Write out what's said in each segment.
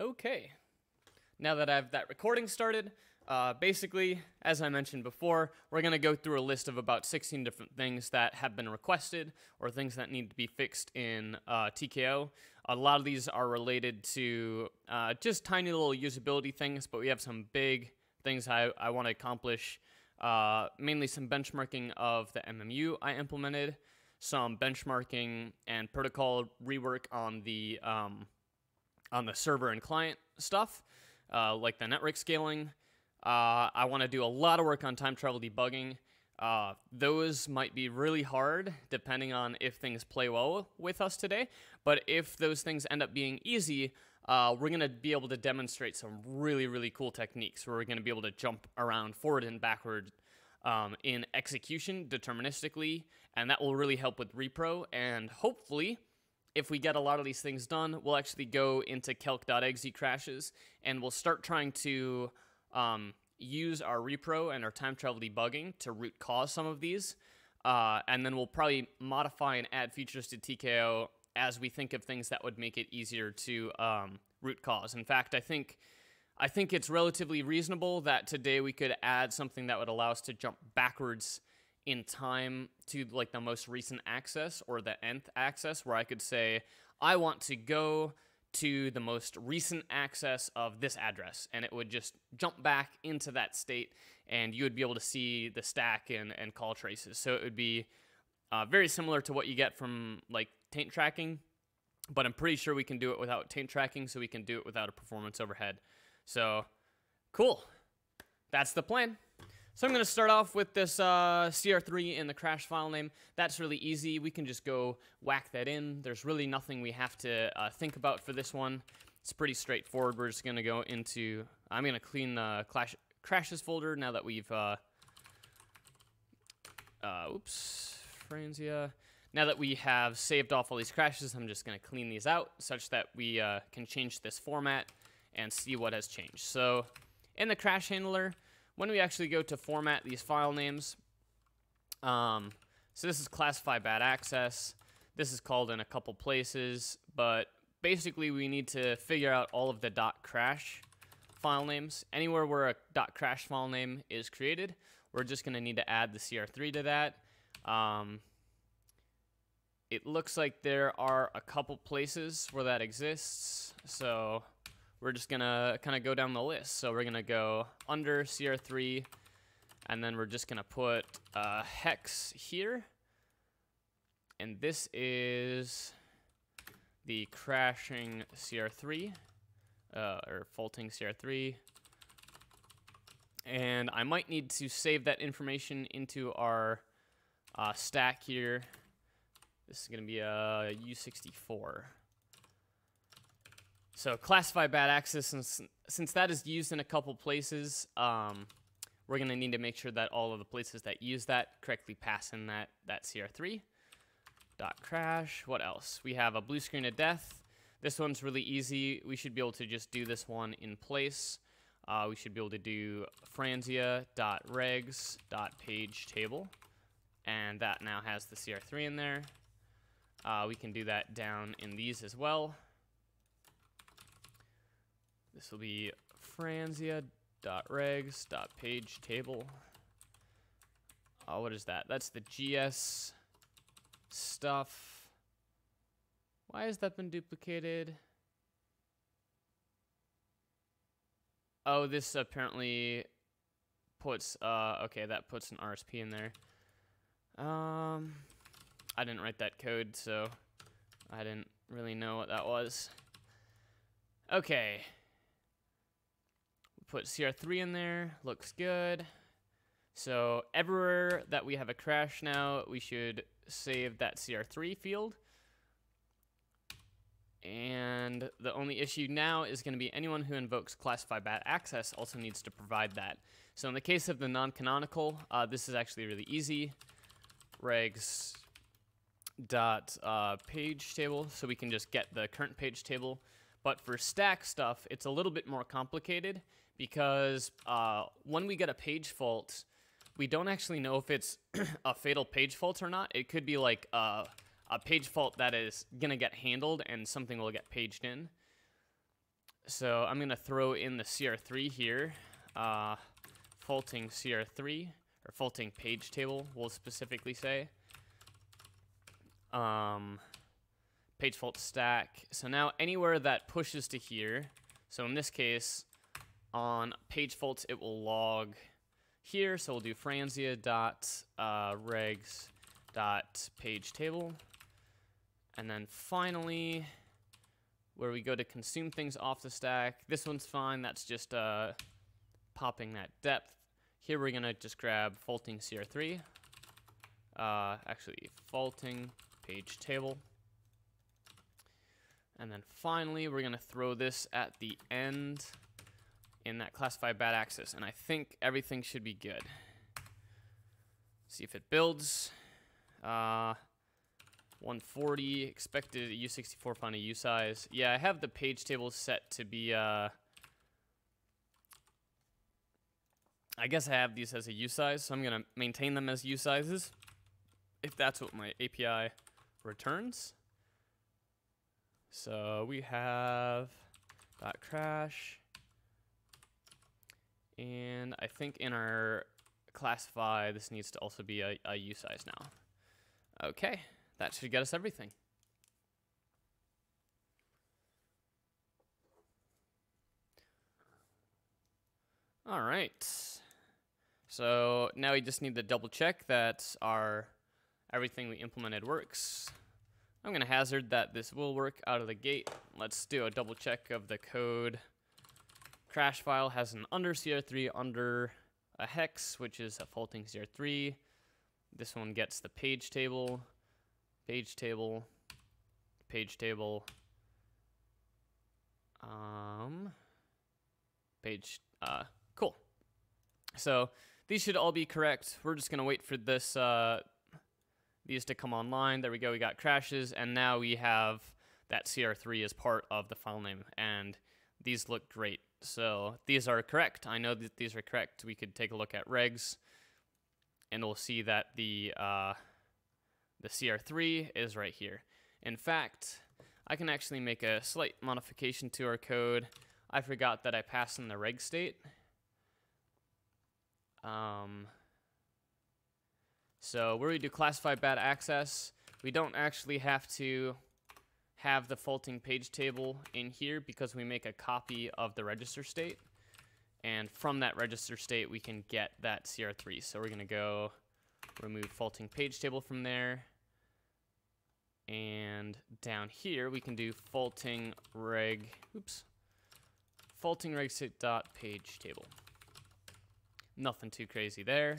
Okay. Now that I've that recording started, uh, basically, as I mentioned before, we're going to go through a list of about 16 different things that have been requested or things that need to be fixed in uh, TKO. A lot of these are related to uh, just tiny little usability things, but we have some big things I, I want to accomplish. Uh, mainly some benchmarking of the MMU I implemented, some benchmarking and protocol rework on the um, on the server and client stuff, uh, like the network scaling. Uh, I want to do a lot of work on time travel debugging. Uh, those might be really hard depending on if things play well with us today. But if those things end up being easy, uh, we're going to be able to demonstrate some really, really cool techniques where we're going to be able to jump around forward and backward um, in execution deterministically. And that will really help with repro. And hopefully, if we get a lot of these things done, we'll actually go into calc.exe crashes and we'll start trying to um, use our repro and our time travel debugging to root cause some of these. Uh, and then we'll probably modify and add features to TKO as we think of things that would make it easier to um, root cause. In fact, I think I think it's relatively reasonable that today we could add something that would allow us to jump backwards in time to like the most recent access or the nth access, where I could say I want to go to the most recent access of this address and it would just jump back into that state and you would be able to see the stack and, and call traces. So it would be uh, very similar to what you get from like taint tracking but i'm pretty sure we can do it without taint tracking so we can do it without a performance overhead. So cool. That's the plan so I'm going to start off with this uh, CR3 in the crash file name. That's really easy. We can just go whack that in. There's really nothing we have to uh, think about for this one. It's pretty straightforward. We're just going to go into, I'm going to clean the clash, crashes folder now that we've, uh, uh, oops, Franzia. Now that we have saved off all these crashes, I'm just going to clean these out such that we uh, can change this format and see what has changed. So in the crash handler, when we actually go to format these file names, um, so this is classify bad access. This is called in a couple places, but basically we need to figure out all of the .crash file names. Anywhere where a .crash file name is created, we're just going to need to add the CR3 to that. Um, it looks like there are a couple places where that exists, so we're just gonna kind of go down the list. So we're gonna go under CR3, and then we're just gonna put a hex here. And this is the crashing CR3, uh, or faulting CR3. And I might need to save that information into our uh, stack here. This is gonna be a U64. So classify bad access, since, since that is used in a couple places, um, we're going to need to make sure that all of the places that use that correctly pass in that, that CR3. Dot crash. What else? We have a blue screen of death. This one's really easy. We should be able to just do this one in place. Uh, we should be able to do franzia.regs.page table. And that now has the CR3 in there. Uh, we can do that down in these as well. This will be franzia.regs.page table. Oh, what is that? That's the GS stuff. Why has that been duplicated? Oh, this apparently puts, uh, okay, that puts an RSP in there. Um, I didn't write that code, so I didn't really know what that was. Okay put CR3 in there, looks good. So everywhere that we have a crash now, we should save that CR3 field. And the only issue now is going to be anyone who invokes classify bad access also needs to provide that. So in the case of the non-canonical, uh, this is actually really easy. Regs dot uh, page table, so we can just get the current page table. But for stack stuff, it's a little bit more complicated because uh, when we get a page fault, we don't actually know if it's a fatal page fault or not. It could be like uh, a page fault that is going to get handled and something will get paged in. So I'm going to throw in the CR3 here, uh, faulting CR3, or faulting page table, we'll specifically say. Um, page fault stack. So now anywhere that pushes to here, so in this case, on page faults, it will log here. So we'll do franzia dot uh, regs dot page table. And then finally, where we go to consume things off the stack. This one's fine. That's just uh, popping that depth. Here we're going to just grab faulting CR3. Uh, actually, faulting page table. And then finally, we're going to throw this at the end in that classify bad access. And I think everything should be good. See if it builds. Uh, 140 expected U64 font U size. Yeah, I have the page table set to be. Uh, I guess I have these as a U size, so I'm gonna maintain them as U sizes, if that's what my API returns. So we have dot crash, and I think in our classify this needs to also be a, a U size now. Okay. That should get us everything. All right. So now we just need to double check that our everything we implemented works. I'm going to hazard that this will work out of the gate. Let's do a double check of the code. Crash file has an under CR3 under a hex, which is a faulting CR3. This one gets the page table page table, page table, um, page, uh, cool. So these should all be correct. We're just going to wait for this, uh, these to come online. There we go. We got crashes, and now we have that CR3 as part of the file name, and these look great. So these are correct. I know that these are correct. We could take a look at regs, and we'll see that the uh, the CR3 is right here. In fact, I can actually make a slight modification to our code. I forgot that I passed in the reg state. Um, so where we do classify bad access, we don't actually have to have the faulting page table in here because we make a copy of the register state. And from that register state, we can get that CR3. So we're going to go remove faulting page table from there. And down here, we can do faulting reg, oops, faulting reg sit dot page table. Nothing too crazy there.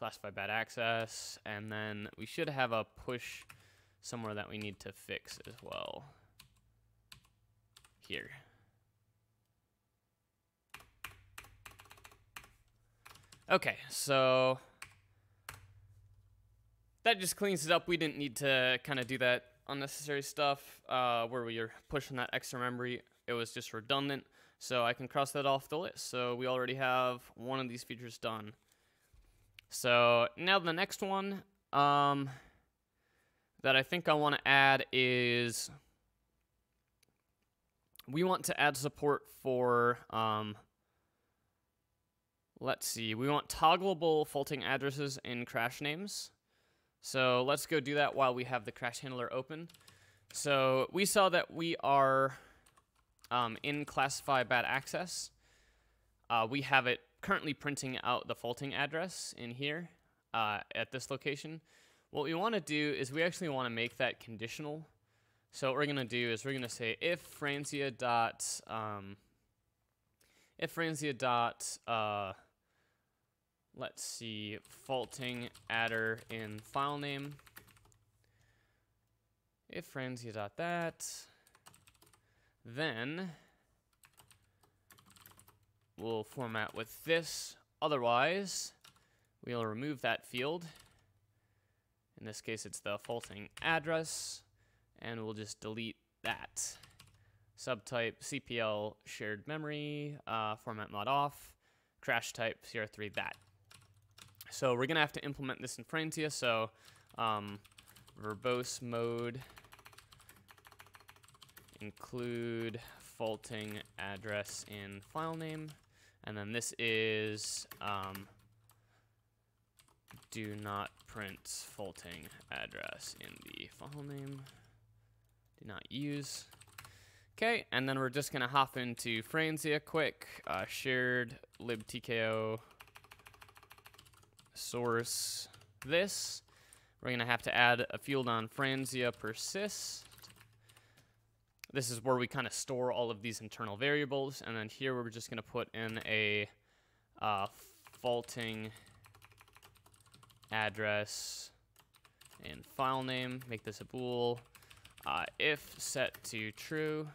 Classify bad access. And then we should have a push somewhere that we need to fix as well. Here. Okay, so that just cleans it up. We didn't need to kind of do that unnecessary stuff uh, where we are pushing that extra memory. It was just redundant. So I can cross that off the list. So we already have one of these features done. So now the next one um, that I think I want to add is we want to add support for, um, let's see, we want toggleable faulting addresses in crash names. So let's go do that while we have the crash handler open. So we saw that we are um, in classify bad access. Uh, we have it currently printing out the faulting address in here uh, at this location. What we want to do is we actually want to make that conditional. So what we're going to do is we're going to say if franzia dot um, if franzia dot uh, let's see, faulting adder in file name. If that, then we'll format with this. Otherwise, we'll remove that field. In this case, it's the faulting address, and we'll just delete that. Subtype CPL shared memory, uh, format mod off, crash type CR3 that. So we're going to have to implement this in Franzia. So um, verbose mode include faulting address in file name. And then this is um, do not print faulting address in the file name. Do not use. Okay, and then we're just gonna hop into Franzia quick. Uh, shared libtko source this. We're gonna have to add a field on Franzia persist. This is where we kind of store all of these internal variables, and then here we're just gonna put in a uh, faulting address and file name. Make this a bool. Uh, if set to true,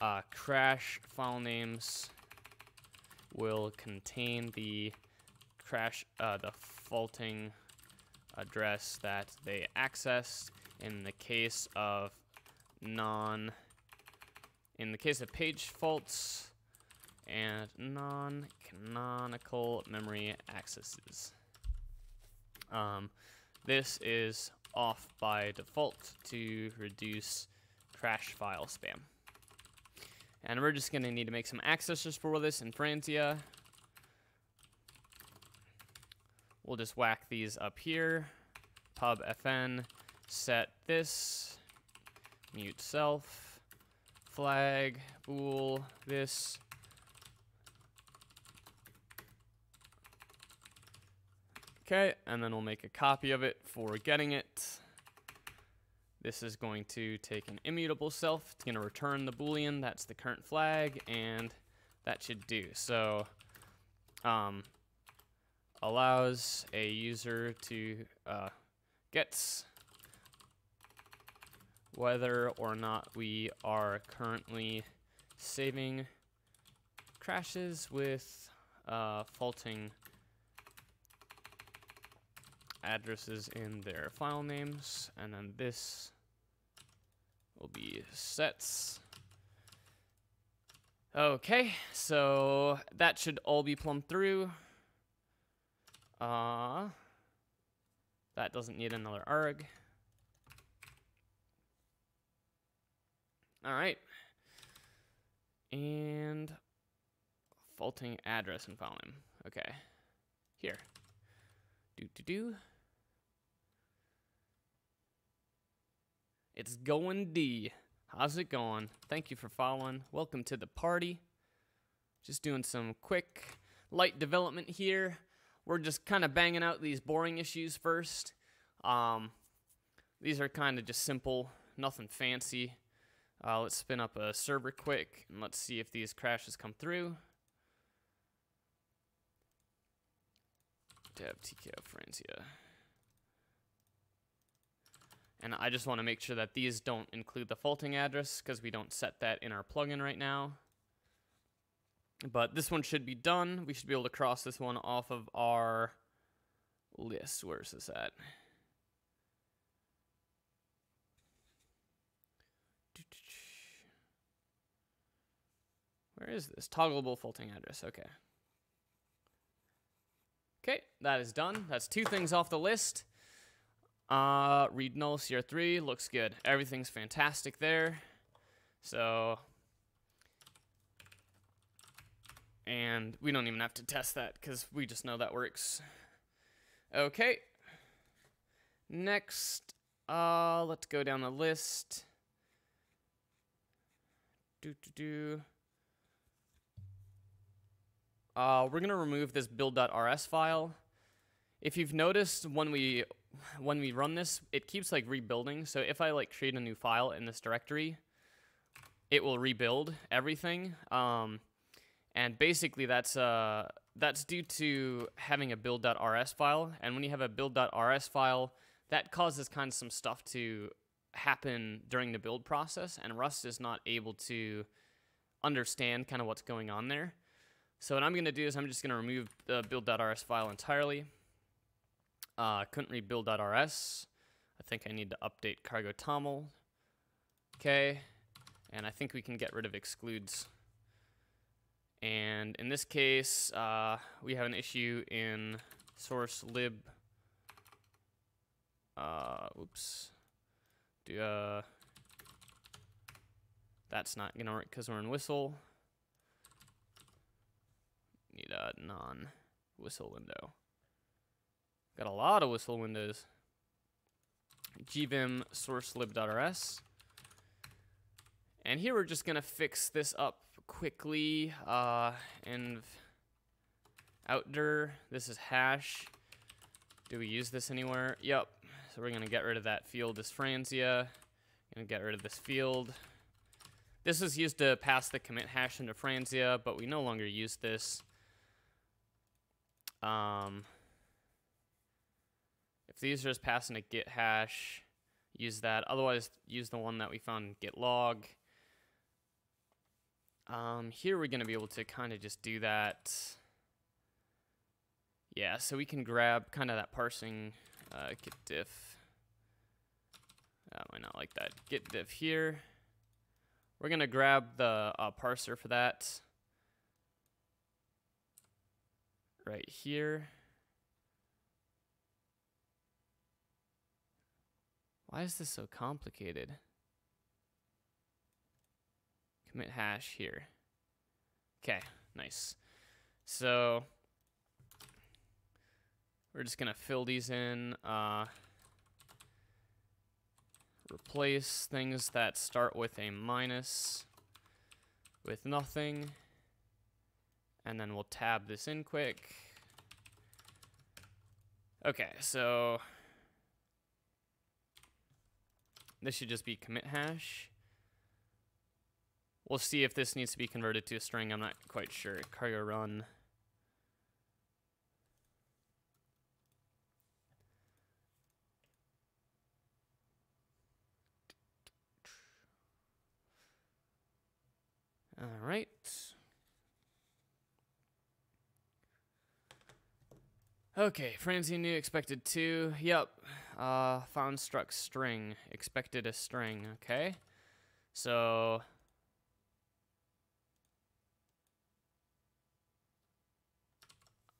uh, crash file names will contain the crash, uh, the faulting address that they accessed. In the case of non, in the case of page faults and non-canonical memory accesses. Um, this is off by default to reduce crash file spam. And we're just going to need to make some accessors for this in Franzia. We'll just whack these up here. Pub fn, set this, mute self, flag, bool, this. Okay, and then we'll make a copy of it for getting it. This is going to take an immutable self. It's going to return the boolean. That's the current flag, and that should do. So, um, allows a user to uh, gets whether or not we are currently saving crashes with uh, faulting addresses in their file names, and then this will be sets. Okay, so that should all be plumbed through. Uh, that doesn't need another arg. All right. And faulting address and file name. Okay. Here. Do do do. It's going D. How's it going? Thank you for following. Welcome to the party. Just doing some quick, light development here. We're just kind of banging out these boring issues first. Um, these are kind of just simple, nothing fancy. Uh, let's spin up a server quick and let's see if these crashes come through. Dev TKO Franzia. And I just want to make sure that these don't include the faulting address because we don't set that in our plugin right now. But this one should be done. We should be able to cross this one off of our list. Where's this at? Where is this? Toggleable faulting address. Okay. Okay, that is done. That's two things off the list. Uh, read null CR3 looks good. Everything's fantastic there. So, and we don't even have to test that because we just know that works. Okay. Next, uh, let's go down the list. Do do do. Uh, we're gonna remove this build.rs file. If you've noticed when we when we run this, it keeps like rebuilding. So if I like create a new file in this directory, it will rebuild everything. Um, and basically that's uh, that's due to having a build.rs file. And when you have a build.rs file, that causes kind of some stuff to happen during the build process. And Rust is not able to understand kind of what's going on there. So what I'm going to do is I'm just going to remove the build.rs file entirely. Uh, couldn't read build.rs. I think I need to update cargo toml. Okay. And I think we can get rid of excludes. And in this case, uh, we have an issue in source lib. Uh, oops. Do, uh, That's not gonna work because we're in whistle. Need a non-whistle window. Got a lot of whistle windows. gvim source lib.rs. And here we're just gonna fix this up quickly. Uh, and outdir, this is hash. Do we use this anywhere? Yep. So we're gonna get rid of that field as Franzia. Gonna get rid of this field. This is used to pass the commit hash into Franzia, but we no longer use this. Um, if these are just passing a git hash, use that. Otherwise, use the one that we found in git log. Um, here we're going to be able to kind of just do that. Yeah, so we can grab kind of that parsing uh, git diff. That might not like that. Git diff here. We're going to grab the uh, parser for that. Right here. Why is this so complicated? Commit hash here. Okay, nice. So we're just gonna fill these in. Uh, replace things that start with a minus with nothing. And then we'll tab this in quick. Okay, so this should just be commit hash. We'll see if this needs to be converted to a string. I'm not quite sure. Cargo run. All right. Okay, Franzi new expected two. Yep. Uh, found struct string. Expected a string. Okay. So.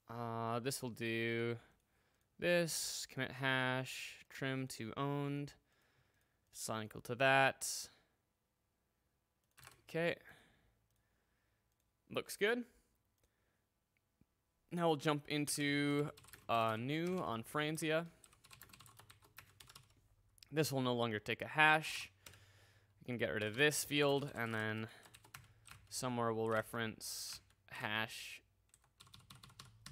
Uh, this will do this. Commit hash. Trim to owned. Sign equal to that. Okay. Looks good. Now we'll jump into uh, new on Franzia. This will no longer take a hash. We can get rid of this field, and then somewhere we'll reference hash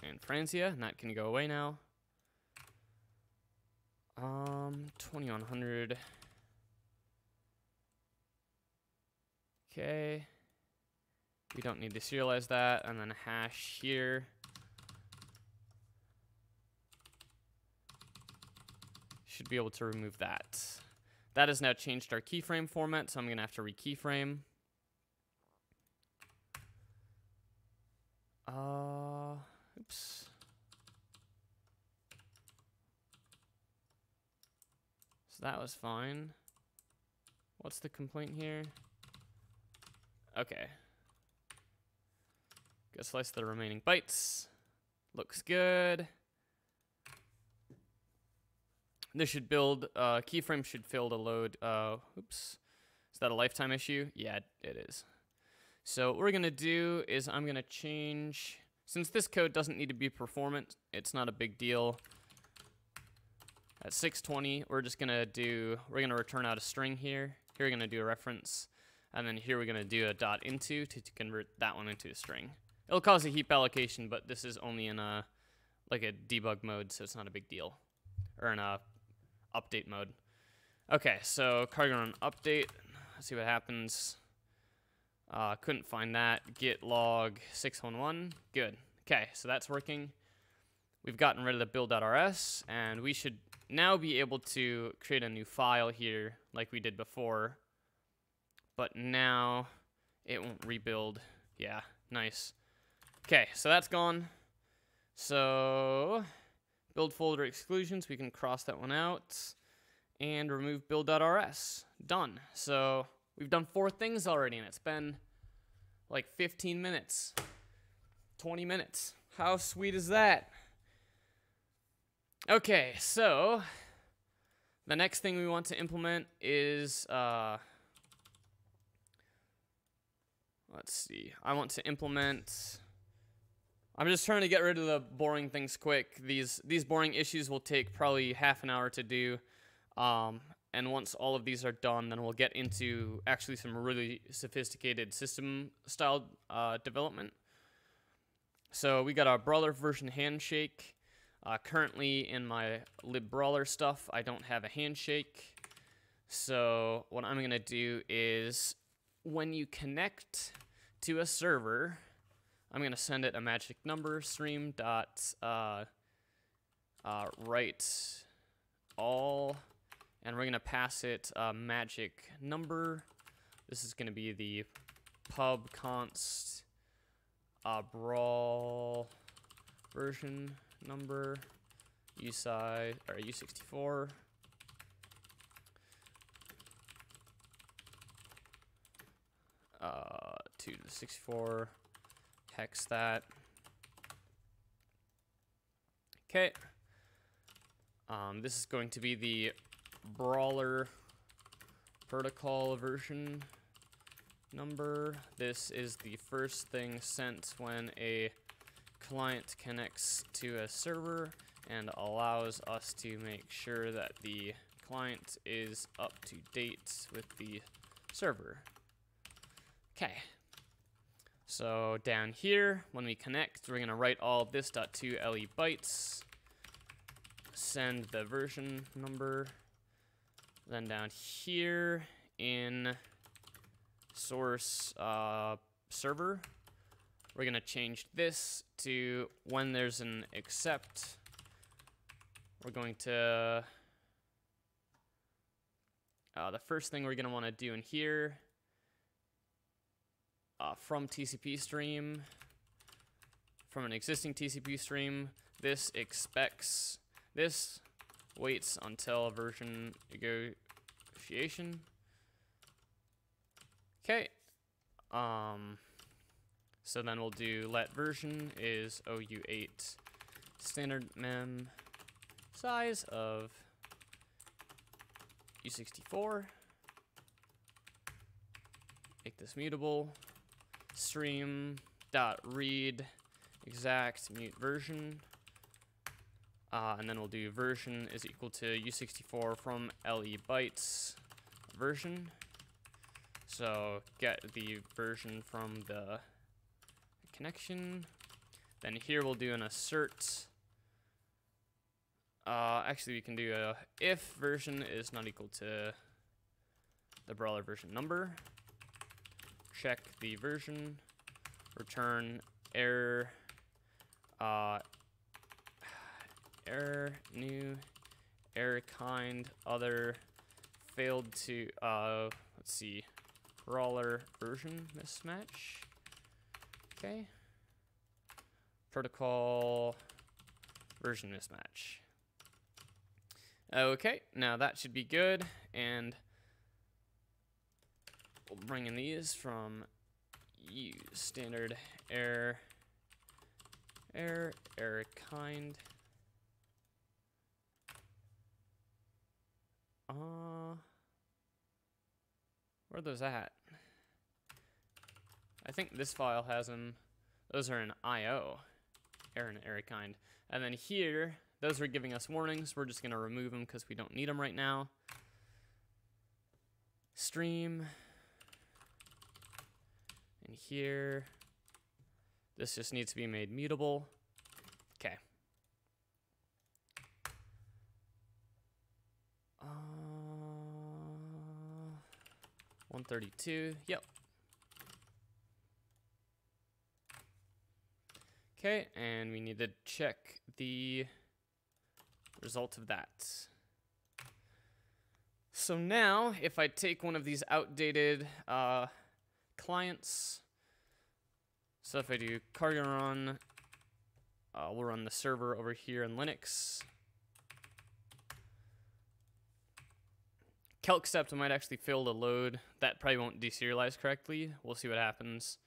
and Franzia, and that can go away now. Um, 2100. Okay. We don't need to serialize that, and then hash here. Should be able to remove that. That has now changed our keyframe format, so I'm going to have to re-keyframe. Uh, oops. So that was fine. What's the complaint here? Okay. Go slice the remaining bytes. Looks good. This should build, uh, keyframe should fill the load, uh, oops. Is that a lifetime issue? Yeah, it is. So what we're gonna do is I'm gonna change, since this code doesn't need to be performant, it's not a big deal. At 620, we're just gonna do, we're gonna return out a string here. Here we're gonna do a reference, and then here we're gonna do a dot into to, to convert that one into a string. It'll cause a heap allocation, but this is only in a, like a debug mode, so it's not a big deal. Or in a update mode. Okay, so cargo run update. Let's see what happens. Uh, couldn't find that. Git log 611. Good. Okay, so that's working. We've gotten rid of the build.rs, and we should now be able to create a new file here like we did before. But now it won't rebuild. Yeah, nice. Okay, so that's gone. So build folder exclusions, we can cross that one out and remove build.rs. Done. So we've done four things already and it's been like 15 minutes, 20 minutes. How sweet is that? Okay, so the next thing we want to implement is uh, let's see. I want to implement. I'm just trying to get rid of the boring things quick. These these boring issues will take probably half an hour to do. Um, and once all of these are done, then we'll get into actually some really sophisticated system style uh, development. So we got our brawler version handshake. Uh, currently in my libbrawler stuff, I don't have a handshake. So what I'm going to do is when you connect to a server, I'm going to send it a magic number stream dot uh, uh, write all, and we're going to pass it a magic number. This is going to be the pub const uh, brawl version number u size or u64 uh, to the 64 hex that okay um, this is going to be the brawler protocol version number this is the first thing sent when a client connects to a server and allows us to make sure that the client is up to date with the server. Okay. So down here, when we connect, we're going to write all this .2 LE bytes, send the version number, then down here in source uh, server, we're going to change this to when there's an accept. We're going to, uh, the first thing we're going to want to do in here, uh, from TCP stream, from an existing TCP stream, this expects, this waits until version negotiation. Okay. Um, so then we'll do let version is OU8 standard mem size of U64. Make this mutable. Stream dot read exact mute version. Uh, and then we'll do version is equal to U64 from LE bytes version. So get the version from the connection. Then here we'll do an assert. Uh, actually, we can do a if version is not equal to the brawler version number. Check the version. Return error. Uh, error new error kind other failed to uh let's see brawler version mismatch Okay. Protocol version mismatch. Okay, now that should be good, and we'll bring in these from use standard error, error, error kind. Uh, where are those at? I think this file has them. Those are in IO, error and error kind. And then here, those are giving us warnings. We're just going to remove them because we don't need them right now. Stream. And here, this just needs to be made mutable. Okay. Uh, 132, yep. Okay, and we need to check the result of that. So now, if I take one of these outdated uh, clients, so if I do cargo run, uh, we'll run the server over here in Linux. CalcSept might actually fail to load. That probably won't deserialize correctly. We'll see what happens.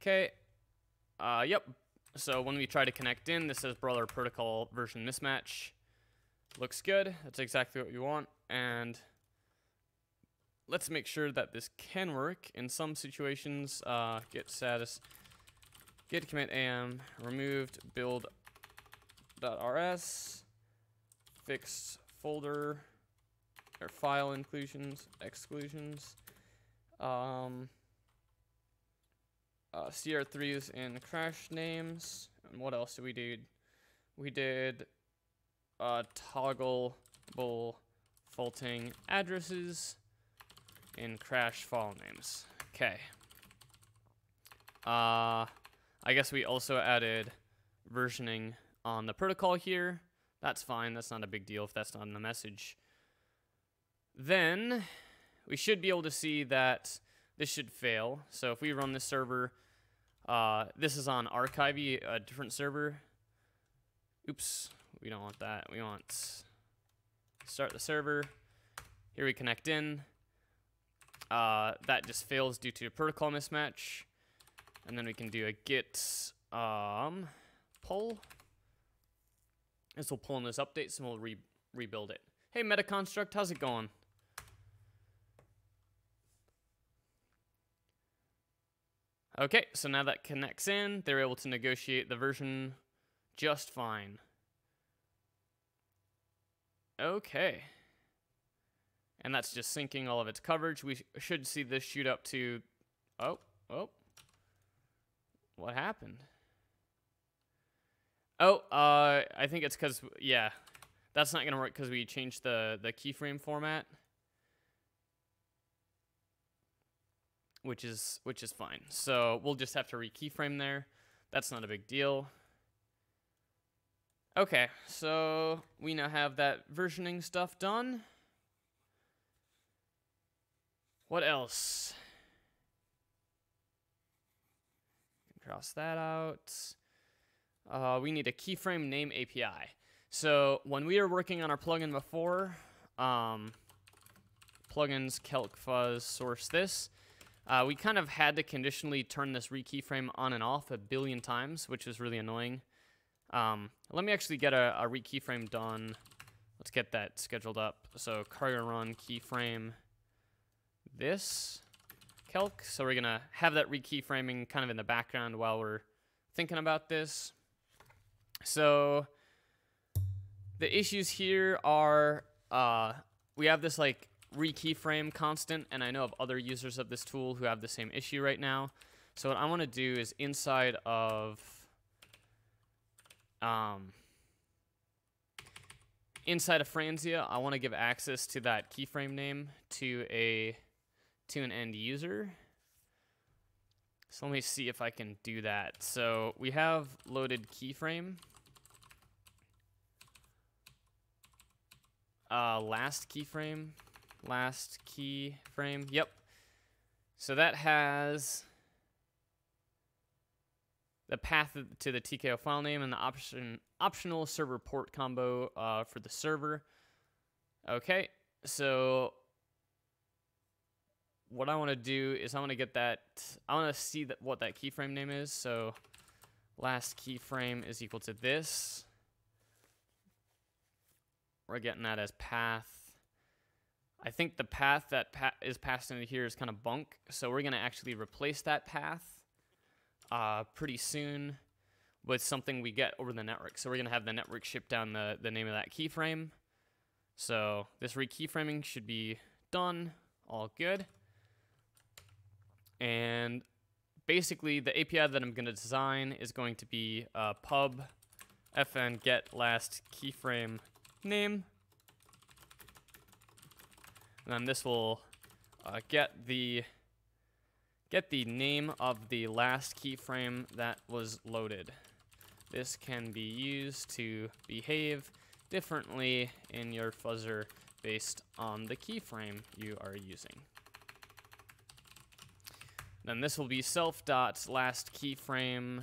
Okay. Uh, yep. So when we try to connect in, this says Brawler Protocol version mismatch. Looks good. That's exactly what we want. And let's make sure that this can work. In some situations, uh, git status, git commit am, removed build .rs, fixed folder, or file inclusions, exclusions, um, uh, CR3s and crash names, and what else did we do? We did uh, toggleable faulting addresses and crash file names. Okay. Uh, I guess we also added versioning on the protocol here. That's fine. That's not a big deal if that's not in the message. Then we should be able to see that this should fail. So if we run this server, uh, this is on Archivy, a different server. Oops, we don't want that. We want start the server. Here we connect in. Uh, that just fails due to a protocol mismatch. And then we can do a git um, pull. This will pull in those updates and we'll re rebuild it. Hey, MetaConstruct, how's it going? Okay, so now that connects in, they're able to negotiate the version just fine. Okay. And that's just syncing all of its coverage. We sh should see this shoot up to... Oh, oh. What happened? Oh, uh, I think it's because, yeah. That's not going to work because we changed the, the keyframe format. Which is, which is fine. So we'll just have to re-keyframe there. That's not a big deal. Okay, so we now have that versioning stuff done. What else? Cross that out. Uh, we need a keyframe name API. So when we were working on our plugin before, um, plugins, calc, fuzz, source this, uh, we kind of had to conditionally turn this rekeyframe on and off a billion times, which was really annoying. Um, let me actually get a, a rekeyframe done. Let's get that scheduled up. So cargo run keyframe this calc. So we're gonna have that rekeyframing kind of in the background while we're thinking about this. So the issues here are uh, we have this like rekeyframe constant, and I know of other users of this tool who have the same issue right now. So what I want to do is inside of um, inside of Franzia, I want to give access to that keyframe name to a to an end user. So let me see if I can do that. So we have loaded keyframe. Uh, last keyframe. Last keyframe. Yep. So that has the path to the TKO file name and the option optional server port combo uh, for the server. Okay, so what I want to do is I want to get that, I want to see that what that keyframe name is. So last keyframe is equal to this. We're getting that as path. I think the path that pa is passed into here is kind of bunk, so we're going to actually replace that path uh, pretty soon with something we get over the network. So we're going to have the network ship down the, the name of that keyframe. So this re-keyframing should be done, all good. And basically the API that I'm going to design is going to be uh, pub fn get last keyframe name. And then this will uh, get the get the name of the last keyframe that was loaded. This can be used to behave differently in your fuzzer based on the keyframe you are using. Then this will be self dot last keyframe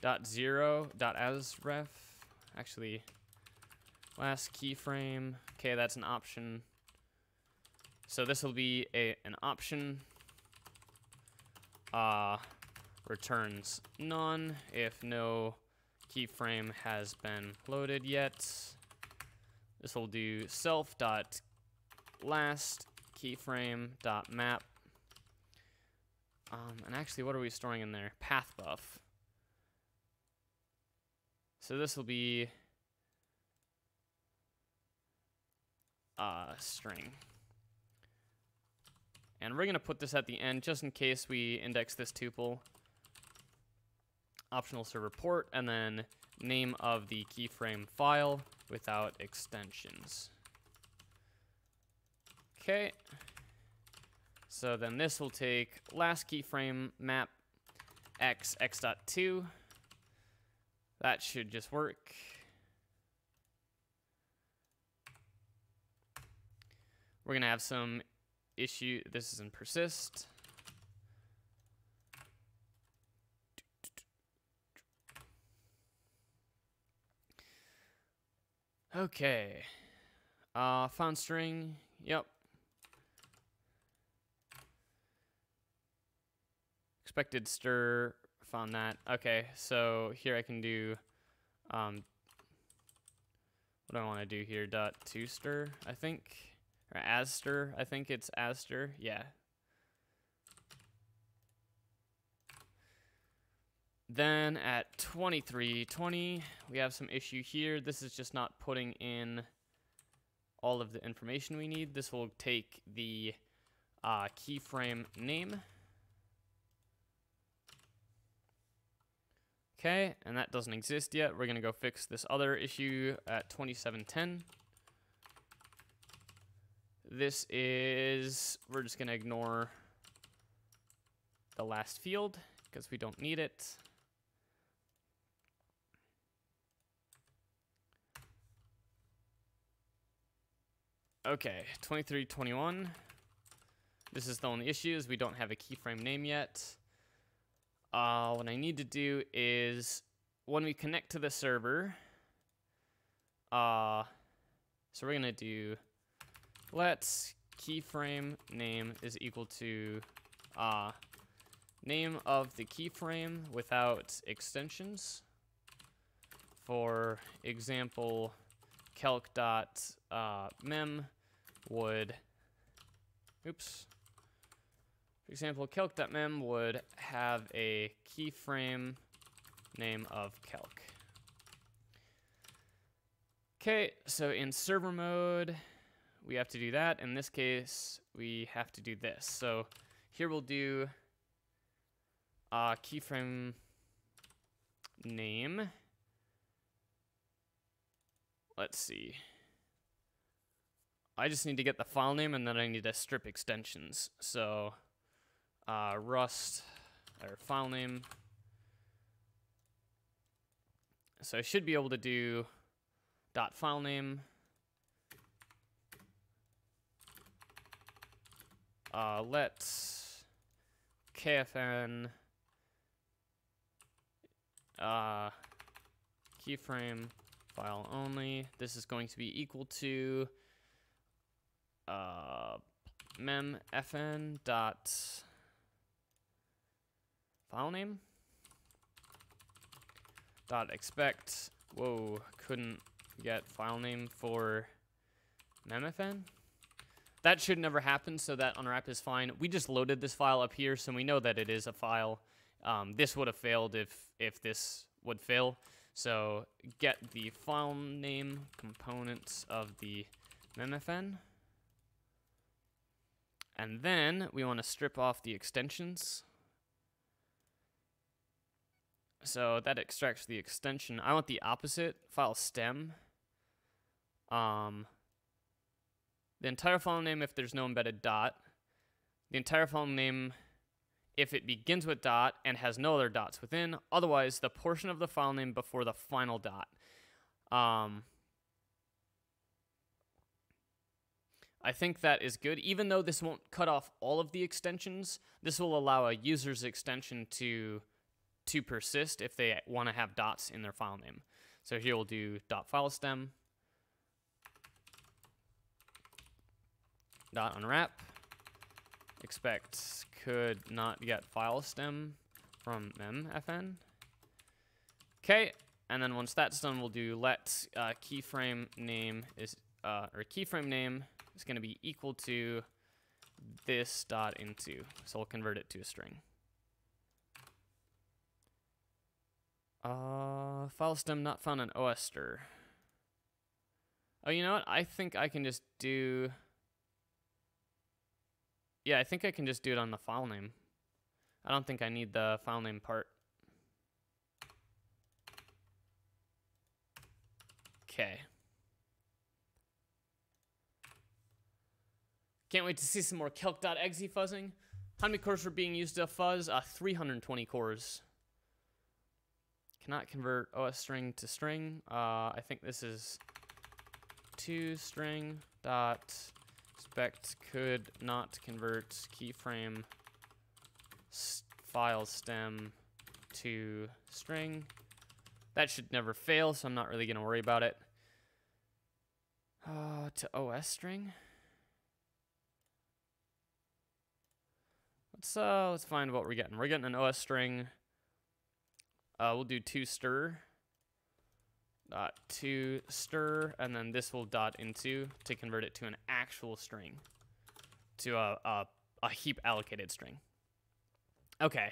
dot zero dot as ref. Actually, last keyframe. Okay, that's an option. So this will be a an option uh, returns none if no keyframe has been loaded yet. This will do self dot last keyframe dot map. Um, and actually, what are we storing in there? Path buff. So this will be uh, string. And we're going to put this at the end just in case we index this tuple. Optional server port, and then name of the keyframe file without extensions. Okay. So then this will take last keyframe map x x.2. That should just work. We're to have some issue. This is in persist. Okay. Uh, string. Yep. Expected stir. Found that. Okay, so here I can do, um, what do I want to do here? Dot to stir, I think. Or as stir, I think it's as stir. Yeah. Then at 2320, we have some issue here. This is just not putting in all of the information we need. This will take the uh, keyframe name. Okay, and that doesn't exist yet. We're to go fix this other issue at 2710. This is, we're just to ignore the last field because we don't need it. Okay, 2321. This is the only issue is we don't have a keyframe name yet. Uh, what I need to do is when we connect to the server, uh, so we're going to do let's keyframe name is equal to uh, name of the keyframe without extensions. For example, calc dot uh, mem would, oops. For example, calc.mem would have a keyframe name of calc. Okay, so in server mode, we have to do that. In this case, we have to do this. So here we'll do uh, keyframe name. Let's see. I just need to get the file name and then I need to strip extensions. So uh, Rust or file name. So I should be able to do dot file name. Uh, let's kfn uh, keyframe file only. This is going to be equal to uh, mem fn dot file name dot expect. Whoa, couldn't get file name for memfn. That should never happen, so that unwrap is fine. We just loaded this file up here, so we know that it is a file. Um, this would have failed if if this would fail. So get the file name components of the memfn. And then we want to strip off the extensions. So that extracts the extension. I want the opposite file stem. Um, the entire file name if there's no embedded dot. The entire file name if it begins with dot and has no other dots within. Otherwise, the portion of the file name before the final dot. Um, I think that is good. Even though this won't cut off all of the extensions, this will allow a user's extension to to persist if they want to have dots in their file name. So here we'll do dot file stem dot unwrap expect could not get file stem from memfn. Okay, and then once that's done, we'll do let uh, keyframe name is uh, or keyframe name is going to be equal to this dot into. So we'll convert it to a string. Uh, file stem not found in OsStr. Oh, you know what? I think I can just do... Yeah, I think I can just do it on the file name. I don't think I need the file name part. Okay. Can't wait to see some more calc.exe fuzzing. How many cores were being used to fuzz? Uh, 320 cores. Cannot convert OS string to string. Uh, I think this is to string dot expect could not convert keyframe file stem to string. That should never fail, so I'm not really going to worry about it. Uh, to OS string. Let's uh let's find what we're getting. We're getting an OS string. Uh, we'll do to stir dot to stir, and then this will dot into to convert it to an actual string, to a, a, a heap allocated string. Okay,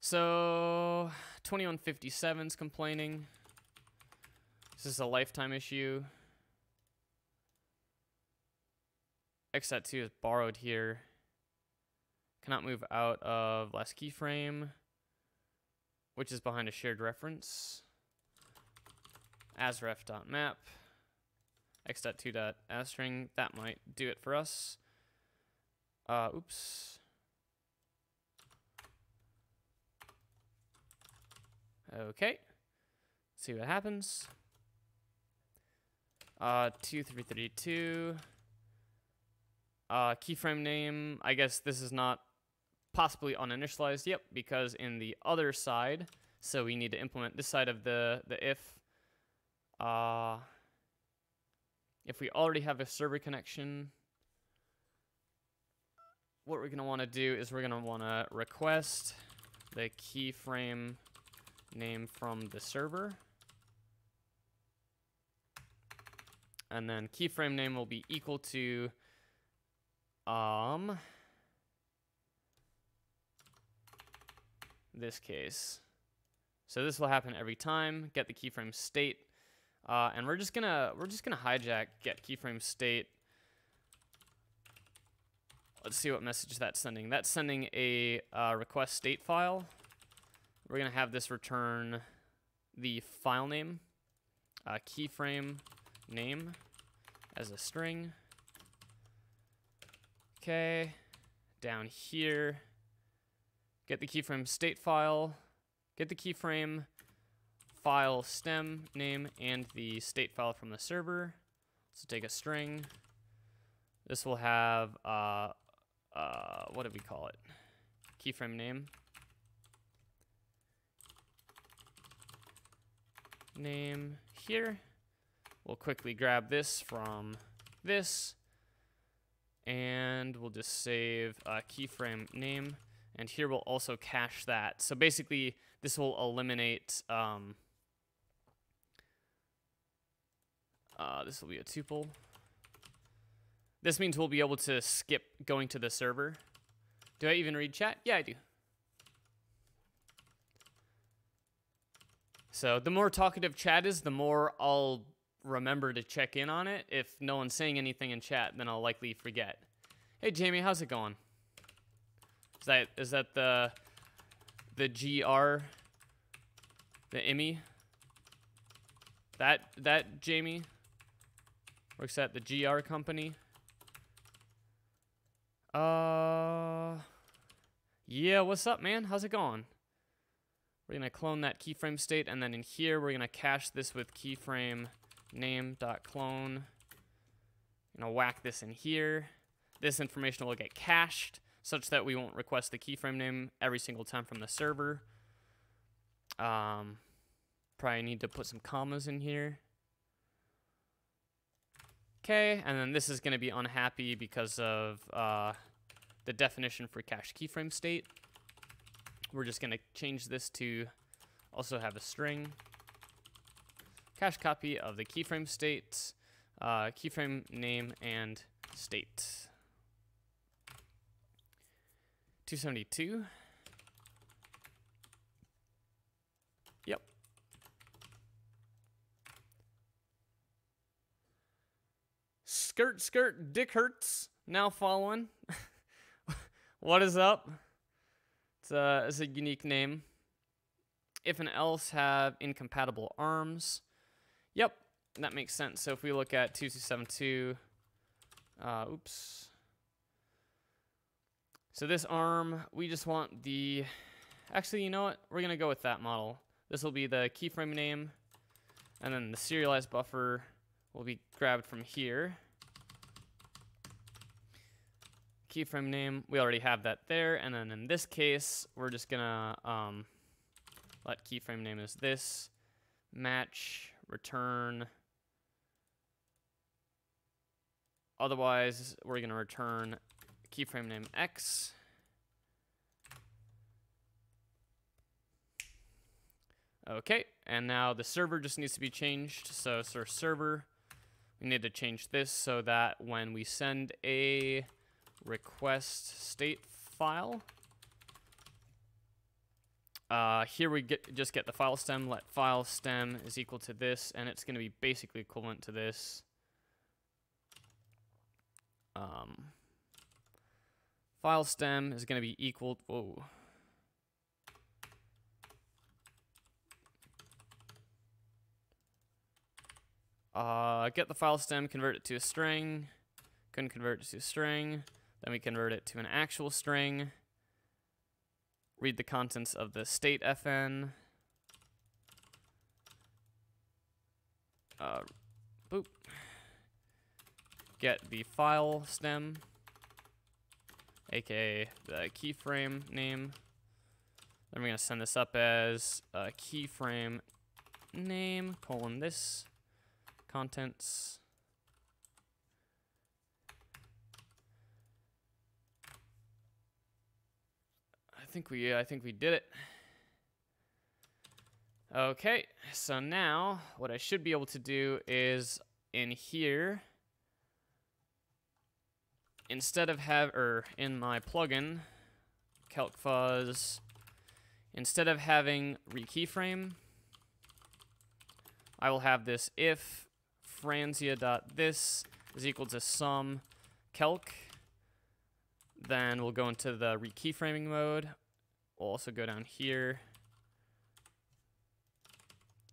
so 2157's complaining. This is a lifetime issue. X.2 is borrowed here. Cannot move out of last keyframe, which is behind a shared reference asref.map x.2.asstring. That might do it for us. Uh, oops. Okay. Let's see what happens. Uh, 2332. Uh, keyframe name. I guess this is not possibly uninitialized. Yep, because in the other side, so we need to implement this side of the, the if uh, if we already have a server connection, what we're going to want to do is we're going to want to request the keyframe name from the server. And then keyframe name will be equal to um this case. So this will happen every time. Get the keyframe state uh, and we're just gonna we're just gonna hijack get keyframe state. Let's see what message that's sending. That's sending a uh, request state file. We're gonna have this return the file name, uh, keyframe name as a string. Okay, down here, get the keyframe state file, get the keyframe file stem name and the state file from the server. So take a string. This will have, uh, uh, what do we call it? Keyframe name. Name here. We'll quickly grab this from this. And we'll just save uh, keyframe name. And here we'll also cache that. So basically, this will eliminate um, Uh, this will be a tuple. This means we'll be able to skip going to the server. Do I even read chat? Yeah, I do. So the more talkative chat is, the more I'll remember to check in on it. If no one's saying anything in chat, then I'll likely forget. Hey Jamie, how's it going? Is that is that the the GR the Emmy? That that Jamie? Works at the GR company. Uh, yeah, what's up, man? How's it going? We're gonna clone that keyframe state, and then in here, we're gonna cache this with keyframe name.clone. Gonna whack this in here. This information will get cached such that we won't request the keyframe name every single time from the server. Um, probably need to put some commas in here. Okay, and then this is going to be unhappy because of uh, the definition for cache keyframe state. We're just going to change this to also have a string. Cache copy of the keyframe state, uh, keyframe name, and state. 272. Yep. Skirt, skirt, dick hurts. Now following. what is up? It's a, it's a unique name. If and else have incompatible arms. Yep, that makes sense. So if we look at 2272, uh, oops. So this arm, we just want the, actually, you know what? We're going to go with that model. This will be the keyframe name, and then the serialized buffer will be grabbed from here. Keyframe name, we already have that there, and then in this case, we're just going to um, let keyframe name is this, match, return, Otherwise, we're going to return keyframe name x. Okay, and now the server just needs to be changed. So, so server, we need to change this so that when we send a request state file, uh, here we get just get the file stem, let file stem is equal to this, and it's going to be basically equivalent to this. Um, file stem is going to be equal. Whoa. Uh, get the file stem, convert it to a string. Couldn't convert it to a string. Then we convert it to an actual string. Read the contents of the state fn. Uh, boop get the file stem, aka the keyframe name. Then we're going to send this up as a keyframe name, colon this, contents. I think we, I think we did it. Okay, so now what I should be able to do is in here, instead of have, or in my plugin, CalcFuzz, instead of having rekeyframe, I will have this if franzia.this is equal to sum calc. Then we'll go into the rekeyframing mode. We'll also go down here.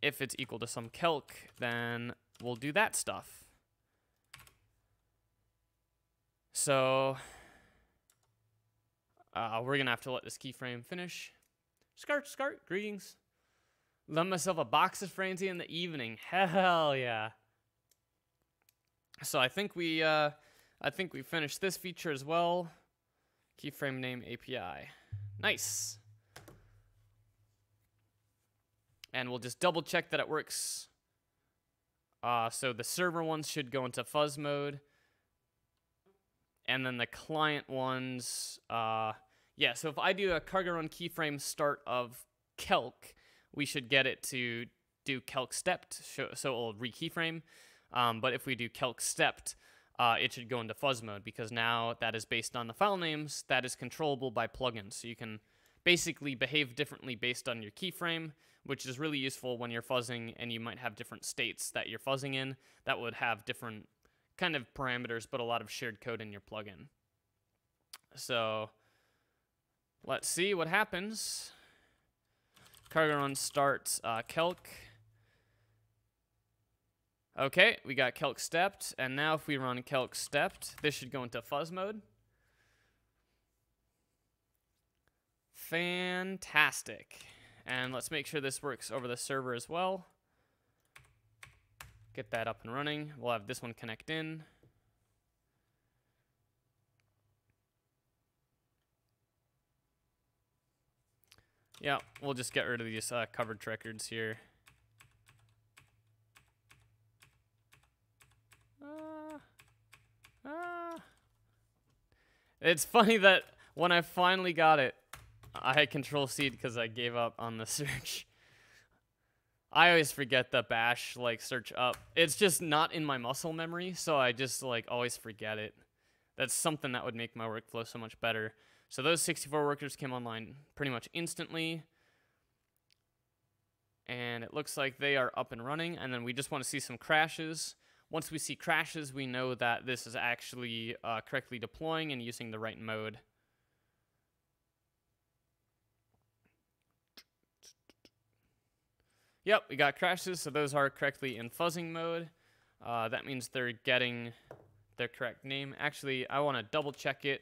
If it's equal to some calc, then we'll do that stuff. So uh, we're gonna have to let this keyframe finish. Skart, skart, greetings. Love myself a box of Franzia in the evening. Hell yeah. So I think we, uh, I think we finished this feature as well. Keyframe name API. Nice. And we'll just double check that it works. Uh, so the server ones should go into fuzz mode and then the client ones, uh, yeah, so if I do a cargo run keyframe start of calc, we should get it to do calc stepped, so it'll re-keyframe. Um, but if we do calc stepped, uh, it should go into fuzz mode because now that is based on the file names that is controllable by plugins. So you can basically behave differently based on your keyframe, which is really useful when you're fuzzing and you might have different states that you're fuzzing in that would have different kind of parameters, but a lot of shared code in your plugin. So let's see what happens. Cargo run starts uh, calc. Okay, we got calc stepped, and now if we run calc stepped, this should go into fuzz mode. Fantastic. And let's make sure this works over the server as well. Get that up and running. We'll have this one connect in. Yeah, we'll just get rid of these uh, coverage records here. Uh, uh. It's funny that when I finally got it, I had control C because I gave up on the search. I always forget the bash like search up. It's just not in my muscle memory, so I just like always forget it. That's something that would make my workflow so much better. So those 64 workers came online pretty much instantly. And it looks like they are up and running. And then we just want to see some crashes. Once we see crashes, we know that this is actually uh, correctly deploying and using the right mode. Yep, we got crashes, so those are correctly in fuzzing mode. Uh, that means they're getting their correct name. Actually, I want to double check it,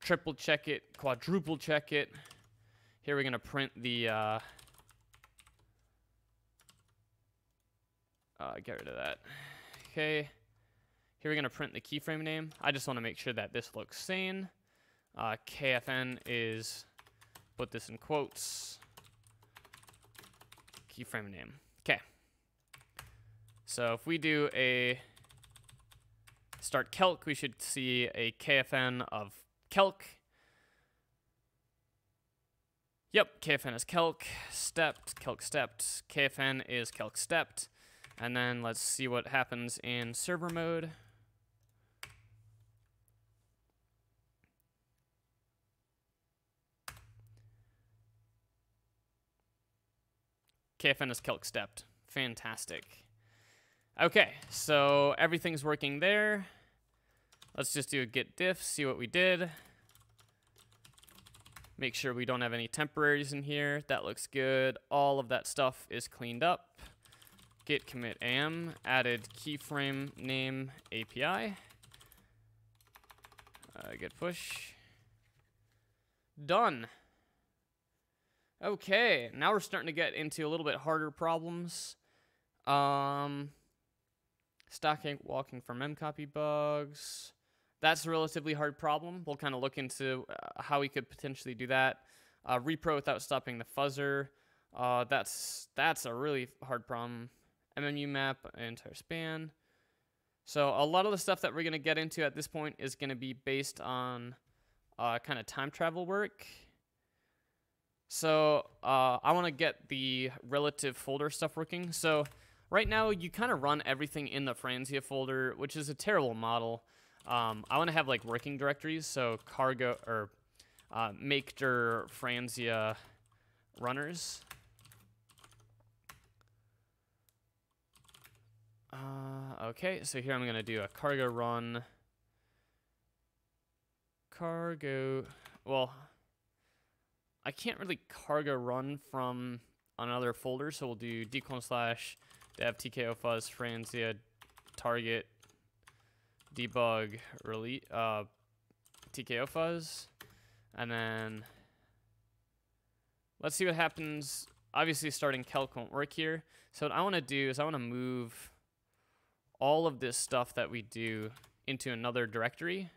triple check it, quadruple check it. Here we're going to print the... Uh, uh, get rid of that. Okay. Here we're going to print the keyframe name. I just want to make sure that this looks sane. Uh, KFN is, put this in quotes, keyframe name. Okay. So if we do a start calc, we should see a KFN of calc. Yep, KFN is calc, stepped, calc stepped, KFN is calc stepped. And then let's see what happens in server mode. KFN is calc stepped. Fantastic. Okay, so everything's working there. Let's just do a git diff, see what we did. Make sure we don't have any temporaries in here. That looks good. All of that stuff is cleaned up. Git commit am, added keyframe name API. Uh, git push. Done. Okay, now we're starting to get into a little bit harder problems. Um, stacking walking from memcopy bugs. That's a relatively hard problem. We'll kind of look into uh, how we could potentially do that. Uh, repro without stopping the fuzzer. Uh, that's that's a really hard problem. MMU map entire span. So a lot of the stuff that we're going to get into at this point is going to be based on uh, kind of time travel work. So uh, I want to get the relative folder stuff working. So right now you kind of run everything in the Franzia folder, which is a terrible model. Um, I want to have like working directories. So cargo or uh, make dir Franzia runners. Uh, okay, so here I'm going to do a cargo run. Cargo, well, I can't really cargo run from another folder, so we'll do dclone slash dev tko fuzz franzia target debug release uh, tko fuzz, and then let's see what happens. Obviously, starting calc won't work here. So what I want to do is I want to move all of this stuff that we do into another directory.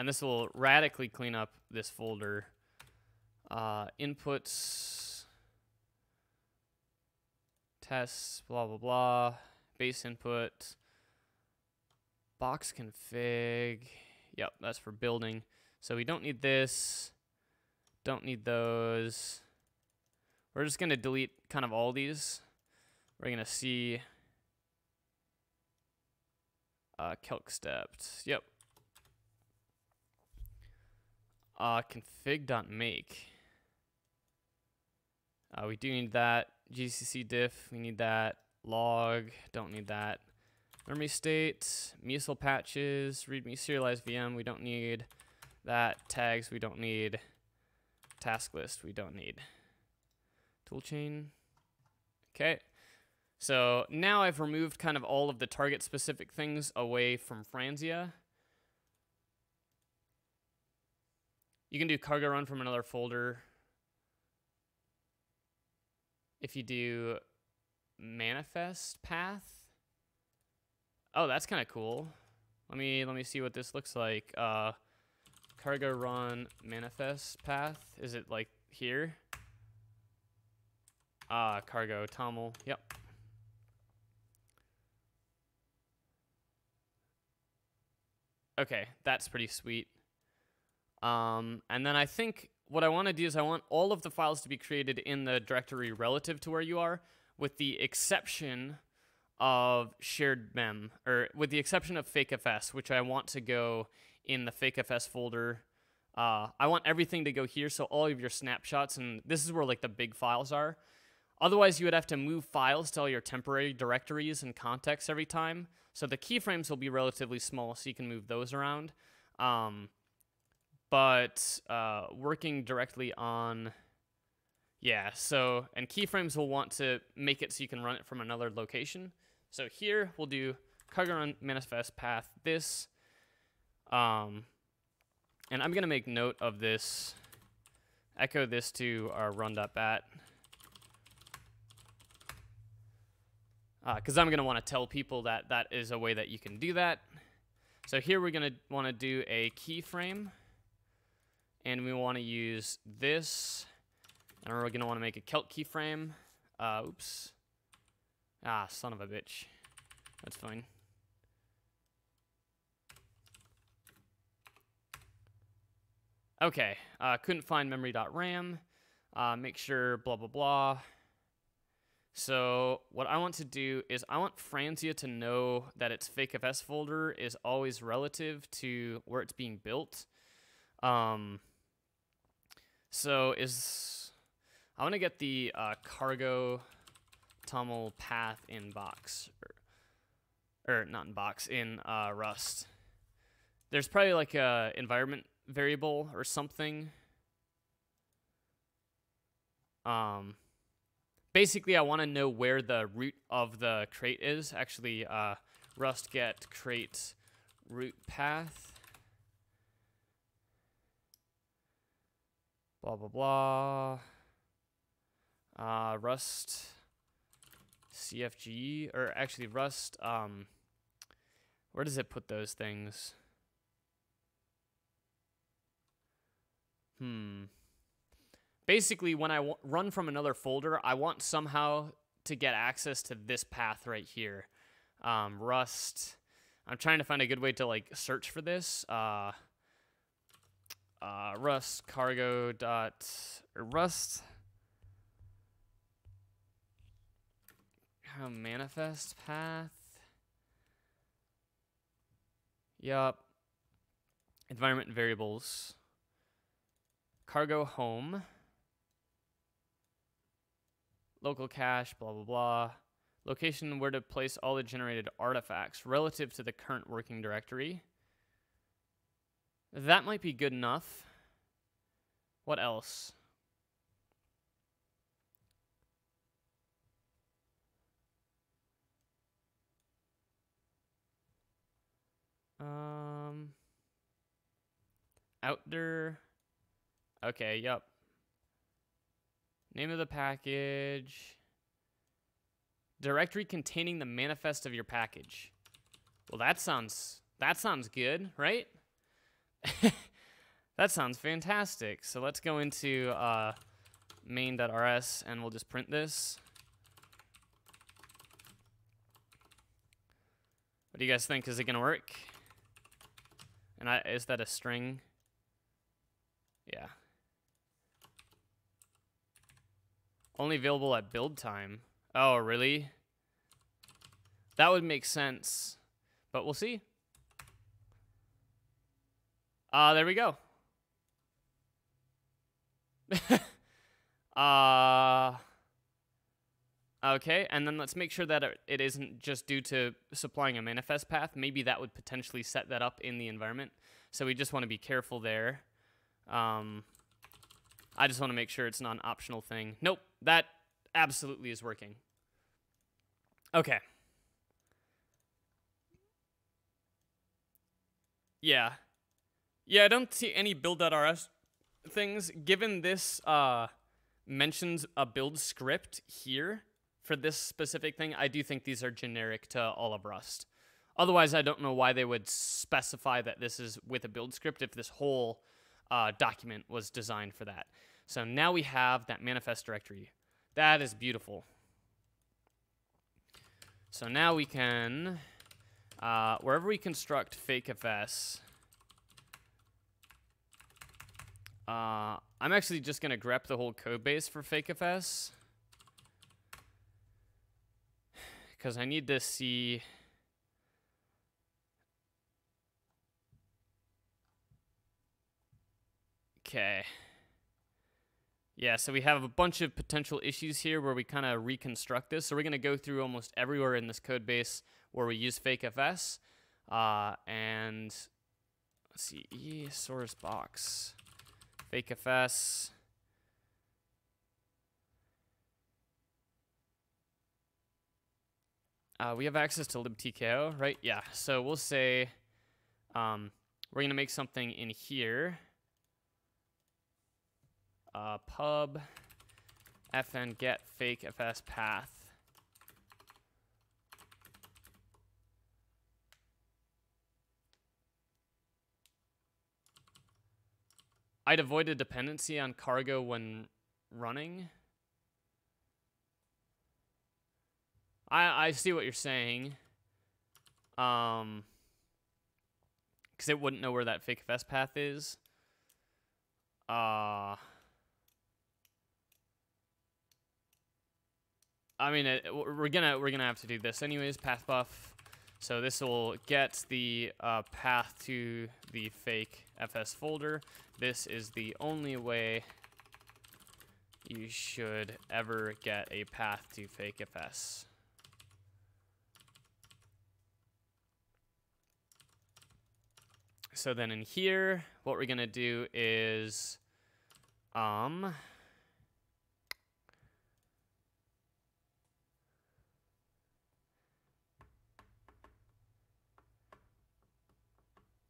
And this will radically clean up this folder. Uh, inputs, tests, blah, blah, blah, base input, box config. Yep, that's for building. So we don't need this, don't need those. We're just going to delete kind of all these. We're going to see uh, calc stepped. Yep, Uh, config.make. Uh, we do need that. GCC diff, we need that. Log, don't need that. Memory state, musl patches, readme serialized VM, we don't need that. Tags, we don't need. Task list, we don't need. Toolchain. Okay. So now I've removed kind of all of the target specific things away from Franzia. You can do cargo run from another folder. If you do manifest path. Oh, that's kind of cool. Let me let me see what this looks like. Uh, cargo run manifest path. Is it like here? Ah, uh, cargo toml. Yep. Okay, that's pretty sweet. Um, and then I think what I want to do is I want all of the files to be created in the directory relative to where you are, with the exception of shared mem, or with the exception of fakefs, which I want to go in the fakefs folder. Uh, I want everything to go here, so all of your snapshots, and this is where like the big files are. Otherwise, you would have to move files to all your temporary directories and contexts every time. So the keyframes will be relatively small, so you can move those around. Um, but uh, working directly on, yeah, so, and keyframes will want to make it so you can run it from another location. So here we'll do run manifest path this. Um, and I'm to make note of this, echo this to our run.bat. Because uh, I'm going to want to tell people that that is a way that you can do that. So here we're going to want to do a keyframe and we want to use this, and we're going to want to make a Celt keyframe. Uh, oops. Ah, son of a bitch. That's fine. Okay, uh, couldn't find memory.ram. Uh, make sure blah, blah, blah. So what I want to do is I want Franzia to know that its fakefs folder is always relative to where it's being built. Um, so is I want to get the uh, cargo toml path in box or, or not in box in uh, Rust. There's probably like a environment variable or something. Um, basically, I want to know where the root of the crate is. Actually, uh, Rust get crate root path. Blah blah blah. Uh, Rust CFG or actually Rust. Um, where does it put those things? Hmm. Basically, when I run from another folder, I want somehow to get access to this path right here. Um, Rust. I'm trying to find a good way to like search for this. Uh, uh, rust cargo dot rust manifest path. Yup. Environment variables. Cargo home. Local cache, blah, blah, blah. Location where to place all the generated artifacts relative to the current working directory. That might be good enough. What else? Um, OUT_DIR. Okay, yep. Name of the package. Directory containing the manifest of your package. Well, that sounds that sounds good, right? that sounds fantastic. So let's go into uh, main.rs and we'll just print this. What do you guys think? Is it to work? And I, is that a string? Yeah. Only available at build time. Oh, really? That would make sense. But we'll see. Uh, there we go. uh, okay, and then let's make sure that it isn't just due to supplying a manifest path. Maybe that would potentially set that up in the environment. So we just want to be careful there. Um, I just want to make sure it's not an optional thing. Nope, that absolutely is working. Okay. Yeah. Yeah, I don't see any build.rs things. Given this uh, mentions a build script here for this specific thing, I do think these are generic to all of Rust. Otherwise, I don't know why they would specify that this is with a build script if this whole uh, document was designed for that. So now we have that manifest directory. That is beautiful. So now we can, uh, wherever we construct fakefs, Uh, I'm actually just going to grep the whole code base for fakefs. Because I need to see... Okay. Yeah, so we have a bunch of potential issues here where we kind of reconstruct this. So we're going to go through almost everywhere in this code base where we use fakefs. Uh, and let's see, e source box, fakefs. Uh, we have access to libtko, right? Yeah, so we'll say um, we're going to make something in here uh, pub fn get fake fs path. I'd avoid a dependency on cargo when running. I I see what you're saying. Um, because it wouldn't know where that fake fs path is. Uh I mean, it, we're gonna we're gonna have to do this anyways. Path buff. So this will get the uh, path to the fake fs folder. This is the only way you should ever get a path to fake fs. So then in here, what we're gonna do is, um,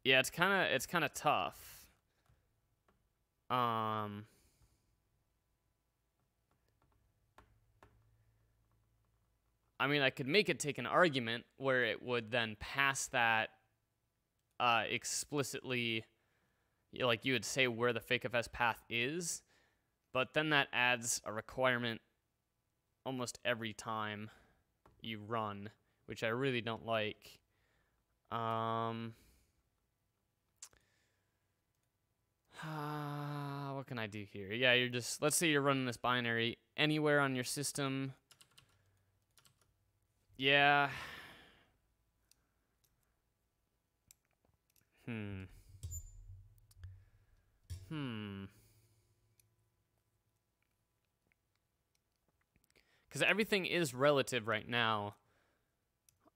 Yeah, it's kind of it's kind of tough. Um I mean, I could make it take an argument where it would then pass that uh, explicitly, like you would say where the fakefs path is, but then that adds a requirement almost every time you run, which I really don't like. Um, Uh, what can I do here? Yeah, you're just, let's say you're running this binary anywhere on your system. Yeah. Hmm. Hmm. Because everything is relative right now.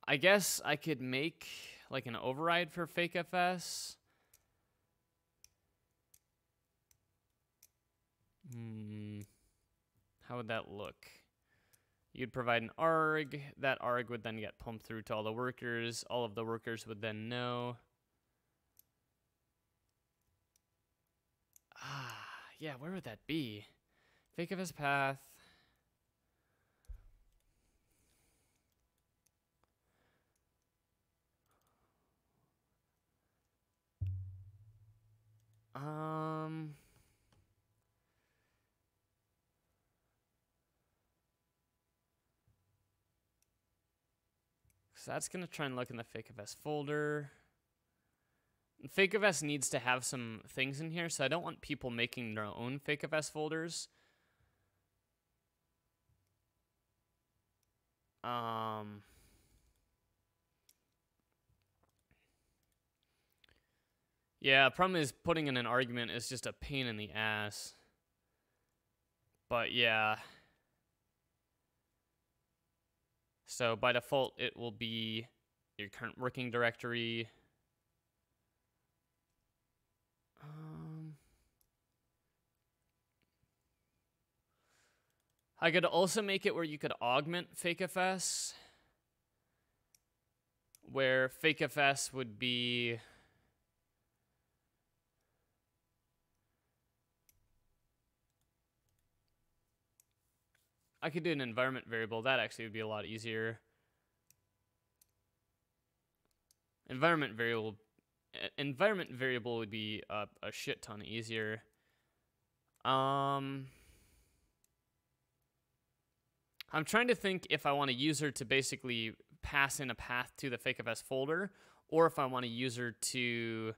I guess I could make like an override for fakefs. Hmm. How would that look? You'd provide an arg. That arg would then get pumped through to all the workers. All of the workers would then know. Ah, yeah, where would that be? Think of his path. Um... So that's going to try and look in the fakefs folder. fakefs needs to have some things in here, so I don't want people making their own fakefs folders. Um... Yeah, problem is putting in an argument is just a pain in the ass. But yeah. So by default, it will be your current working directory. Um, I could also make it where you could augment fakefs, where fakefs would be I could do an environment variable. That actually would be a lot easier. Environment variable environment variable would be a, a shit ton easier. Um, I'm trying to think if I want a user to basically pass in a path to the fakefs folder, or if I want a user to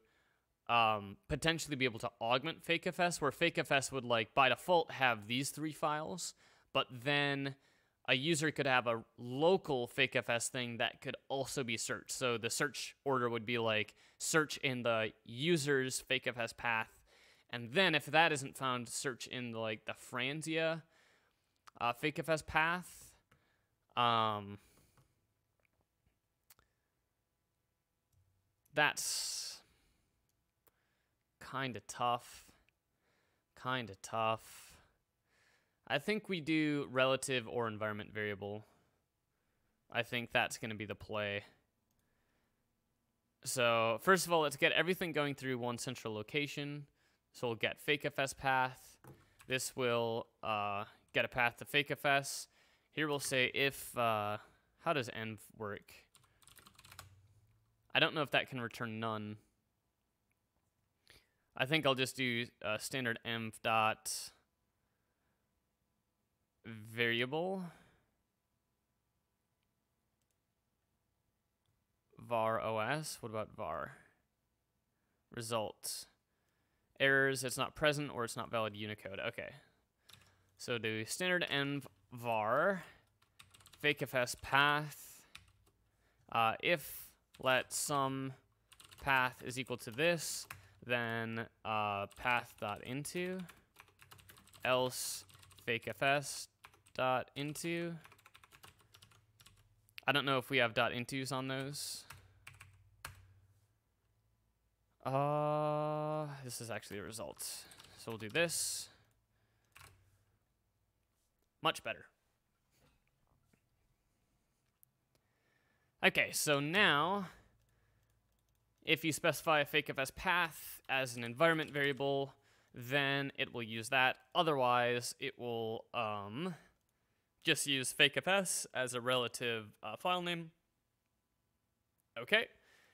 um, potentially be able to augment fakefs, where fakefs would like by default have these three files, but then a user could have a local fakefs thing that could also be searched. So the search order would be like search in the user's fakefs path, And then if that isn't found, search in the, like the Franzia uh, fakefs path. Um, that's kind of tough. Kind of tough. I think we do relative or environment variable. I think that's going to be the play. So first of all, let's get everything going through one central location. So we'll get fakefs path. This will uh, get a path to fakefs. Here we'll say if, uh, how does env work? I don't know if that can return none. I think I'll just do uh, standard env dot variable var os. What about var? Result. Errors, it's not present or it's not valid Unicode. Okay. So do standard env var fakefs path. Uh, if let some path is equal to this, then uh, path dot into else fakefs dot into. I don't know if we have dot intos on those. Uh, this is actually a result. So we'll do this. Much better. Okay, so now, if you specify a fakefs path as an environment variable, then it will use that. Otherwise, it will um, just use fakefs as a relative uh, file name. Okay.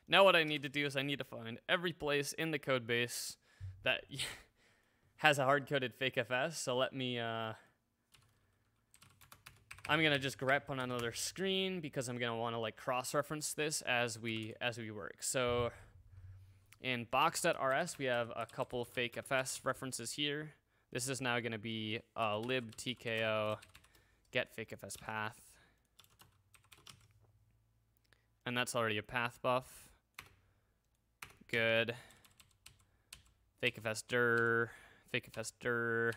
Now what I need to do is I need to find every place in the code base that has a hard-coded fakefs. So let me, uh, I'm gonna just grep on another screen because I'm gonna wanna like cross-reference this as we, as we work. So in box.rs, we have a couple fakefs references here. This is now gonna be uh, libtko get fakefs path. And that's already a PathBuf. Good. Fakefs dir, fakefs dir,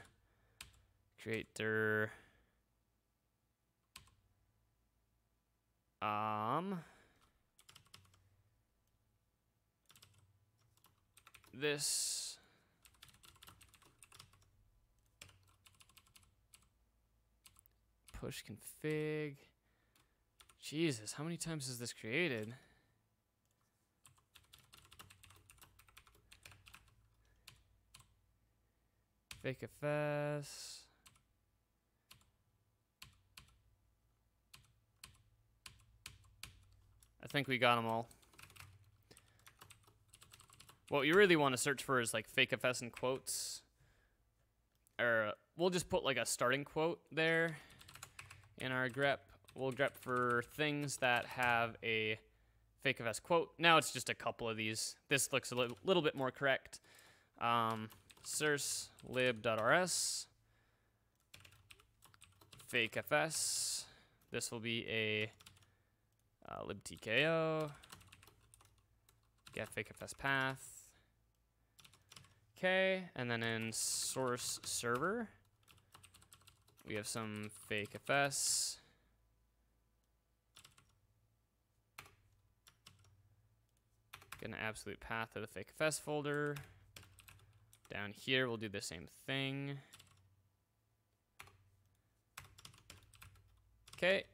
create dir. Um, this push config. Jesus, how many times is this created? fakefs. I think we got them all. What you really want to search for is like fake FS in quotes. Or we'll just put like a starting quote there in our grep. We'll grep for things that have a fakefs quote. Now it's just a couple of these. This looks a li little bit more correct. Um, source lib.rs fakefs. This will be a uh, libtko get fakefs path. Okay, and then in source server, we have some fake FS. Get an absolute path to the fake FS folder. Down here, we'll do the same thing. Okay,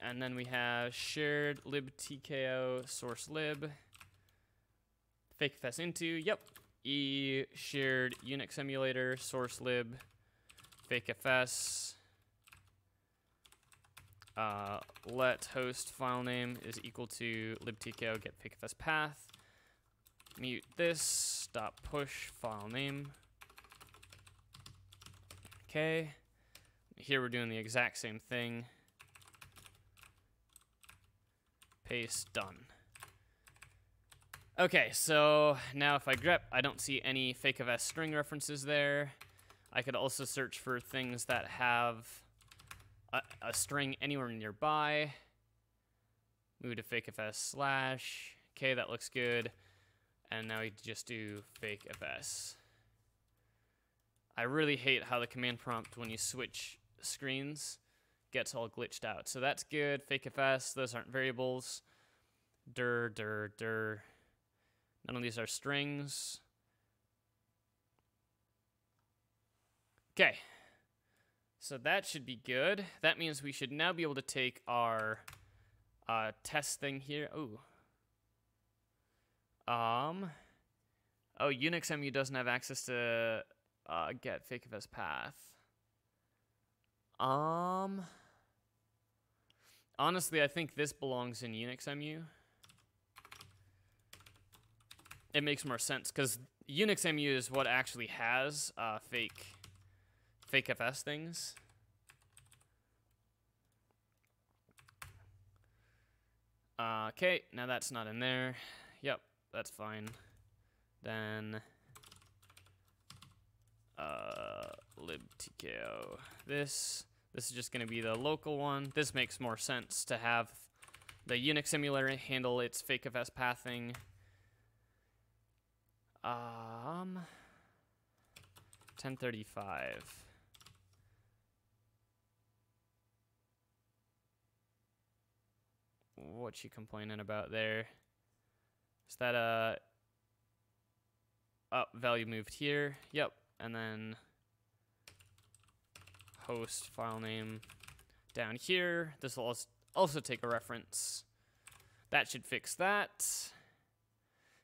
and then we have shared libtko source lib fakefs into, yep, e shared Unix emulator source lib fakefs uh, let host file name is equal to libtko get fakefs path. Mute this stop push file name. Okay. Here we're doing the exact same thing. Paste done. Okay, so now if I grep, I don't see any fakefs string references there. I could also search for things that have a, a string anywhere nearby. Move to fakefs slash. Okay, that looks good. And now we just do fakefs. I really hate how the command prompt when you switch screens gets all glitched out. So that's good. FakeFS, those aren't variables. Dir, dir, dir. None of these are strings. Okay. So that should be good. That means we should now be able to take our uh, test thing here. Oh. Um. Oh, UnixMU doesn't have access to uh, get fakefs path. Um. Honestly, I think this belongs in UnixMU. It makes more sense because UnixMU is what actually has uh, fake fakefs things. Uh, okay, now that's not in there. Yep, that's fine. Then uh, libtko. This this is just going to be the local one. This makes more sense to have the Unix emulator handle its fakefs pathing. Um, 1035. What you complaining about there? Is that a up oh, value moved here? Yep, and then host file name down here. This will also take a reference. That should fix that.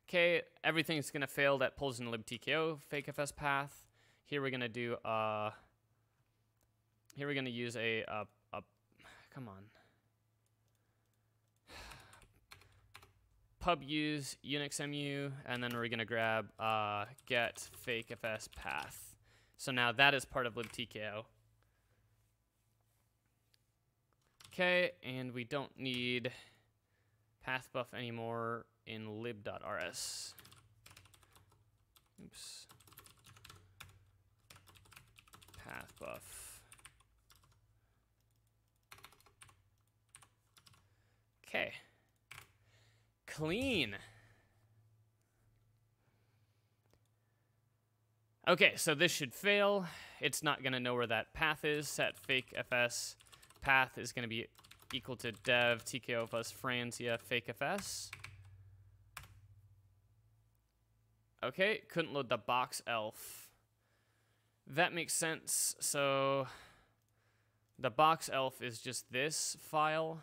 Okay, everything's gonna fail that pulls in libtko fakefs path. Here we're gonna do uh here we're gonna use a uh, a come on pub use unixmu, and then we're going to grab uh, get fakefs path. So now that is part of libtko. Okay, and we don't need PathBuf anymore in lib.rs. Oops. PathBuf. Okay clean. Okay, so this should fail. It's not going to know where that path is. Set fake fs path is going to be equal to dev tko plus franzia fake fs. Okay, couldn't load the box elf. That makes sense. So the box elf is just this file.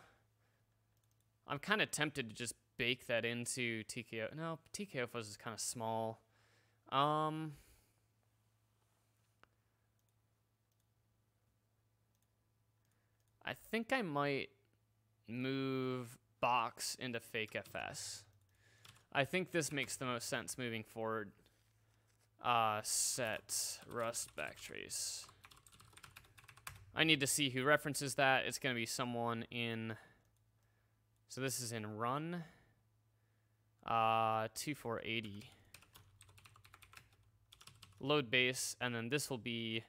I'm kind of tempted to just bake that into TKO. No, TKO fuzz is kind of small. Um, I think I might move box into fake FS. I think this makes the most sense moving forward. Uh, set rust backtrace. I need to see who references that. It's going to be someone in... So this is in run. Uh, 2480. Load base, and then this will be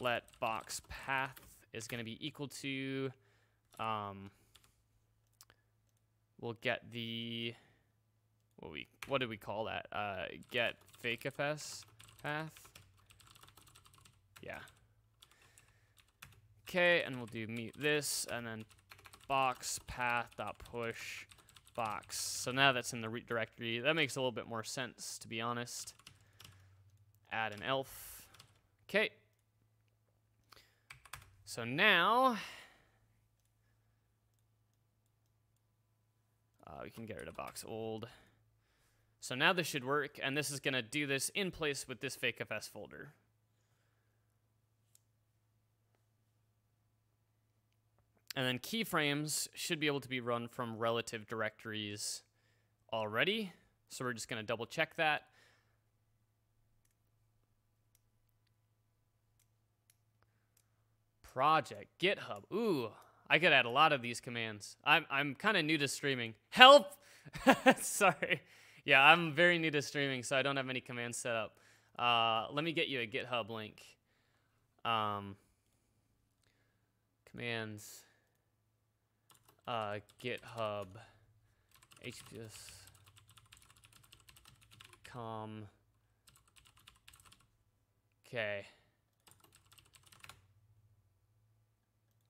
let box path is going to be equal to, um, we'll get the, what we, what did we call that? Uh, get fake FS path. Yeah. Okay, and we'll do meet this, and then box path dot push box. So now that's in the root directory. That makes a little bit more sense, to be honest. Add an elf. Okay. So now... Uh, we can get rid of box old. So now this should work, and this is going to do this in place with this fakefs folder. And then keyframes should be able to be run from relative directories already. So we're just going to double check that. Project, GitHub. Ooh, I could add a lot of these commands. I'm, I'm kind of new to streaming. Help! Sorry. Yeah, I'm very new to streaming, so I don't have any commands set up. Uh, let me get you a GitHub link. Um, commands uh, GitHub HTTPS com. Okay.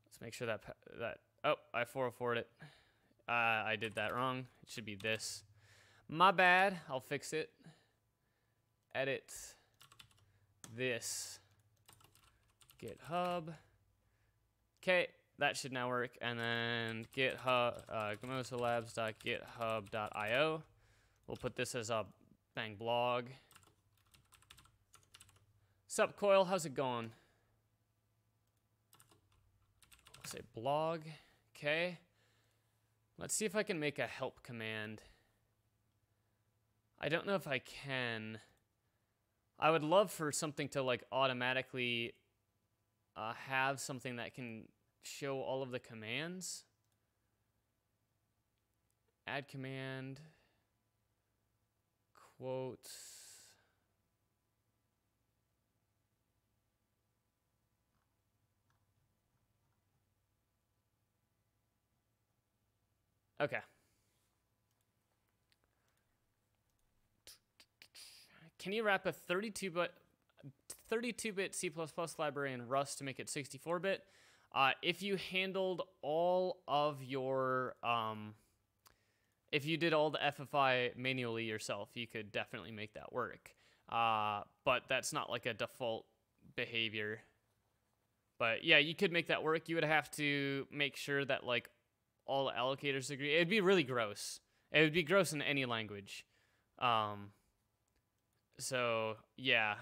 Let's make sure that that. Oh, I 404'd it. Uh, I did that wrong. It should be this. My bad. I'll fix it. Edit this. GitHub. Okay, that should now work. And then GitHub, uh, gamozolabs.github.io. We'll put this as a bang blog. Sup, Coil? How's it going? I'll say blog. Okay. Let's see if I can make a help command. I don't know if I can. I would love for something to like automatically uh, have something that can show all of the commands. Add command, quotes. Okay. Can you wrap a 32-bit 32-bit C++ plus library in Rust to make it 64-bit? Uh, if you handled all of your, um, if you did all the FFI manually yourself, you could definitely make that work. Uh, but that's not like a default behavior. But yeah, you could make that work. You would have to make sure that like all allocators agree. It'd be really gross. It would be gross in any language. Um, so yeah,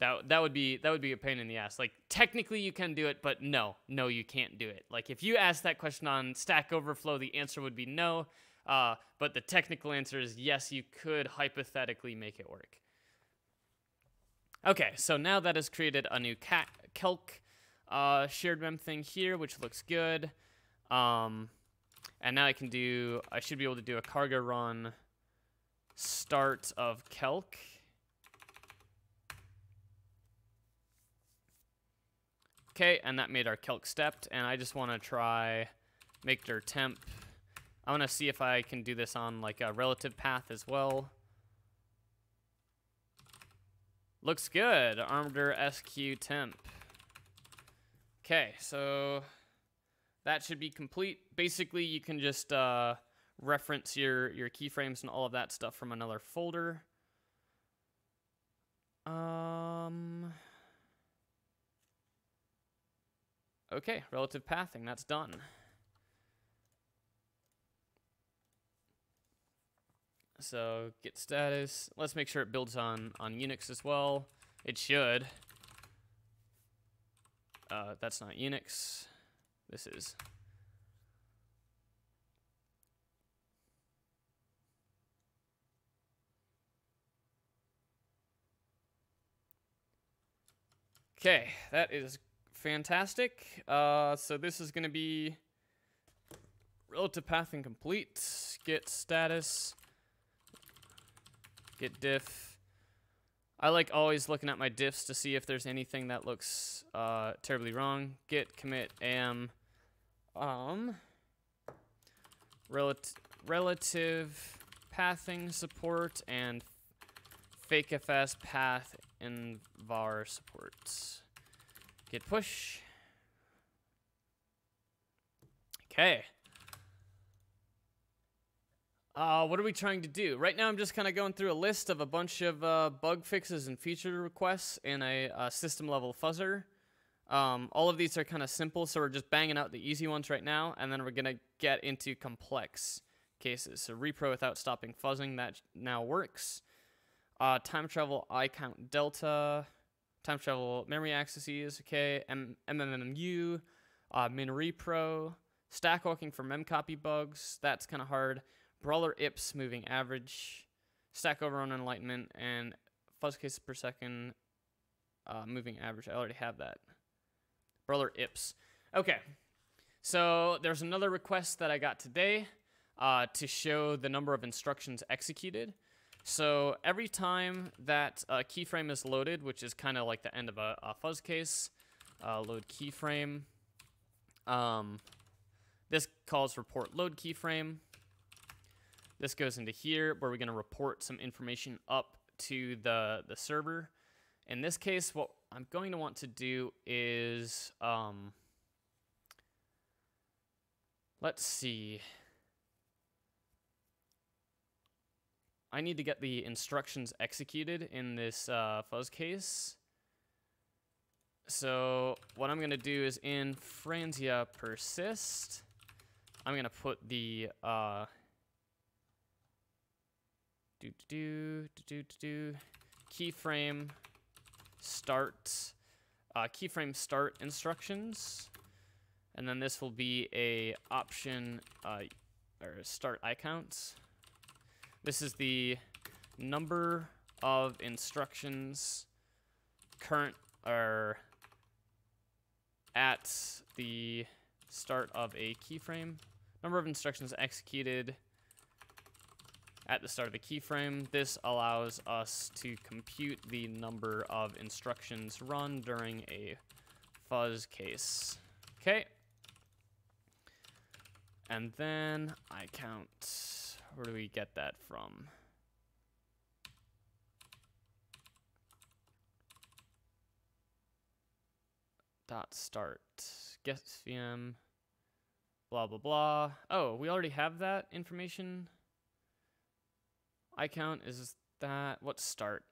that that would be that would be a pain in the ass. Like technically you can do it, but no, no, you can't do it. Like if you ask that question on Stack Overflow, the answer would be no. Uh, but the technical answer is yes, you could hypothetically make it work. Okay, so now that has created a new calc uh, shared mem thing here, which looks good. Um, and now I can do, I should be able to do a cargo run start of calc. Okay, and that made our calc stepped, and I just want to try make dir temp. I want to see if I can do this on like a relative path as well. Looks good, rmdir sq temp. Okay, so that should be complete. Basically, you can just uh, reference your, your keyframes and all of that stuff from another folder. Um, okay, relative pathing, that's done. So git status, let's make sure it builds on, on Unix as well. It should. Uh, that's not Unix. This is. Okay, that is fantastic. Uh, so this is going to be relative path incomplete, git status, git diff. I like always looking at my diffs to see if there's anything that looks uh, terribly wrong. Git commit am um relative relative pathing support and fakefs path and var support. Git push. Okay. Uh, what are we trying to do? Right now, I'm just kind of going through a list of a bunch of uh, bug fixes and feature requests in a, a system level fuzzer. Um, all of these are kind of simple, so we're just banging out the easy ones right now, and then we're going to get into complex cases. So repro without stopping fuzzing, that now works. Uh, time travel I count delta, time travel memory accesses, okay, M MMMU, uh, min repro, stack walking for memcopy bugs, that's kind of hard. Brawler IPS moving average, stack overrun enlightenment, and fuzz cases per second uh, moving average. I already have that. Brawler IPS. Okay, so there's another request that I got today uh, to show the number of instructions executed. So every time that a keyframe is loaded, which is kind of like the end of a, a fuzz case, uh, load keyframe, um, this calls report load keyframe. This goes into here where we're going to report some information up to the, the server. In this case, what I'm going to want to do is, um, let's see. I need to get the instructions executed in this uh, fuzz case. So what I'm going to do is in Franzia persist, I'm going to put the uh, do do do do do keyframe start uh, keyframe start instructions, and then this will be a option uh, or start iCounts. This is the number of instructions current or at the start of a keyframe. Number of instructions executed at the start of the keyframe. This allows us to compute the number of instructions run during a fuzz case. Okay. And then I count, where do we get that from? Dot start, guest VM, blah, blah, blah. Oh, we already have that information. I count is that, what start?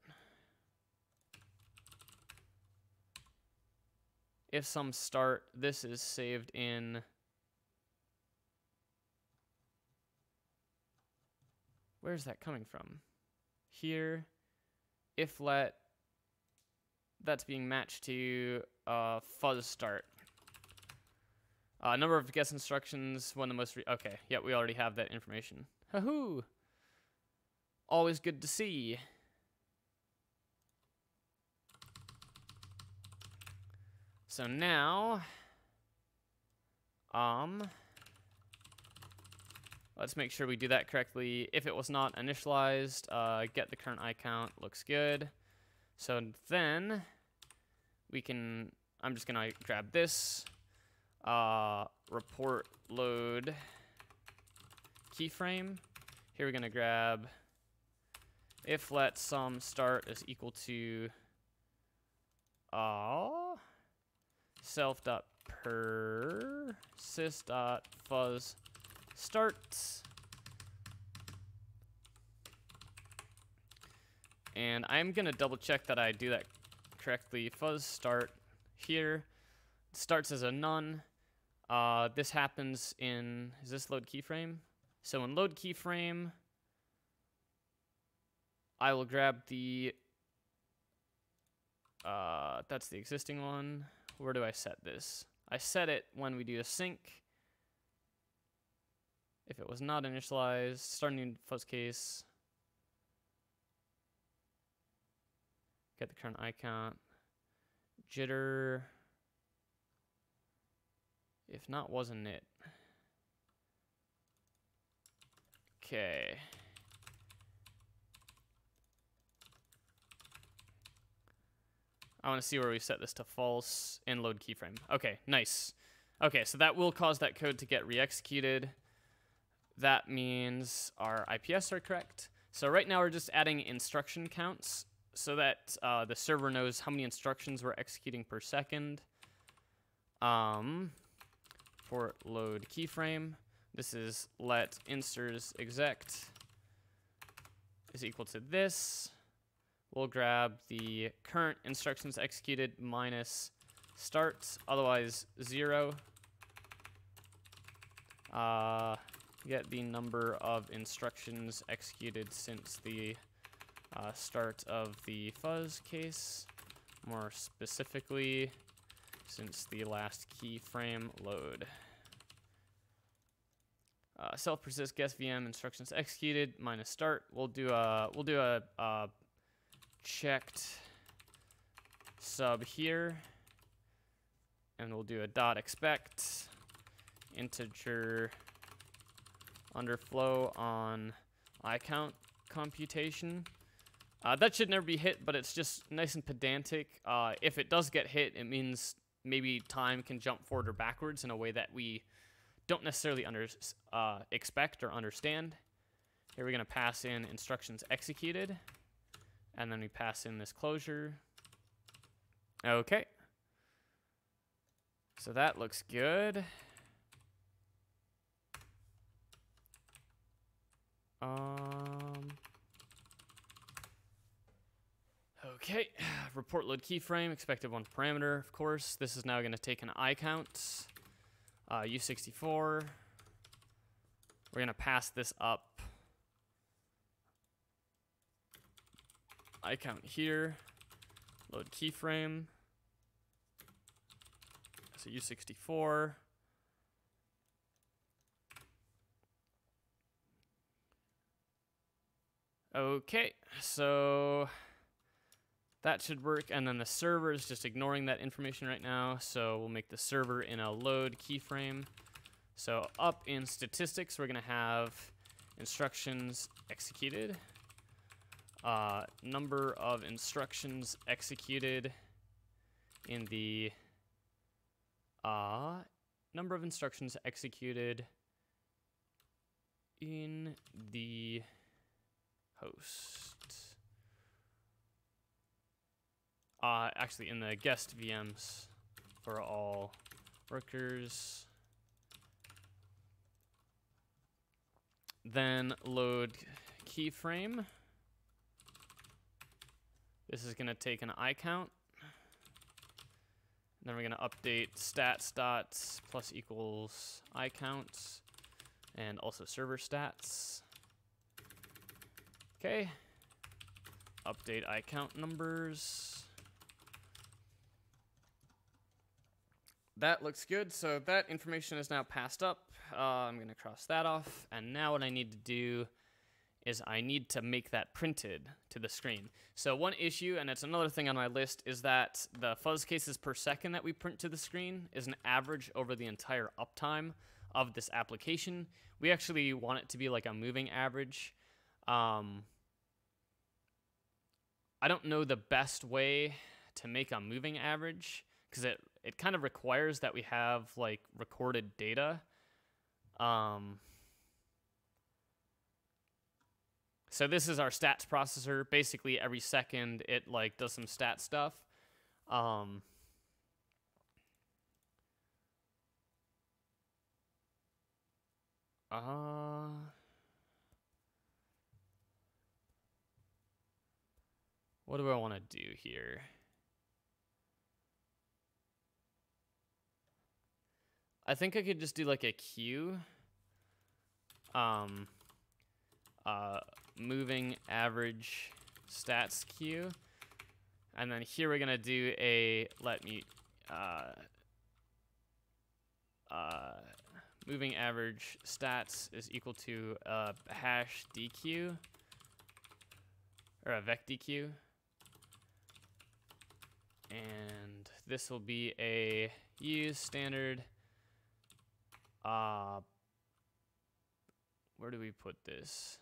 If some start, this is saved in Where's that coming from? Here, if let, that's being matched to uh, fuzz start. Uh, number of guest instructions, when the most, okay, yeah, we already have that information. Hahoo! Always good to see. So now, um, let's make sure we do that correctly. If it was not initialized, uh, get the current iCount, looks good. So then we can, I'm just gonna grab this, uh, report load keyframe. Here we're gonna grab if let some start is equal to uh, self dot persist dot fuzz start and I'm gonna double check that I do that correctly fuzz start here starts as a none uh, this happens in is this load keyframe so in load keyframe I will grab the, uh, that's the existing one. Where do I set this? I set it when we do a sync. If it was not initialized, start a new fuzz case. Get the current iCount. Jitter. If not, wasn't it? Okay. I want to see where we set this to false and load keyframe. Okay, nice. Okay, so that will cause that code to get re-executed. That means our IPS are correct. So right now we're just adding instruction counts so that uh, the server knows how many instructions we're executing per second. Um, for load keyframe, this is let instrs exect is equal to this we'll grab the current instructions executed minus start, otherwise zero. Uh, get the number of instructions executed since the uh, start of the fuzz case, more specifically since the last keyframe load. Uh, self persist guest VM instructions executed minus start. We'll do a we'll do a, a checked sub here. And we'll do a dot expect integer underflow on iCount computation. Uh, that should never be hit, but it's just nice and pedantic. Uh, if it does get hit, it means maybe time can jump forward or backwards in a way that we don't necessarily under, uh, expect or understand. Here we're going to pass in instructions executed. And then we pass in this closure. Okay. So that looks good. Um. Okay, report load keyframe, expected one parameter, of course. This is now going to take an I count, uh, U64. We're going to pass this up. I count here, load keyframe. So U64. Okay, so that should work. And then the server is just ignoring that information right now. So we'll make the server in a load keyframe. So up in statistics, we're going to have instructions executed. Uh, number of instructions executed in the uh, number of instructions executed in the host. Uh, actually, in the guest VMs for all workers. Then load keyframe. This is going to take an I count. Then we're going to update stats dots plus equals I counts and also server stats. Okay. Update I count numbers. That looks good. So that information is now passed up. Uh, I'm going to cross that off. And now what I need to do is I need to make that printed to the screen. So one issue, and it's another thing on my list, is that the fuzz cases per second that we print to the screen is an average over the entire uptime of this application. We actually want it to be like a moving average. Um, I don't know the best way to make a moving average because it, it kind of requires that we have like recorded data. Um, so this is our stats processor. Basically, every second it like does some stat stuff. Um, uh, what do I want to do here? I think I could just do like a queue. Um, uh, moving average stats queue. And then here we're going to do a, let me, uh, uh, moving average stats is equal to a hash dq or a VecDeque. And this will be a use standard, uh, where do we put this?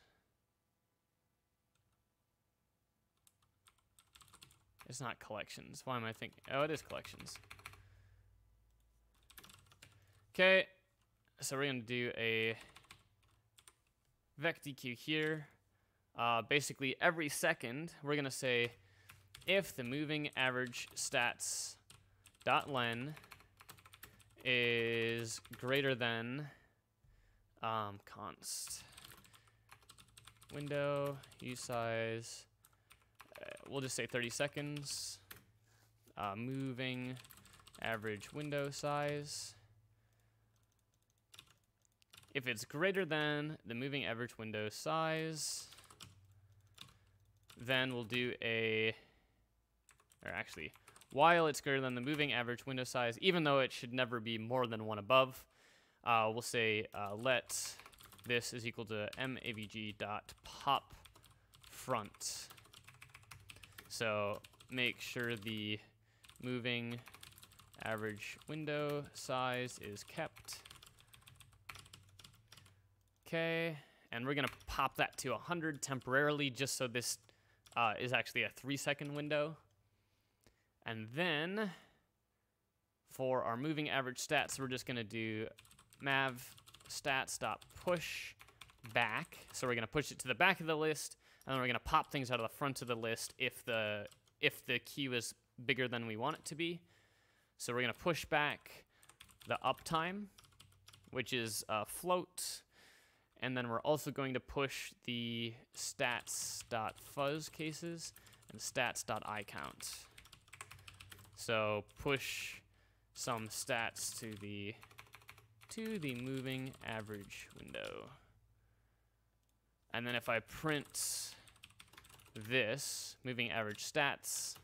It's not collections. Why am I thinking? Oh, it is collections. Okay, so we're going to do a VecDeque here. Uh, basically, every second, we're going to say if the moving average stats dot len is greater than um, const window usize we'll just say 30 seconds. Uh, moving average window size. If it's greater than the moving average window size, then we'll do a, or actually, while it's greater than the moving average window size, even though it should never be more than one above, uh, we'll say uh, let this is equal to mavg dot pop front so make sure the moving average window size is kept. Okay, and we're gonna pop that to 100 temporarily just so this uh, is actually a three second window. And then for our moving average stats, we're just gonna do mav stats dot push back. So we're gonna push it to the back of the list and then we're going to pop things out of the front of the list if the if the queue is bigger than we want it to be. So we're going to push back the uptime, which is uh, float. And then we're also going to push the stats.fuzz cases and stats.icount. So push some stats to the to the moving average window. And then if I print this, moving average stats,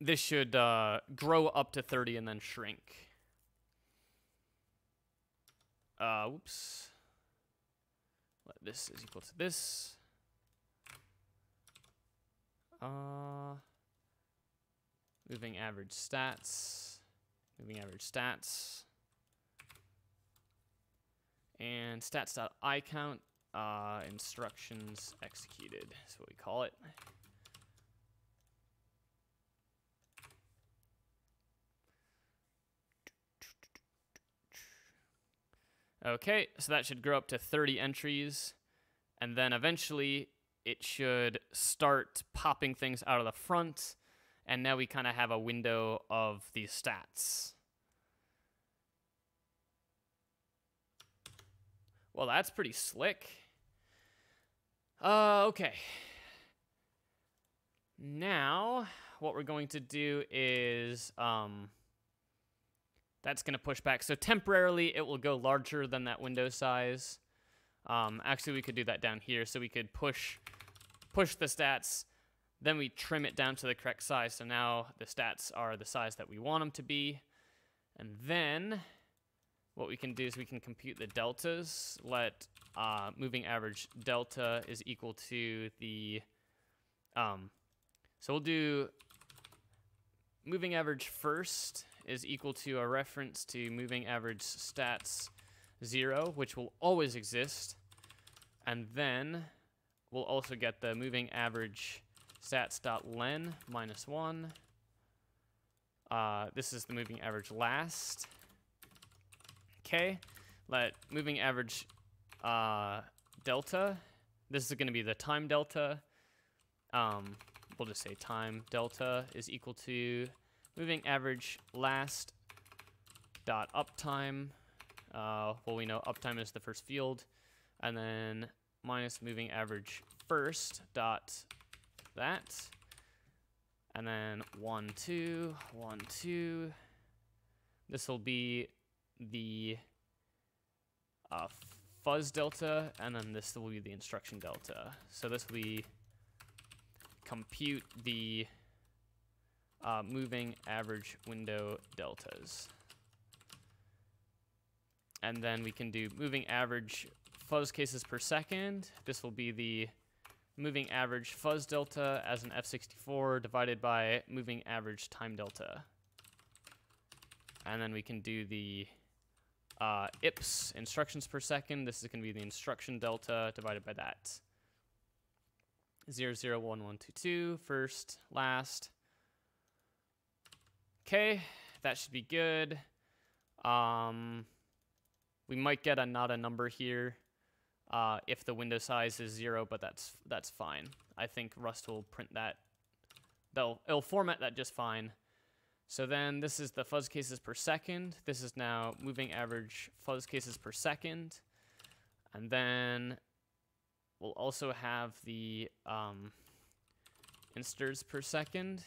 this should uh, grow up to 30 and then shrink. Uh, whoops. Let this is equal to this. Uh, moving average stats. Moving average stats. And stats.icount, uh, instructions executed is what we call it. Okay, so that should grow up to 30 entries, and then eventually it should start popping things out of the front, and now we kind of have a window of these stats. Well, that's pretty slick. Uh, okay. Now, what we're going to do is, um, that's going to push back. So temporarily, it will go larger than that window size. Um, actually, we could do that down here. So we could push, push the stats, then we trim it down to the correct size. So now the stats are the size that we want them to be. And then what we can do is we can compute the deltas. Let uh, moving average delta is equal to the, um, so we'll do moving average first is equal to a reference to moving average stats 0, which will always exist. And then we'll also get the moving average stats.len minus 1. Uh, this is the moving average last. Okay, let moving average uh, delta. This is going to be the time delta. Um, we'll just say time delta is equal to moving average last dot uptime. Uh, well, we know uptime is the first field, and then minus moving average first dot that, and then one two one two. This will be the uh, fuzz delta, and then this will be the instruction delta. So this will be compute the uh, moving average window deltas. And then we can do moving average fuzz cases per second. This will be the moving average fuzz delta as an F64 divided by moving average time delta. And then we can do the uh, IPS, instructions per second. This is going to be the instruction delta divided by that. 0, 0, 1, 1, 2, 2, first, last. Okay, that should be good. Um, we might get a not a number here uh, if the window size is zero, but that's that's fine. I think Rust will print that. They'll it'll format that just fine. So then this is the fuzz cases per second. This is now moving average fuzz cases per second. And then we'll also have the um, insters per second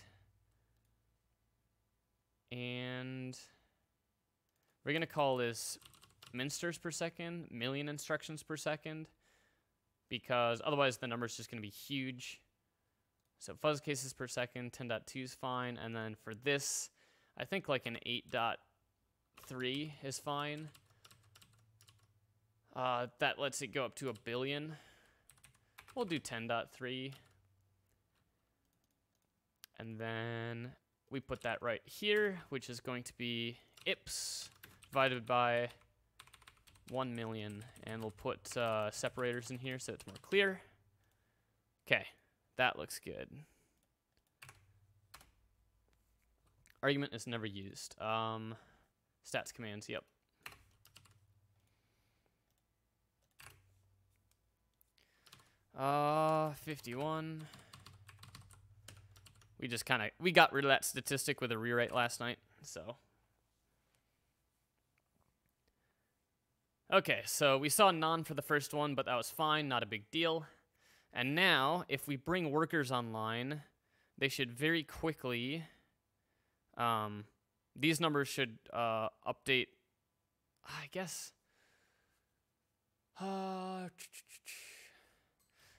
and we're going to call this minsters per second, million instructions per second, because otherwise the number is just going to be huge. So fuzz cases per second, 10.2 is fine. And then for this, I think like an 8.3 is fine. Uh, that lets it go up to a billion. We'll do 10.3. And then we put that right here, which is going to be IPS divided by 1 million. And we'll put uh, separators in here so it's more clear. Okay, that looks good. Argument is never used. Um, stats commands, yep. Uh, 51. we just kind of we got rid of that statistic with a rewrite last night. So Okay, so we saw none for the first one, but that was fine, not a big deal. And now, if we bring workers online, they should very quickly, um, these numbers should uh, update, I guess, uh,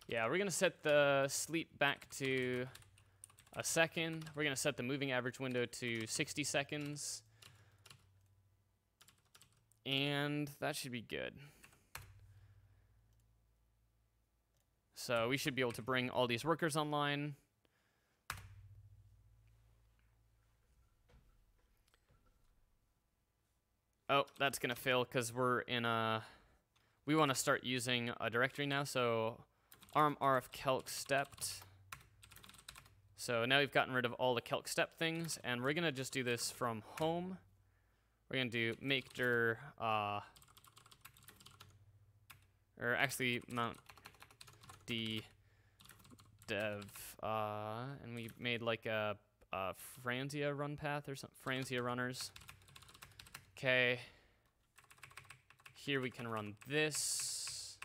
yeah, we're going to set the sleep back to a second. We're going to set the moving average window to 60 seconds. And that should be good. So we should be able to bring all these workers online. Oh, that's going to fail because we're in a... We want to start using a directory now, so arm rf calc stepped. So now we've gotten rid of all the calc step things, and we're going to just do this from home. We're to do make dir, uh, or actually mount d dev, uh, and we made like a, a Franzia run path or something, Franzia runners. Okay. Here we can run this.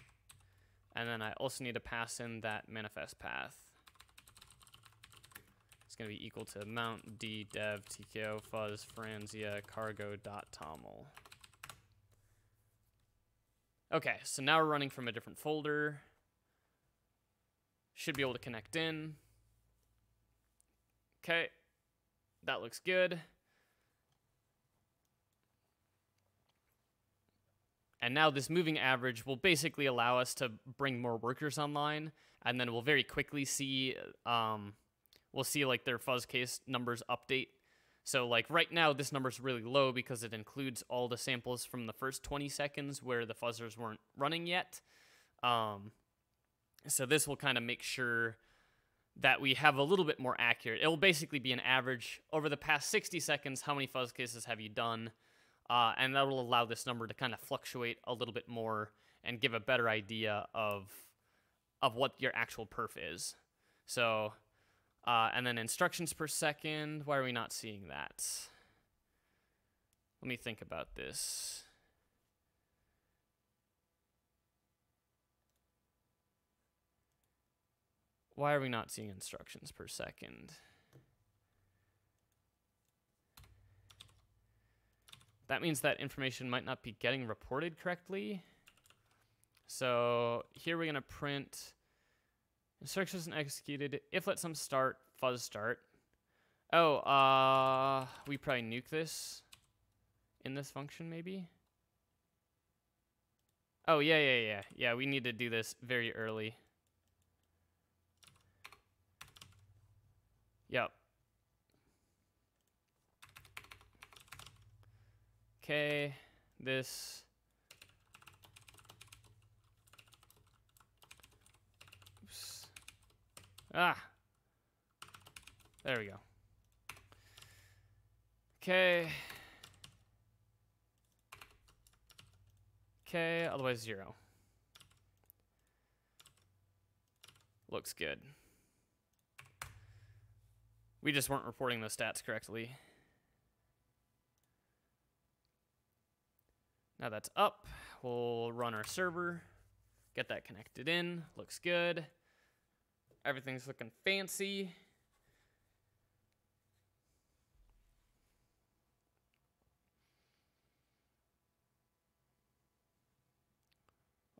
And then I also need to pass in that manifest path. It's going to be equal to mount d dev tko fuzz franzia cargo dot. Okay, so now we're running from a different folder. Should be able to connect in. Okay, that looks good. And now this moving average will basically allow us to bring more workers online, and then we'll very quickly see um, we'll see like their fuzz case numbers update. So like right now, this number is really low because it includes all the samples from the first 20 seconds where the fuzzers weren't running yet. Um, so this will kind of make sure that we have a little bit more accurate. It will basically be an average over the past 60 seconds. How many fuzz cases have you done? Uh, and that will allow this number to kind of fluctuate a little bit more and give a better idea of of what your actual perf is. So uh, and then instructions per second. Why are we not seeing that? Let me think about this. Why are we not seeing instructions per second? That means that information might not be getting reported correctly. So here we're going to print Instructions executed. If let some start, fuzz start. Oh, uh, we probably nuke this in this function, maybe? Oh, yeah, yeah, yeah. Yeah, we need to do this very early. Yep. Okay, this Ah. There we go. Okay. Okay, otherwise zero. Looks good. We just weren't reporting those stats correctly. Now that's up. We'll run our server, get that connected in. Looks good. Everything's looking fancy.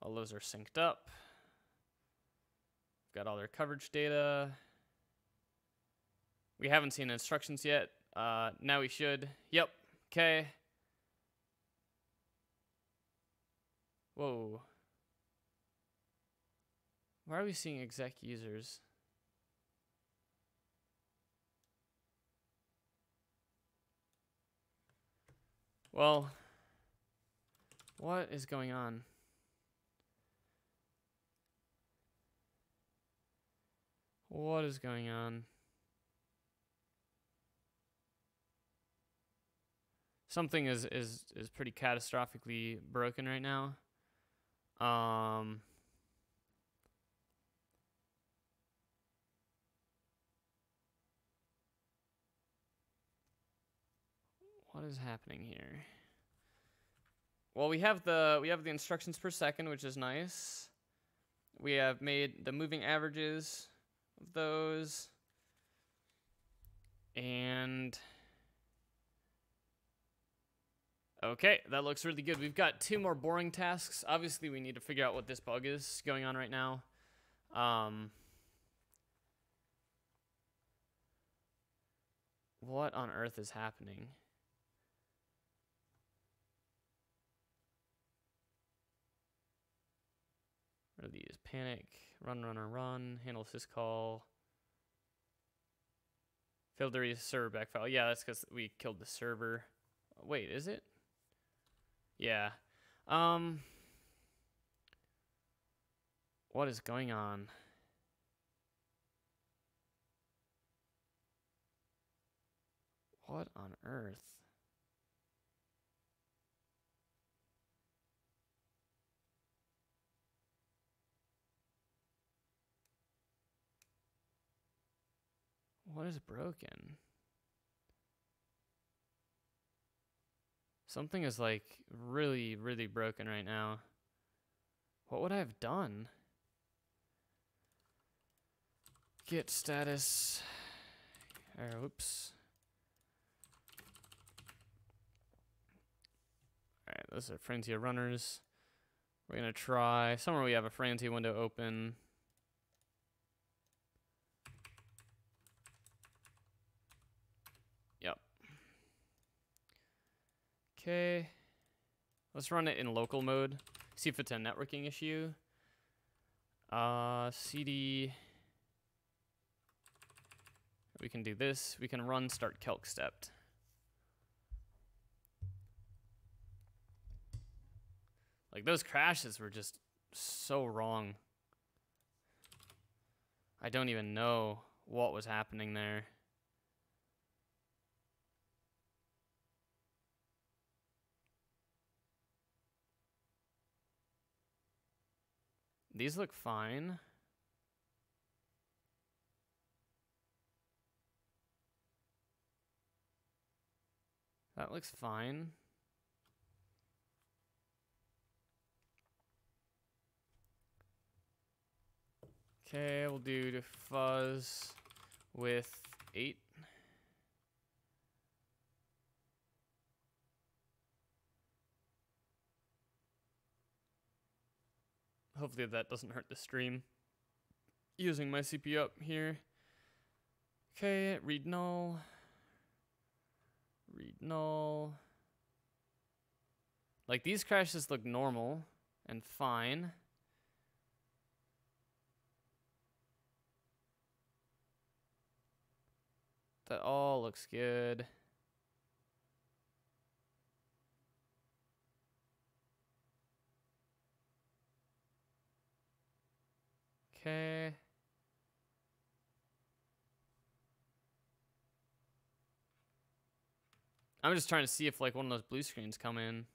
All those are synced up. Got all their coverage data. We haven't seen instructions yet. Uh, now we should. Yep. Okay. Whoa. Why are we seeing exec users? Well, what is going on? What is going on? Something is is is pretty catastrophically broken right now. Um What is happening here? Well, we have the we have the instructions per second, which is nice. We have made the moving averages of those. And Okay, that looks really good. We've got two more boring tasks. Obviously, we need to figure out what this bug is going on right now. Um, what on earth is happening? What are these? Panic, run, run, run, handle syscall. Failed to read server backfile. Yeah, that's because we killed the server. Wait, is it? Yeah. Um. What is going on? What on earth? What is broken? Something is like really, really broken right now. What would I have done? Git status. Or. Alright, those are Franzia runners. We're going to try somewhere we have a Franzia window open. Okay. Let's run it in local mode. See if it's a networking issue. Uh, cd. We can do this. We can run start calc stepped. Like those crashes were just so wrong. I don't even know what was happening there. These look fine. That looks fine. Okay, we'll do fuzz with 8. Hopefully that doesn't hurt the stream. Using my CPU up here. Okay, read null. Read null. Like these crashes look normal and fine. That all looks good. Okay. I'm just trying to see if like one of those blue screens come in.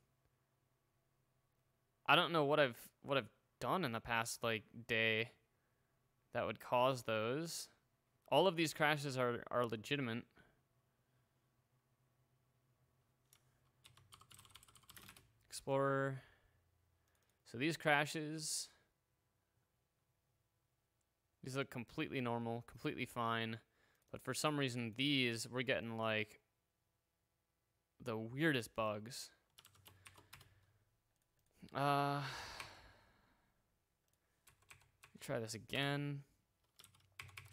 I don't know what I've what I've done in the past like day that would cause those. All of these crashes are are legitimate. Explorer. So these crashes these look completely normal, completely fine. But for some reason, these, we're getting like the weirdest bugs. Uh, try this again.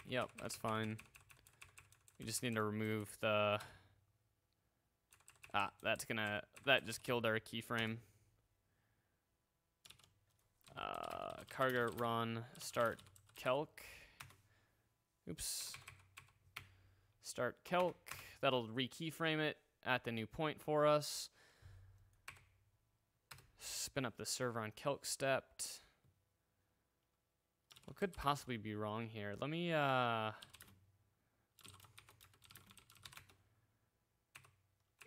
Yep, that's fine. We just need to remove the... Ah, that's gonna... That just killed our keyframe. Uh, cargo run, start calc. Oops. Start calc. That'll re-keyframe it at the new point for us. Spin up the server on calc stepped. What could possibly be wrong here? Let me, uh...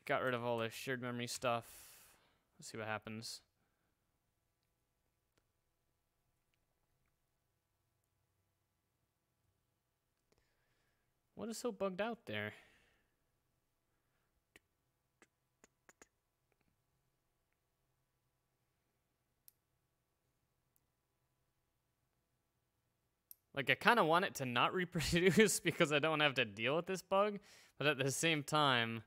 Got rid of all the shared memory stuff. Let's see what happens. What is so bugged out there? Like, I kind of want it to not reproduce because I don't have to deal with this bug, but at the same time,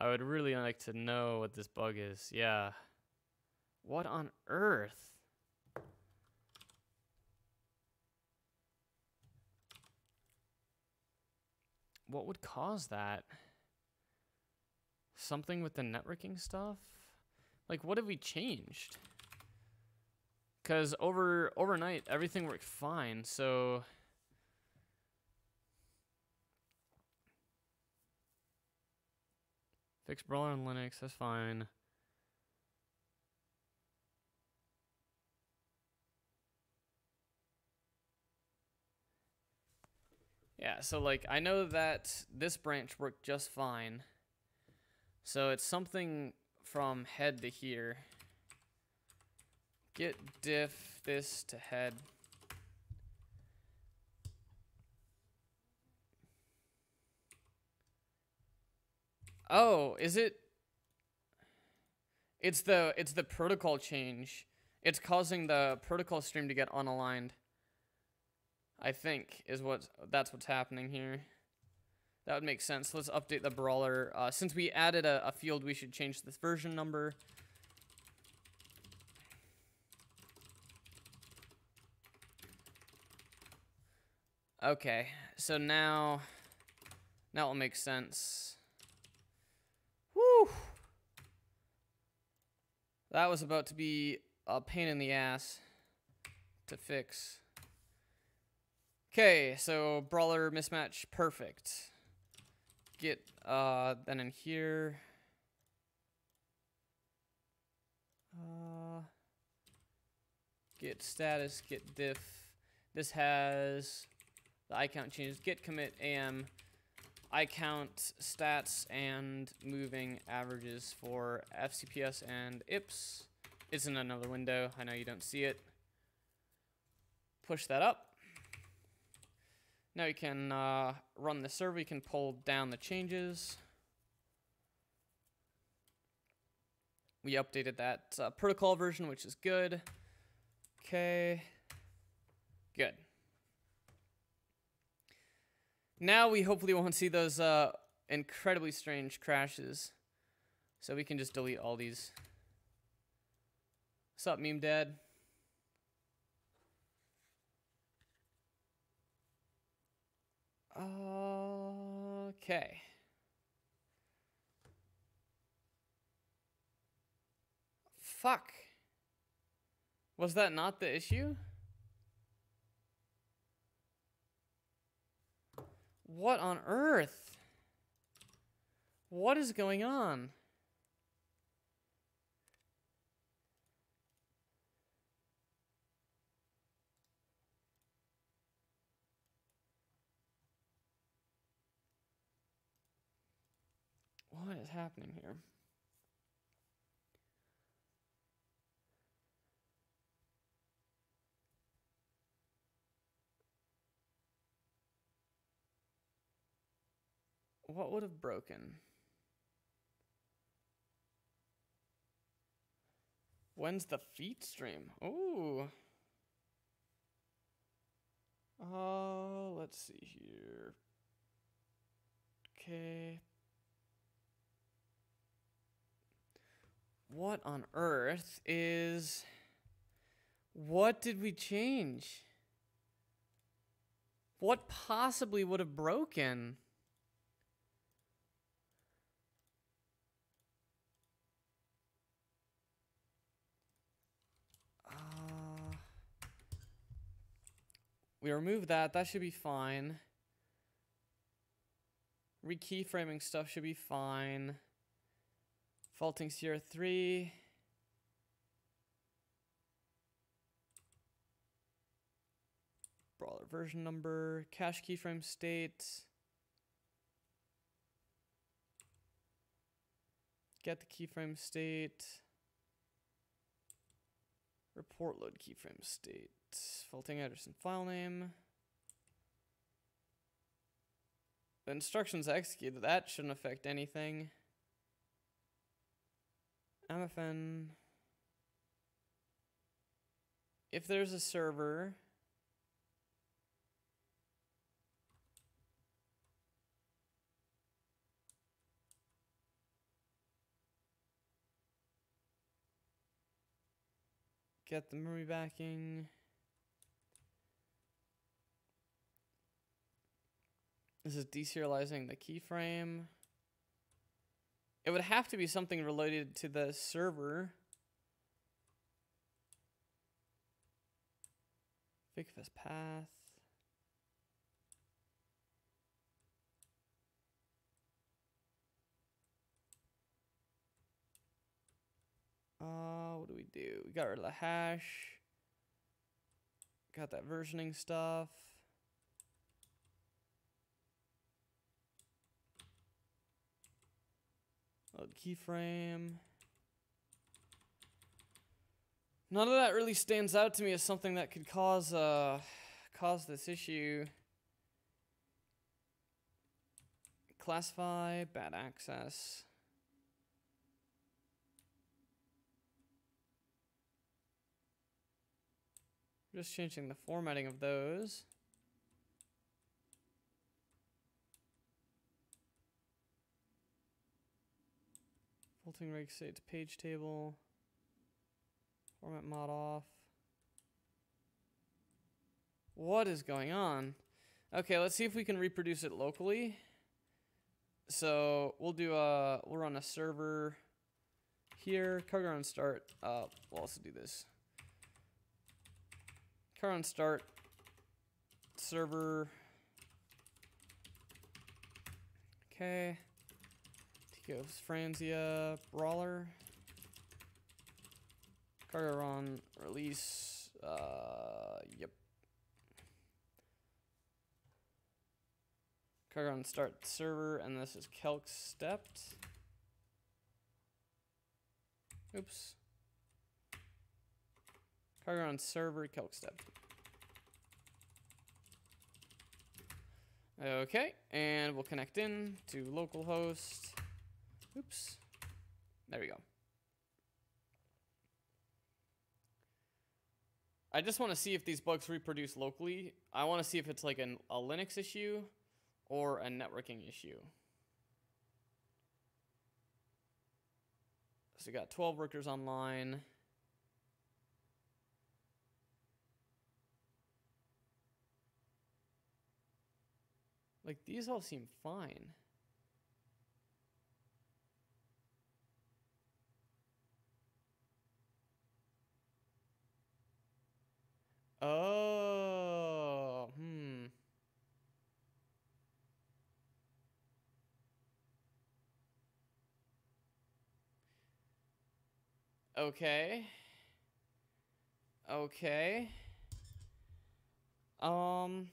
I would really like to know what this bug is. Yeah. What on earth? What would cause that? Something with the networking stuff? Like what have we changed? Cuz over overnight everything worked fine. So Fix brawler on Linux, that's fine. Yeah, so like I know that this branch worked just fine. So it's something from head to here. Git diff this to head. Oh, is it? It's the it's the protocol change. It's causing the protocol stream to get unaligned. I think is what that's what's happening here. That would make sense. Let's update the brawler. Uh, since we added a, a field, we should change this version number. Okay, so now, it will make sense. Whew! That was about to be a pain in the ass to fix. Okay, so brawler mismatch perfect. Get uh then in here. Uh git status, git diff. This has the I count changes, git commit am I count stats and moving averages for FCPS and IPS. It's in another window. I know you don't see it. Push that up. Now you can uh, run the server, you can pull down the changes. We updated that uh, protocol version, which is good. Okay, good. Now we hopefully won't see those uh, incredibly strange crashes. So we can just delete all these. What's up, meme dad? Okay. Fuck. Was that not the issue? What on earth? What is going on? What is happening here? What would have broken? When's the feet stream? Ooh. Uh, let's see here. Okay. What on earth is. What did we change? What possibly would have broken? Uh, we remove that. That should be fine. Rekeyframing stuff should be fine. Faulting CR3. Brawler version number, cache keyframe state. Get the keyframe state. Report load keyframe state. Faulting Ederson file name. The instructions executed. That shouldn't affect anything. MFN. If there's a server. Get the memory backing. This is deserializing the keyframe. It would have to be something related to the server. FakeFS path. Uh, what do we do? We got rid of the hash. Got that versioning stuff. Keyframe. None of that really stands out to me as something that could cause uh cause this issue. Classify, bad access. Just changing the formatting of those. Vaulting reg states page table. Format mod off. What is going on? Okay, let's see if we can reproduce it locally. So we'll do a we'll run a server here. Cargo run start. Uh, we'll also do this. Cargo run start server. Okay. Tikos Franzia Brawler. Cargo run release. Uh, yep. Cargo run start server, and this is calc stepped. Oops. Cargo run server, calc stepped. Okay, and we'll connect in to localhost. Oops. There we go. I just want to see if these bugs reproduce locally. I want to see if it's like an, a Linux issue or a networking issue. So we got 12 workers online. Like these all seem fine. Oh, hmm. Okay. Okay. Um.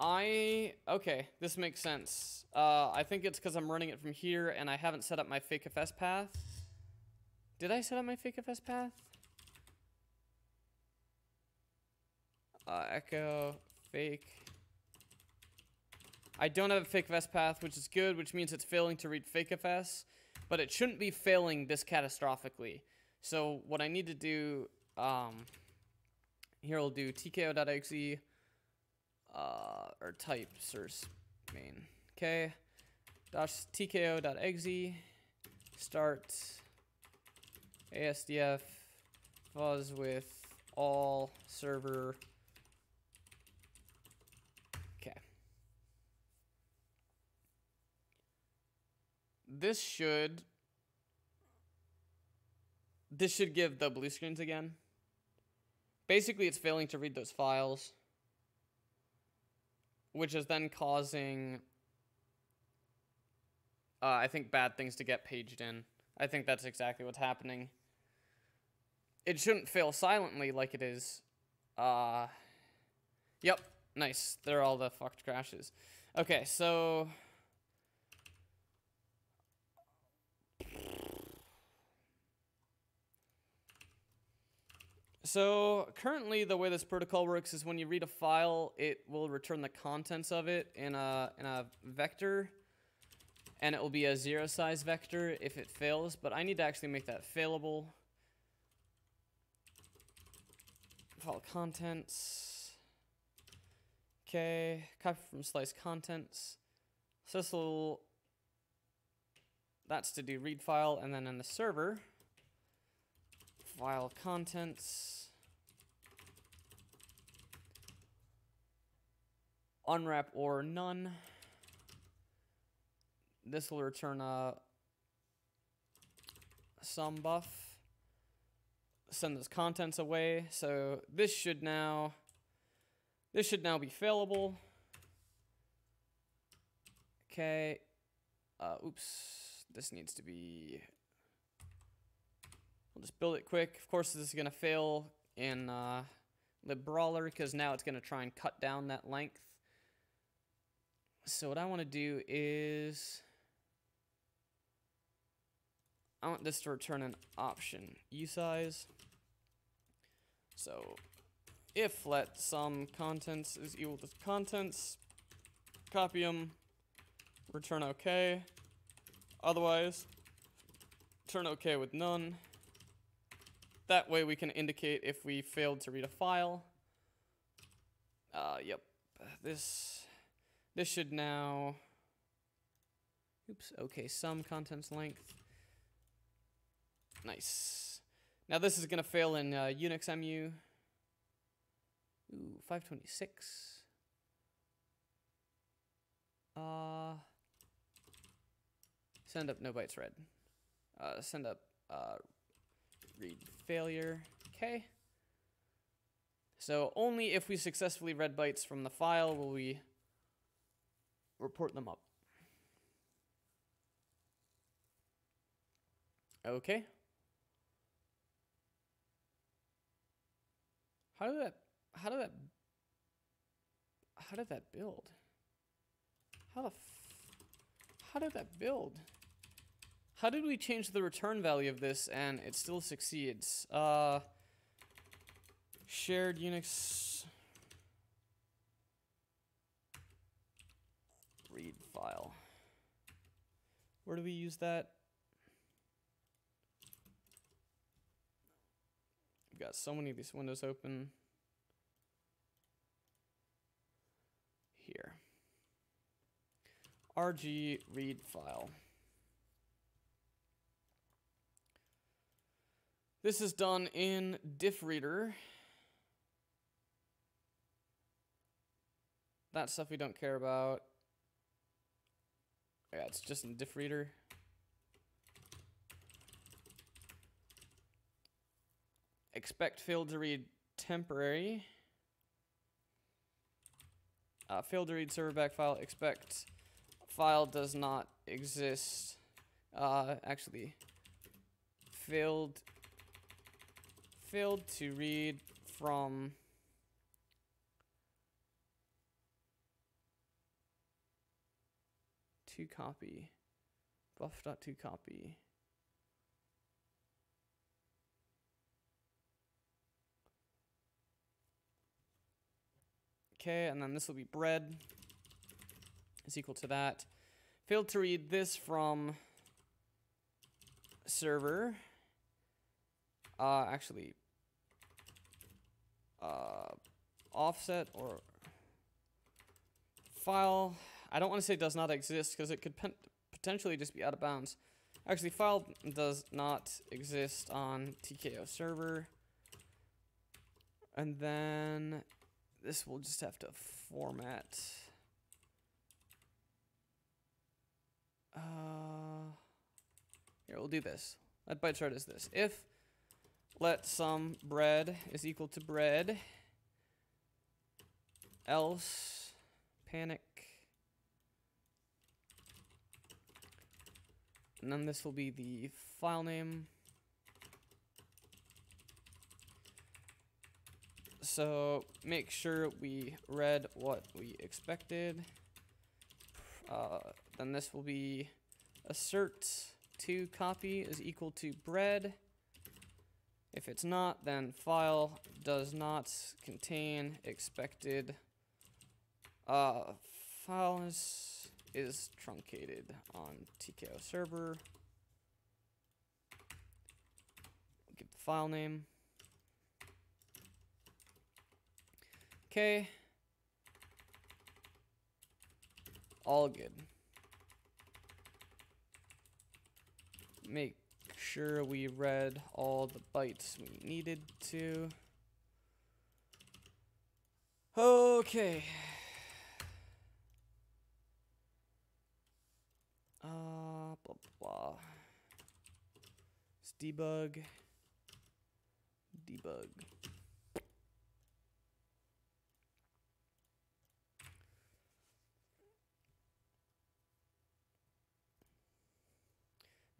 I okay, this makes sense. Uh, I think it's because I'm running it from here and I haven't set up my FakeFS path. Did I set up my FakeFS path? Uh, echo fake. I don't have a FakeFS path, which is good, which means it's failing to read FakeFS, but it shouldn't be failing this catastrophically. So what I need to do, um, here I'll do tko.exe, uh, or type source main. Okay, dash tko.exe, start ASDF fuzz with all server this should this should give the blue screens again. Basically, it's failing to read those files, which is then causing, uh, I think, bad things to get paged in. I think that's exactly what's happening. It shouldn't fail silently like it is. Uh, yep, nice. They're all the fucked crashes. Okay, so So currently the way this protocol works is when you read a file, it will return the contents of it in a, in a vector. And it will be a zero size vector if it fails, but I need to actually make that failable. File contents. Okay, copy from slice contents. So this will, that's to do read file, and then in the server, file contents. Unwrap or none. This will return a some buff. Send those contents away. So this should now this should now be failable. Okay. Uh, oops. This needs to be We'll just build it quick. Of course, this is going to fail in uh, LibBrawler because now it's going to try and cut down that length. So what I want to do is... I want this to return an option u size. So if let some contents is equal to contents, copy them, return OK. Otherwise, turn OK with none. That way we can indicate if we failed to read a file. Uh, yep. This, this should now, oops, okay, some contents length. Nice. Now this is gonna fail in uh, Unix MU. Ooh, 526. Uh, send up no bytes read. Uh, send up uh, read failure. Okay. So only if we successfully read bytes from the file will we report them up. Okay. How did that how did that how did that build? How the how did that build? How did we change the return value of this and it still succeeds? Uh, shared Unix read file. Where do we use that? We've got so many of these windows open. Here. RG read file. This is done in diffreader. That stuff we don't care about. Yeah, it's just in diffreader. Expect field to read temporary. Uh, failed to read server back file. Expect file does not exist. Uh, actually, failed failed to read from to copy buff dot to copy okay and then this will be bread is equal to that. Failed to read this from server. Uh actually uh, offset or file. I don't want to say does not exist because it could potentially just be out of bounds. Actually, file does not exist on TKO server. And then this will just have to format. Uh, here, we'll do this. That byte chart is this. If let some bread is equal to bread. Else panic. And then this will be the file name. So make sure we read what we expected. Uh, then this will be assert to copy is equal to bread. If it's not, then file does not contain expected. Uh, file is, is truncated on TKO server. Give the file name. Okay. All good. Make sure we read all the bytes we needed to. Okay. Uh, blah, blah, debug. Debug.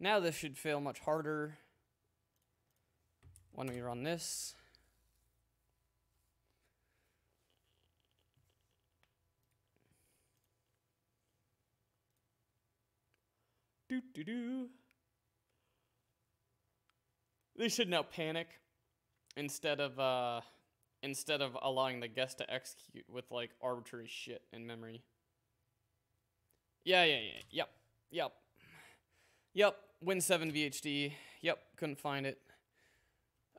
Now this should fail much harder when we run this. Do do do. They should now panic instead of uh instead of allowing the guest to execute with like arbitrary shit in memory. Yeah, yeah, yeah. Yep. Yep. Yep. Win 7 VHD. Yep. Couldn't find it.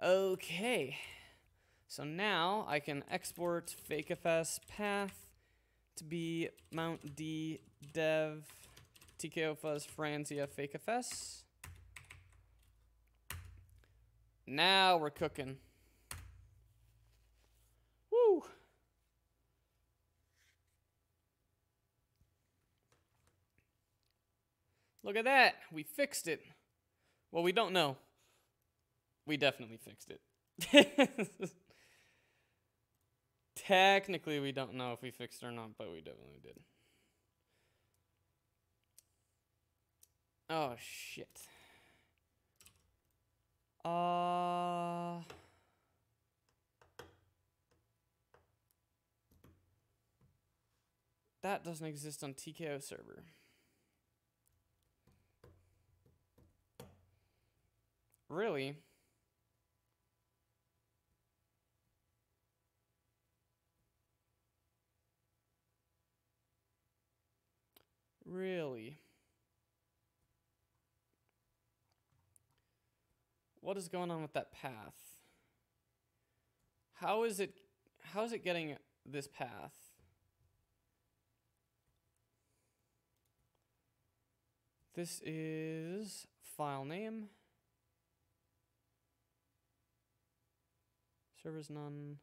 Okay. So now I can export fakefs path to be mount d dev TKO fuzz Franzia fakefs. Now we're cooking. Woo! Look at that. We fixed it. Well, we don't know. We definitely fixed it. Technically, we don't know if we fixed it or not, but we definitely did. Oh, shit. Uh... That doesn't exist on TKO server. Really? Really? What is going on with that path? How is it how is it getting this path? This is file name. Server's none.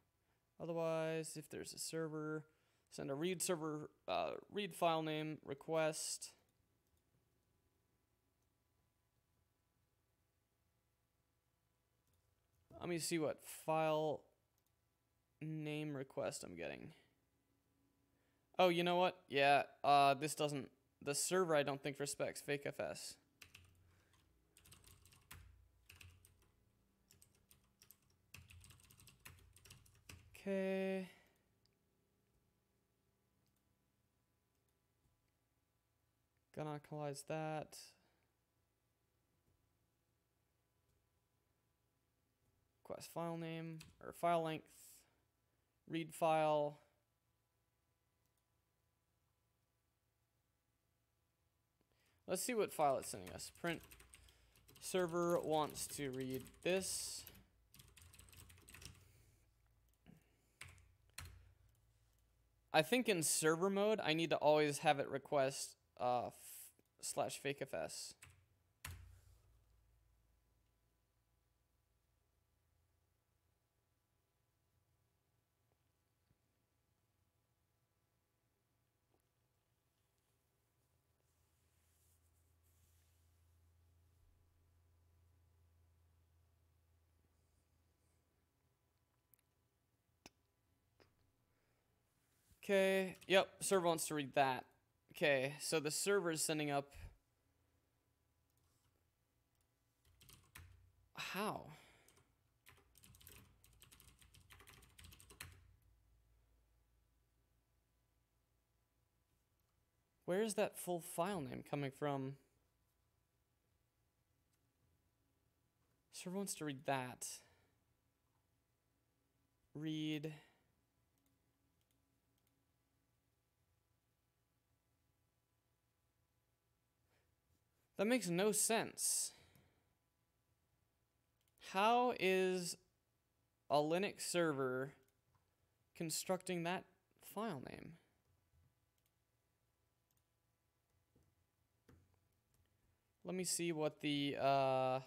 Otherwise, if there's a server, send a read server, uh, read file name request. Let me see what file name request I'm getting. Oh, you know what? Yeah, uh, this doesn't, the server I don't think respects fakefs. Okay. Gonna equalize that. Quest file name or file length. Read file. Let's see what file it's sending us. Print server wants to read this. I think in server mode, I need to always have it request uh, slash fakefs. Okay, yep, server wants to read that. Okay, so the server is sending up. How? Where is that full file name coming from? Server wants to read that. Read. That makes no sense. How is a Linux server constructing that file name? Let me see what the uh,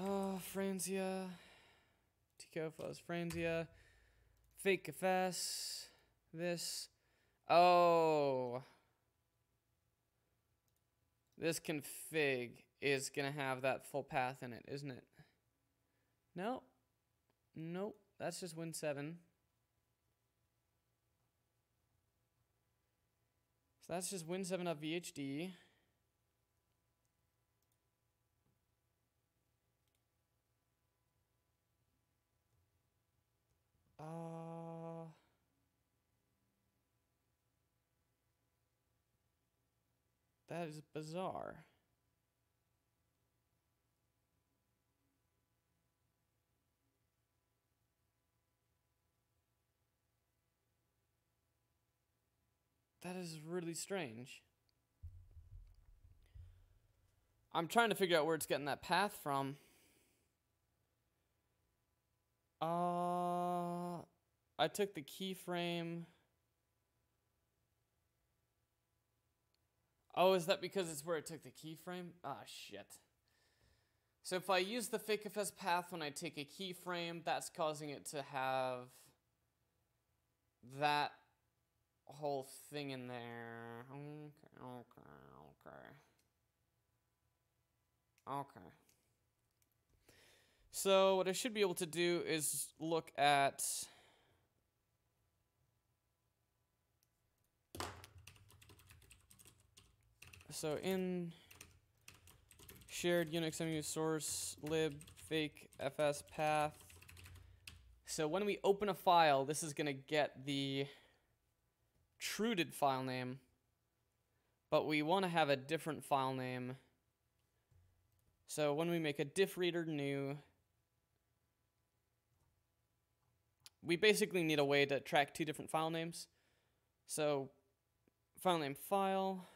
Oh, Franzia. Tico Fuzz Franzia. Fake. This. Oh. This config is going to have that full path in it, isn't it? No. Nope. That's just Win7. So that's just Win7.vhd. Uh, that is bizarre. That is really strange. I'm trying to figure out where it's getting that path from. Uh, I took the keyframe. Oh, is that because it's where it took the keyframe? Ah, shit. So if I use the fakeFS path when I take a keyframe, that's causing it to have that whole thing in there. Okay, okay, okay. Okay. So what I should be able to do is look at so in shared Unix MU source lib fake fs path. So when we open a file, this is going to get the chrooted file name, but we want to have a different file name. So when we make a diff reader new, we basically need a way to track two different file names. So file name file,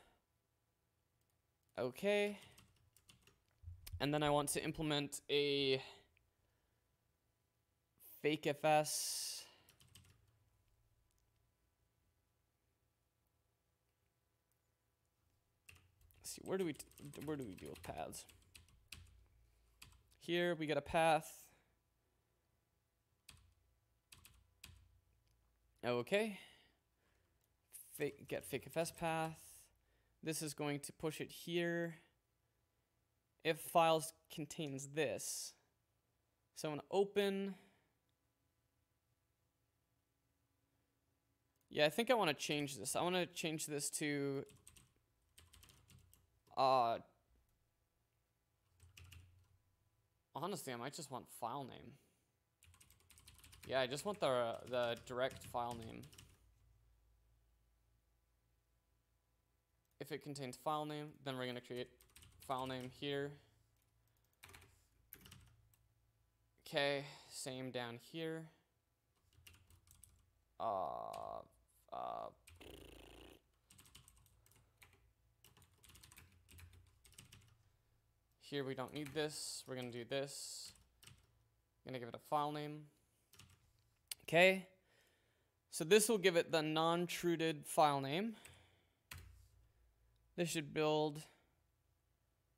okay. And then I want to implement a fakefs see, where do we where do we deal with paths? Here we get a path. Okay. Get fake, FS path. This is going to push it here. If files contains this. So I'm to open. Yeah, I think I want to change this. I want to change this to uh, honestly, I might just want file name. Yeah, I just want the, uh, the direct file name. If it contains file name, then we're going to create file name here. Okay, same down here. Uh, uh, Here we don't need this. We're going to do this. I'm going to give it a file name. Okay. So this will give it the non-chrooted file name. This should build.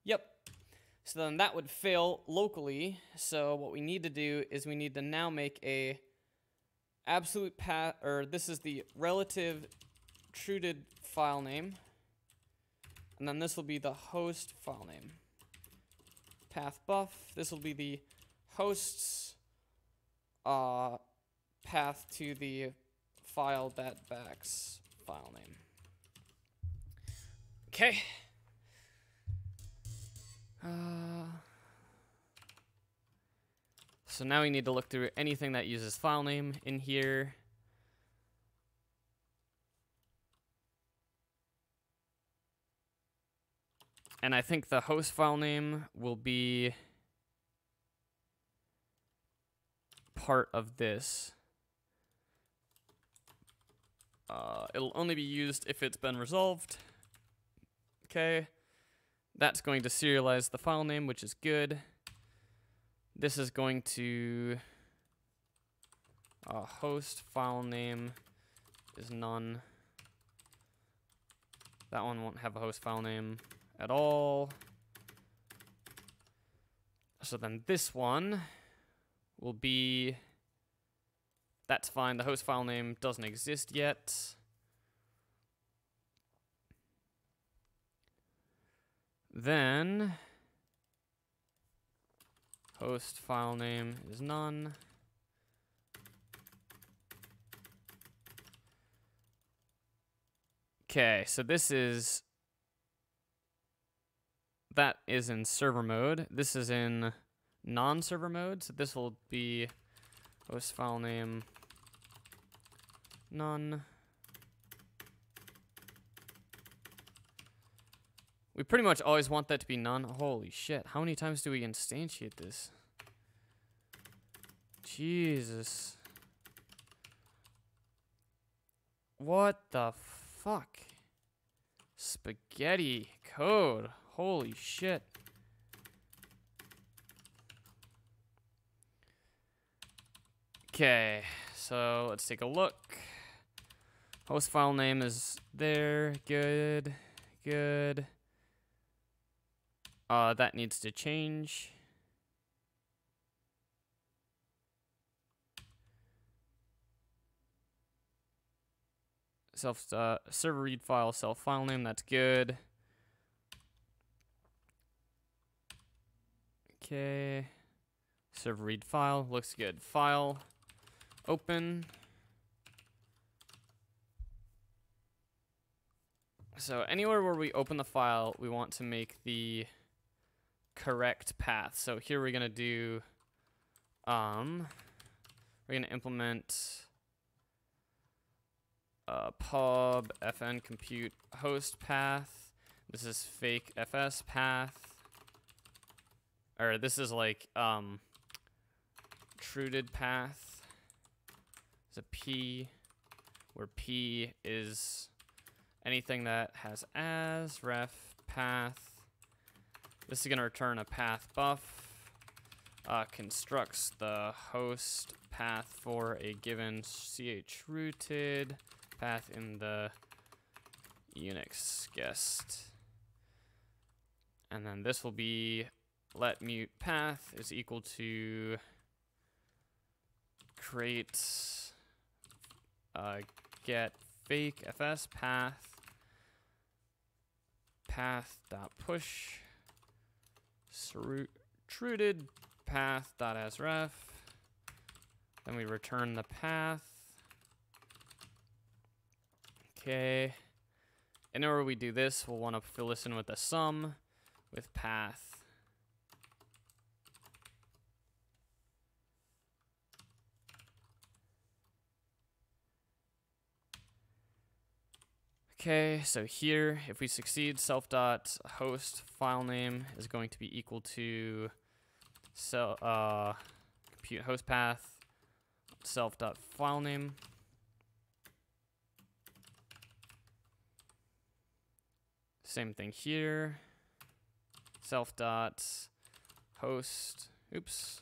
Yep. So then that would fail locally. So what we need to do is we need to now make a absolute path, or this is the relative chrooted file name. And then this will be the host file name PathBuf. This will be the host's uh, path to the file that backs file name. Okay. Uh, so now we need to look through anything that uses file name in here. And I think the host file name will be part of this. Uh, it'll only be used if it's been resolved. Okay. That's going to serialize the file name, which is good. This is going to uh, host file name is none. That one won't have a host file name at all. So then this one will be, that's fine. The host file name doesn't exist yet. Then host file name is none. Okay, so this is that is in server mode. This is in non-server mode, so this will be host file name none. We pretty much always want that to be none. Holy shit, how many times do we instantiate this? Jesus. What the fuck? Spaghetti code. Holy shit. Okay, so let's take a look. Host file name is there. Good. Good. Uh, that needs to change. Self uh, server read file, self file name, that's good. Okay. Server read file, looks good. File, open. So anywhere where we open the file, we want to make the correct path. So here we're gonna do, um, we're gonna implement uh, pub fn compute host path. This is fake fs path. Or this is like um, chrooted path. It's a p, where p is anything that has as ref path. This is going to return a PathBuf. Uh, constructs the host path for a given ch rooted path in the Unix guest. And then this will be let mute path is equal to create uh, get fake fs path path dot push truded path dot as then we return the path Okay. In order we do this, we'll want to fill this in with a some with path. Okay, so here, if we succeed, self dot host file name is going to be equal to self uh, compute host path self dot file name. Same thing here. Self dot host. Oops.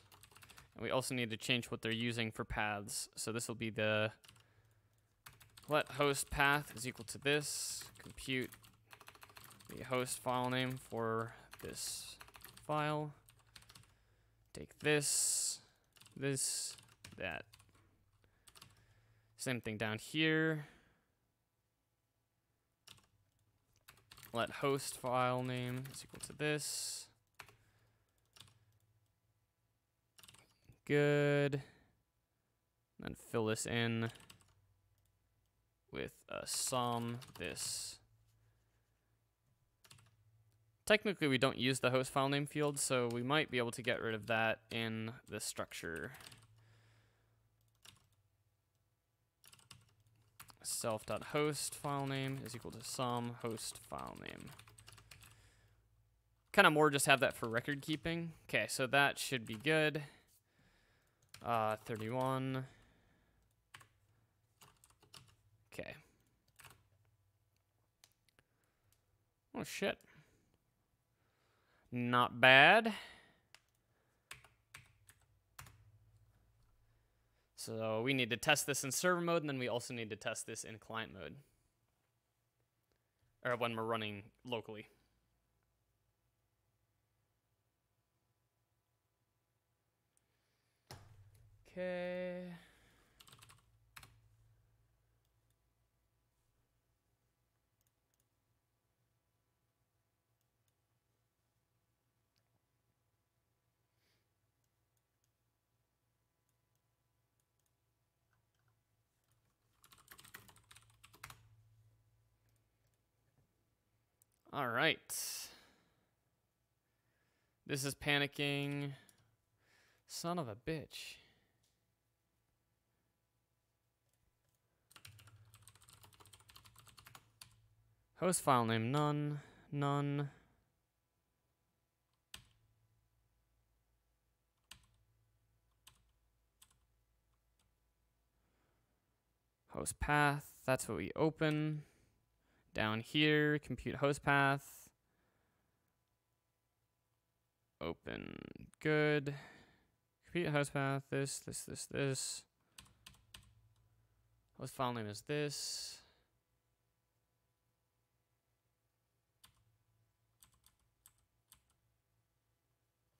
And we also need to change what they're using for paths. So this will be the let host path is equal to this. Compute the host file name for this file. Take this, this, that. Same thing down here. let host file name is equal to this. Good. Then fill this in with a some this. Technically, we don't use the host file name field, so we might be able to get rid of that in the structure. self.host file name is equal to some host file name. Kind of more just have that for record keeping. Okay, so that should be good. Uh, 31. Okay. Oh, shit. Not bad. So we need to test this in server mode, and then we also need to test this in client mode. Or when we're running locally. Okay. All right. This is panicking. Son of a bitch. Host file name none, none. Host path, that's what we open. Down here, compute host path. Open, good. Compute host path, this, this, this, this. Host file name is this.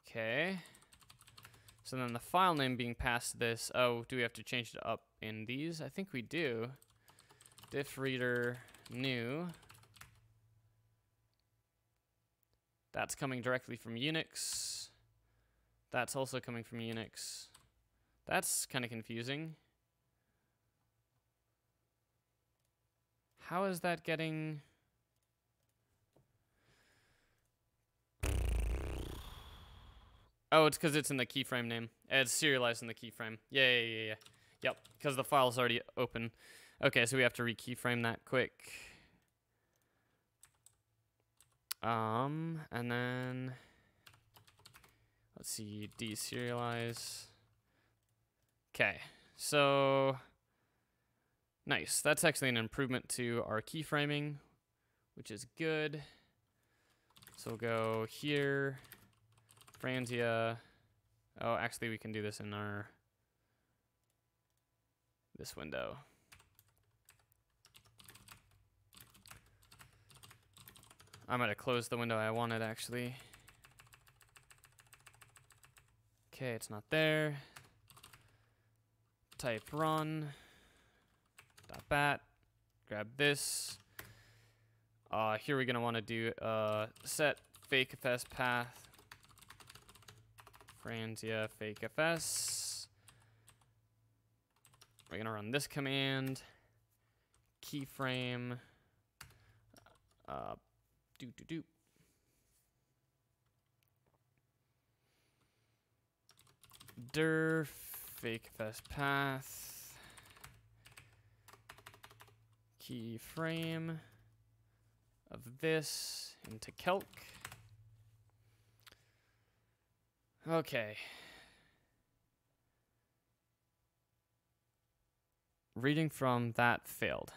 Okay. So then the file name being passed this, oh, do we have to change it up in these? I think we do. Diff reader new. That's coming directly from Unix. That's also coming from Unix. That's kind of confusing. How is that getting... Oh, it's because it's in the keyframe name. It's serialized in the keyframe. Yeah, yeah, yeah, yeah. Yep, because the file's already open. Okay, so we have to re-keyframe that quick. Um, and then let's see, deserialize. Okay, so nice. That's actually an improvement to our keyframing, which is good. So we'll go here, Franzia. Oh, actually, we can do this in our this window. I might have closed the window I wanted actually. Okay, it's not there. Type run. Dot bat. Grab this. Uh, here we're gonna want to do uh, set fake fs path. Franzia fake fs. We're gonna run this command. Keyframe. Uh, do do do. dir fake fast path keyframe of this into calc. Okay. Reading from that failed.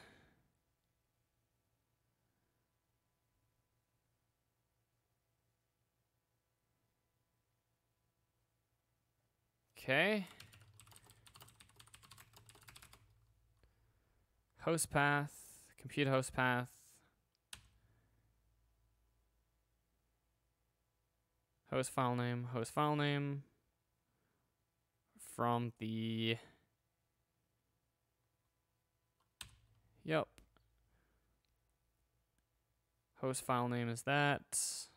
Okay. Host path, compute host path. Host file name, host file name from the Yep. Host file name is that.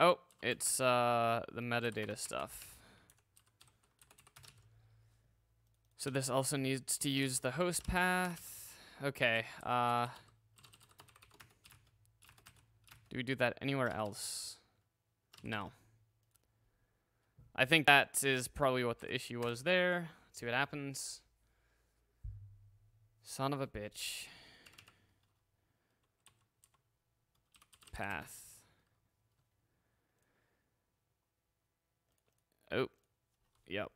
Oh, it's uh, the metadata stuff. So this also needs to use the host path. Okay. Uh, do we do that anywhere else? No. I think that is probably what the issue was there. Let's see what happens. Son of a bitch. path. Oh, yep.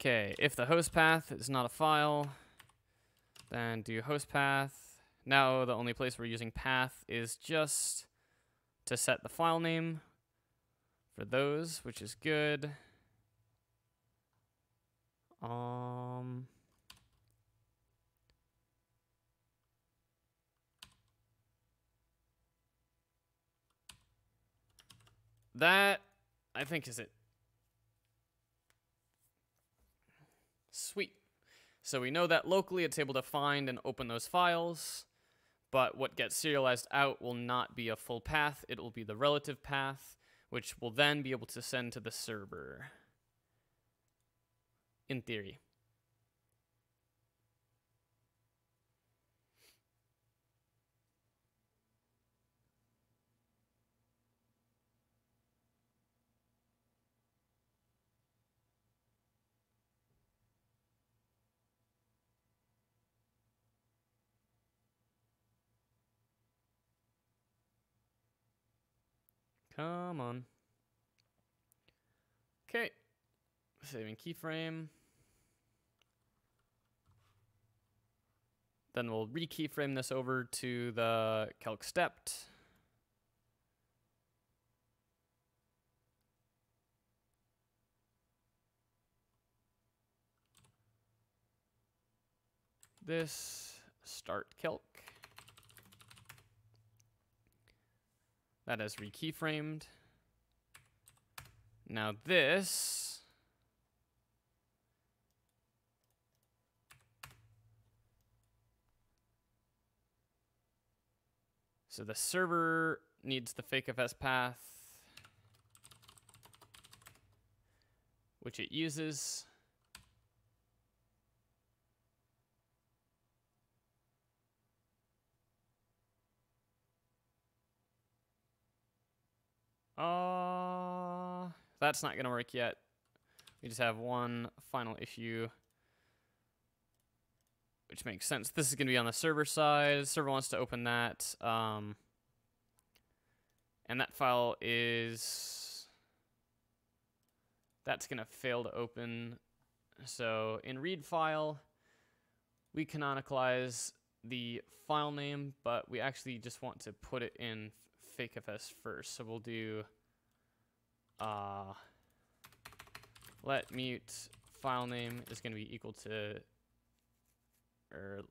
Okay, if the host path is not a file, then do host path. Now the only place we're using path is just to set the file name for those, which is good. Um. That, I think, is it. Sweet. So we know that locally it's able to find and open those files, but what gets serialized out will not be a full path, it will be the relative path, which will then be able to send to the server. In theory. Come on. Okay. Saving keyframe. Then we'll re-keyframe this over to the calc stepped. This start calc. That is re-keyframed. Now this So the server needs the fakefs path, which it uses. Uh, that's not going to work yet. We just have one final issue, which makes sense. This is going to be on the server side. The server wants to open that. Um, and that file is, that's going to fail to open. So in read file, we canonicalize the file name, but we actually just want to put it in fakefs first. So we'll do uh, let mute file name is going to be equal to or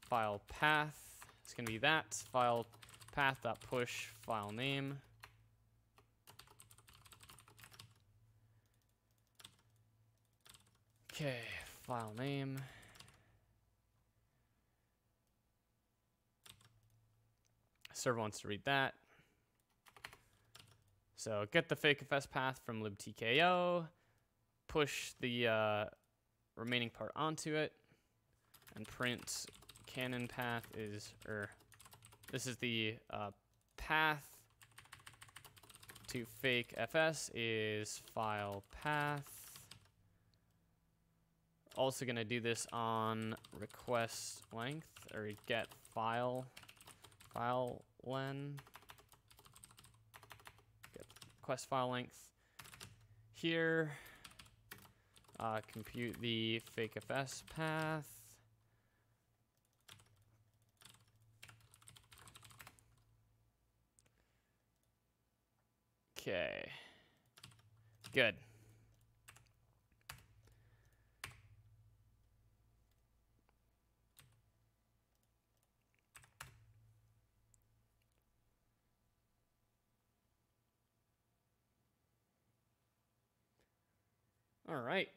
file path. It's going to be that file path dot push file name. Okay, file name. Server wants to read that. So get the fakefs path from libtko, push the uh, remaining part onto it, and print canon path is, or this is the uh, path to fake fs is file path. Also gonna do this on request length or get file file len. Get quest file length here. Uh, compute the fake FS path. Okay. Good All right.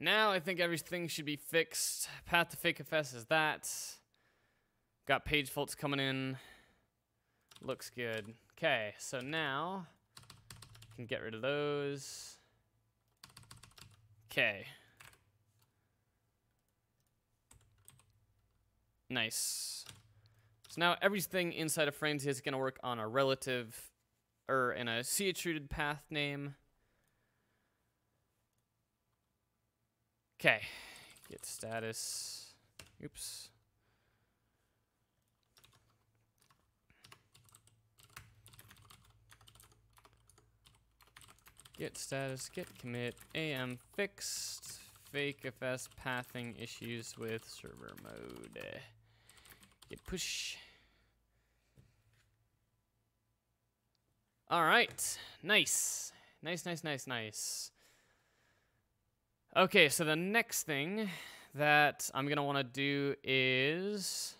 Now I think everything should be fixed. Path to fakefs is that. Got page faults coming in. Looks good. Okay, so now can get rid of those. Okay. Nice. So now everything inside of frames is going to work on a relative er, or in a C-attributed path name. Okay. git status. Oops. git status, git commit, am fixed, fake FS pathing issues with server mode. Git push. All right, nice, nice, nice, nice, nice. Okay, so the next thing that I'm gonna want to do is,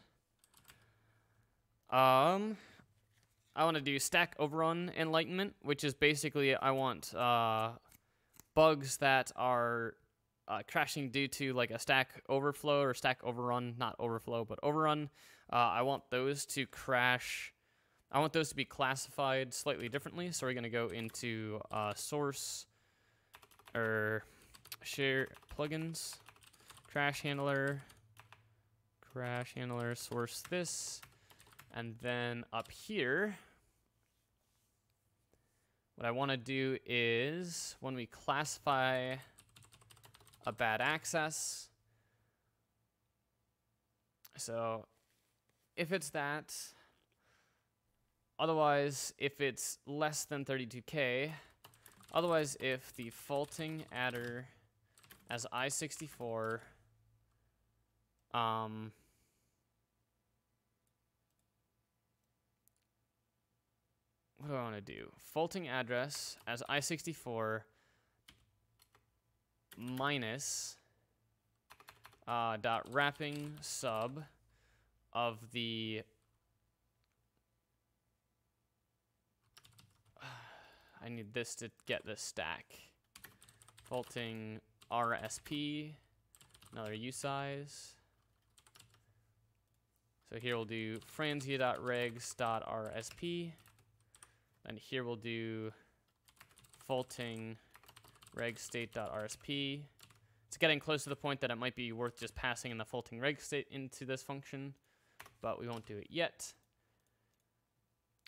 um, I want to do stack overrun enlightenment, which is basically I want uh, bugs that are uh, crashing due to like a stack overflow or stack overrun, not overflow, but overrun. Uh, I want those to crash I want those to be classified slightly differently. So we're going to go into uh, source or share plugins, crash handler, crash handler, source this. And then up here, what I want to do is when we classify a bad access, so if it's that, Otherwise, if it's less than 32k, otherwise if the faulting adder as I64 um what do I want to do? Faulting address as I64 minus uh, dot wrapping sub of the I need this to get the stack. Faulting RSP, another U size. So here we'll do franzia.regs.rsp. And here we'll do faulting regstate.rsp. It's getting close to the point that it might be worth just passing in the faulting reg state into this function, but we won't do it yet.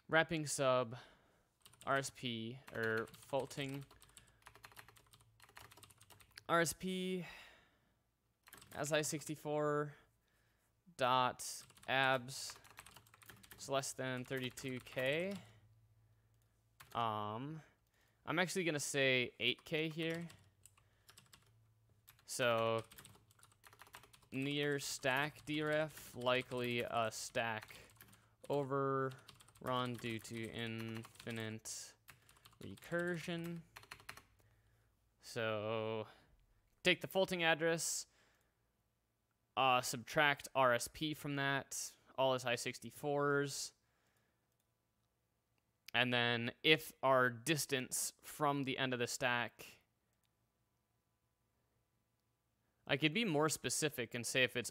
Wrapping sub RSP or faulting RSP as I64 dot abs it's less than 32k. Um, I'm actually gonna say 8k here. So near stack dref, likely a stack over run due to infinite recursion. So take the faulting address, uh, subtract RSP from that, all is I64s. And then if our distance from the end of the stack, I could be more specific and say if it's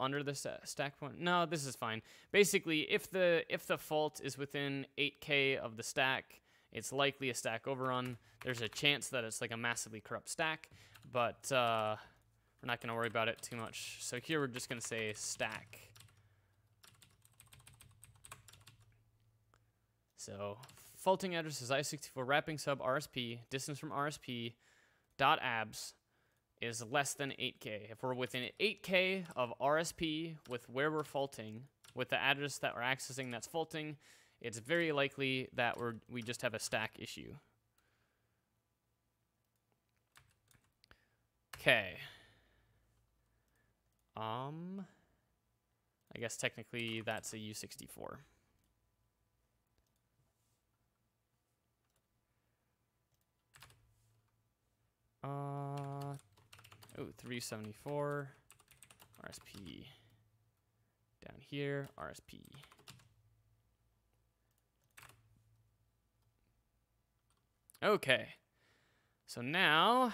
under the stack point. No, this is fine. Basically, if the if the fault is within 8k of the stack, it's likely a stack overrun. There's a chance that it's like a massively corrupt stack, but uh, we're not going to worry about it too much. So here we're just going to say stack. So faulting address is I64 wrapping sub RSP, distance from RSP, dot abs, is less than 8K. If we're within 8K of RSP with where we're faulting, with the address that we're accessing that's faulting, it's very likely that we're, we just have a stack issue. Okay. Um, I guess technically that's a U64. Uh, Oh, 374. RSP. Down here, RSP. Okay. So now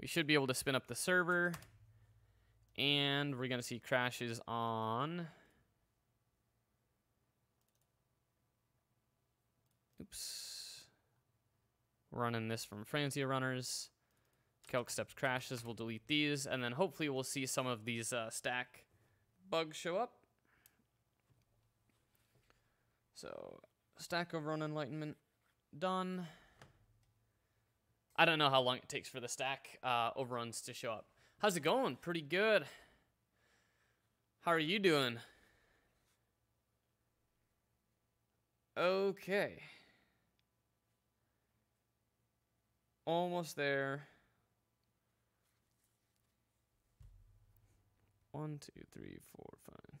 we should be able to spin up the server and we're going to see crashes on Oops. Running this from Franzia runners. Calc steps crashes, we'll delete these, and then hopefully we'll see some of these uh, stack bugs show up. So, stack overrun enlightenment done. I don't know how long it takes for the stack uh, overruns to show up. How's it going? Pretty good. How are you doing? Okay. Almost there. One, two, three, four, five.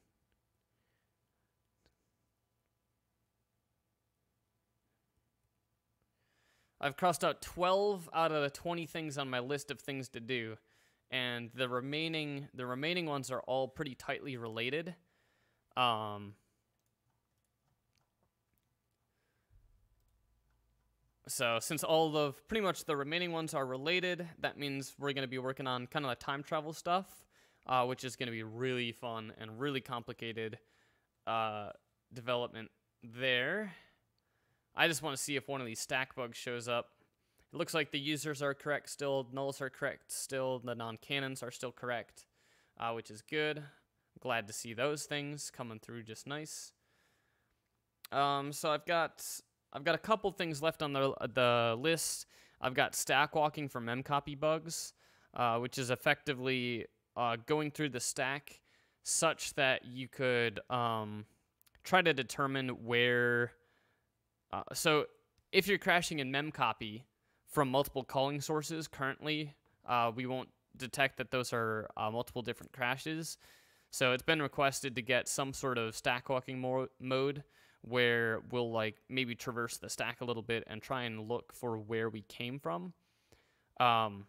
I've crossed out 12 out of the 20 things on my list of things to do, and the remaining the remaining ones are all pretty tightly related. Um, so since all of pretty much the remaining ones are related, that means we're going to be working on kind of the time travel stuff, uh, which is going to be really fun and really complicated uh, development there. I just want to see if one of these stack bugs shows up. It looks like the users are correct still, nulls are correct still, the non-canons are still correct, uh, which is good. Glad to see those things coming through just nice. Um, so I've got I've got a couple things left on the the list. I've got stack walking for memcopy bugs, uh, which is effectively uh, going through the stack such that you could um, try to determine where uh, so if you're crashing in memcopy from multiple calling sources, currently uh, we won't detect that those are uh, multiple different crashes. So it's been requested to get some sort of stack walking mo- mode where we'll like maybe traverse the stack a little bit and try and look for where we came from. Um,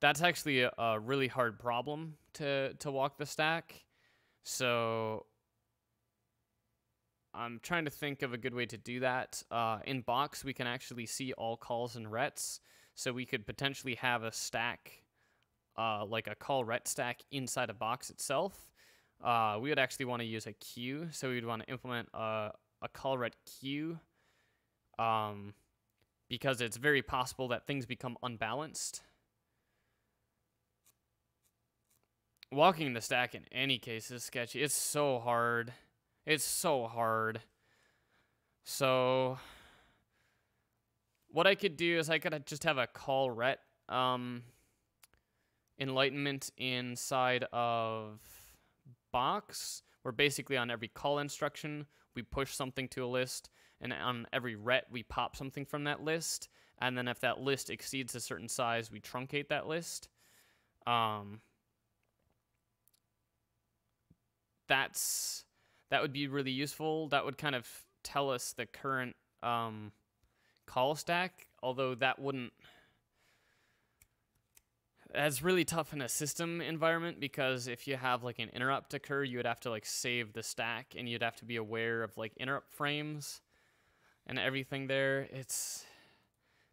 that's actually a, a really hard problem to to walk the stack. So I'm trying to think of a good way to do that. Uh, in Bochs, we can actually see all calls and rets, so we could potentially have a stack, uh, like a call ret stack inside a box itself. Uh, we would actually want to use a queue, so we'd want to implement a, a call ret queue, um, because it's very possible that things become unbalanced. Walking the stack in any case is sketchy. It's so hard. It's so hard. So what I could do is I could just have a call ret um, enlightenment inside of Bochs where basically on every call instruction we push something to a list and on every ret we pop something from that list and then if that list exceeds a certain size we truncate that list um, that's that would be really useful. That would kind of tell us the current um, call stack, although that wouldn't. That's really tough in a system environment because if you have like an interrupt occur, you would have to like save the stack and you'd have to be aware of like interrupt frames and everything there. It's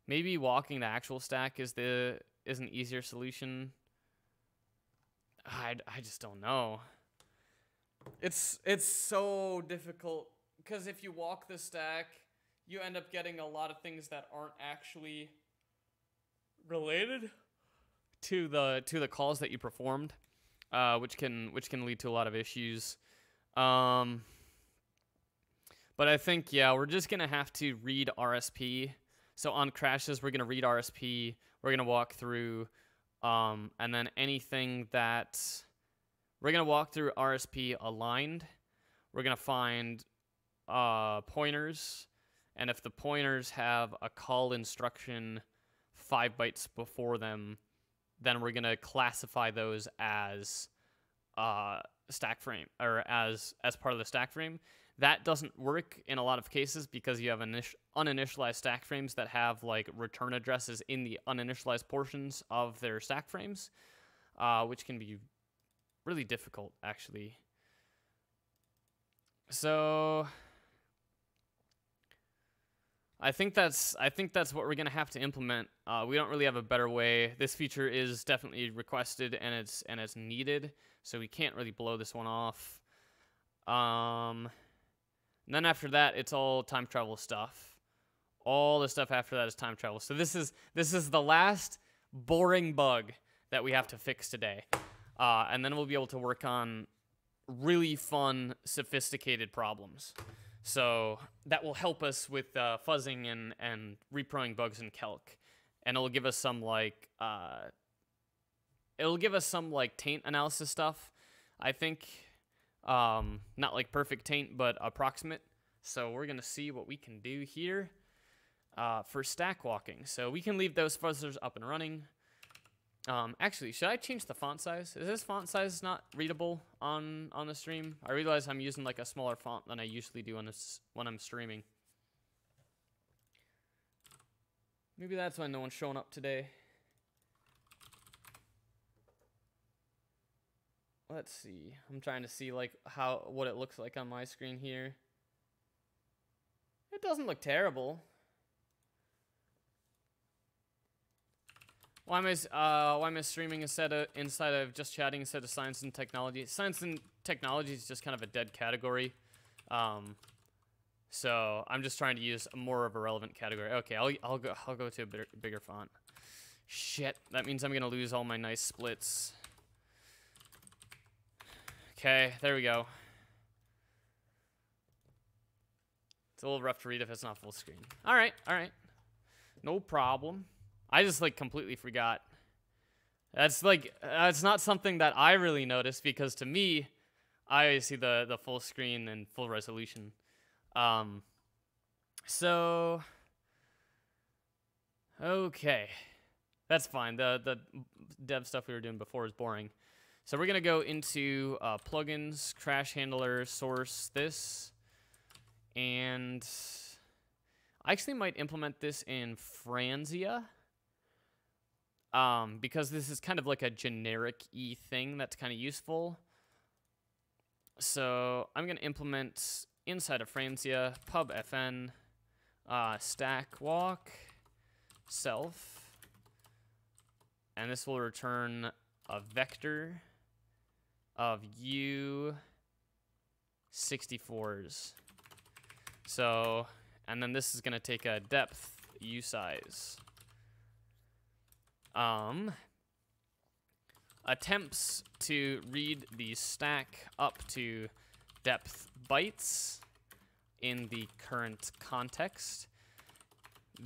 maybe walking the actual stack is the is an easier solution. I, I just don't know. It's it's so difficult because if you walk the stack, you end up getting a lot of things that aren't actually related to the to the calls that you performed, uh, which can which can lead to a lot of issues. Um, but I think yeah, we're just gonna have to read RSP. So on crashes, we're gonna read RSP. We're gonna walk through, um, and then anything that we're going to walk through RSP aligned. We're going to find uh, pointers. And if the pointers have a call instruction five bytes before them, then we're going to classify those as uh, stack frame or as as part of the stack frame. That doesn't work in a lot of cases because you have init- uninitialized stack frames that have like return addresses in the uninitialized portions of their stack frames, uh, which can be really difficult actually. So I think that's I think that's what we're gonna have to implement. Uh, we don't really have a better way. This feature is definitely requested and it's and it's needed, so we can't really blow this one off. Um, then after that, it's all time travel stuff. All the stuff after that is time travel. So this is this is the last boring bug that we have to fix today. Uh, and then we'll be able to work on really fun, sophisticated problems. So that will help us with uh, fuzzing and, and reproing bugs in Calc. And it'll give us some like, uh, it'll give us some like taint analysis stuff. I think, um, not like perfect taint, but approximate. So we're going to see what we can do here uh, for stack walking. So we can leave those fuzzers up and running. Um, actually, should I change the font size? Is this font size not readable on on the stream? I realize I'm using like a smaller font than I usually do on this when I'm streaming. Maybe that's why no one's showing up today. Let's see. I'm trying to see like how what it looks like on my screen here. It doesn't look terrible. Why am I uh, why am I streaming instead of inside of just chatting instead of science and technology? Science and technology is just kind of a dead category. Um, so I'm just trying to use more of a relevant category. Okay, I'll I'll go I'll go to a bigger, bigger font. Shit, that means I'm gonna lose all my nice splits. Okay, there we go. It's a little rough to read if it's not full screen. All right, all right. No problem. I just like completely forgot. That's like that's not something that I really noticed because to me, I always see the the full screen and full resolution. Um, so okay, that's fine. The the dev stuff we were doing before is boring. So we're gonna go into uh, plugins, crash handler, source this, and I actually might implement this in Franzia. Um, because this is kind of like a generic E thing that's kind of useful. So I'm going to implement inside of Franzia pub fn uh, stack walk self, and this will return a vector of u 64s. So, and then this is going to take a depth u size. Um, attempts to read the stack up to depth bytes in the current context.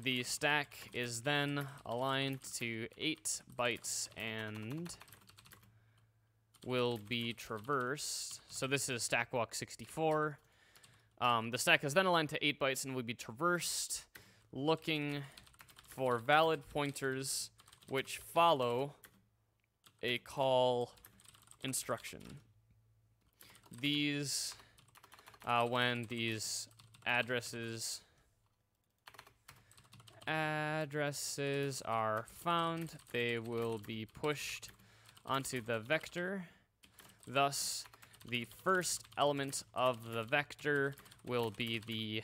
The stack is then aligned to 8 bytes and will be traversed. So this is stack walk 64. Um, the stack is then aligned to 8 bytes and will be traversed looking for valid pointers which follow a call instruction. These, uh, when these addresses addresses are found, they will be pushed onto the vector. Thus, the first element of the vector will be the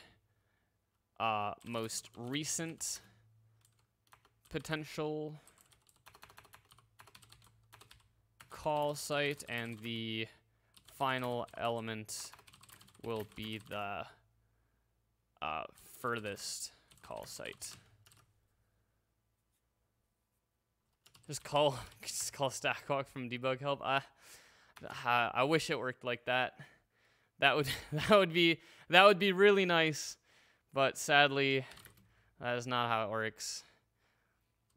uh, most recent potential call site and the final element will be the uh, furthest call site. Just call, just call stackwalk from debug help. I, I wish it worked like that. That would, that would be, that would be really nice, but sadly, that is not how it works.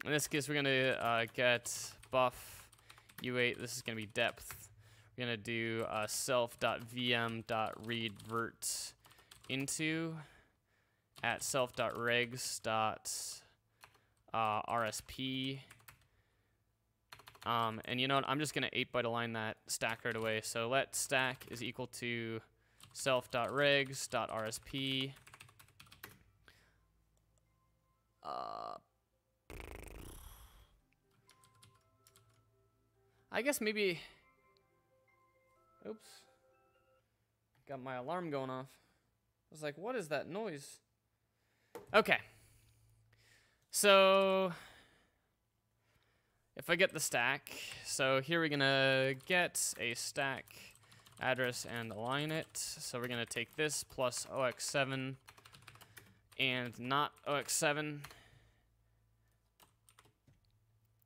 In this case, we're gonna uh, get buff u8. This is gonna be depth. We're gonna do uh, self.vm.readvert into at self.regs.rsp. Um, and you know what? I'm just going to 8 byte align that stack right away. So let stack is equal to self.regs.rsp. Uh, I guess maybe... Oops. Got my alarm going off. I was like, what is that noise? Okay. So if I get the stack, so here we're gonna get a stack address and align it. So we're gonna take this plus OX7 and not OX7.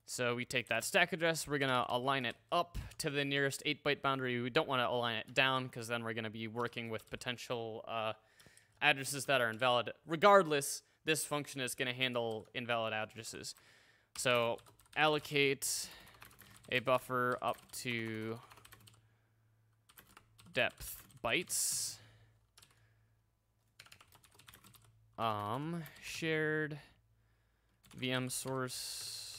So we take that stack address, we're gonna align it up to the nearest 8-byte boundary. We don't wanna align it down because then we're gonna be working with potential uh, addresses that are invalid. Regardless, this function is gonna handle invalid addresses. So allocate a buffer up to depth bytes. Um, shared VM source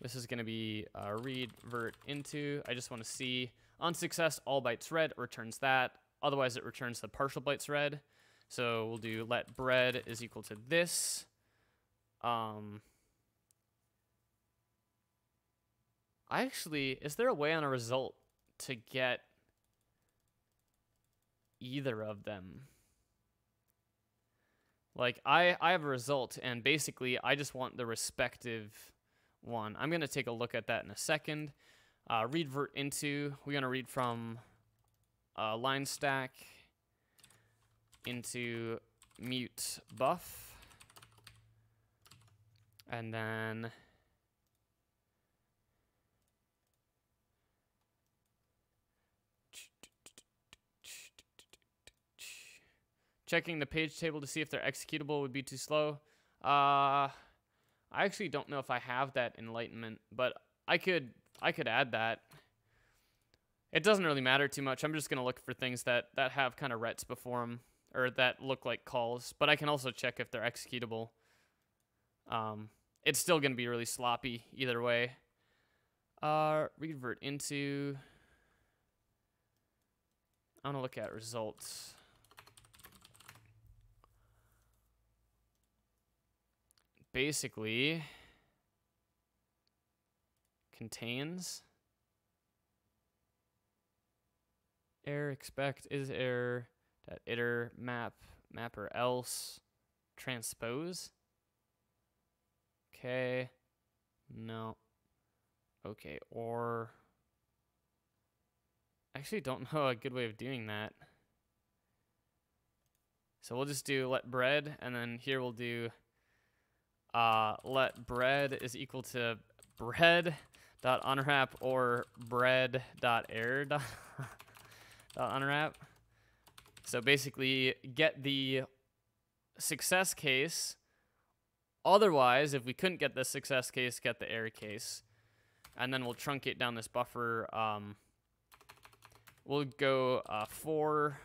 This is going to be uh, read vert into. I just want to see on success, all bytes read returns that. Otherwise, it returns the partial bytes read. So we'll do let bread is equal to this. Um, I actually, is there a way on a result to get either of them? Like I, I have a result and basically I just want the respective one. I'm going to take a look at that in a second. Uh, read vert into, we're going to read from uh, line stack into mute buff. And then checking the page table to see if they're executable would be too slow. Uh, I actually don't know if I have that enlightenment, but I could I could add that. It doesn't really matter too much. I'm just gonna look for things that that have kind of rets before them or that look like calls, but I can also check if they're executable. Um, it's still gonna be really sloppy either way. Uh, revert into. I want to look at results. Basically contains error expect is error that iter map mapper else transpose. Okay no. Okay or I actually don't know a good way of doing that. So we'll just do let bread and then here we'll do uh, let bread is equal to bread dot unwrap or bread dot error dot, unwrap. So basically, get the success case. Otherwise, if we couldn't get the success case, get the error case, and then we'll truncate down this buffer. Um, we'll go uh, four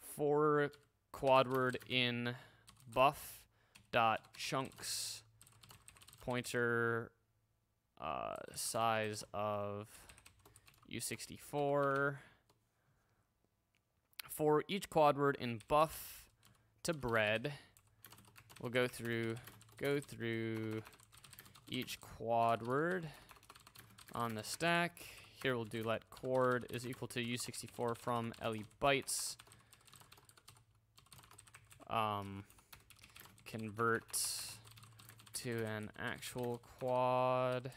four quad word in buff dot chunks pointer uh, size of u64 for each quad word in buff to bread we'll go through go through each quad word on the stack. Here we'll do let chord is equal to u64 from le bytes. Um, convert to an actual quad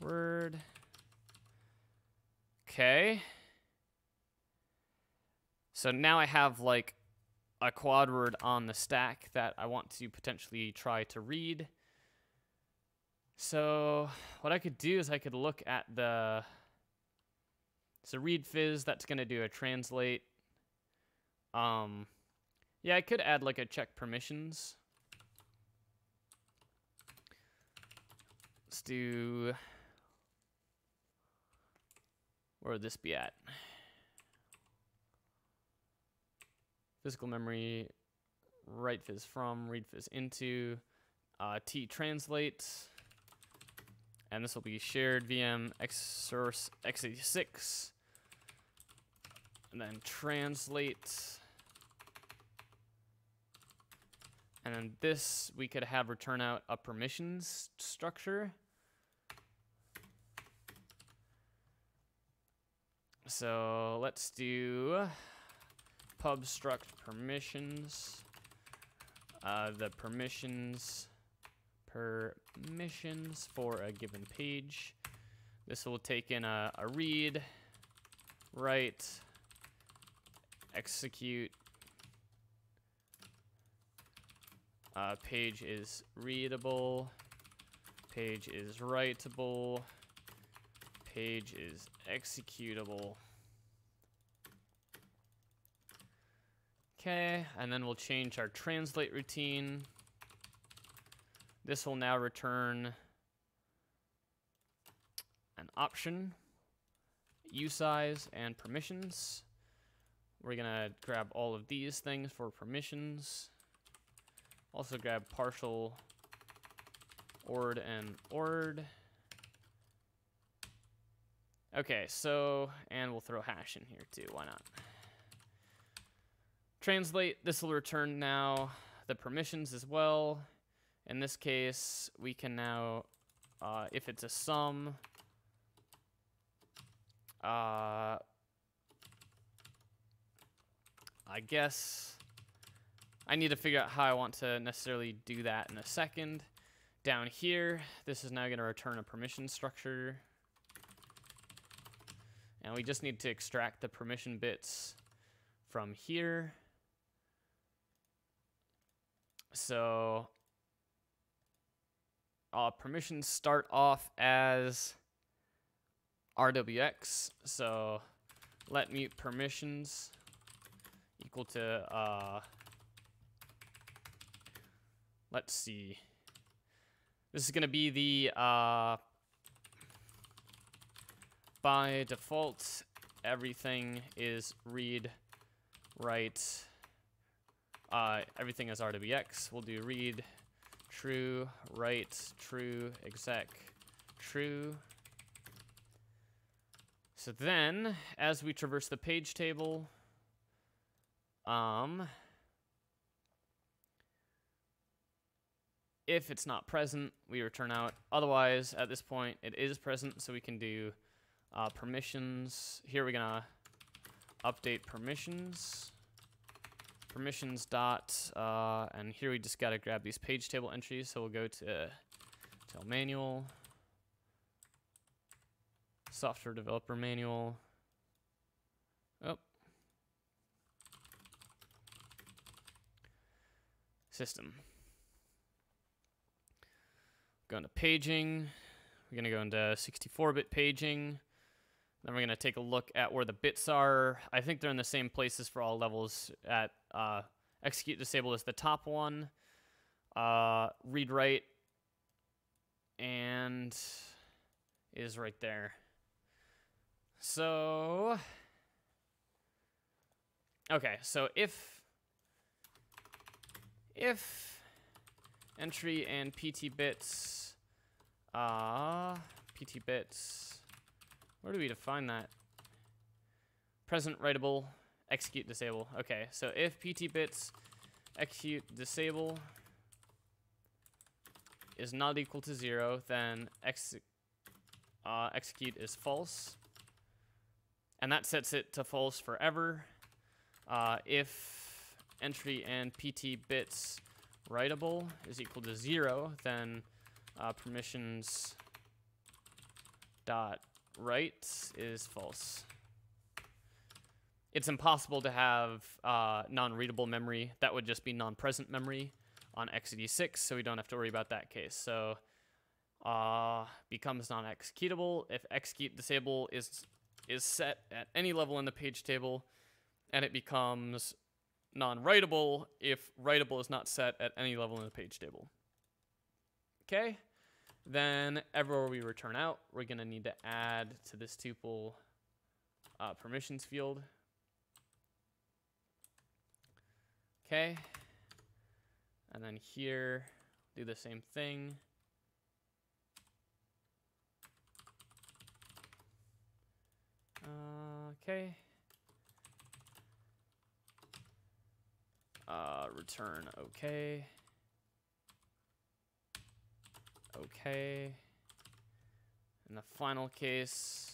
word. Okay. So now I have like a quad word on the stack that I want to potentially try to read. So what I could do is I could look at the so read fizz that's going to do a translate um yeah, I could add like a check permissions Let's do... Where would this be at? Physical memory, write fizz from, read fizz into, uh, t translate, and this will be shared VM x source x86, and then translate And then this, we could have return out a permissions structure. So let's do pub struct permissions. Uh, the permissions permissions for a given page. This will take in a, a read, write, execute, Uh, page is readable. Page is writable. Page is executable. Okay, and then we'll change our translate routine. This will now return an option, usize, and permissions. We're gonna grab all of these things for permissions. Also grab partial ord and ord. Okay, so, and we'll throw hash in here too, why not? Translate, this will return now the permissions as well. In this case, we can now, uh, if it's a sum, uh, I guess I need to figure out how I want to necessarily do that in a second. Down here, this is now going to return a permission structure. And we just need to extract the permission bits from here. So uh, permissions start off as RWX. So let mute permissions equal to, uh, let's see. This is going to be the, uh, by default, everything is read, write, uh, everything is RWX. We'll do read, true, write, true, exec, true. So then, as we traverse the page table, um, if it's not present, we return out. Otherwise, at this point, it is present, so we can do uh, permissions. Here we're gonna update permissions. Permissions dot, uh, and here we just gotta grab these page table entries. So we'll go to Intel manual, software developer manual. Oh. System. Going to paging. We're going to go into 64-bit paging. Then we're going to take a look at where the bits are. I think they're in the same places for all levels. At uh, execute disable is the top one. Uh, read write and is right there. So, okay, so if if entry and pt bits, uh, pt bits, where do we define that? Present writable, execute disable. Okay, so if pt bits execute disable is not equal to zero, then ex uh, execute is false and that sets it to false forever. Uh, if entry and pt bits writable is equal to zero, then uh, permissions dot write is false. It's impossible to have uh, non-readable memory. That would just be non-present memory on x86, so we don't have to worry about that case. So uh, becomes non-executable if execute disable is is set at any level in the page table, and it becomes non-writable if writable is not set at any level in the page table. Okay, then everywhere we return out, we're going to need to add to this tuple uh, permissions field. Okay, and then here, do the same thing. Okay. Uh, return okay. Okay. In the final case,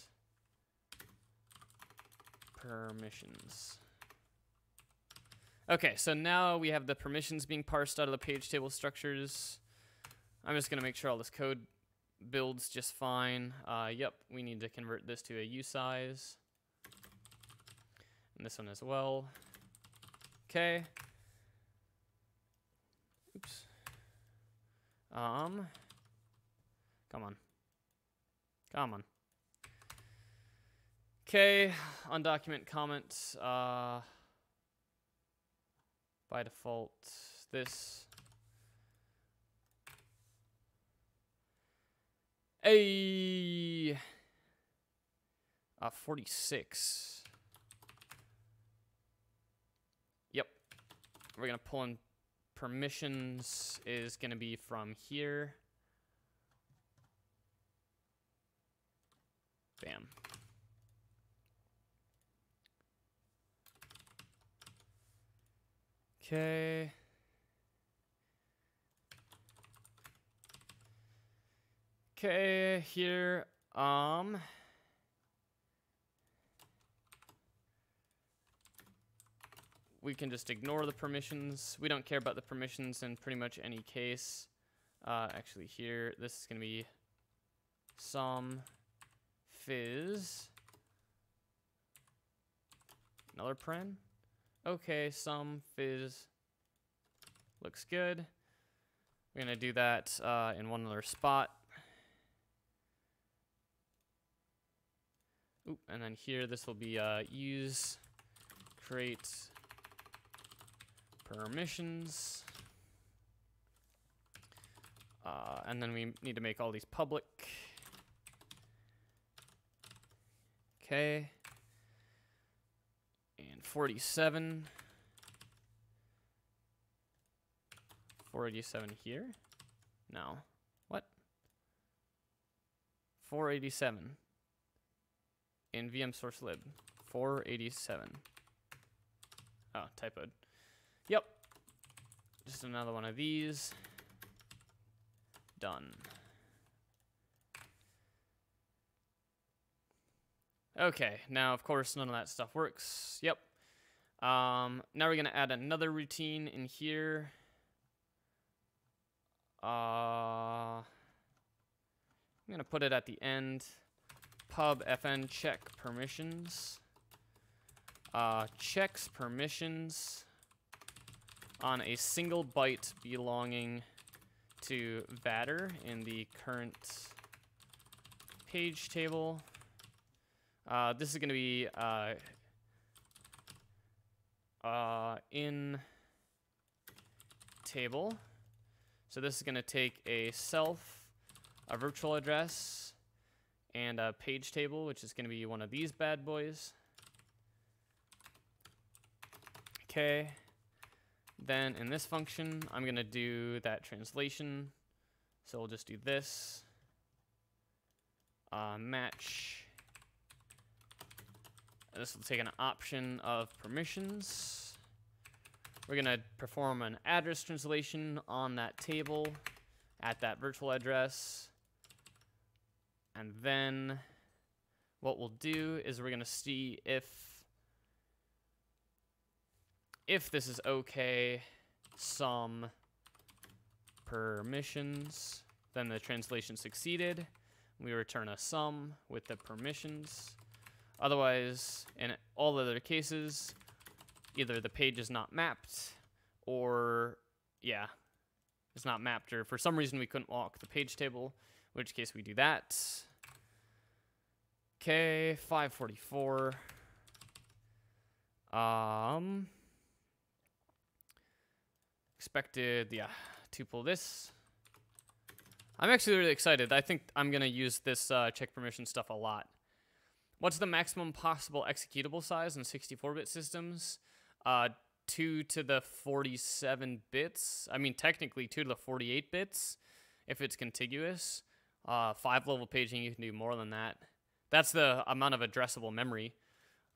permissions. Okay, so now we have the permissions being parsed out of the page table structures. I'm just going to make sure all this code builds just fine. Uh, yep, we need to convert this to a size. And this one as well. Okay. Oops. Um. Come on. Come on. Okay, undocument comment. Uh, by default, this A uh, 46. Yep. We're going to pull in permissions is going to be from here. Bam. Okay. Okay, here, um, we can just ignore the permissions. We don't care about the permissions in pretty much any case. Uh, actually here, this is gonna be some fizz. Another paren. Okay, some fizz. Looks good. We're gonna do that uh, in one other spot. Oop, and then here this will be uh, use crate permissions. Uh, and then we need to make all these public. Okay. And 47. 487 here? No. What? 487 in VM source lib. 487. Oh, typoed. Yep. Just another one of these. Done. Okay, now of course none of that stuff works. Yep. Um, now we're gonna add another routine in here. Uh, I'm gonna put it at the end. Pub fn check permissions. Uh, checks permissions on a single byte belonging to Vader in the current page table. Uh, this is going to be uh, uh, in table. So this is going to take a self, a virtual address, and a page table, which is going to be one of these bad boys. Okay. Then in this function, I'm going to do that translation. So we'll just do this. Uh, match. This will take an option of permissions. We're going to perform an address translation on that table at that virtual address. And then what we'll do is we're going to see if if this is okay, some permissions, then the translation succeeded. We return a sum with the permissions. Otherwise, in all other cases, either the page is not mapped or, yeah, it's not mapped, or for some reason we couldn't walk the page table, in which case we do that. Okay, 544. Um, expected, yeah, to pull this. I'm actually really excited. I think I'm going to use this uh, check permission stuff a lot. What's the maximum possible executable size in 64-bit systems? Uh, 2 to the 47 bits. I mean, technically 2 to the 48 bits if it's contiguous. Uh, 5-level paging, you can do more than that. That's the amount of addressable memory.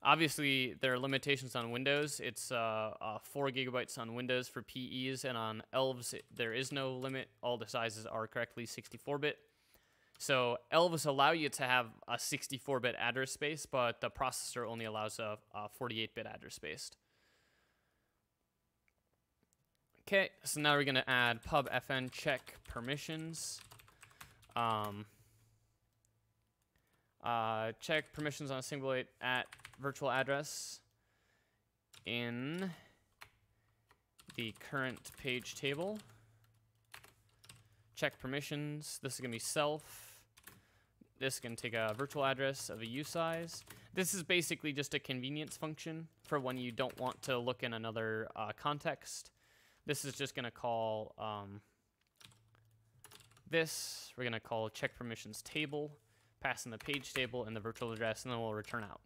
Obviously, there are limitations on Windows. It's uh, uh, 4 gigabytes on Windows for PEs, and on ELFs, there is no limit. All the sizes are correctly 64 bit. So, ELFs allow you to have a 64 bit address space, but the processor only allows a 48 bit address space. Okay, so now we're going to add pub fn check permissions. Um, uh, check permissions on a single at virtual address in the current page table. Check permissions. This is going to be self. This can take a virtual address of a size. This is basically just a convenience function for when you don't want to look in another uh, context. This is just going to call um, this. We're going to call check permissions table pass in the page table and the virtual address, and then we'll return out.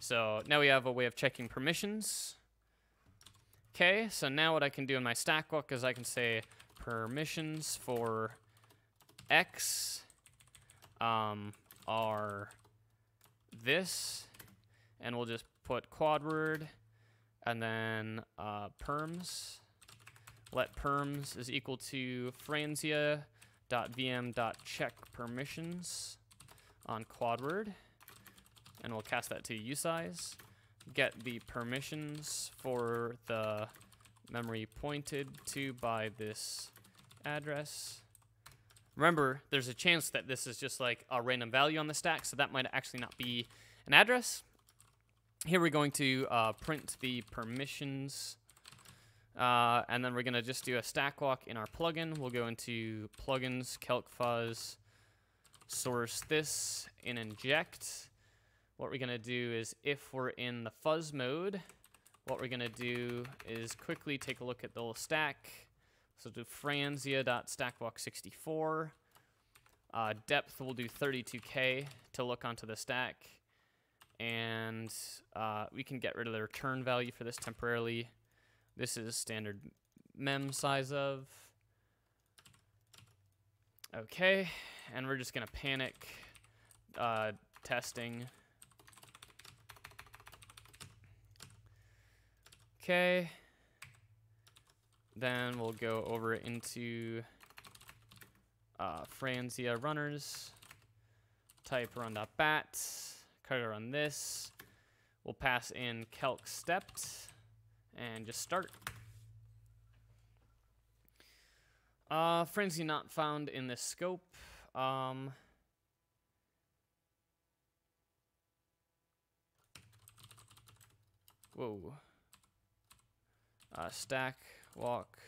So now we have a way of checking permissions. Okay, so now what I can do in my stack book is I can say permissions for x um, are this, and we'll just put quad word, and then uh, perms. Let perms is equal to franzia.vm.check permissions on quad word, and we'll cast that to usize. Get the permissions for the memory pointed to by this address. Remember, there's a chance that this is just like a random value on the stack, so that might actually not be an address. Here we're going to uh, print the permissions, uh, and then we're going to just do a stack walk in our plugin. We'll go into plugins, calc fuzz, source this, and inject. What we're going to do is if we're in the fuzz mode, what we're going to do is quickly take a look at the little stack. So do franzia.stackwalk64. Uh, depth will do 32k to look onto the stack. And uh, we can get rid of the return value for this temporarily. This is standard mem size of. Okay, and we're just gonna panic uh, testing. Okay. Then we'll go over into uh, Franzia runners, type run.bat, color run this. We'll pass in calc stepped and just start. Uh, frenzy not found in this scope. Um, whoa. Uh, stack, walk.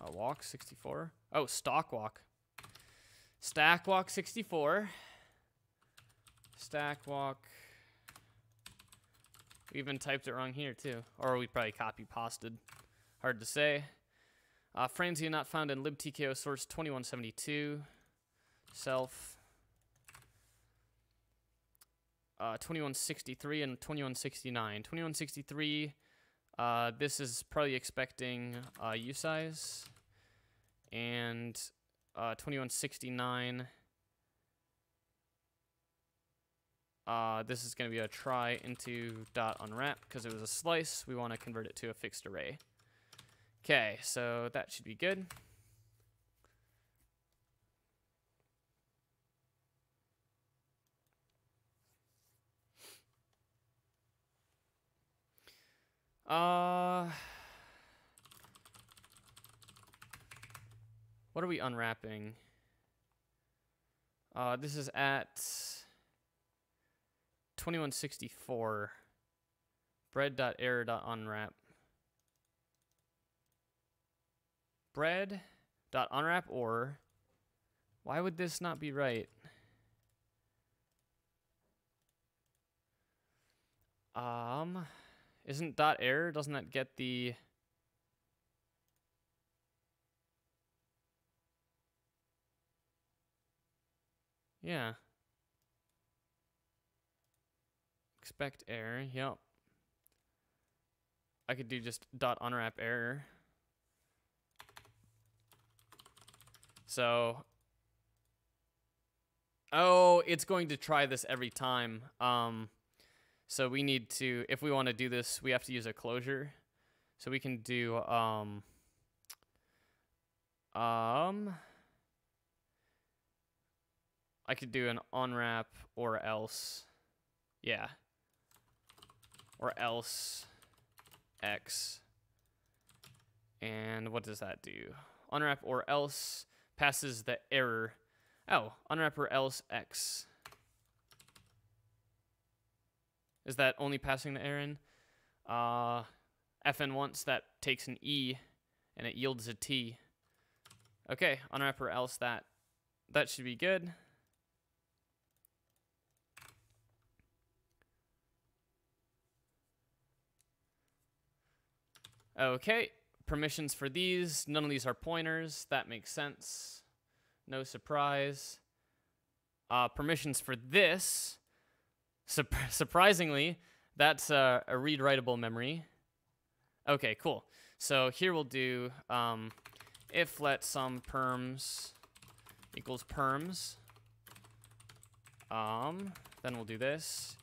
Uh, walk 64. Oh, stock walk. Stack walk 64. Stack walk. We even typed it wrong here too. Or we probably copy pasted. Hard to say. Uh, Franzia not found in libtko source 2172. Self. Uh, 2163 and 2169. 2163, uh, this is probably expecting uh, size, And uh, 2169, uh, this is going to be a try into dot unwrap because it was a slice. We want to convert it to a fixed array. Okay, so that should be good. Uh, what are we unwrapping? Uh, this is at 2164. Bread.error.unwrap. Bread.unwrap or why would this not be right? Um isn't dot error? Doesn't that get the Yeah. Expect error. Yep. I could do just dot unwrap error. So Oh, it's going to try this every time. Um so we need to, if we want to do this, we have to use a closure. So we can do, um, um, I could do an unwrap or else. Yeah. Or else x. And what does that do? Unwrap or else passes the error. Oh, unwrap or else x. Is that only passing the errand? Uh, fn once that takes an E and it yields a T. Okay, unwrap or else that. That should be good. Okay, permissions for these. None of these are pointers. That makes sense. No surprise. Uh, permissions for this Sur surprisingly, that's uh, a read writable memory. Okay, cool. So here we'll do um, if let sum perms equals perms. Um, then we'll do this.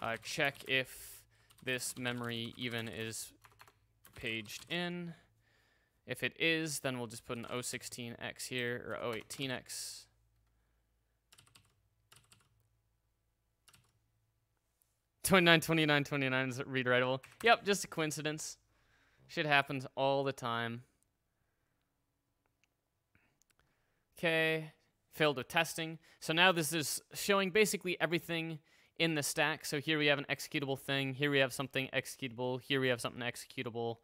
Uh, check if this memory even is paged in. If it is, then we'll just put an 016x here, or 018x. 29, 29, 29 is rewritable. Yep, just a coincidence. Shit happens all the time. Okay, failed with testing. So now this is showing basically everything in the stack. So here we have an executable thing. Here we have something executable. Here we have something executable.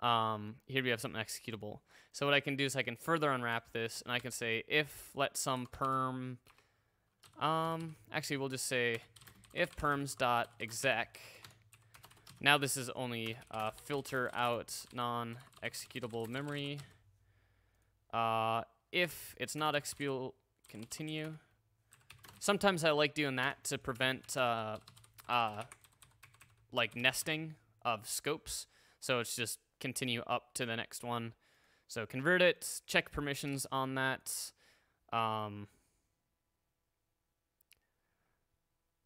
Um, here we have something executable. So what I can do is I can further unwrap this and I can say if let some perm, um, actually we'll just say if perms dot exec. Now this is only uh, filter out non-executable memory. Uh, if it's not executable, continue. Sometimes I like doing that to prevent uh, uh, like nesting of scopes. So it's just continue up to the next one. So convert it, check permissions on that. Um,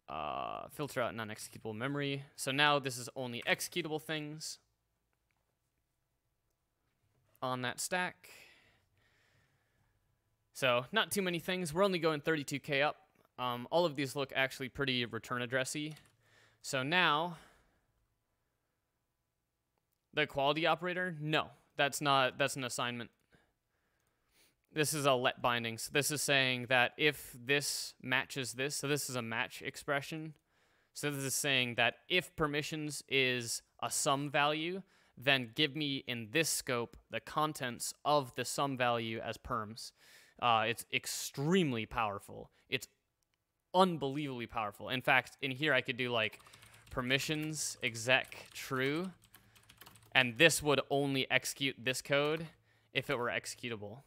uh, filter out non-executable memory. So now this is only executable things on that stack. So not too many things. We're only going 32k up. Um, all of these look actually pretty return addressy. So now, the equality operator, no, that's not, that's an assignment. This is a let binding. So this is saying that if this matches this, so this is a match expression. So this is saying that if permissions is a sum value, then give me in this scope the contents of the sum value as perms. Uh, it's extremely powerful. It's unbelievably powerful. In fact, in here I could do like permissions exec true, and this would only execute this code if it were executable.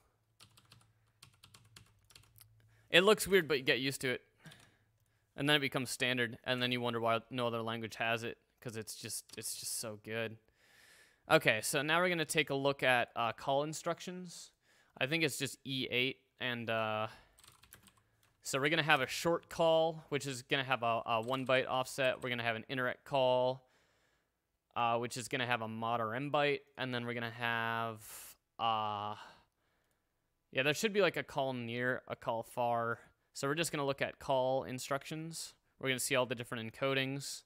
It looks weird, but you get used to it. And then it becomes standard, and then you wonder why no other language has it, because it's just it's just so good. Okay, so now we're gonna take a look at uh, call instructions. I think it's just E8, and uh, so we're going to have a short call, which is going to have a, a, one byte offset. We're going to have an indirect call, uh, which is going to have a mod or m byte, and then we're going to have, uh, yeah, there should be like a call near, a call far. So we're just going to look at call instructions. We're going to see all the different encodings.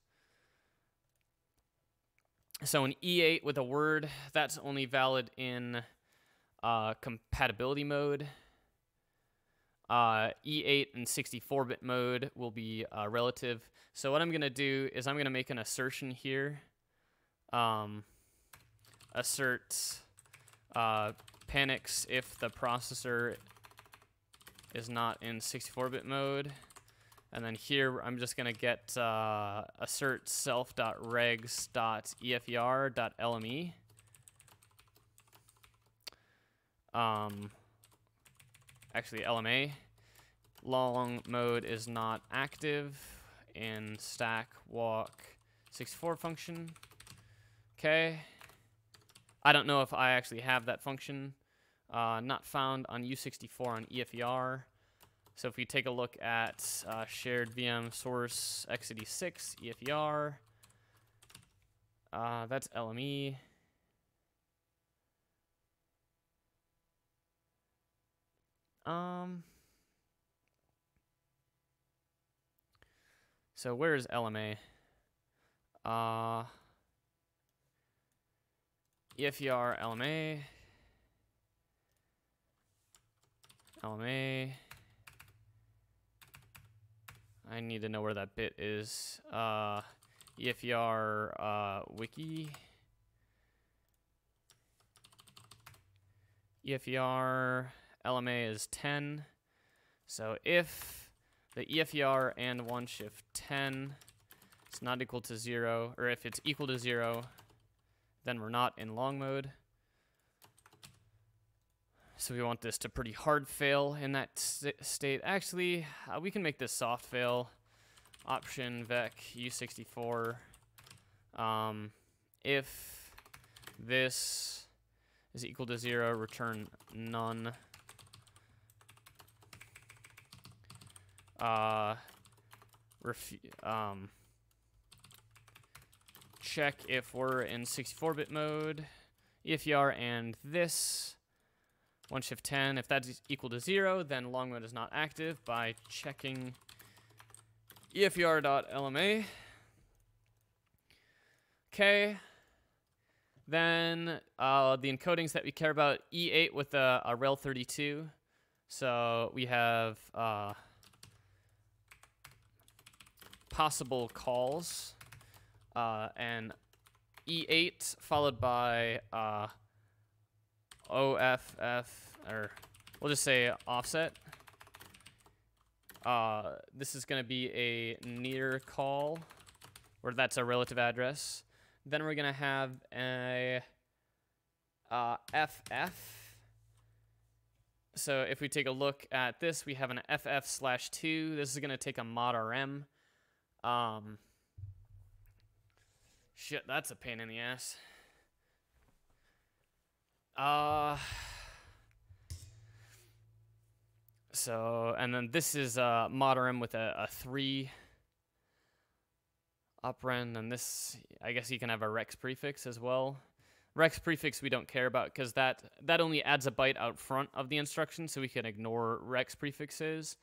So an E8 with a word, that's only valid in uh, compatibility mode. Uh, E8 and 64-bit mode will be uh, relative. So what I'm going to do is I'm going to make an assertion here. Um, assert uh, panics if the processor is not in 64-bit mode. And then here I'm just going to get uh, assert self.regs.efer.lme. Um, actually, LMA. Long mode is not active in stack walk 64 function. Okay. I don't know if I actually have that function. Uh, not found on U64 on EFER. So if we take a look at uh, shared VM source x86 EFER, uh, that's LME. Um. So where is LMA? Uh. EFER LMA. LMA. I need to know where that bit is. Uh, EFER uh, wiki. EFER LMA is 10. So if the EFER and one shift 10 is not equal to 0, or if it's equal to 0, then we're not in long mode. So we want this to pretty hard fail in that st state. Actually, uh, we can make this soft fail. Option vec u64. Um, if this is equal to 0, return none. Uh, um, check if we're in 64-bit mode, if you are, and this, one shift 10, if that's equal to 0, then long mode is not active by checking EFER.LMA. Okay. Then uh, the encodings that we care about, E8 with a, a rel 32. So we have uh, possible calls uh, and E8 followed by uh, OFF, or we'll just say offset. Uh, this is going to be a near call, where that's a relative address. Then we're going to have a uh, FF. So if we take a look at this, we have an FF slash 2. This is going to take a mod RM. Um, shit, that's a pain in the ass. Uh, so, and then this is uh, mod RM with a, a 3 operand, and this, I guess you can have a rex prefix as well. Rex prefix we don't care about because that, that only adds a byte out front of the instruction, so we can ignore rex prefixes.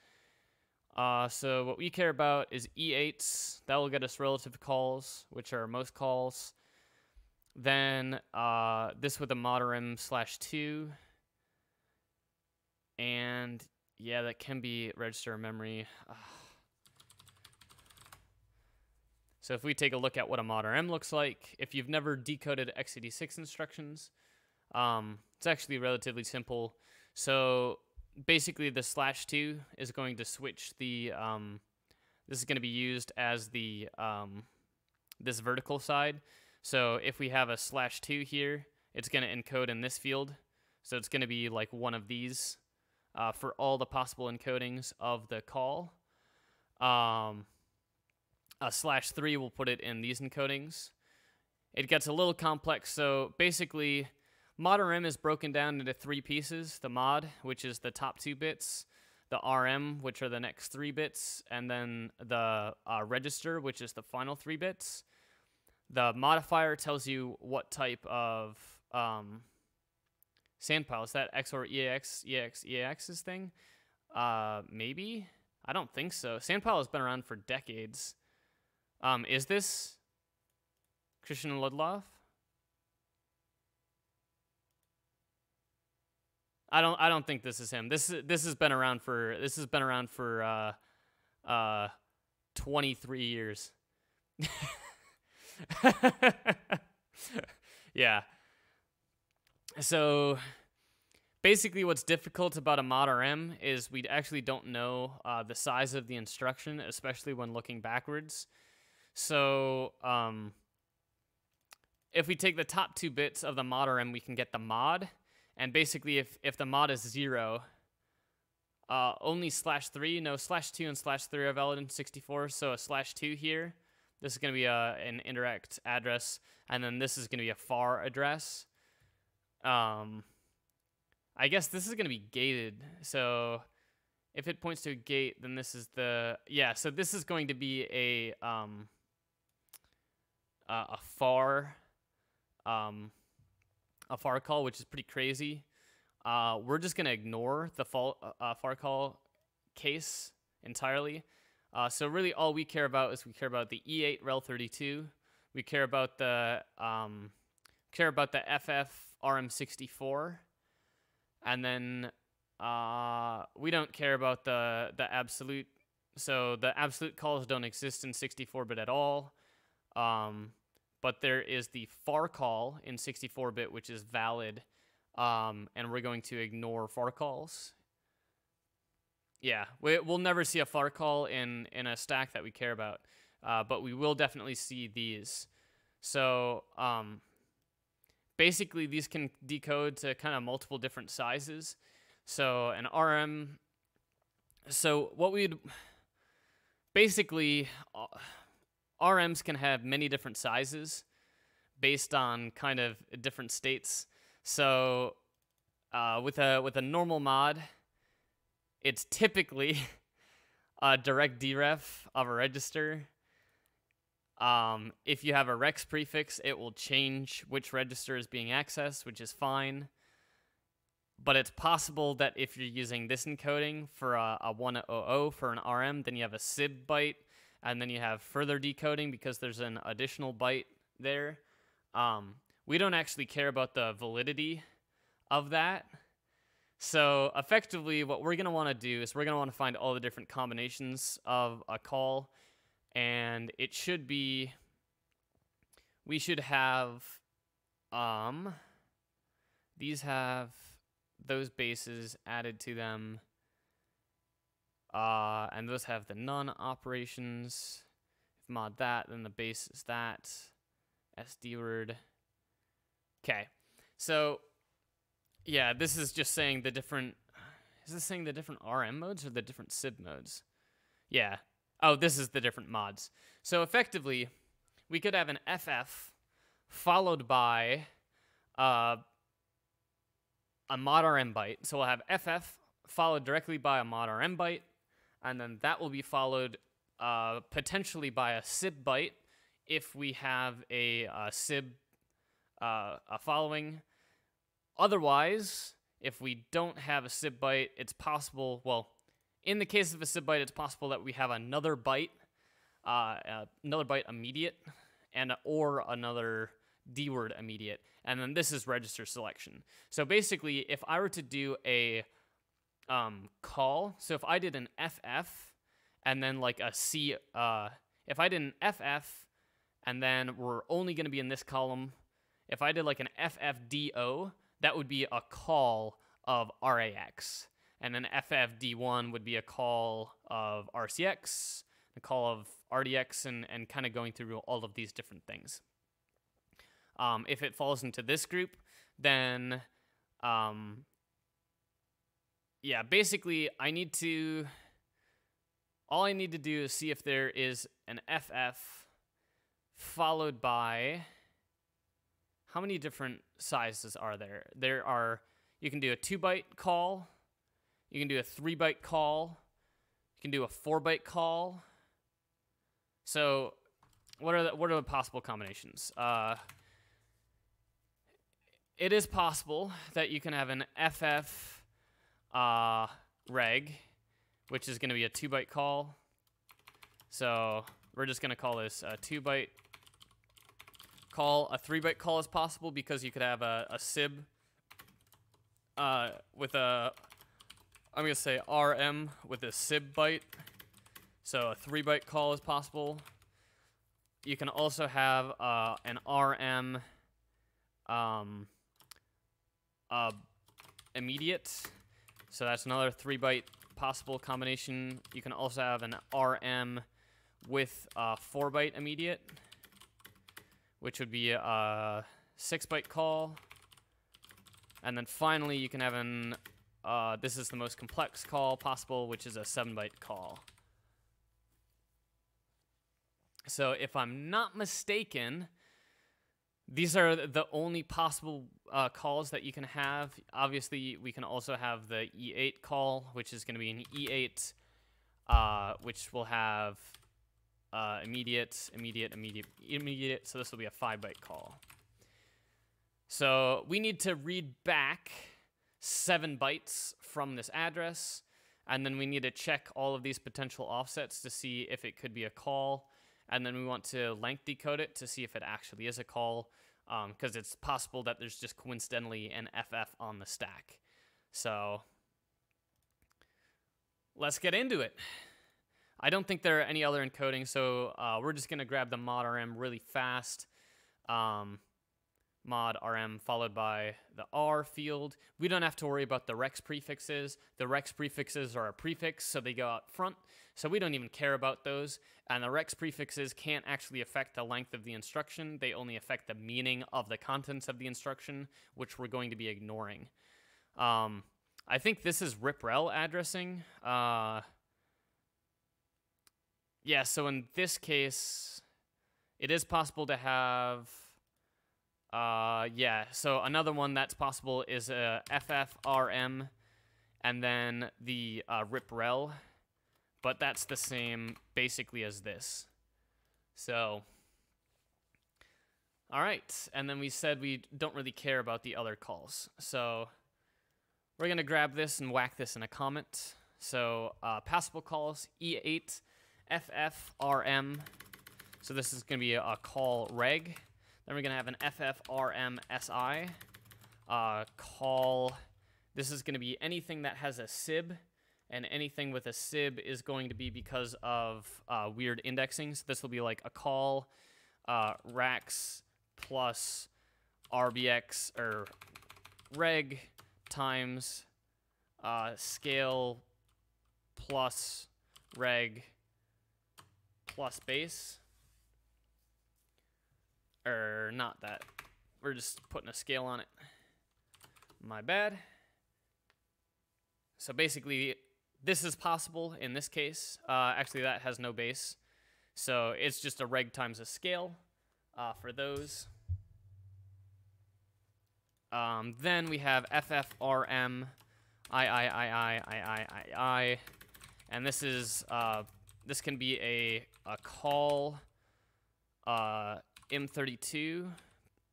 Uh, so what we care about is E8s. That will get us relative calls, which are most calls. Then uh, this with a mod slash 2. And yeah, that can be register memory. So if we take a look at what a modrm looks like, if you've never decoded x86 instructions, um, it's actually relatively simple. So basically the slash 2 is going to switch the, um, this is going to be used as the, um, this vertical side. So if we have a slash 2 here, it's going to encode in this field. So it's going to be like one of these uh, for all the possible encodings of the call. Um, a slash 3 will put it in these encodings. It gets a little complex, so basically, mod RM is broken down into three pieces. The mod, which is the top two bits, the RM, which are the next three bits, and then the uh, register, which is the final three bits. The modifier tells you what type of um, sandpile. Is that XOR EAX, EAX, EAX's thing? Uh, maybe? I don't think so. Sandpile has been around for decades. Um, is this Christian Ludloff? I don't. I don't think this is him. This this has been around for. This has been around for. Uh, uh, twenty three years. yeah. So basically what's difficult about a mod RM is we actually don't know uh, the size of the instruction, especially when looking backwards. So um, if we take the top two bits of the mod RM, we can get the mod. And basically, if, if the mod is zero, uh, only slash three, no, slash two and slash three are valid in 64. So a slash two here, this is going to be a, an indirect address. And then this is going to be a far address. Um, I guess this is going to be gated. So if it points to a gate, then this is the, yeah, so this is going to be a, um, uh, a far um, a far call, which is pretty crazy. Uh, we're just gonna ignore the fall, uh, uh, far call case entirely. Uh, so really, all we care about is we care about the E8 rel 32. We care about the um, care about the FF RM64, and then uh, we don't care about the the absolute. So the absolute calls don't exist in 64-bit at all. Um, but there is the far call in 64-bit, which is valid, um, and we're going to ignore far calls. Yeah, we, will never see a far call in, in a stack that we care about, uh, but we will definitely see these. So um, basically, these can decode to kind of multiple different sizes. So an RM, so what we'd basically... Uh, RMs can have many different sizes based on kind of different states. So uh, with a with a normal mod, it's typically a direct deref of a register. Um, if you have a rex prefix, it will change which register is being accessed, which is fine. But it's possible that if you're using this encoding for a, a 100 for an RM, then you have a SIB byte, and then you have further decoding because there's an additional byte there. Um, we don't actually care about the validity of that. So effectively, what we're going to want to do is we're going to want to find all the different combinations of a call, and it should be, we should have, um, these have those bases added to them, uh, and those have the none operations. If mod that, then the base is that, SD word. Okay, so yeah, this is just saying the different. Is this saying the different RM modes or the different SIB modes? Yeah. Oh, this is the different mods. So effectively, we could have an FF followed by uh, a mod RM byte. So we'll have FF followed directly by a mod RM byte, and then that will be followed uh, potentially by a SIB byte if we have a, a SIB uh, a following Otherwise, if we don't have a SIB byte, it's possible, well, in the case of a SIB byte, it's possible that we have another byte, uh, uh, another byte immediate, and or another D word immediate. And then this is register selection. So basically, if I were to do a um, call, so if I did an FF and then like a C, uh, if I did an FF and then we're only going to be in this column, if I did like an FFDO, that would be a call of RAX. And an FFD1 would be a call of RCX, a call of RDX, and, and kind of going through all of these different things. Um, if it falls into this group, then, um, yeah, basically, I need to, all I need to do is see if there is an FF followed by how many different sizes are there? There are, you can do a two byte call, you can do a three byte call, you can do a four byte call. So, what are the, what are the possible combinations? Uh, it is possible that you can have an FF uh, reg, which is going to be a two byte call. So, we're just going to call this a two byte call. A three byte call is possible because you could have a, a SIB uh, with a, I'm going to say RM with a SIB byte. So a three byte call is possible. You can also have uh, an RM um, uh, immediate. So that's another three byte possible combination. You can also have an RM with a four byte immediate which would be a six byte call. And then finally, you can have an, uh, this is the most complex call possible, which is a seven byte call. So if I'm not mistaken, these are the only possible uh, calls that you can have. Obviously, we can also have the E8 call, which is going to be an E8, uh, which will have uh, immediate, immediate, immediate, immediate. So this will be a five byte call. So we need to read back seven bytes from this address, and then we need to check all of these potential offsets to see if it could be a call, and then we want to length decode it to see if it actually is a call, because um, it's possible that there's just coincidentally an FF on the stack. So let's get into it. I don't think there are any other encodings, so uh, we're just going to grab the mod RM really fast. Um, mod RM followed by the R field. We don't have to worry about the rex prefixes. The rex prefixes are a prefix, so they go out front. So we don't even care about those. And the rex prefixes can't actually affect the length of the instruction. They only affect the meaning of the contents of the instruction, which we're going to be ignoring. Um, I think this is RIPREL addressing. Uh, yeah, so in this case, it is possible to have Uh, yeah. So another one that's possible is a FFRM, and then the uh, RipRel, but that's the same basically as this. So. All right, and then we said we don't really care about the other calls. So we're gonna grab this and whack this in a comment. So uh, passable calls E8 FFRM. So this is gonna be a, a call reg. Then we're gonna have an FFRMSI Uh, call. This is gonna be anything that has a SIB, and anything with a SIB is going to be because of uh, weird indexing. So this will be like a call uh, plus RBX or reg times uh, scale plus reg plus base. Or not that. We're just putting a scale on it. My bad. So basically, this is possible in this case. Uh, actually, that has no base. So it's just a reg times a scale uh, for those. Um, then we have FFRM, I, I, I, I, I, I, I, I, and this is, uh, this can be a, a call, uh, M32,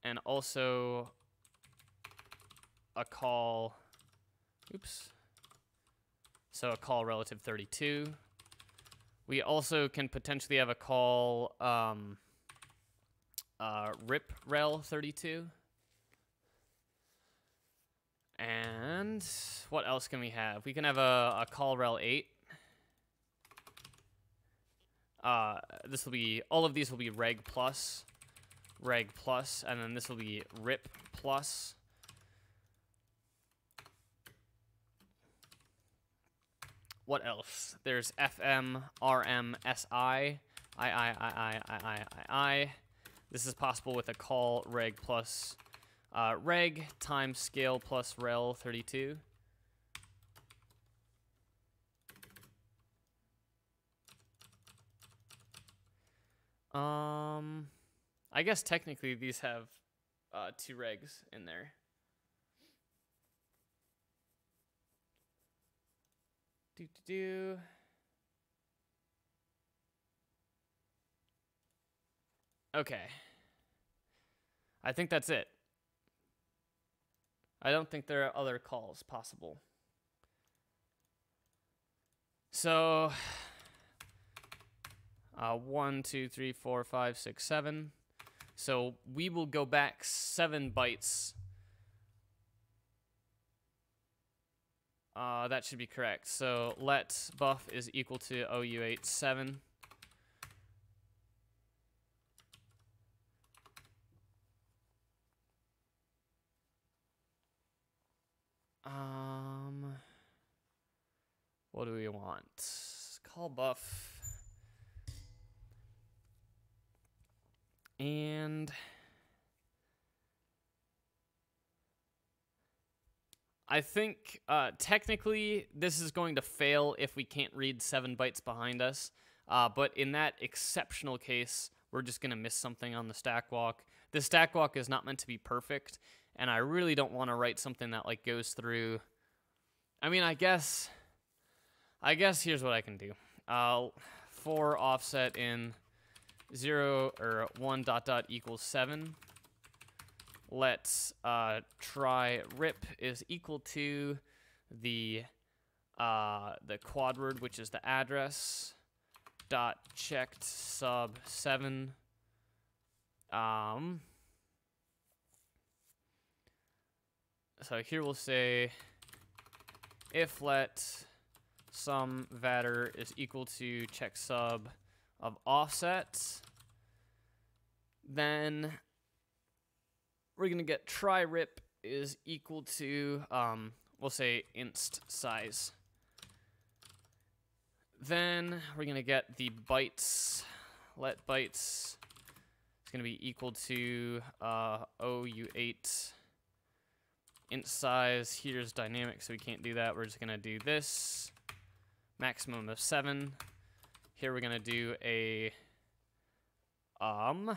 and also a call, oops, so a call relative 32. We also can potentially have a call, um, uh, rip rel 32. And what else can we have? We can have a, a call rel 8. Uh, this will be, all of these will be reg plus, reg plus, and then this will be rip plus. What else? There's FM, RM, SI, I, I, I, I, I, I, I. This is possible with a call reg plus uh, reg times scale plus rel 32. Um, I guess technically these have uh, two regs in there. Do do do. Okay. I think that's it. I don't think there are other calls possible. So, uh, one, two, three, four, five, six, seven. So we will go back seven bytes. Uh, that should be correct. So let buff is equal to OU87. Um, what do we want? Call buff. And I think uh, technically this is going to fail if we can't read seven bytes behind us. Uh, but in that exceptional case, we're just going to miss something on the stack walk. The stack walk is not meant to be perfect and I really don't want to write something that like goes through. I mean, I guess, I guess here's what I can do. Uh, for offset in zero or one dot dot equals seven. Let's uh, try rip is equal to the uh, the quad word, which is the address dot checked sub seven. Um, so here we'll say if let some vaddr is equal to check sub of offset, then we're gonna get try rip is equal to um, we'll say inst size. Then we're gonna get the bytes. Let bytes is gonna be equal to uh, OU8 int size, here's dynamic, so we can't do that. We're just gonna do this, maximum of seven. Here we're gonna do a, um,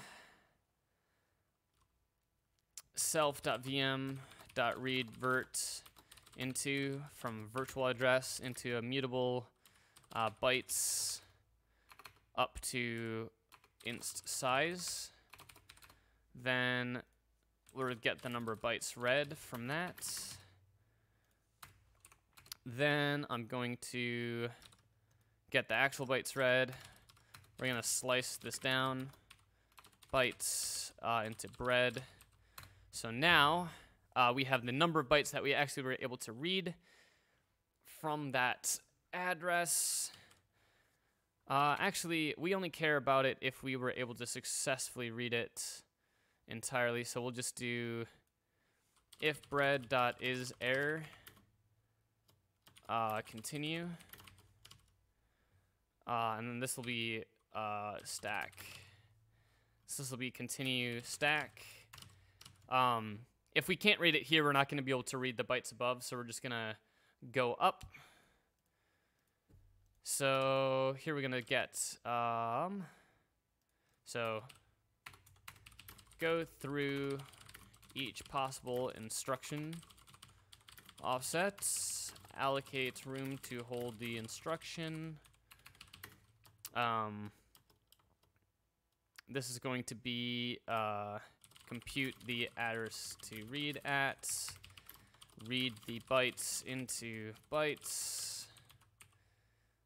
into from virtual address into a mutable uh, bytes up to inst size. Then we'll get the number of bytes read from that. Then I'm going to get the actual bytes read. We're going to slice this down, bytes uh, into bread. So now uh, we have the number of bytes that we actually were able to read from that address. Uh, actually, we only care about it if we were able to successfully read it entirely. So we'll just do if bread dot is error uh, continue. Uh, and then this will be uh, stack. So this will be continue stack. Um, if we can't read it here, we're not going to be able to read the bytes above, so we're just going to go up. So here we're going to get, um, so go through each possible instruction offsets, allocate room to hold the instruction. Um, this is going to be uh, compute the address to read at, read the bytes into bytes.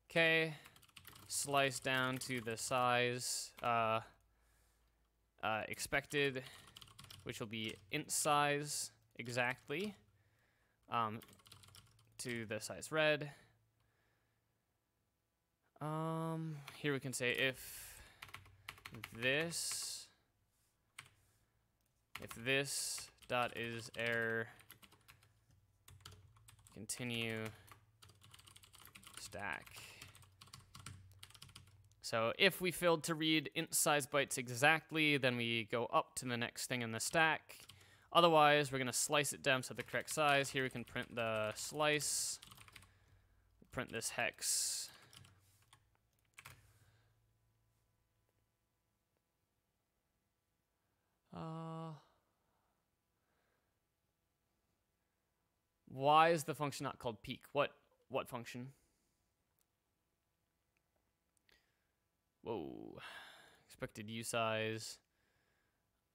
Okay, slice down to the size uh, uh, expected, which will be int size exactly, um, to the size read. Um, here we can say if this, if this dot is error, continue stack. So if we failed to read int size bytes exactly, then we go up to the next thing in the stack. Otherwise, we're going to slice it down to the correct size. Here we can print the slice, print this hex. Uh, why is the function not called peek? What what function? Whoa. Expected usize.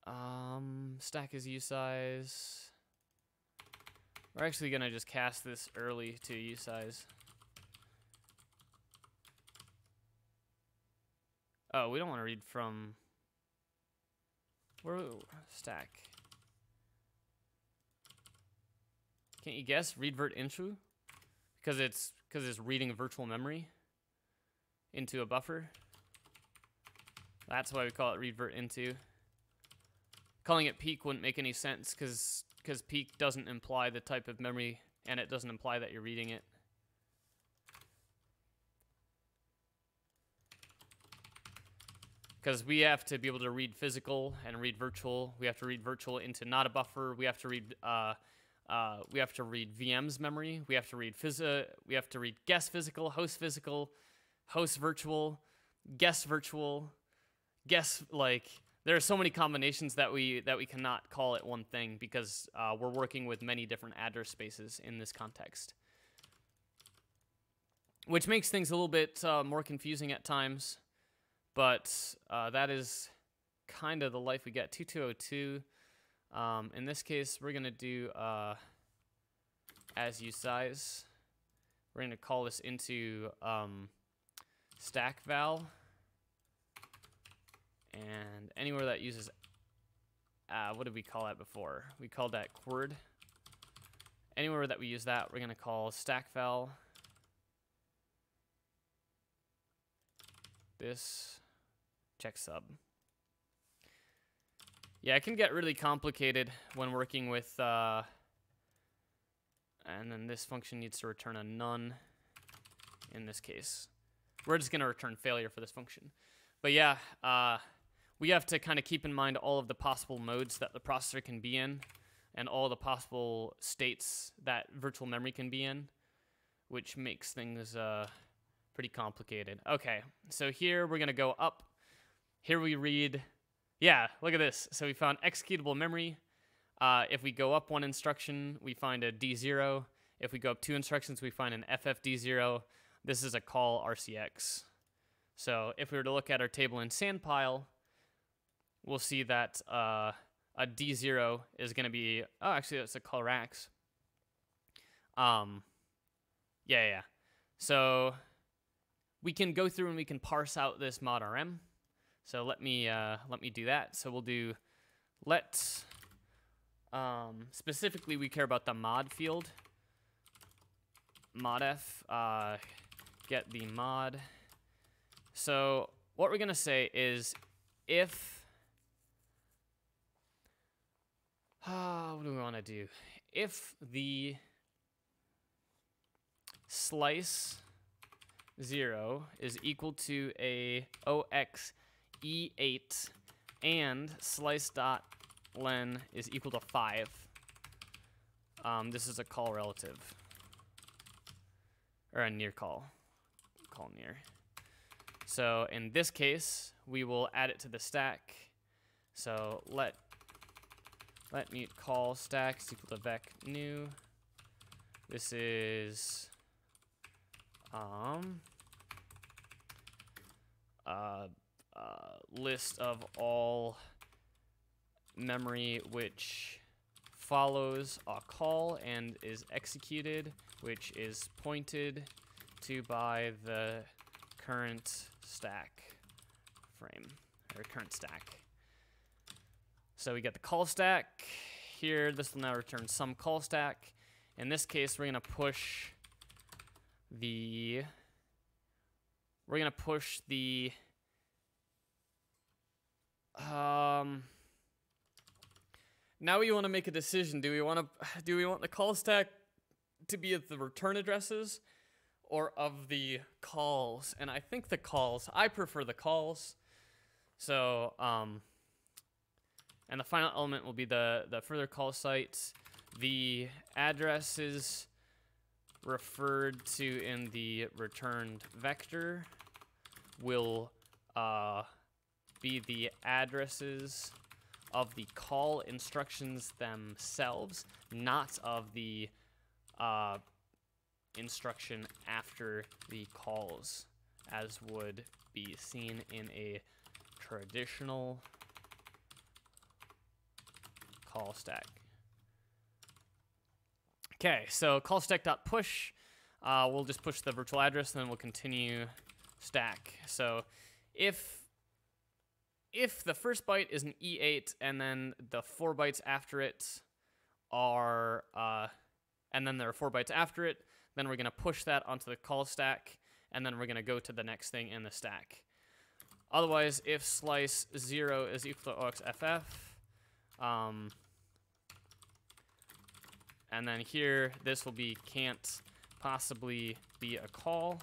Um, stack is usize. We're actually gonna just cast this early to usize. Oh, we don't want to read from where stack? Can't you guess? Readvert into? Because it's because it's reading virtual memory into a buffer. That's why we call it readvert into. Calling it peek wouldn't make any sense because because peek doesn't imply the type of memory and it doesn't imply that you're reading it. Because we have to be able to read physical and read virtual. We have to read virtual into not a buffer. We have to read uh, uh, we have to read VM's memory. We have to read phys- We have to read guest physical, host physical, host virtual, guest virtual, guest like. There are so many combinations that we that we cannot call it one thing because uh, we're working with many different address spaces in this context, which makes things a little bit uh, more confusing at times. But uh, that is kind of the life we get. 2202. Um, in this case, we're going to do uh, as size. We're going to call this into um, stack val. And anywhere that uses, uh, what did we call that before? We called that qword. Anywhere that we use that, we're going to call stack val. This check sub. Yeah, it can get really complicated when working with, uh, and then this function needs to return a none in this case. We're just going to return failure for this function. But yeah, uh, we have to kind of keep in mind all of the possible modes that the processor can be in and all the possible states that virtual memory can be in, which makes things uh, pretty complicated. Okay, so here we're going to go up here we read, yeah, look at this. So we found executable memory. Uh, if we go up one instruction, we find a D0. If we go up two instructions, we find an FFD0. This is a call RCX. So if we were to look at our table in SandPile, we'll see that uh, a D0 is going to be, oh, actually, that's a call RAX. Um, yeah, yeah. So we can go through and we can parse out this mod RM. So let me uh, let me do that. So we'll do let um, specifically we care about the mod field. Modf uh, get the mod. So what we're gonna say is if uh, what do we want to do? If the slice 0 is equal to a OX E8 and slice dot len is equal to 5. Um, this is a call relative. Or a near call. Call near. So in this case, we will add it to the stack. So let let mute call stack equal to vec new. This is um uh, uh, list of all memory which follows a call and is executed, which is pointed to by the current stack frame, or current stack. So we get the call stack. Here, this will now return some call stack. In this case, we're going to push the we're gonna push the um now we want to make a decision. Do we want to do we want the call stack to be at the return addresses or of the calls? And i think the calls i prefer the calls. So um and the final element will be the the further call sites. The addresses referred to in the returned vector will uh, be the addresses of the call instructions themselves, not of the uh, instruction after the calls, as would be seen in a traditional call stack. Okay, so call stack.push. Uh, we'll just push the virtual address, and then we'll continue stack. So if if the first byte is an E8 and then the four bytes after it are, uh, and then there are four bytes after it, then we're going to push that onto the call stack, and then we're going to go to the next thing in the stack. Otherwise, if slice 0 is equal to OXFF, um, and then here, this will be can't possibly be a call.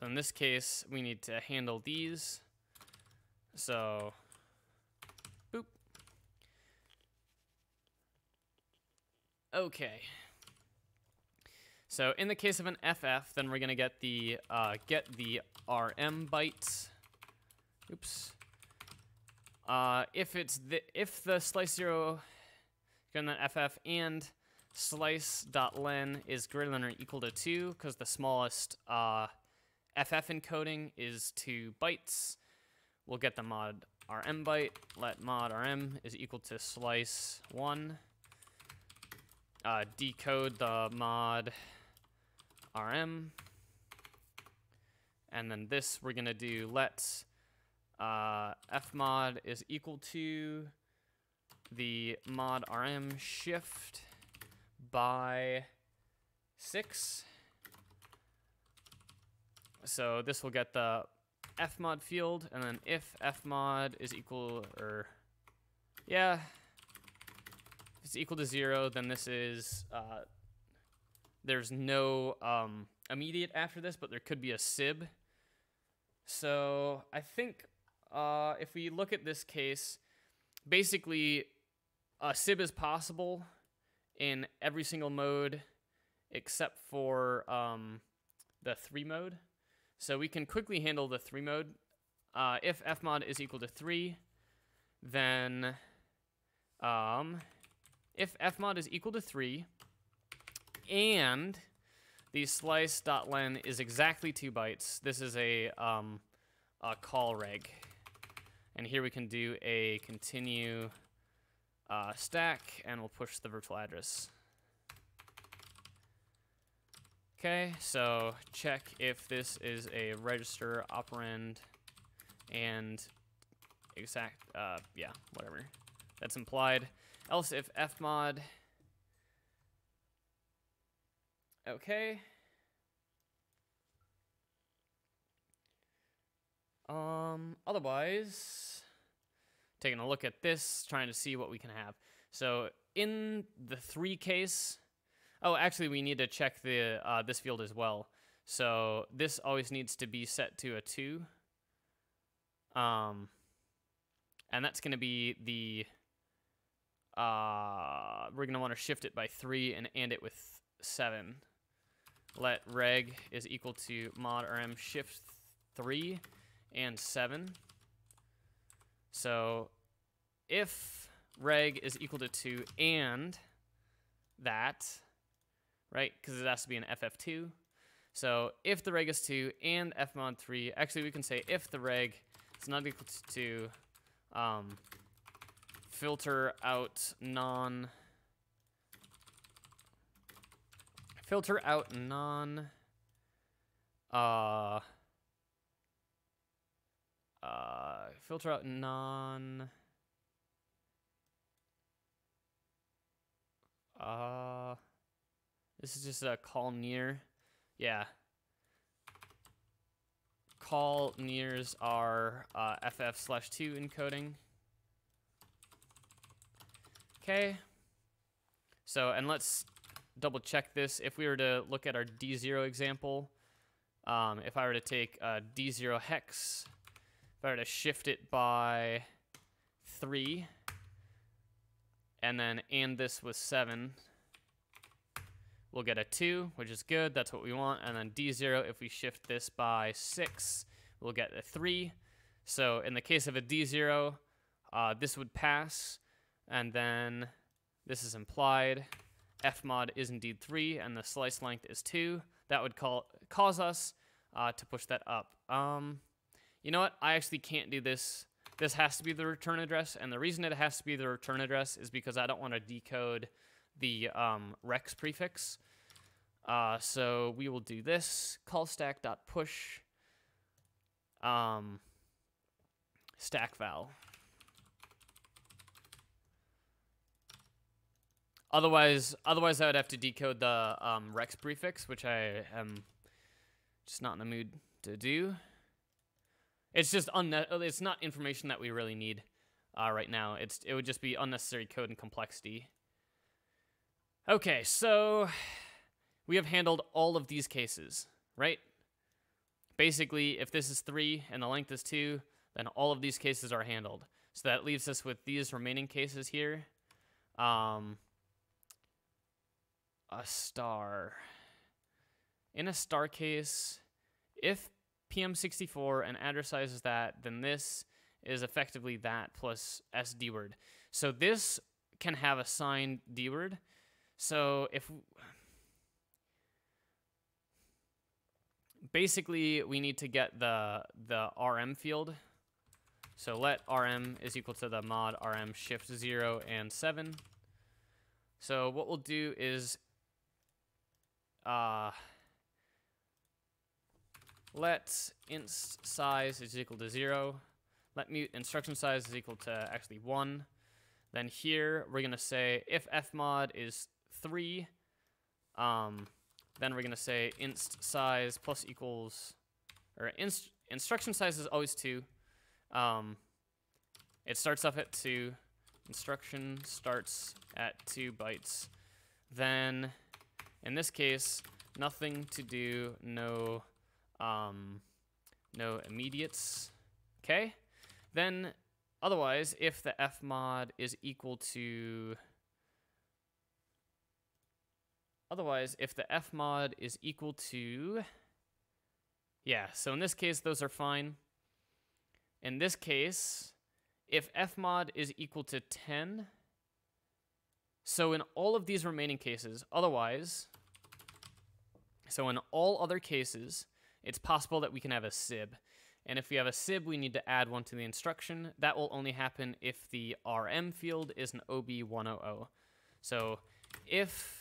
So in this case, we need to handle these. So, boop. Okay. So in the case of an FF, then we're gonna get the uh, get the RM byte. Oops. Uh, if it's the if the slice zero that ff and slice.len is greater than or equal to 2 because the smallest uh, ff encoding is 2 bytes. We'll get the mod rm byte. Let mod rm is equal to slice 1. Uh, decode the mod rm. And then this we're going to do let uh, fmod is equal to the mod rm shift by 6. So this will get the fmod field, and then if fmod is equal, or, yeah, if it's equal to 0, then this is, uh, there's no um, immediate after this, but there could be a sib. So I think uh, if we look at this case, basically a SIB is possible in every single mode except for um, the 3 mode. So we can quickly handle the 3 mode. Uh, if fmod is equal to 3, then um, if fmod is equal to 3 and the slice.len is exactly 2 bytes, this is a, um, a call reg. And here we can do a continue uh, stack, and we'll push the virtual address. Okay, so check if this is a register operand and exact, uh, yeah, whatever. That's implied. Else if fmod, okay. Um, otherwise, taking a look at this, trying to see what we can have. So in the three case, oh, actually we need to check the uh, this field as well. So this always needs to be set to a two. Um, and that's going to be the, uh, we're going to want to shift it by three and and it with seven. Let reg is equal to mod rm shift three and 7. So if reg is equal to 2 and that, right, because it has to be an FF2. So if the reg is 2 and fmod 3, actually we can say if the reg is not equal to um, filter out non filter out non uh uh, filter out non. Uh, this is just a call near. Yeah. Call nears are uh, FF slash 2 encoding. Okay. So, and let's double check this. If we were to look at our D0 example, um, if I were to take a D0 hex if I were to shift it by three, and then and this with seven, we'll get a two, which is good. That's what we want. And then D0, if we shift this by six, we'll get a three. So in the case of a D0, uh, this would pass, and then this is implied. F mod is indeed three, and the slice length is two. That would call, cause us uh, to push that up. Um, you know what? I actually can't do this. This has to be the return address, and the reason it has to be the return address is because I don't want to decode the um, rex prefix. Uh, so we will do this call stack dot push um, stack val. Otherwise, otherwise I would have to decode the um, rex prefix, which I am just not in the mood to do. It's just it's not information that we really need uh, right now. It's it would just be unnecessary code and complexity. Okay, so we have handled all of these cases, right? Basically, if this is 3 and the length is 2, then all of these cases are handled. So that leaves us with these remaining cases here. Um, a star. In a star case, if PM64 and address size is that, then this is effectively that plus SD word. So this can have a signed D word. So if basically we need to get the the RM field. So let RM is equal to the mod RM shift 0 and 7. So what we'll do is uh, let inst size is equal to 0. Let mute instruction size is equal to actually 1. Then here we're going to say if fmod is 3, um, then we're going to say inst size plus equals, or inst instruction size is always 2. Um, it starts off at 2. Instruction starts at 2 bytes. Then, in this case, nothing to do, no um, no immediates. Okay. Then, otherwise, if the fmod is equal to... Otherwise, if the fmod is equal to... Yeah, so in this case, those are fine. In this case, if fmod is equal to 10, So in all of these remaining cases, otherwise, so in all other cases, it's possible that we can have a SIB. And if we have a SIB, we need to add one to the instruction. That will only happen if the RM field is an OB100. So if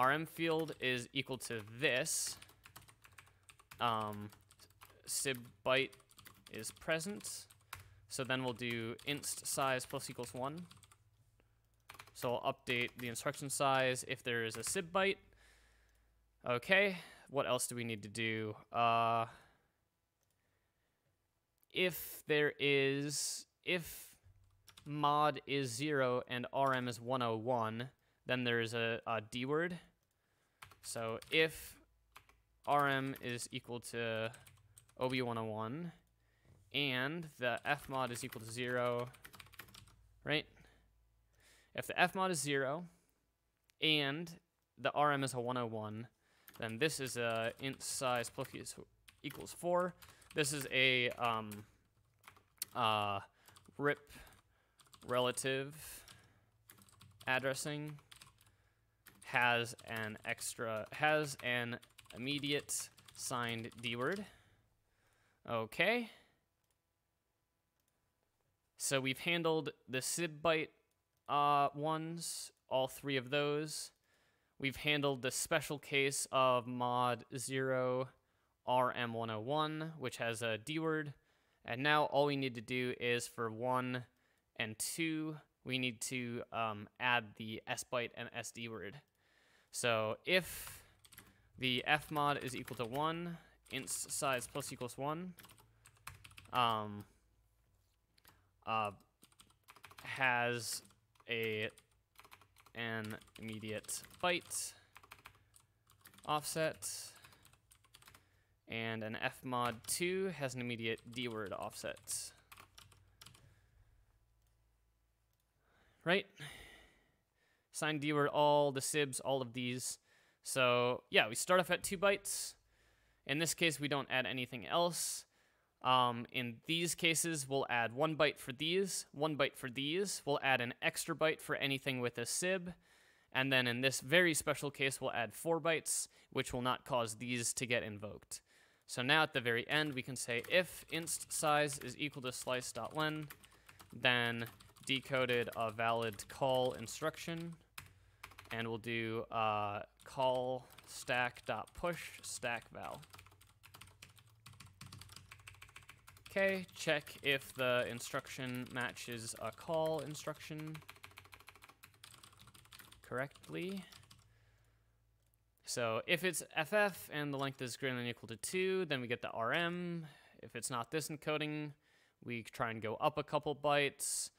RM field is equal to this, um, SIB byte is present. So then we'll do inst size plus equals 1. So I'll update the instruction size if there is a SIB byte. Okay, what else do we need to do? Uh, if there is, if mod is 0 and rm is 101, then there's a, a D word. So if rm is equal to ob101 and the fmod is equal to 0, right? If the fmod is 0 and the rm is a 101, then this is a int size plus equals 4. This is a um, uh, rip relative addressing has an extra has an immediate signed D word. Okay. So we've handled the SIB byte uh, ones, all three of those. We've handled the special case of mod 0 RM101, which has a D word. And now all we need to do is for 1 and 2, we need to um, add the S byte and SD word. So if the F mod is equal to 1, inst size plus equals 1, um, uh, has a an immediate byte offset, and an fmod 2 has an immediate dword offset. Right? Sign dword all, the sibs, all of these. So yeah, we start off at 2 bytes. In this case, we don't add anything else. Um, in these cases, we'll add one byte for these, one byte for these. We'll add an extra byte for anything with a SIB. And then in this very special case, we'll add four bytes, which will not cause these to get invoked. So now at the very end, we can say if inst size is equal to slice.len, then decoded a valid call instruction, and we'll do uh, call stack.push stack val. Okay, check if the instruction matches a call instruction correctly. So if it's FF and the length is greater than equal to 2, then we get the RM. If it's not this encoding, we try and go up a couple bytes.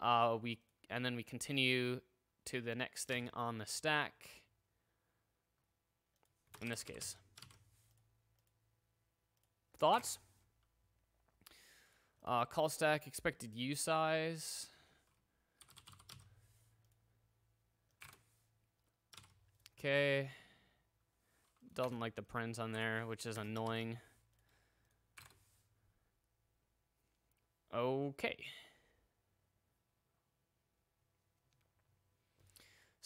Uh, we And then we continue to the next thing on the stack, in this case. Thoughts? Uh, call stack, expected usize. Okay. Doesn't like the prints on there, which is annoying. Okay.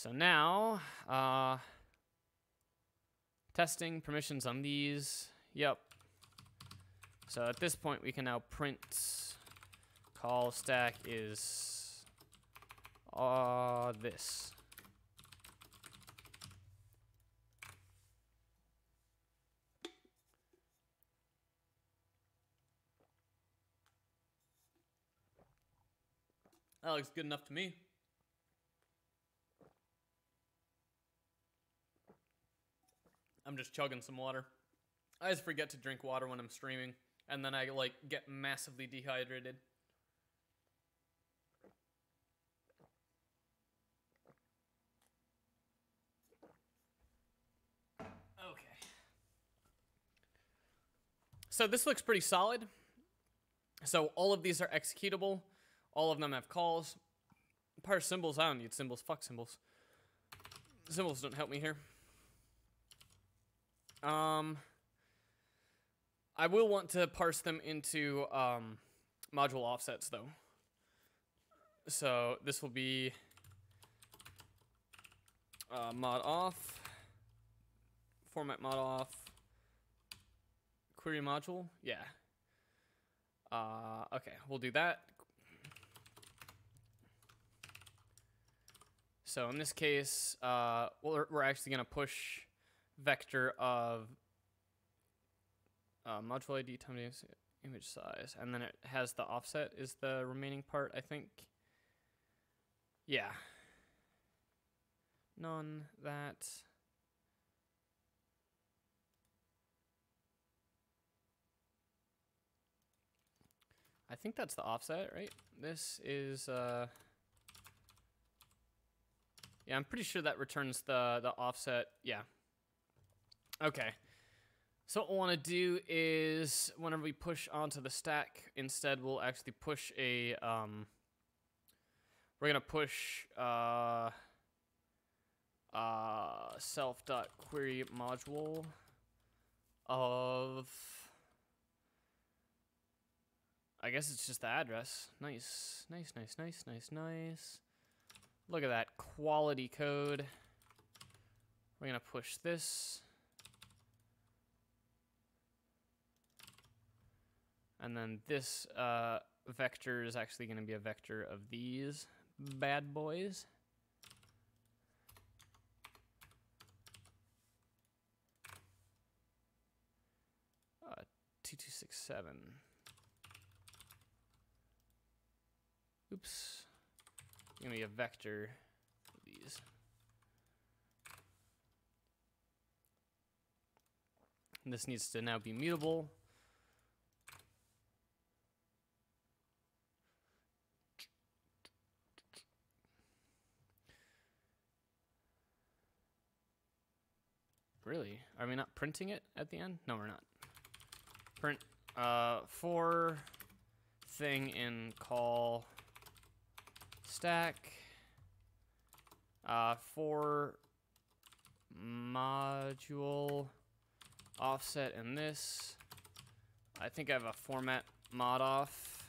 So now, uh, testing permissions on these. Yep, so at this point, we can now print call stack is uh, this. That looks good enough to me. I'm just chugging some water. I just forget to drink water when I'm streaming and then I like get massively dehydrated. Okay. So this looks pretty solid. So all of these are executable. All of them have calls. Parse symbols, I don't need symbols. Fuck symbols. Symbols don't help me here. Um, I will want to parse them into um, module offsets though. So this will be uh, mod off, format mod off, query module. Yeah. Uh, okay, we'll do that. So in this case, uh, we're, we're actually going to push vector of uh, module ID times image size, and then it has the offset is the remaining part, I think. Yeah. None, that. I think that's the offset, right? This is, uh, yeah, I'm pretty sure that returns the, the offset. Yeah. Okay. So what we'll want to do is whenever we push onto the stack, instead we'll actually push a, um, we're going to push, uh, uh, self.query module of, I guess it's just the address. Nice, nice, nice, nice, nice, nice. Look at that quality code. We're going to push this. And then this uh, vector is actually going to be a vector of these bad boys. Uh, 2267. Oops. Going to be a vector of these. And this needs to now be mutable. Really? Are we not printing it at the end? No, we're not. Print uh, for thing in call stack uh, for module offset in this. I think I have a format mod off.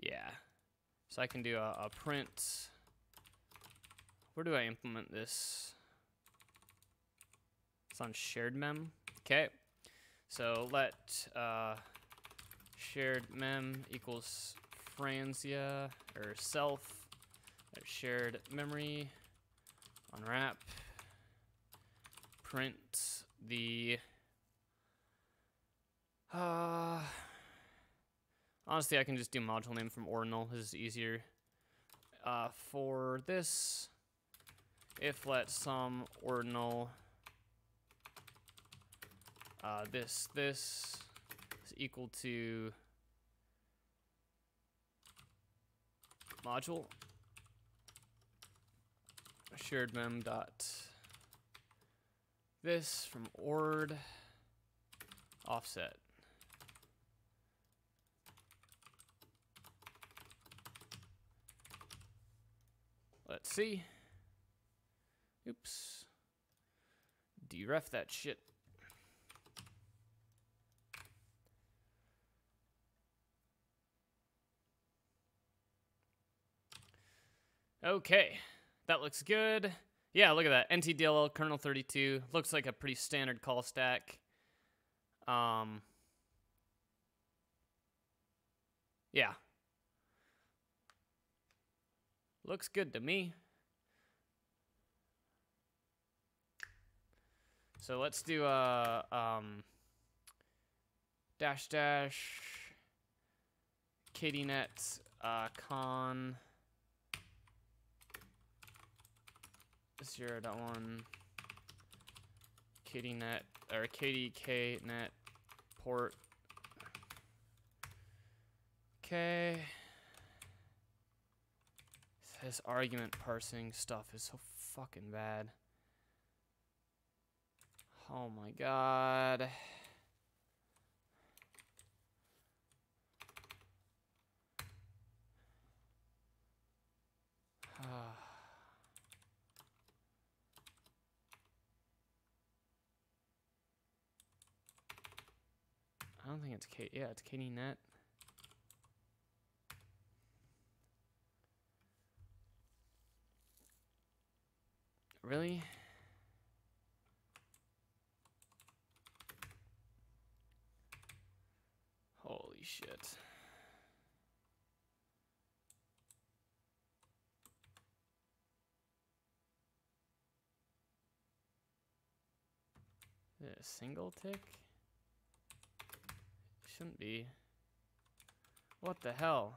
Yeah. So I can do a, a print where do I implement this? It's on shared mem. Okay. So let uh, shared mem equals Franzia or self shared memory unwrap print the uh honestly I can just do module name from ordinal this is easier uh, for this if let some ordinal uh, this this is equal to module shared mem dot this from ord offset. Let's see Oops. Deref that shit. Okay, that looks good. Yeah, look at that. NTDLL kernel 32. Looks like a pretty standard call stack. Um, yeah. Looks good to me. So let's do a um, dash dash KDNet uh, con zero dot one KDNet or KDK net port. Okay. This argument parsing stuff is so fucking bad. Oh my god. I don't think it's Kate. Yeah, it's KDNet. Really? Shit. A single tick? Shouldn't be. What the hell?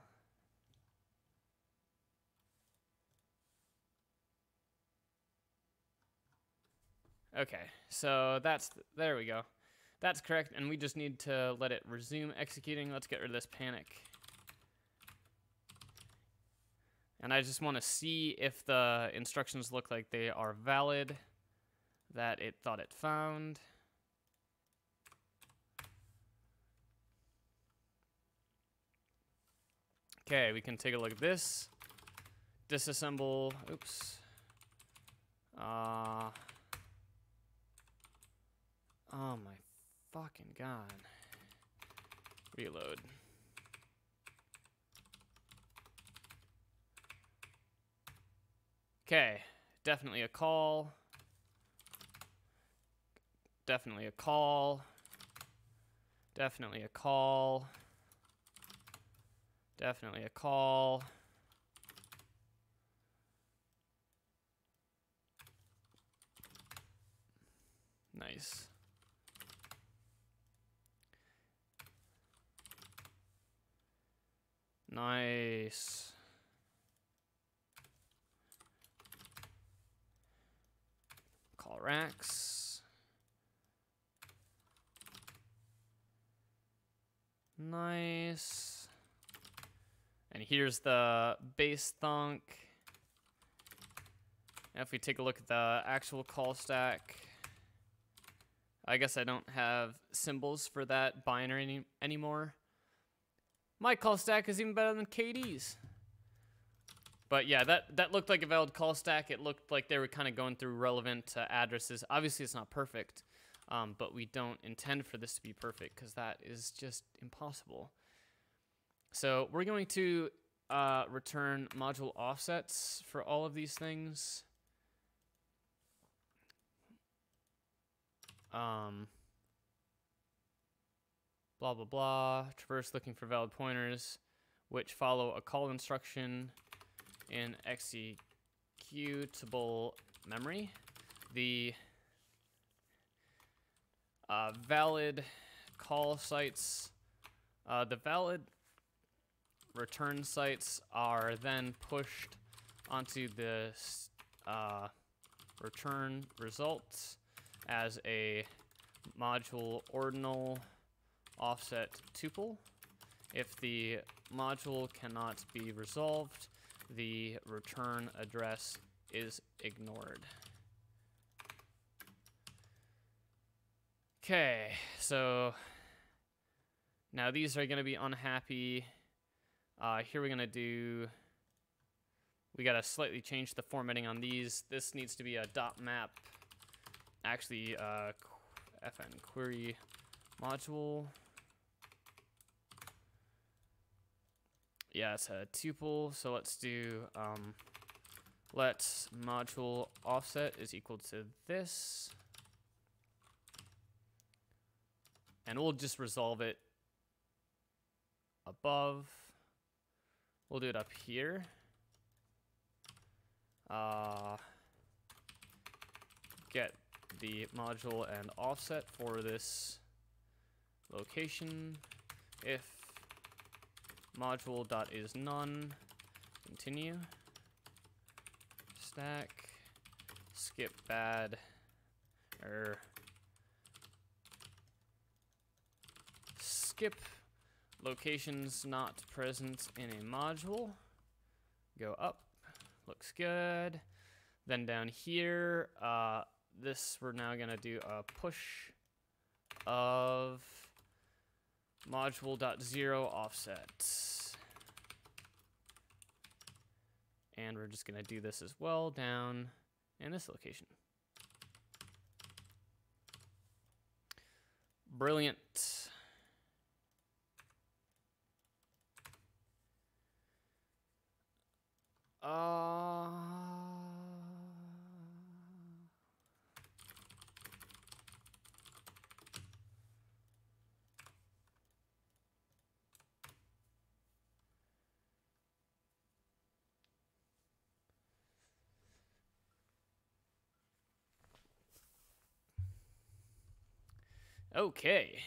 Okay, so that's, th- there we go. That's correct, and we just need to let it resume executing. Let's get rid of this panic. And I just want to see if the instructions look like they are valid, that it thought it found. Okay, we can take a look at this. Disassemble, oops. Uh, oh my fucking god. Reload. Okay, definitely a call. Definitely a call. Definitely a call. Definitely a call. Nice. Nice. Call rax. Nice. And here's the base thunk. Now if we take a look at the actual call stack, I guess I don't have symbols for that binary any anymore. My call stack is even better than KD's. But yeah, that, that looked like a valid call stack. It looked like they were kind of going through relevant uh, addresses. Obviously, it's not perfect, um, but we don't intend for this to be perfect because that is just impossible. So we're going to uh, return module offsets for all of these things. Um, blah, blah, blah. Traverse looking for valid pointers, which follow a call instruction in executable memory. The uh, valid call sites, uh, the valid return sites are then pushed onto the uh, return results as a module ordinal offset tuple. If the module cannot be resolved, the return address is ignored. Okay, so now these are going to be unhappy. Uh, here we're going to do, we got to slightly change the formatting on these. This needs to be a dot map, actually uh, fn query module. Yeah, it's a tuple. So let's do um, let module offset is equal to this. And we'll just resolve it above. We'll do it up here. Uh, get the module and offset for this location. If module dot is none. Continue. Stack. Skip bad. Er. Skip locations not present in a module. Go up. Looks good. Then down here, uh, this we're now gonna do a push of module dot zero offset. And we're just gonna do this as well down in this location. Brilliant. Uh, Okay.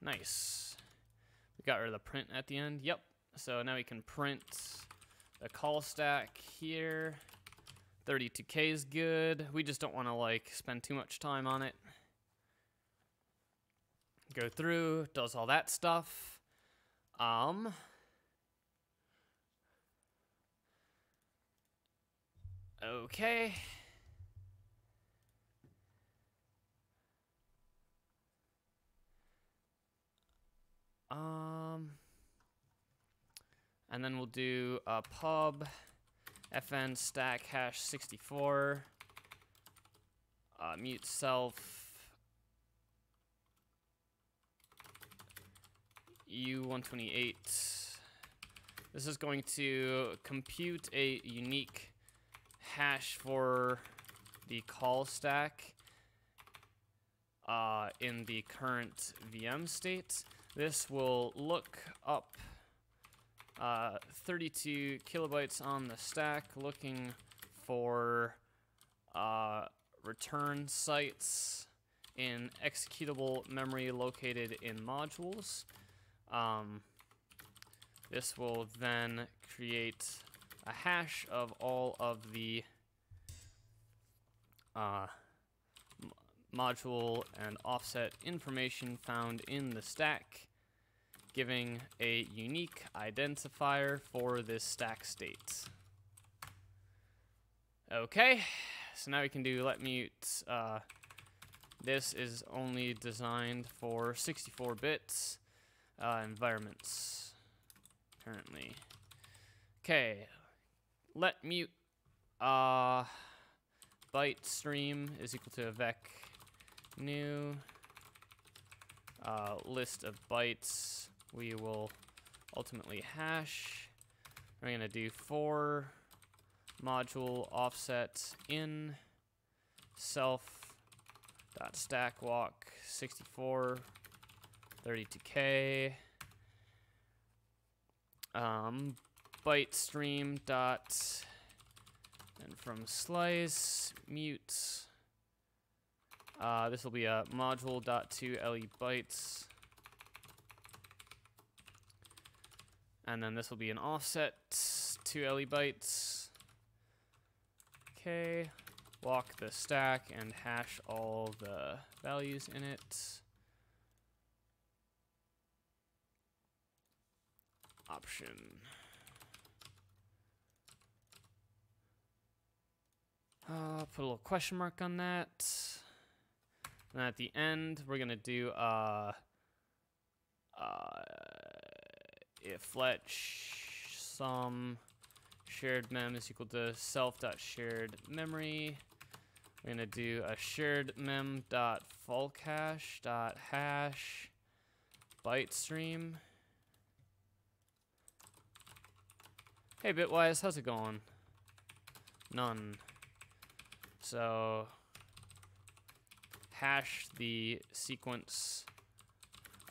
Nice. We got rid of the print at the end. Yep. So now we can print the call stack here. 32k is good. We just don't want to like spend too much time on it. Go through, does all that stuff. Um Okay. Um, and then we'll do a pub fn stack hash 64 uh, mut self. U128 this is going to compute a unique hash for the call stack uh, in the current VM state. This will look up uh, 32 kilobytes on the stack, looking for uh, return sites in executable memory located in modules. Um, this will then create a hash of all of the uh, module and offset information found in the stack, giving a unique identifier for this stack state. Okay, so now we can do let mut. Uh, this is only designed for 64 bits uh, environments currently. Okay, let mut uh, byte stream is equal to a vec new uh, list of bytes we will ultimately hash. We're going to do for module offset in self dot stack walk 64 32k um, byte stream dot and from slice mute uh, this will be a module dot to le bytes. And then this will be an offset to le bytes. Okay walk the stack and hash all the values in it. Option. Uh, put a little question mark on that. And at the end, we're gonna do uh, uh, if let some shared mem is equal to self dot shared memory. We're gonna do a shared mem dot full cache dot hash byte stream. Hey Bitwise, how's it going? None. So hash the sequence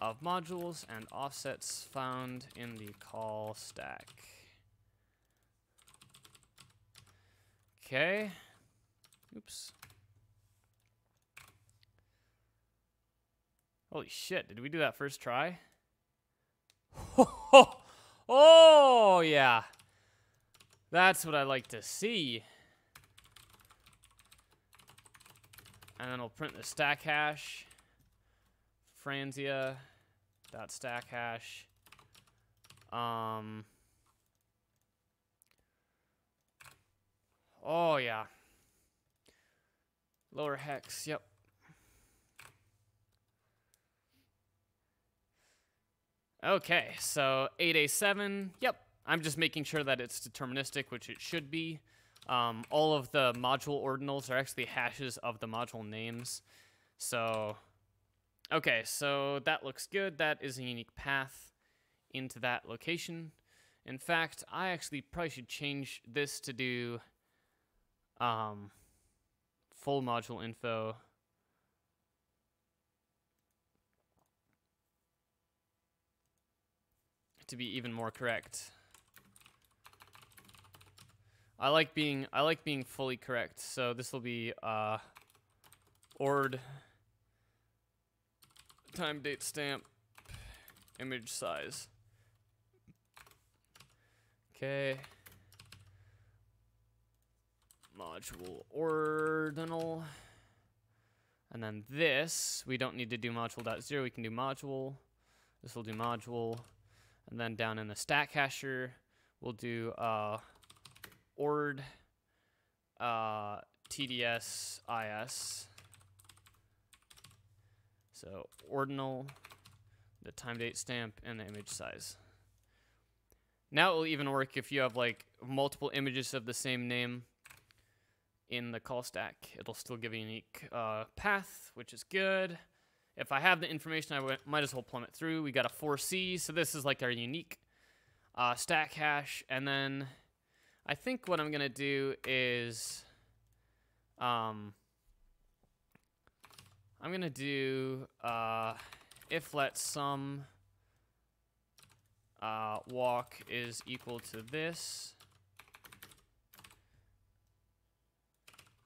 of modules and offsets found in the call stack. Okay. Oops. Holy shit, did we do that first try? oh, yeah. That's what I like to see. And then we'll print the stack hash. Franzia dot stack hash. Um. Oh yeah. Lower hex. Yep. Okay, so 8A7. Yep. I'm just making sure that it's deterministic, which it should be. Um, all of the module ordinals are actually hashes of the module names. So, okay, so that looks good. That is a unique path into that location. In fact, I actually probably should change this to do um, full module info. To be even more correct. I like being I like being fully correct. So this will be uh, ord time date stamp image size. Okay. Module ordinal. And then this, we don't need to do module.0, we can do module. This will do module. And then down in the stack hasher, we'll do uh, ord uh, TDS IS. So ordinal, the time date stamp, and the image size. Now it will even work if you have like multiple images of the same name in the call stack. It'll still give a unique uh, path, which is good. If I have the information, I might as well plumb it through. We got a 4C, so this is like our unique uh, stack hash. And then I think what I'm going to do is um, I'm going to do uh, if let some uh, walk is equal to this.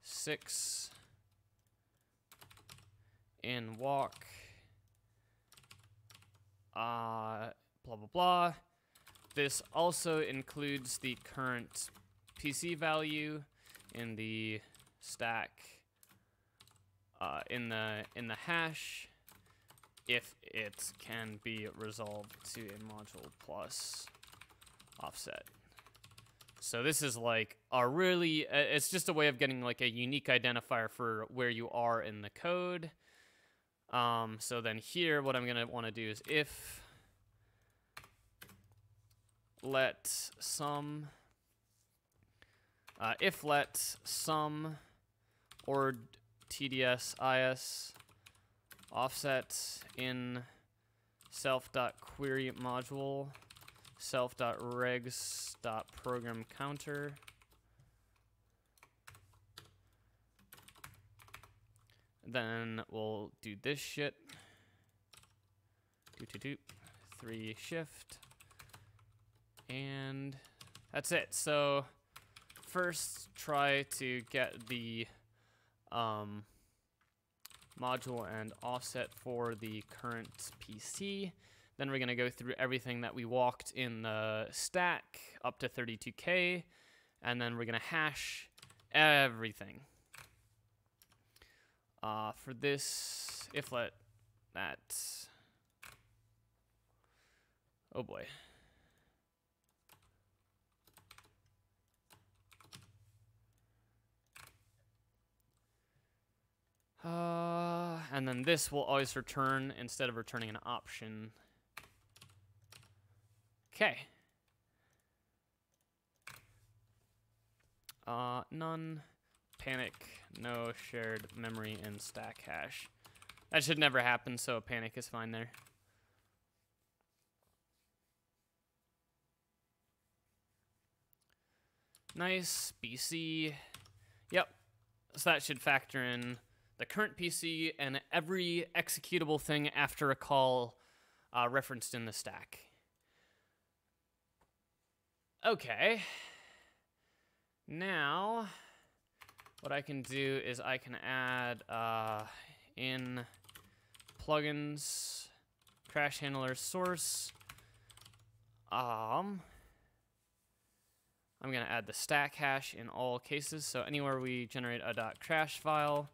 6 in walk uh, blah blah blah. This also includes the current PC value in the stack uh, in the in the hash if it can be resolved to a module plus offset. So this is like a really, uh, it's just a way of getting like a unique identifier for where you are in the code. Um, so then here, what I'm going to want to do is if let some, uh, if let some or TDS IS offset in self.query module self.regs.program counter then we'll do this shit. Do do do three shift and that's it so first try to get the um, module and offset for the current PC. Then we're going to go through everything that we walked in the stack up to 32k, and then we're going to hash everything. Uh, for this, if let that, oh boy. Uh, and then this will always return instead of returning an option. Okay. Uh, none, panic, no shared memory in stack hash. That should never happen, so panic is fine there. Nice, BC. Yep. So that should factor in the current PC, and every executable thing after a call uh, referenced in the stack. Okay. Now, what I can do is I can add uh, in plugins, crash handler source. Um, I'm going to add the stack hash in all cases. So anywhere we generate a .crash file,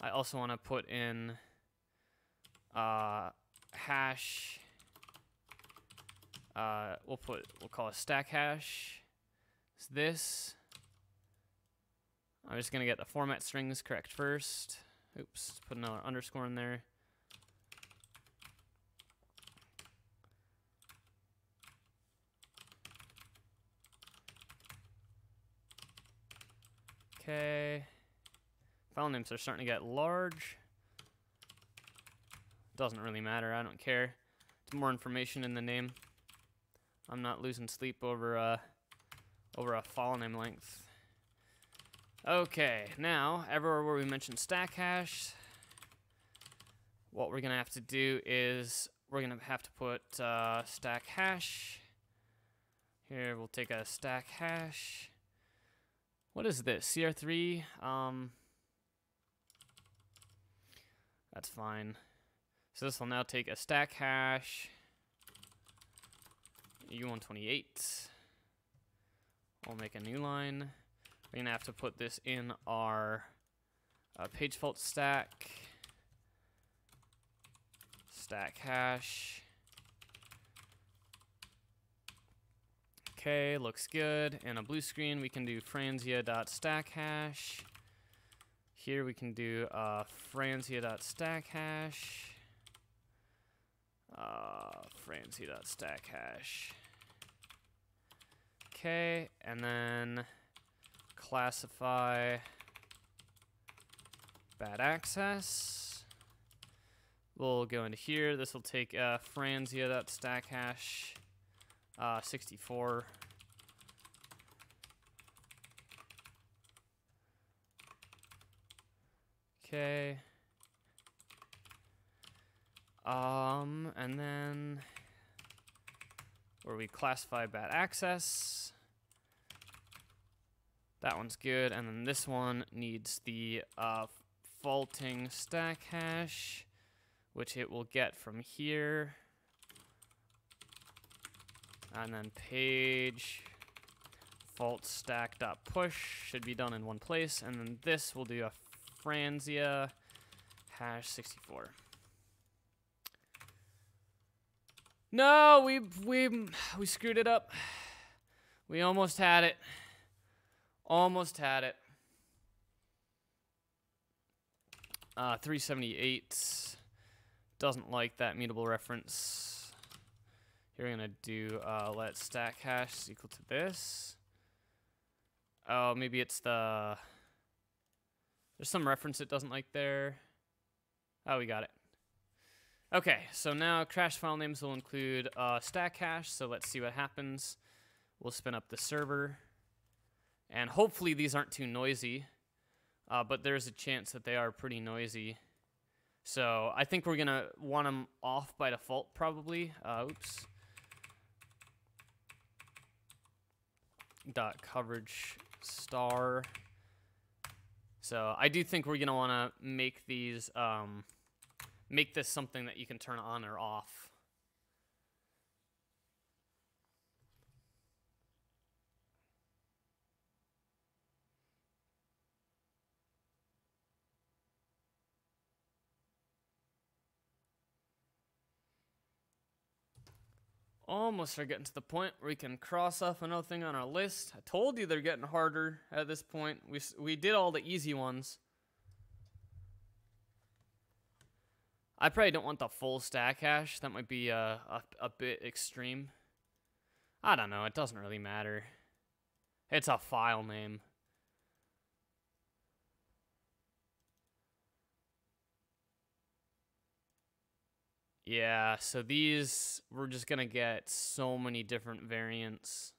I also want to put in uh, hash. Uh, we'll put we'll call it stack hash. It's this. I'm just gonna get the format strings correct first. Oops, put another underscore in there. Okay. File names are starting to get large. Doesn't really matter, I don't care. It's more information in the name. I'm not losing sleep over a, over a file name length. Okay, now, everywhere where we mention stack hash, what we're going to have to do is we're going to have to put uh, stack hash. Here, we'll take a stack hash. What is this? CR3? Um, That's fine. So this will now take a stack hash. U128. We'll make a new line. We're gonna have to put this in our uh, page fault stack. Stack hash. Okay, looks good. And a blue screen, we can do franzia.stack hash. Here we can do uh, franzia.stack hash. Uh, franzia.stack hash. Okay, and then classify bad access. We'll go into here. This will take uh, franzia.stack hash uh, 64. Okay. Um, and then where we classify bad access. That one's good. And then this one needs the uh, faulting stack hash, which it will get from here. And then page fault stack dot push should be done in one place. And then this will do a Franzia hash 64. No, we we we screwed it up. We almost had it. Almost had it. Uh, 378 doesn't like that mutable reference. Here we're gonna do uh, let stack hash is equal to this. Oh, maybe it's the. There's some reference it doesn't like there. Oh, we got it. Okay, so now crash file names will include uh, stack hash. So let's see what happens. We'll spin up the server. And hopefully these aren't too noisy, uh, but there's a chance that they are pretty noisy. So I think we're going to want them off by default probably. Uh, oops. Dot coverage star. So I do think we're going to want to make these, um, make this something that you can turn on or off. Almost are getting to the point where we can cross off another thing on our list. I told you they're getting harder at this point. We, we did all the easy ones. I probably don't want the full stack hash. That might be uh, a, a bit extreme. I don't know. It doesn't really matter. It's a file name. Yeah, so these, we're just going to get so many different variants.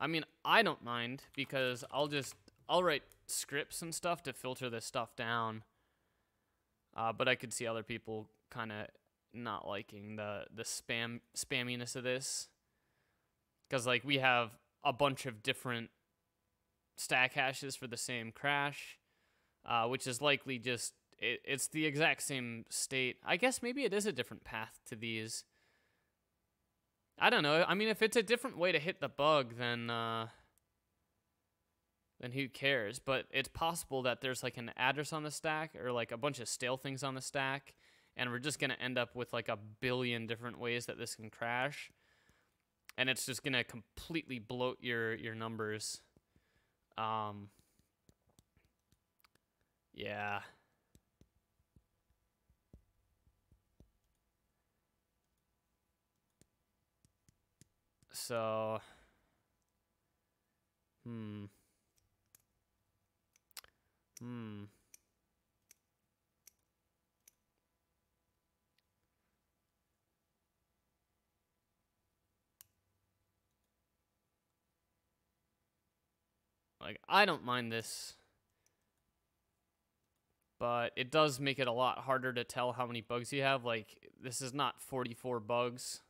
I mean, I don't mind because I'll just, I'll write scripts and stuff to filter this stuff down. Uh, but I could see other people kind of not liking the, the spam spamminess of this. Because, like, we have a bunch of different stack hashes for the same crash, uh, which is likely just it, it's the exact same state. I guess maybe it is a different path to these. I don't know. I mean, if it's a different way to hit the bug, then uh, then who cares? But it's possible that there's like an address on the stack or like a bunch of stale things on the stack, and we're just gonna end up with like a billion different ways that this can crash, and it's just gonna completely bloat your your numbers. Um, yeah. So, hmm. Hmm. Like, I don't mind this. But it does make it a lot harder to tell how many bugs you have. Like, this is not 44 bugs.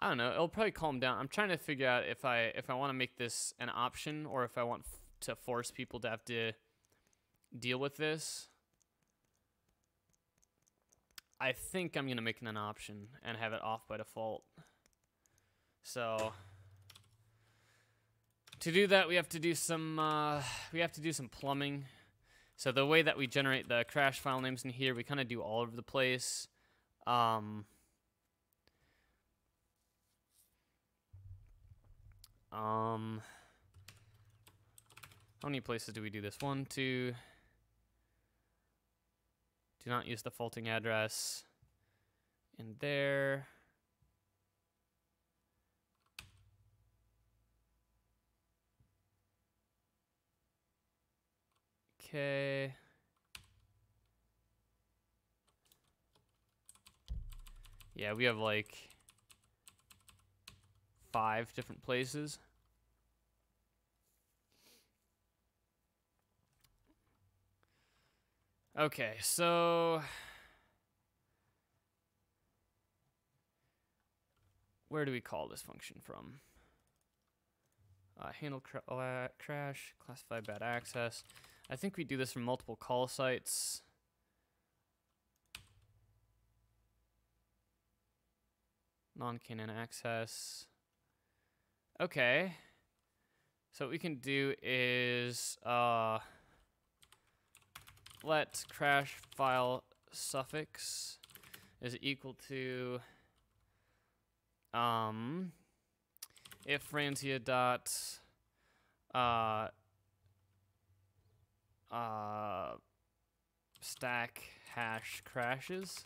I don't know. It'll probably calm down. I'm trying to figure out if I if I want to make this an option or if I want to force people to have to deal with this. I think I'm gonna make it an option and have it off by default. So to do that, we have to do some uh, we have to do some plumbing. So the way that we generate the crash file names in here, we kind of do all over the place. Um, um, how many places do we do this? One, two. Do not use the faulting address in there. Okay. Yeah, we have like five different places. Okay, so where do we call this function from? Uh, handle uh, crash, classify bad access. I think we do this from multiple call sites. Non-canon access. Okay. So what we can do is uh, let crash file suffix is equal to um, if Franzia dot uh, uh, stack hash crashes.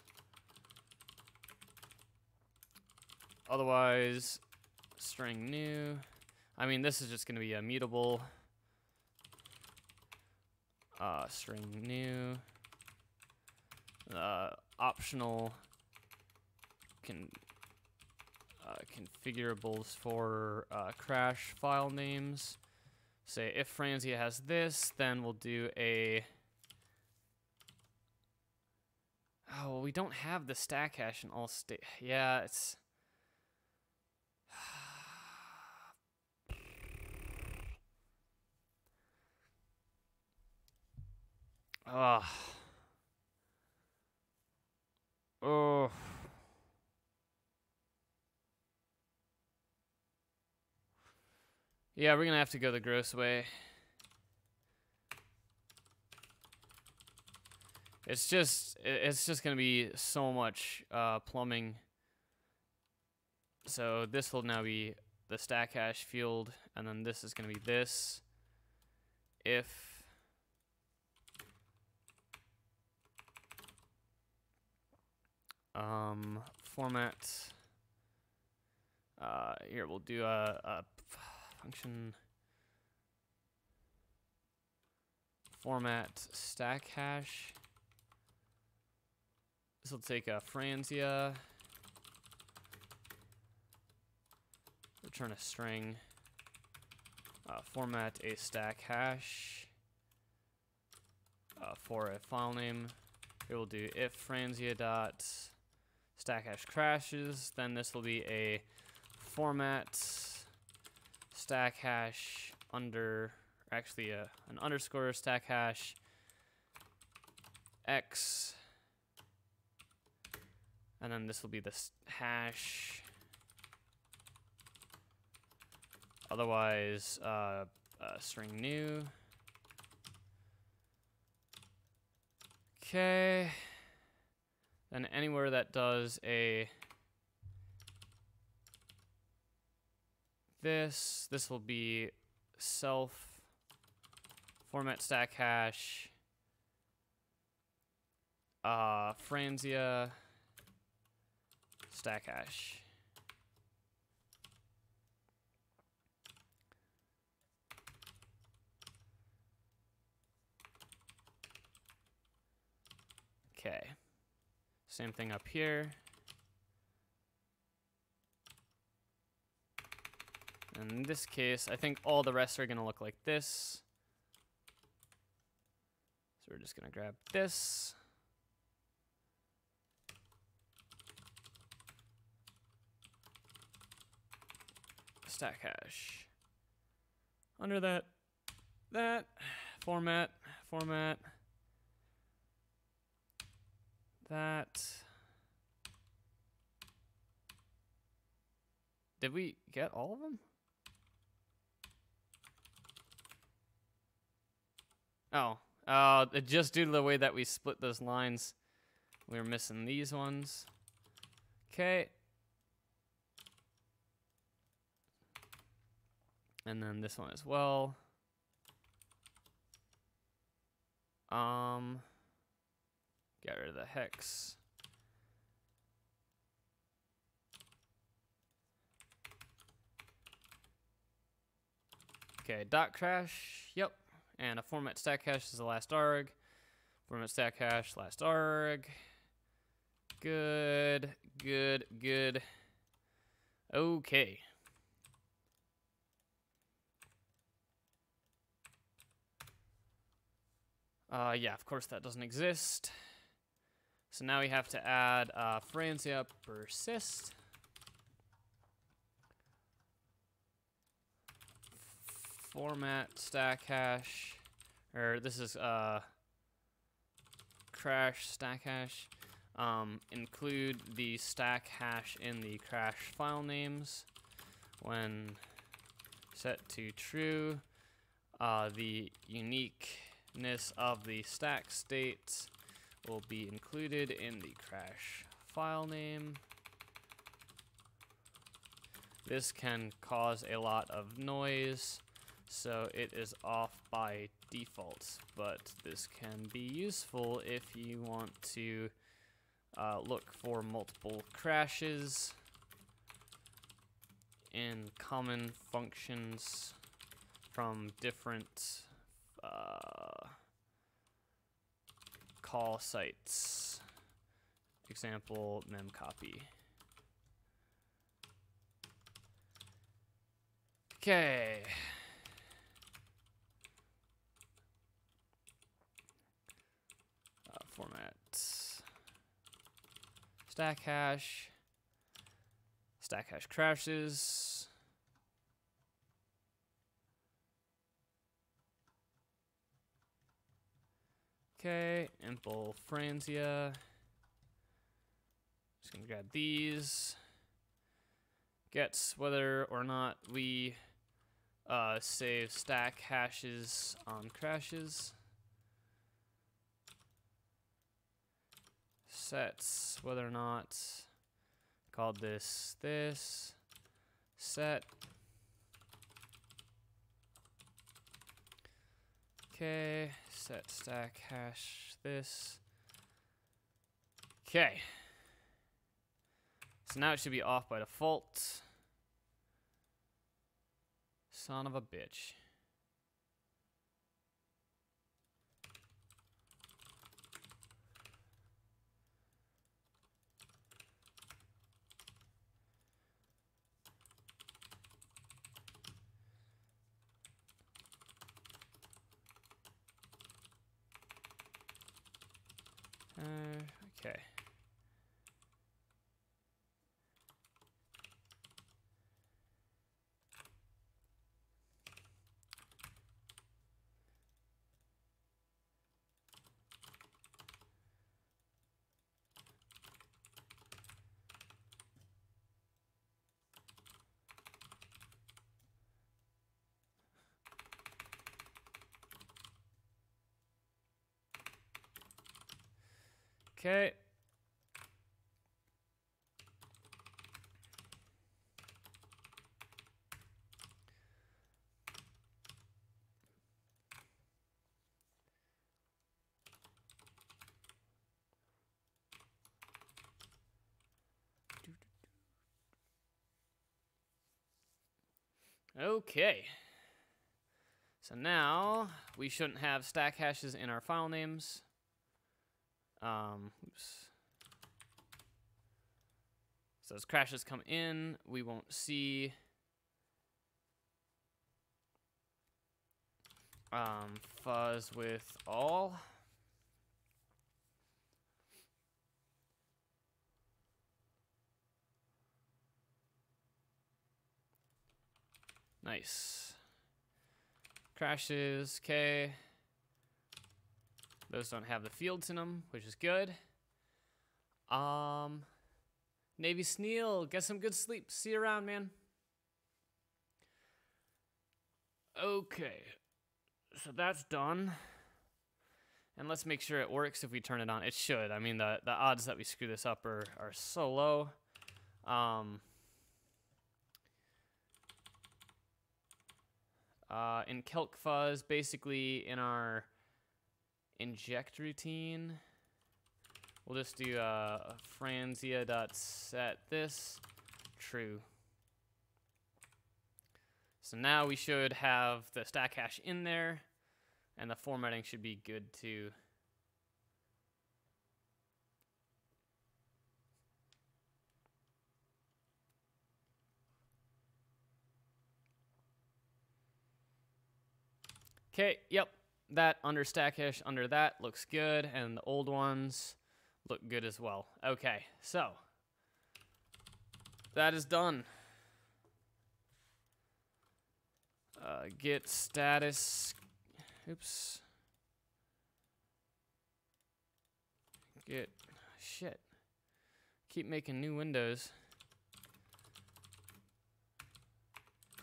Otherwise, string new. I mean, this is just going to be a mutable uh, string new. Uh, optional can uh, configurables for uh, crash file names. Say if Franzia has this, then we'll do a. Oh, we don't have the stack hash in all state. Yeah, it's. Ugh. Oh. Yeah, we're gonna have to go the gross way. It's just, it's just gonna be so much uh, plumbing. So this will now be the stack hash field, and then this is gonna be this. If um, format. Uh, here we'll do a, a function format stack hash. This will take a Franzia, return a string, uh, format a stack hash uh, for a file name. It will do if Franzia dot stack hash crashes, then this will be a format stack hash under, actually a, uh, an underscore stack hash x, and then this will be the hash, otherwise uh, uh, string new. Okay. Then anywhere that does a this, this will be self format stack hash uh, Franzia stack hash. Okay. Same thing up here. In this case, I think all the rest are going to look like this. So we're just going to grab this. stack hash. Under that, that, format, format, that. Did we get all of them? Oh, uh, just due to the way that we split those lines, we are missing these ones. Okay. And then this one as well. Um, get rid of the hex. Okay, dot crash. Yep. And a format stack hash is the last arg. Format stack hash, last arg. Good, good, good. Okay. Uh, yeah, of course that doesn't exist. So now we have to add uh, Franzia persist. Format stack hash, or this is uh, crash stack hash. Um, include the stack hash in the crash file names when set to true. Uh, the uniqueness of the stack state will be included in the crash file name. This can cause a lot of noise, so it is off by default, but this can be useful if you want to uh, look for multiple crashes in common functions from different uh, call sites. Example, memcopy. Okay. Uh, format. Stack hash. Stack hash crashes. Okay, Impl Franzia. Just gonna grab these. Gets whether or not we uh, save stack hashes on crashes. Sets whether or not called this this set Okay, set stack hash this. Okay. So now it should be off by default. Son of a bitch. Uh, okay. Okay. So now we shouldn't have stack hashes in our file names. Um, oops. So as crashes come in, we won't see um, fuzz with all. Nice. Crashes, okay. Those don't have the fields in them, which is good. Um, Navy Sneal, get some good sleep. See you around, man. Okay, so that's done. And let's make sure it works if we turn it on. It should. I mean, the, the odds that we screw this up are, are so low. Um, uh, in Calc Fuzz, basically in our inject routine, we'll just do uh, franzia dot set this true. So now we should have the stack hash in there, and the formatting should be good too. Okay, yep, that under Stackish under that looks good, and the old ones look good as well. Okay, so that is done. Uh, git status. Oops. Get shit. Keep making new windows.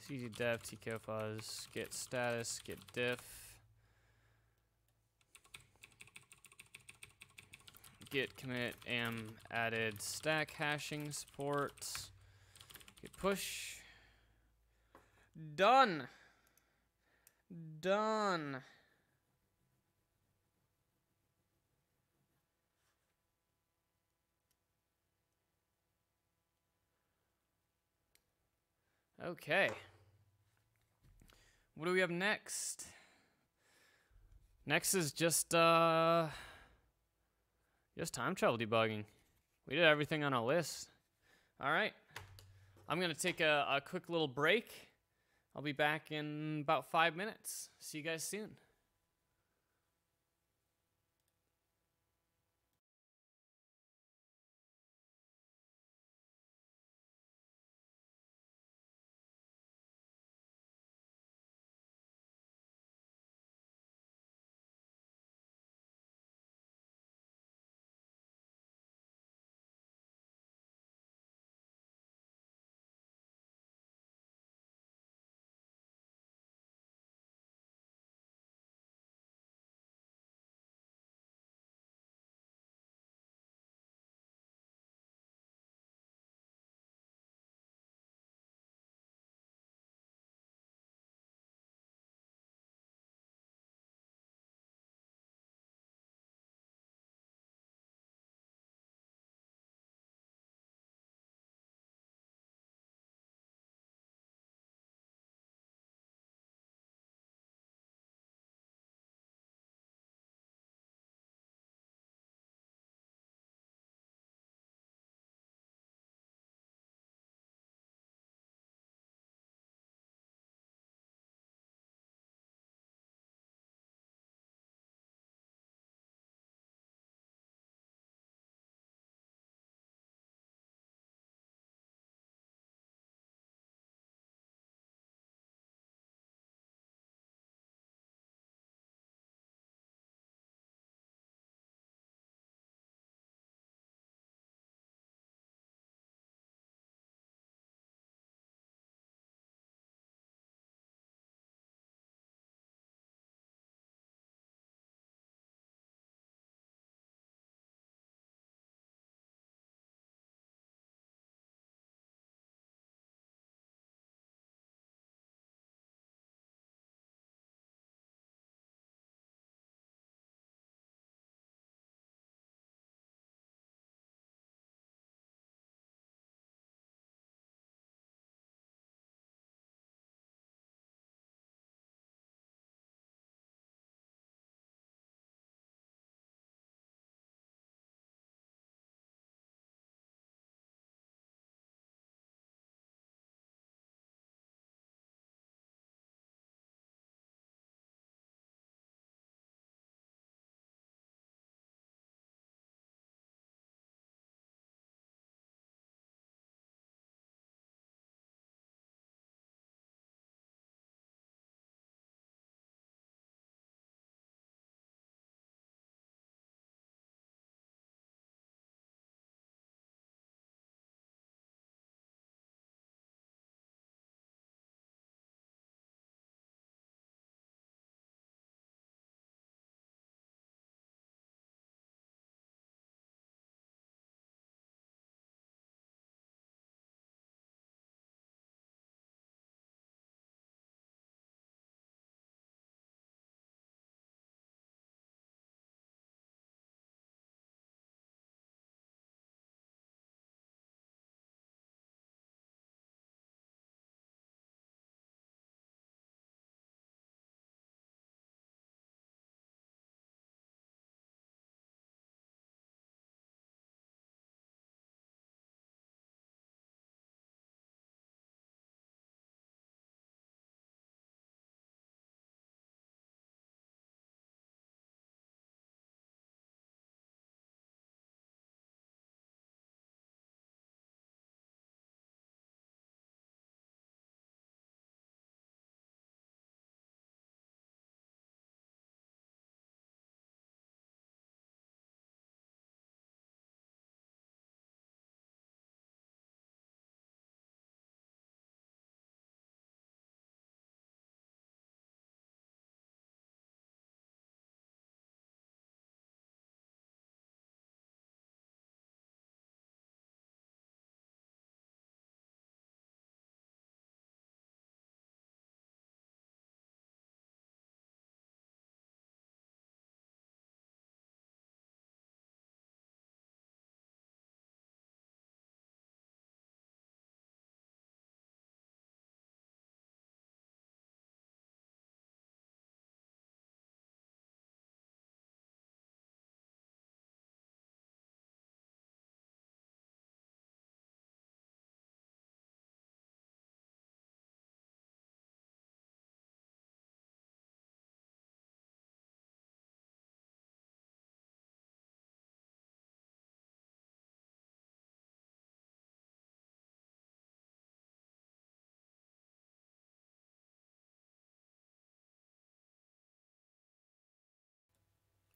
CZ dev, tcofuzz, git status, git diff. Git commit am added stack hashing support. Git push. Done. Done. Okay. What do we have next? Next is just uh just time travel debugging. We did everything on our list. All right. I'm going to take a, a quick little break. I'll be back in about five minutes. See you guys soon.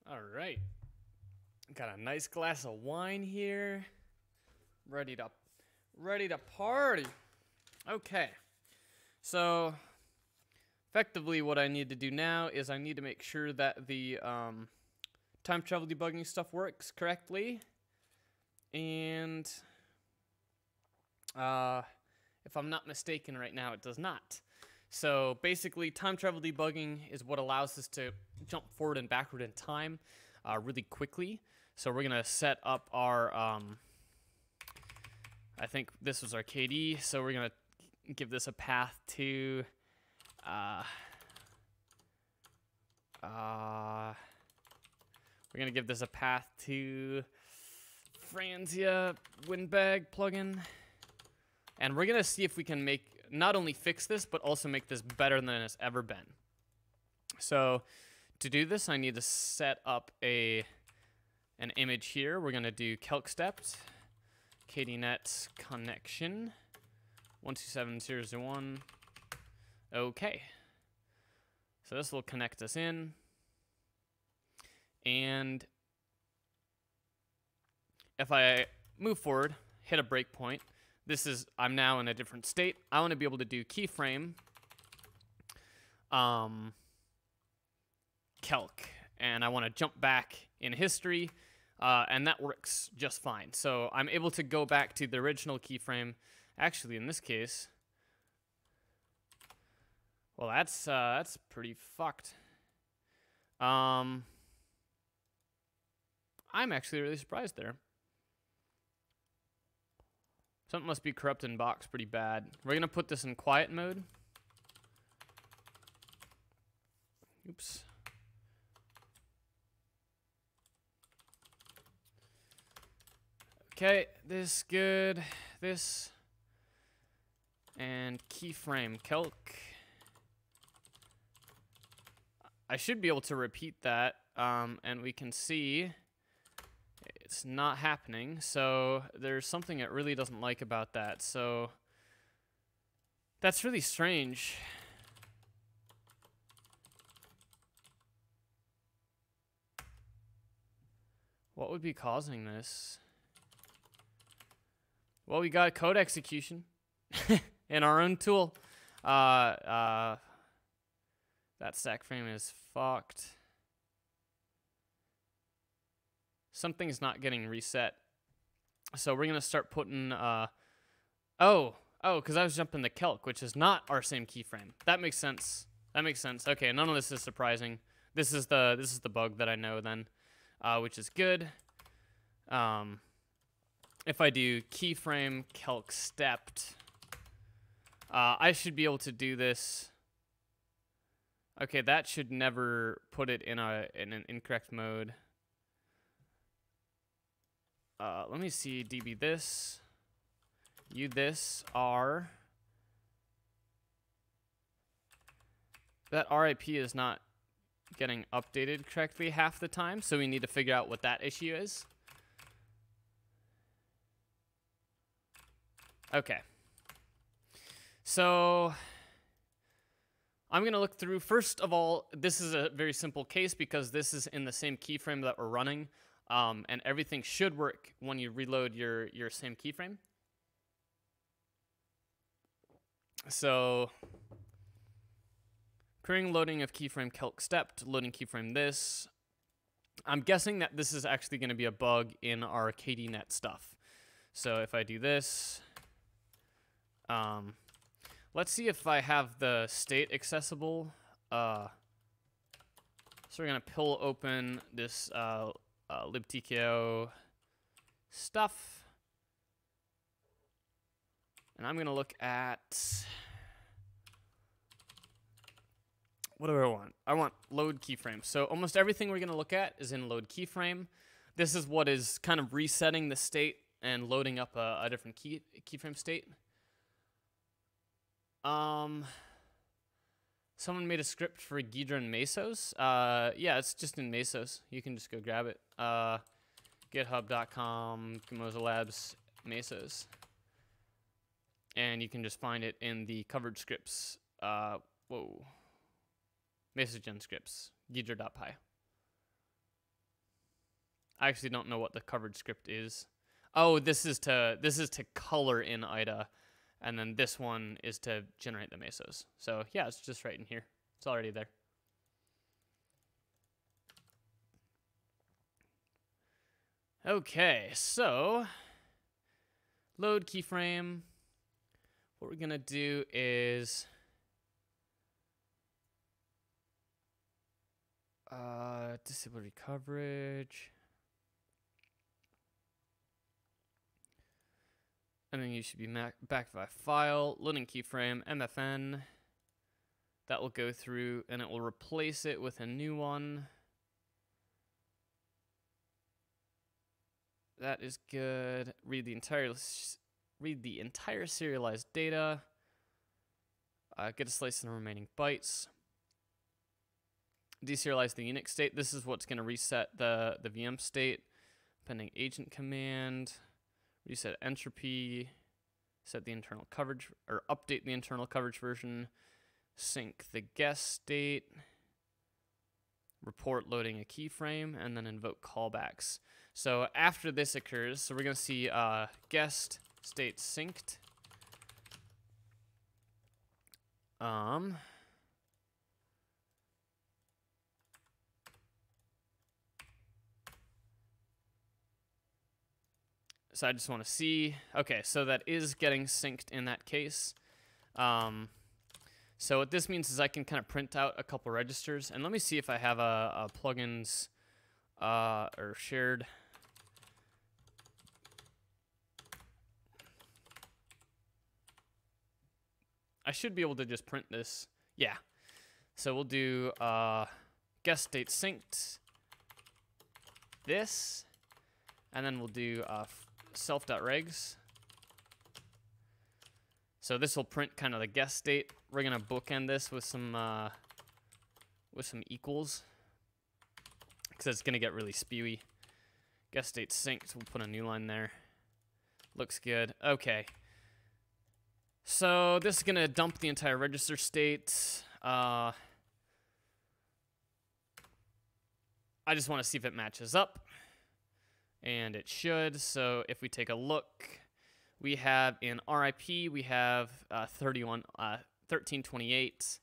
All right. Got a nice glass of wine here. Ready to ready to party. Okay. So effectively what I need to do now is I need to make sure that the um, time travel debugging stuff works correctly. And uh, if I'm not mistaken right now, it does not. So basically, time travel debugging is what allows us to jump forward and backward in time uh, really quickly. So we're gonna set up our, um, I think this was our KD, so we're gonna give this a path to, uh, uh, we're gonna give this a path to Franzia WinDbg plugin. And we're gonna see if we can make not only fix this, but also make this better than it's ever been. So to do this, I need to set up a an image here. We're going to do calc stepped, KDNet connection, 127001. Okay. So this will connect us in. And if I move forward, hit a breakpoint, this is, I'm now in a different state. I want to be able to do keyframe um, calc, and I want to jump back in history, uh, and that works just fine. So I'm able to go back to the original keyframe. Actually, in this case, well, that's uh, that's pretty fucked. Um, I'm actually really surprised there. Something must be corrupted in Bochs pretty bad. We're to put this in quiet mode. Oops. Okay, this good. This. And keyframe calc. I should be able to repeat that, um, and we can see it's not happening. So there's something it really doesn't like about that. So that's really strange. What would be causing this? Well, we got code execution in our own tool. Uh, uh, that stack frame is fucked. Something's not getting reset. So we're going to start putting, uh, oh, oh, because I was jumping the calc, which is not our same keyframe. That makes sense. That makes sense. Okay, none of this is surprising. This is the this is the bug that I know then, uh, which is good. Um, if I do keyframe calc stepped, uh, I should be able to do this. Okay, that should never put it in a in an incorrect mode. Uh, let me see db this, u this, r. That RIP is not getting updated correctly half the time, so we need to figure out what that issue is. Okay. So I'm going to look through, first of all, this is a very simple case because this is in the same keyframe that we're running um, and everything should work when you reload your, your same keyframe. So querying loading of keyframe calc stepped, loading keyframe this. I'm guessing that this is actually going to be a bug in our KDNet stuff. So if I do this, um, let's see if I have the state accessible. Uh, so we're going to pull open this uh, uh, libtko stuff. And I'm going to look at... What do I want? I want load keyframe. So almost everything we're going to look at is in load keyframe. This is what is kind of resetting the state and loading up a, a different key keyframe state. Um, Someone made a script for Ghidra and Mesos. Uh, yeah, it's just in Mesos. You can just go grab it. Uh, GitHub.com, gamozolabs, Mesos. And you can just find it in the covered scripts. Uh, whoa. Mesogen scripts, Ghidra.py. I actually don't know what the coverage script is. Oh, this is to this is to color in IDA, and then this one is to generate the mesos. So yeah, it's just right in here. It's already there. Okay, so load keyframe. What we're gonna do is uh, disability coverage. And then you should be back by file, loading keyframe, MFN. That will go through and it will replace it with a new one. That is good. Read the entire read the entire serialized data. Uh, get a slice of the remaining bytes. Deserialize the Unix state. This is what's going to reset the, the VM state. Pending agent command. Reset entropy. Set the internal coverage, or update the internal coverage version. Sync the guest state. Report loading a keyframe, and then invoke callbacks. So after this occurs, so we're going to see uh, guest state synced. Um, so I just want to see. Okay, so that is getting synced in that case. Um, so what this means is I can kind of print out a couple registers, and let me see if I have a, a plugins uh, or shared I should be able to just print this. Yeah. So we'll do uh, guest state synced this, and then we'll do uh, self.regs. So this will print kind of the guest state. We're gonna bookend this with some uh, with some equals because it's gonna get really spewy. Guest state synced. We'll put a new line there. Looks good. Okay. So this is going to dump the entire register state. Uh, I just want to see if it matches up. And it should. So if we take a look, we have in RIP, we have uh, 31, uh, 1328.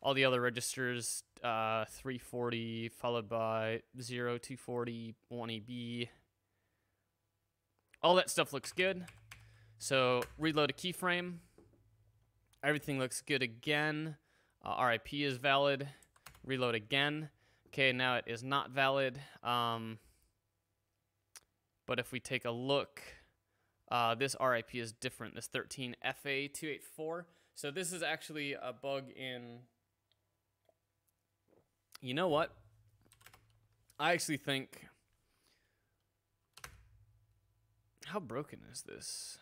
All the other registers, uh, 340 followed by 0, 240, 1EB. All that stuff looks good. So reload a keyframe. Everything looks good again. Uh, RIP is valid. Reload again. Okay, now it is not valid. Um, but if we take a look, uh, this RIP is different. This 13FA284. So this is actually a bug in. You know what? I actually think. How broken is this?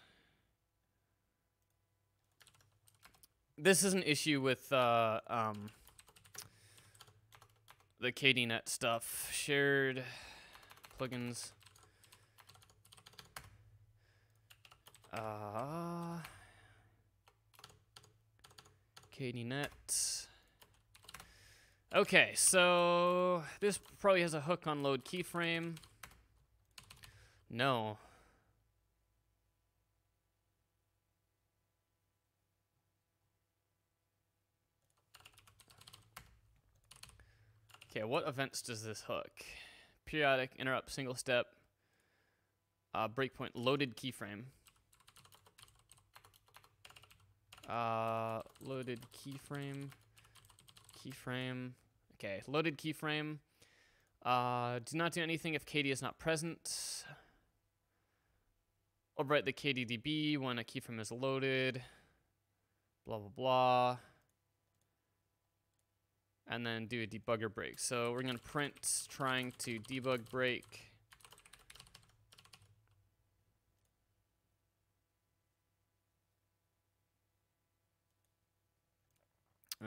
this is an issue with uh, um, the KDNet stuff. Shared plugins. Uh, KDNet. Okay, so this probably has a hook on load keyframe. No. Okay, what events does this hook? Periodic, interrupt, single step, uh, breakpoint, loaded keyframe. Uh, loaded keyframe, keyframe. Okay, loaded keyframe. Uh, do not do anything if KD is not present. Overwrite the KDDB when a keyframe is loaded. Blah, blah, blah and then do a debugger break. So we're going to print trying to debug break.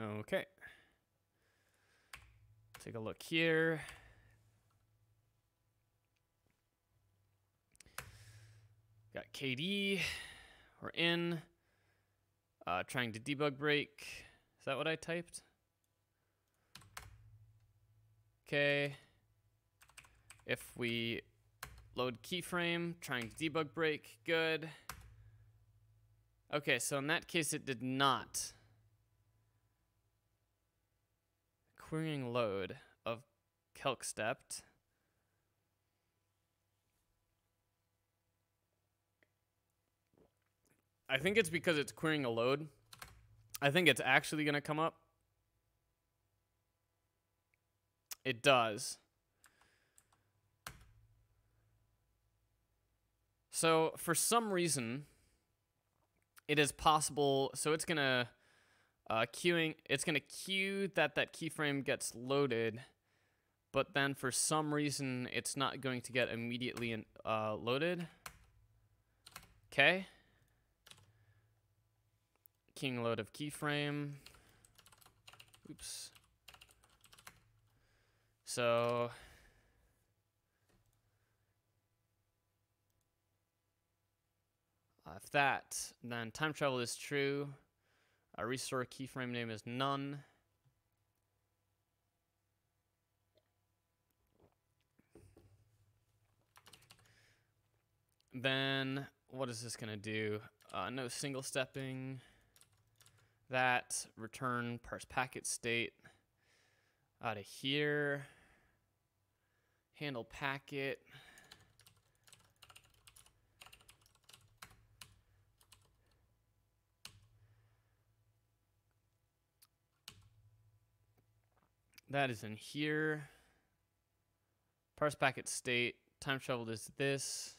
Okay. Take a look here. Got KD. We're in. Uh, trying to debug break. Is that what I typed? Okay. If we load keyframe, trying to debug break, good. Okay, so in that case, it did not. Querying load of stepped. I think it's because it's querying a load. I think it's actually going to come up. It does. So for some reason, it is possible. So it's gonna uh, queuing. It's gonna queue that that keyframe gets loaded, but then for some reason, it's not going to get immediately in, uh, loaded. Okay. King load of keyframe. Oops. So if that, then time travel is true. Our restore keyframe name is none. Then what is this going to do? Uh, no single stepping. That return parse packet state out of here. Handle packet. That is in here. Parse packet state. Time traveled is this.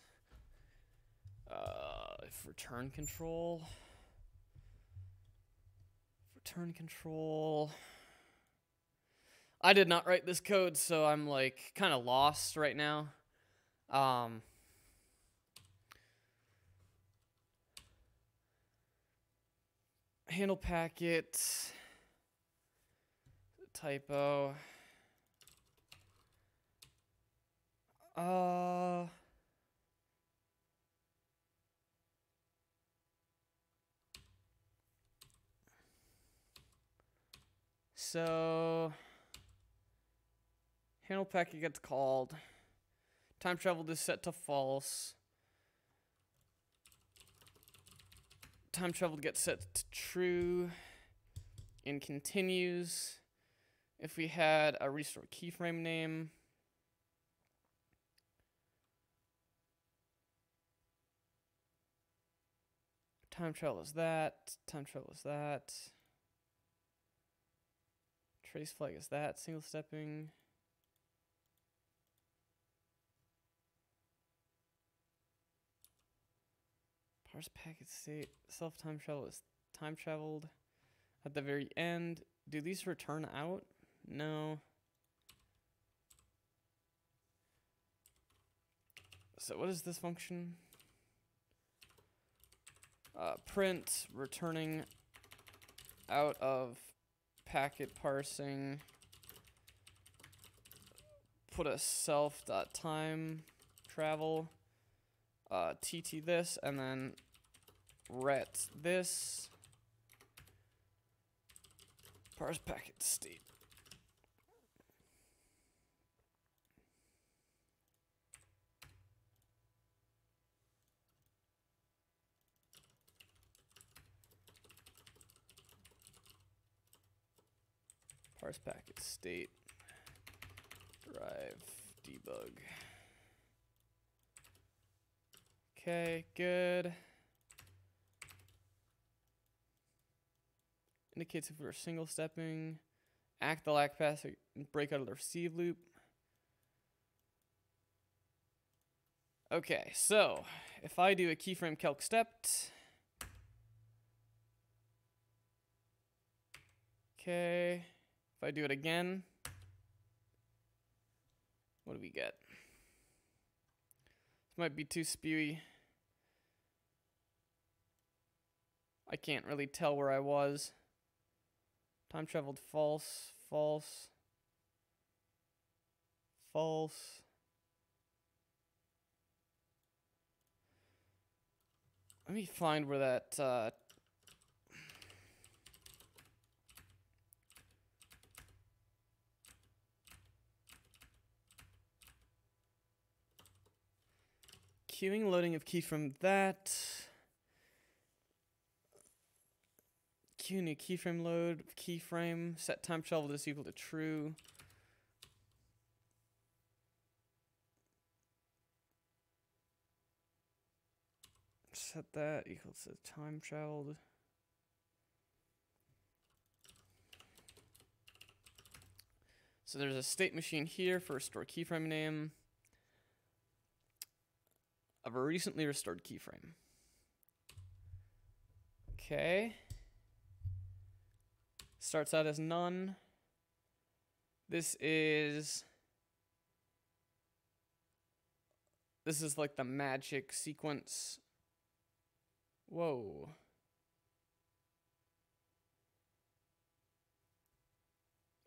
Uh, if return control. Return control. I did not write this code, so I'm like kind of lost right now. Um, handle packet typo. Uh. So, handle packet gets called. Time travel is set to false. Time travel gets set to true and continues if we had a restore keyframe name, time travel is that, time travel is that, trace flag is that, single stepping. Parse packet state, self time travel is time traveled. At the very end, do these return out? No. So what is this function? Uh, print returning out of packet parsing put a self dot time travel uh, tt this and then ret this parse packet state parse packet state drive debug. Okay, good. Indicates if we're single stepping, act the lag pass, and break out of the receive loop. Okay, so if I do a keyframe calc stepped, okay, if I do it again, what do we get? This might be too spewy. I can't really tell where I was. Time traveled false, false, false. Let me find where that uh, queuing, loading of key from that. Queue new keyframe load, keyframe, set time travel is equal to true. Set that equals to time traveled. So there's a state machine here for store keyframe name of a recently restored keyframe. Okay. Starts out as none. This is this is like the magic sequence. Whoa.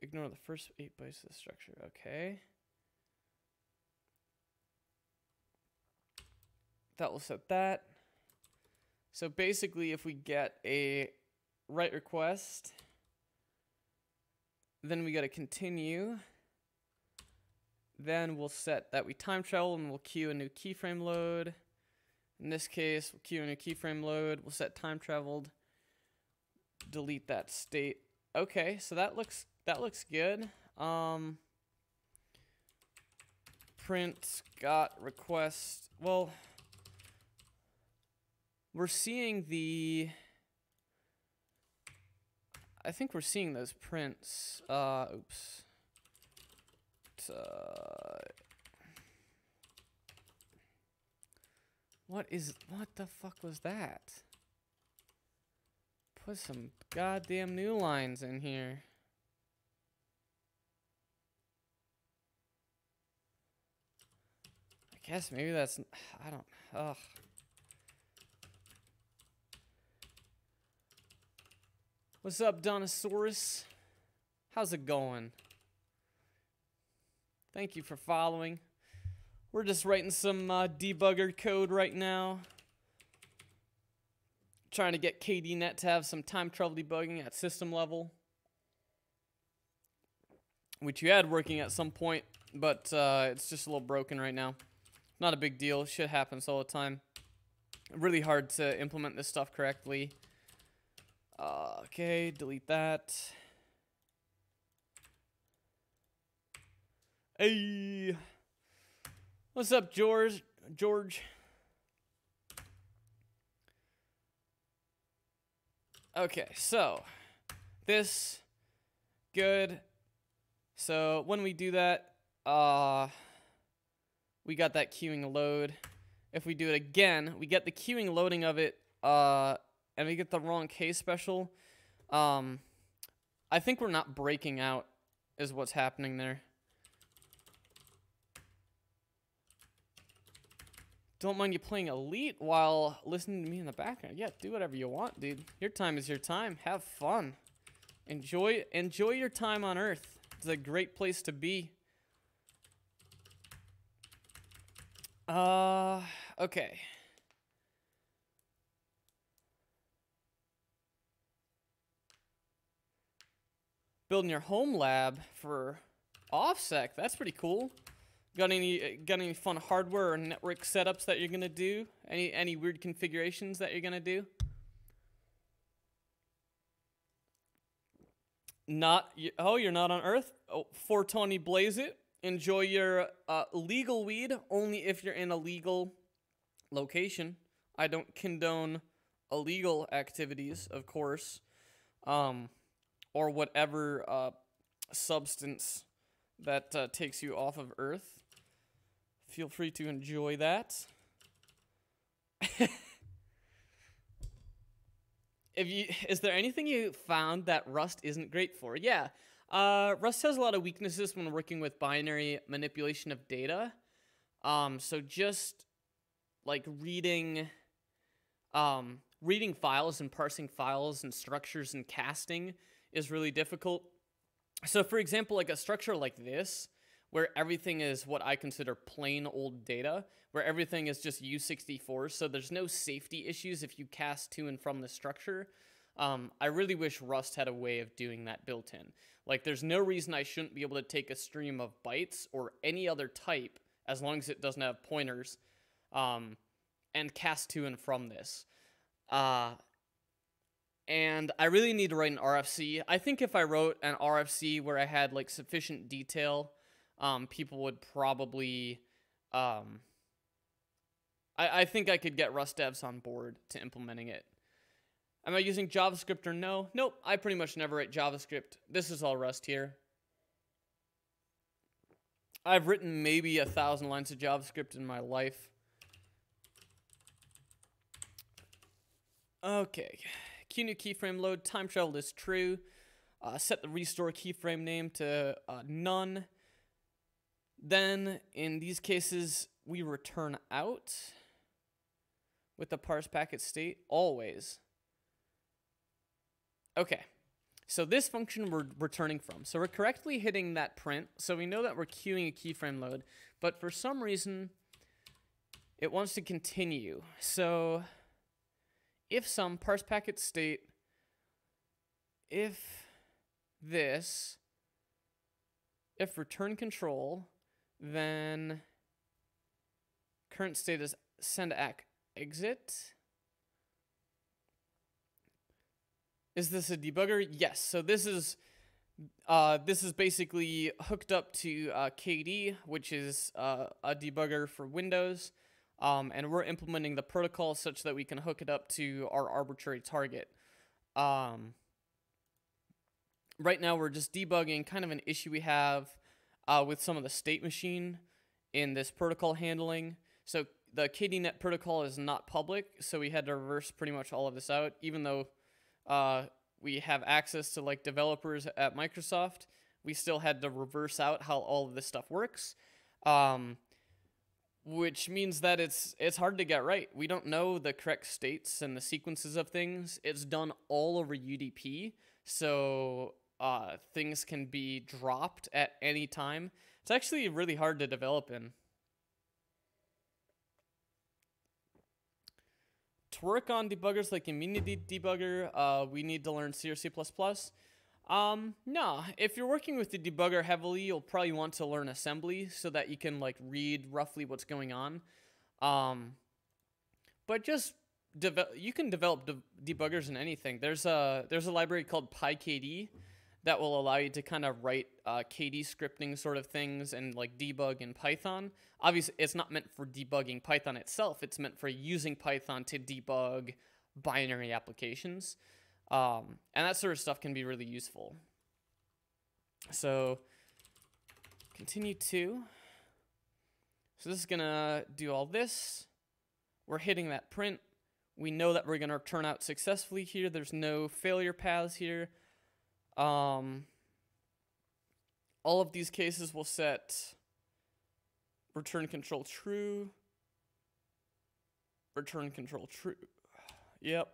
Ignore the first eight bytes of the structure. Okay. That will set that. So basically, if we get a write request, then we got to continue. Then we'll set that we time travel and we'll queue a new keyframe load. In this case, we'll queue a new keyframe load. We'll set time traveled. Delete that state. Okay, so that looks that looks good. Um, print got request. Well, we're seeing the. I think we're seeing those prints. Uh, oops. Uh, what is what the fuck was that? Put some goddamn new lines in here. I guess maybe that's I don't ugh. What's up, Donosaurus? How's it going? Thank you for following. We're just writing some uh, debugger code right now. Trying to get KDNet to have some time travel debugging at system level. Which you had working at some point, but uh, it's just a little broken right now. Not a big deal. Shit happens all the time. Really hard to implement this stuff correctly. Uh, okay, delete that. Hey, what's up, George? George. Okay, so this good. So when we do that, uh, we got that queuing load. If we do it again, we get the queuing loading of it, uh, and we get the wrong case special. Um, I think we're not breaking out is what's happening there. Don't mind you playing Elite while listening to me in the background. Yeah, do whatever you want, dude. Your time is your time. Have fun. Enjoy enjoy your time on Earth. It's a great place to be. Uh, okay. Building your home lab for OffSec. That's pretty cool. Got any got any fun hardware or network setups that you're gonna do? Any any weird configurations that you're gonna do? Not oh, you're not on Earth. Oh, 420 blaze it. Enjoy your uh, legal weed only if you're in a legal location. I don't condone illegal activities, of course, um, or whatever uh, substance that uh, takes you off of Earth. Feel free to enjoy that. if you is there anything you found that Rust isn't great for? Yeah. Uh, Rust has a lot of weaknesses when working with binary manipulation of data. Um, so just like reading um, reading files and parsing files and structures and casting is really difficult. So for example, like a structure like this, where everything is what I consider plain old data, where everything is just U64, so there's no safety issues if you cast to and from the structure. Um, I really wish Rust had a way of doing that built in. Like, there's no reason I shouldn't be able to take a stream of bytes or any other type, as long as it doesn't have pointers, um, and cast to and from this. Uh, and I really need to write an RFC. I think if I wrote an RFC where I had like sufficient detail, um, people would probably. Um, I, I think I could get Rust devs on board to implementing it. Am I using JavaScript or no? Nope, I pretty much never write JavaScript. This is all Rust here. I've written maybe a thousand lines of JavaScript in my life. Okay, QNew keyframe load, time travel is true. Uh, set the restore keyframe name to uh, none. Then, in these cases, we return out with the parse packet state always. Okay, so this function we're returning from. So we're correctly hitting that print, so we know that we're queuing a keyframe load, but for some reason, it wants to continue. So if some parse packet state, if this, if return control, then current state is send ack exit. Is this a debugger? Yes. So this is uh, this is basically hooked up to uh, KD, which is uh, a debugger for Windows, um, and we're implementing the protocol such that we can hook it up to our arbitrary target. Um, right now, we're just debugging kind of an issue we have uh, with some of the state machine in this protocol handling. So the KDNet protocol is not public, so we had to reverse pretty much all of this out, even though uh, we have access to like developers at Microsoft. We still had to reverse out how all of this stuff works, um, which means that it's it's hard to get right. We don't know the correct states and the sequences of things. It's done all over UDP, so uh, things can be dropped at any time. It's actually really hard to develop in. to work on debuggers like Immunity Debugger, uh, we need to learn C or C++. Um, no, if you're working with the debugger heavily, you'll probably want to learn assembly so that you can like read roughly what's going on. Um, but just develop, you can develop de debuggers in anything. There's a there's a library called PyKD that will allow you to kind of write uh, KD scripting sort of things and like debug in Python. Obviously, it's not meant for debugging Python itself. It's meant for using Python to debug binary applications. Um, and that sort of stuff can be really useful. So continue to. So this is going to do all this. We're hitting that print. We know that we're going to turn out successfully here. There's no failure paths here. Um, all of these cases will set return control true, return control true. Yep.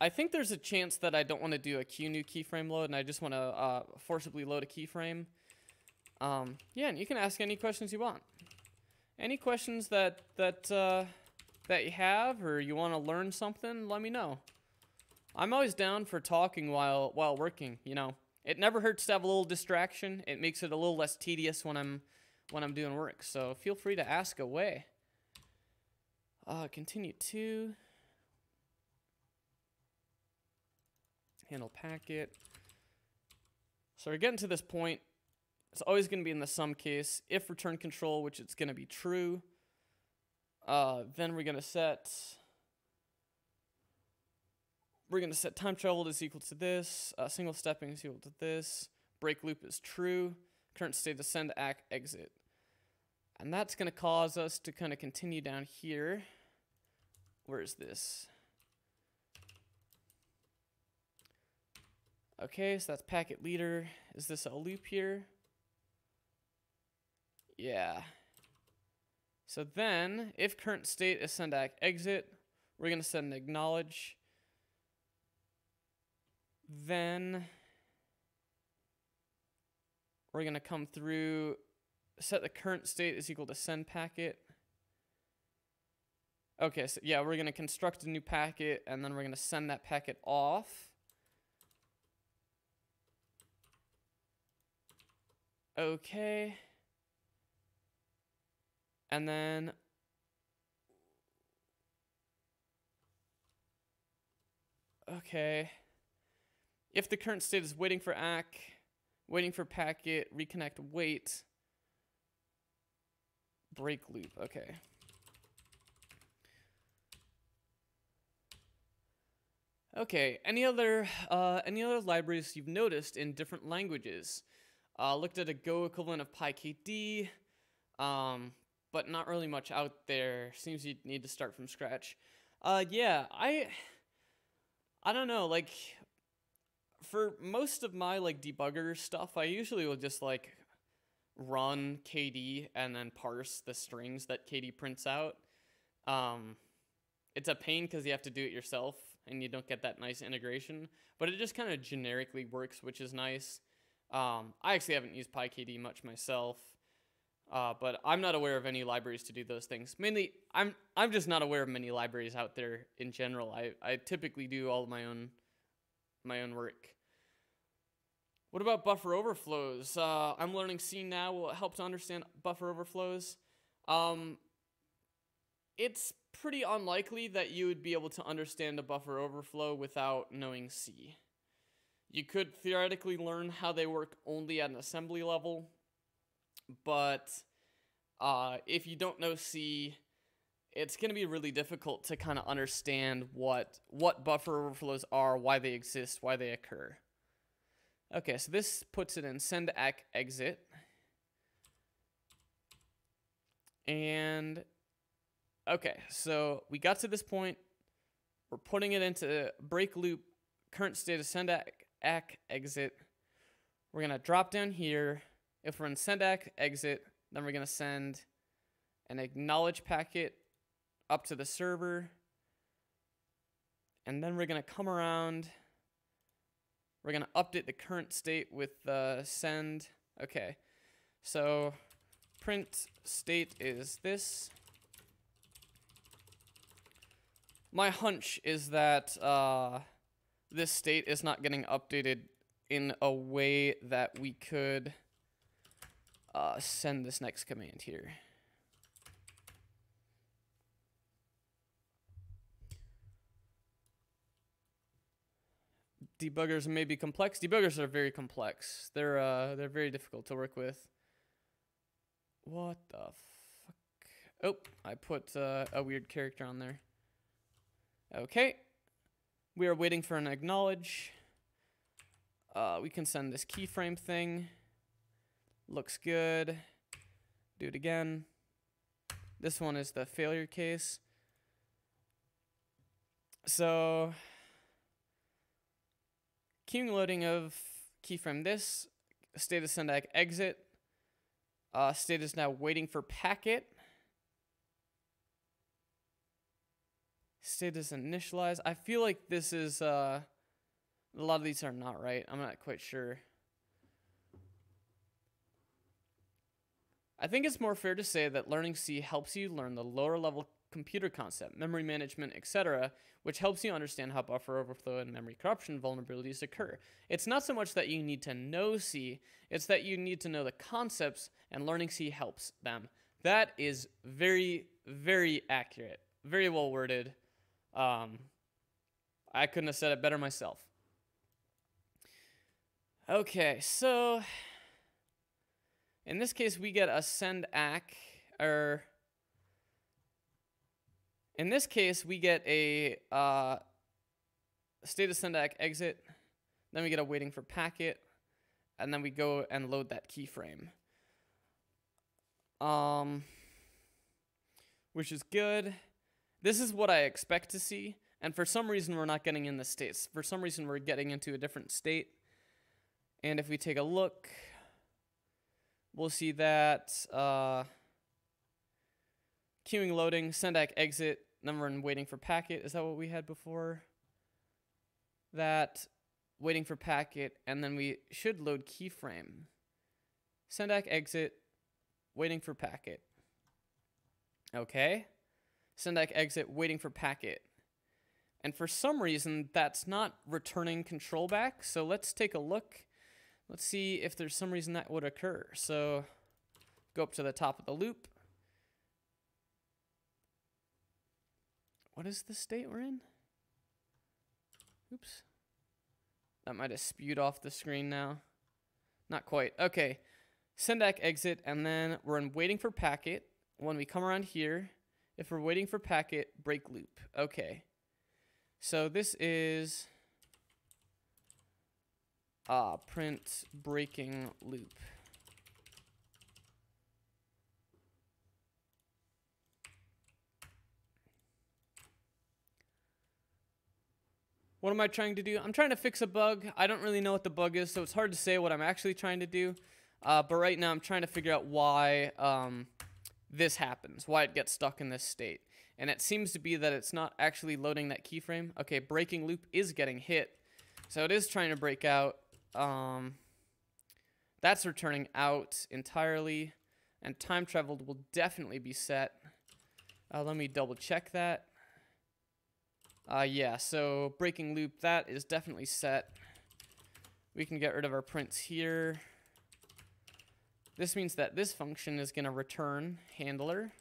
I think there's a chance that I don't want to do a new keyframe load and I just want to uh, forcibly load a keyframe. Um, yeah, and you can ask any questions you want. Any questions that that uh, that you have or you want to learn something, let me know. I'm always down for talking while while working, you know. It never hurts to have a little distraction. It makes it a little less tedious when I'm when I'm doing work. So feel free to ask away. Uh, continue to handle packet. So we're getting to this point. It's always going to be in the sum case. If return control, which it's going to be true, uh, then we're going to set we're going to set time traveled is equal to this, uh, single stepping is equal to this, break loop is true, current state of send ack exit. And that's going to cause us to kind of continue down here. Where is this? Okay, so that's packet leader. Is this a loop here? Yeah. So then, if current state is send ack exit, we're going to send an acknowledge. Then we're going to come through, set the current state is equal to send packet. Okay, so yeah, we're going to construct a new packet, and then we're going to send that packet off. Okay. And then Okay. If the current state is waiting for ACK, waiting for packet, reconnect, wait, break loop. Okay. Okay. Any other uh, any other libraries you've noticed in different languages? Uh, looked at a Go equivalent of PyKD, um, but not really much out there. Seems you'd need to start from scratch. Uh, yeah, I I don't know, like for most of my like debugger stuff, I usually will just like run KD and then parse the strings that KD prints out. Um, it's a pain because you have to do it yourself and you don't get that nice integration, but it just kind of generically works, which is nice. Um, I actually haven't used PyKD much myself, uh, but I'm not aware of any libraries to do those things. Mainly, I'm I'm just not aware of many libraries out there in general. I, I typically do all my own my own work. What about buffer overflows? Uh, I'm learning C now will it help to understand buffer overflows. Um, it's pretty unlikely that you would be able to understand a buffer overflow without knowing C. You could theoretically learn how they work only at an assembly level, but uh, if you don't know C, it's going to be really difficult to kind of understand what what buffer overflows are, why they exist, why they occur. Okay, so this puts it in send ack exit. And okay, so we got to this point. We're putting it into break loop current state of send ack, ack exit. We're going to drop down here. If we're in send ack exit, then we're going to send an acknowledge packet up to the server. And then we're going to come around. We're going to update the current state with uh, send. Okay. So print state is this. My hunch is that uh, this state is not getting updated in a way that we could uh, send this next command here. Debuggers may be complex. Debuggers are very complex. They're uh, they're very difficult to work with. What the fuck? Oh, I put uh, a weird character on there. Okay. We are waiting for an acknowledge. Uh, we can send this keyframe thing. Looks good. Do it again. This one is the failure case. So, queuing loading of keyframe this, status send exit. Uh, state is now waiting for packet. State is initialized. I feel like this is, uh, a lot of these are not right. I'm not quite sure. I think it's more fair to say that learning C helps you learn the lower level computer concept, memory management, etc., which helps you understand how buffer overflow and memory corruption vulnerabilities occur. It's not so much that you need to know C, it's that you need to know the concepts, and learning C helps them. That is very, very accurate, very well worded. Um, I couldn't have said it better myself. Okay, so in this case, we get a send ack, or in this case, we get a uh, state of send ack exit, then we get a waiting for packet, and then we go and load that keyframe. Um, which is good. This is what I expect to see, and for some reason we're not getting in the states. For some reason we're getting into a different state. And if we take a look, we'll see that uh, queuing loading, send ack exit, number and waiting for packet. Is that what we had before? That waiting for packet, and then we should load keyframe. Send ack exit, waiting for packet. Okay. Sendack exit waiting for packet. And for some reason, that's not returning control back. So let's take a look. Let's see if there's some reason that would occur. So go up to the top of the loop. What is the state we're in? Oops. That might have spewed off the screen now. Not quite. Okay. Sendack exit, and then we're in waiting for packet. When we come around here, if we're waiting for packet, break loop. Okay. So this is uh, print breaking loop. What am I trying to do? I'm trying to fix a bug. I don't really know what the bug is, so it's hard to say what I'm actually trying to do. Uh, but right now I'm trying to figure out why um, this happens, why it gets stuck in this state. And it seems to be that it's not actually loading that keyframe. Okay, breaking loop is getting hit. So it is trying to break out. Um, that's returning out entirely. And time traveled will definitely be set. Uh, let me double check that. Uh, yeah, so breaking loop, that is definitely set. We can get rid of our prints here. This means that this function is going to return handler.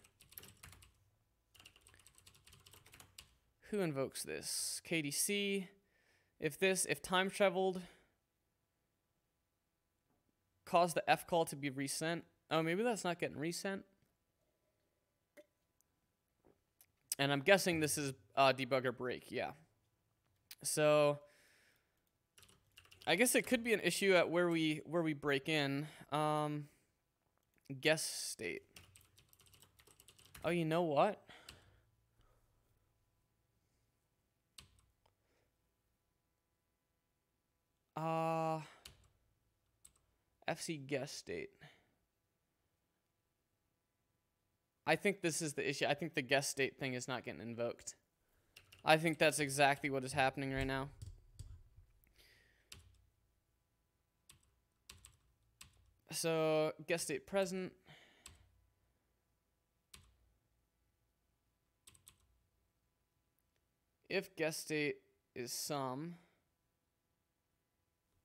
Who invokes this? KDC. If this, if time traveled, caused the F call to be resent. Oh, maybe that's not getting resent. And I'm guessing this is uh, debugger break, yeah. So I guess it could be an issue at where we where we break in. Um, guess state. Oh, you know what? Uh, FC guest state. I think this is the issue. I think the guest state thing is not getting invoked. I think that's exactly what is happening right now. So, guest state present. If guest state is some,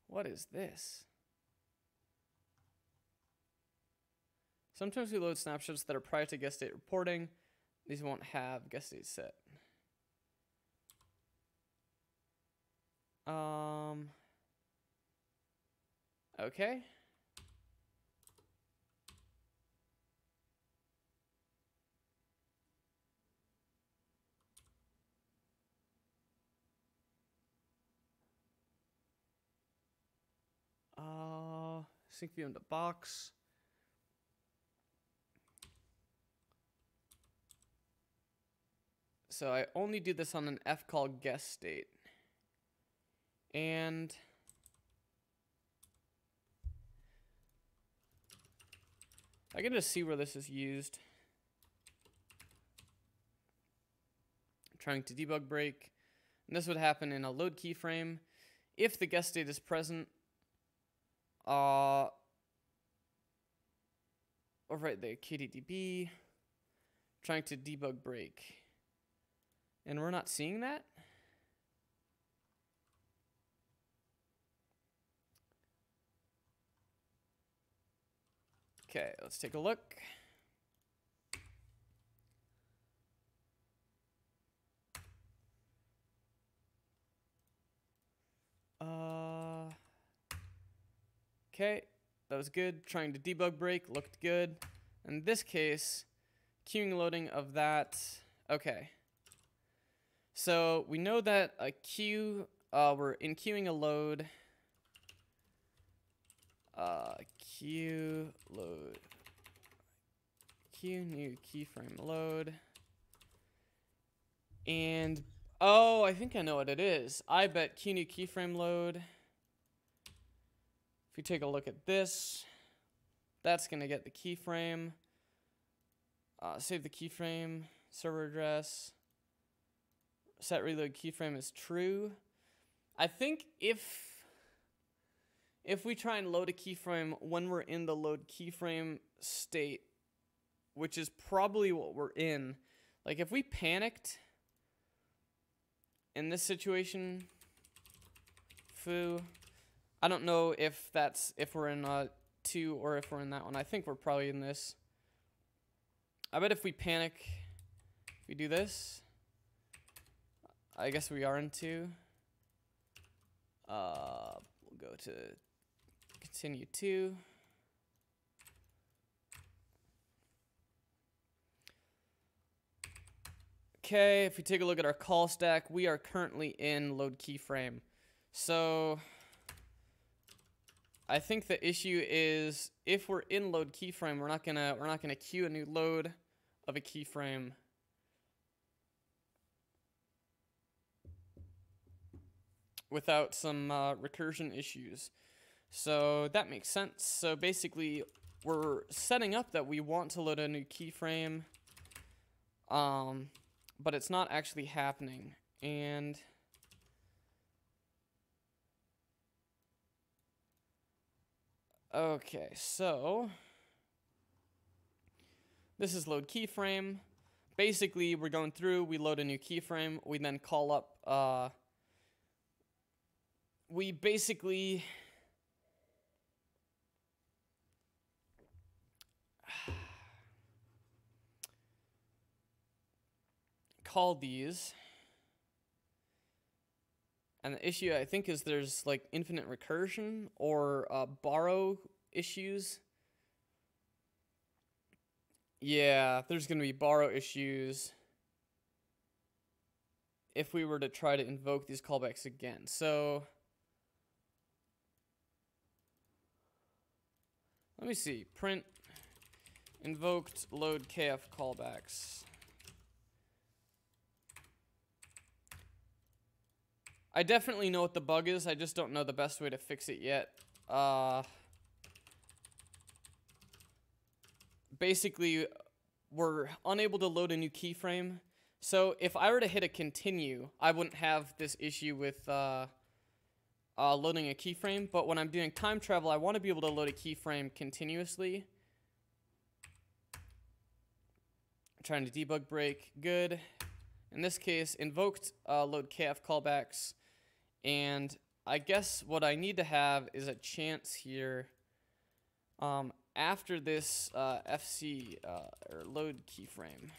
what is this? Sometimes we load snapshots that are prior to guest state reporting. These won't have guest state set. Um. Okay. Uh, sync view into box. So I only do this on an F call guest state. And I can just see where this is used. I'm trying to debug break. And this would happen in a load keyframe. If the guest state is present, uh, overwrite the KDDB, trying to debug break. And we're not seeing that? Okay, let's take a look. Uh, okay, that was good. Trying to debug break looked good. In this case, queuing loading of that. Okay. So we know that a queue, uh, we're in queuing a load. Uh, queue load. Queue new keyframe load. And, oh, I think I know what it is. I bet queue new keyframe load. If you take a look at this, that's going to get the keyframe. Uh, save the keyframe, server address set reload keyframe is true. I think if if we try and load a keyframe when we're in the load keyframe state, which is probably what we're in, like if we panicked in this situation, foo, I don't know if that's if we're in uh two or if we're in that one. I think we're probably in this. I bet if we panic, if we do this, I guess we are into. Uh, we'll go to continue to. Okay, if we take a look at our call stack, we are currently in load keyframe. So I think the issue is if we're in load keyframe, we're not gonna we're not gonna queue a new load of a keyframe. without some uh, recursion issues. So that makes sense. So basically, we're setting up that we want to load a new keyframe, um, but it's not actually happening. And okay, so this is load keyframe. Basically, we're going through, we load a new keyframe, we then call up, uh, we basically call these. And the issue I think is there's like infinite recursion or uh, borrow issues. Yeah, there's going to be borrow issues if we were to try to invoke these callbacks again. So let me see. Print invoked load kf callbacks. I definitely know what the bug is. I just don't know the best way to fix it yet. Uh, basically, we're unable to load a new keyframe. So if I were to hit a continue, I wouldn't have this issue with uh, uh, loading a keyframe. But when I'm doing time travel, I want to be able to load a keyframe continuously. I'm trying to debug break. Good. In this case, invoked uh, load kf callbacks and I guess what I need to have is a chance here um, after this uh, FC uh, or load keyframe.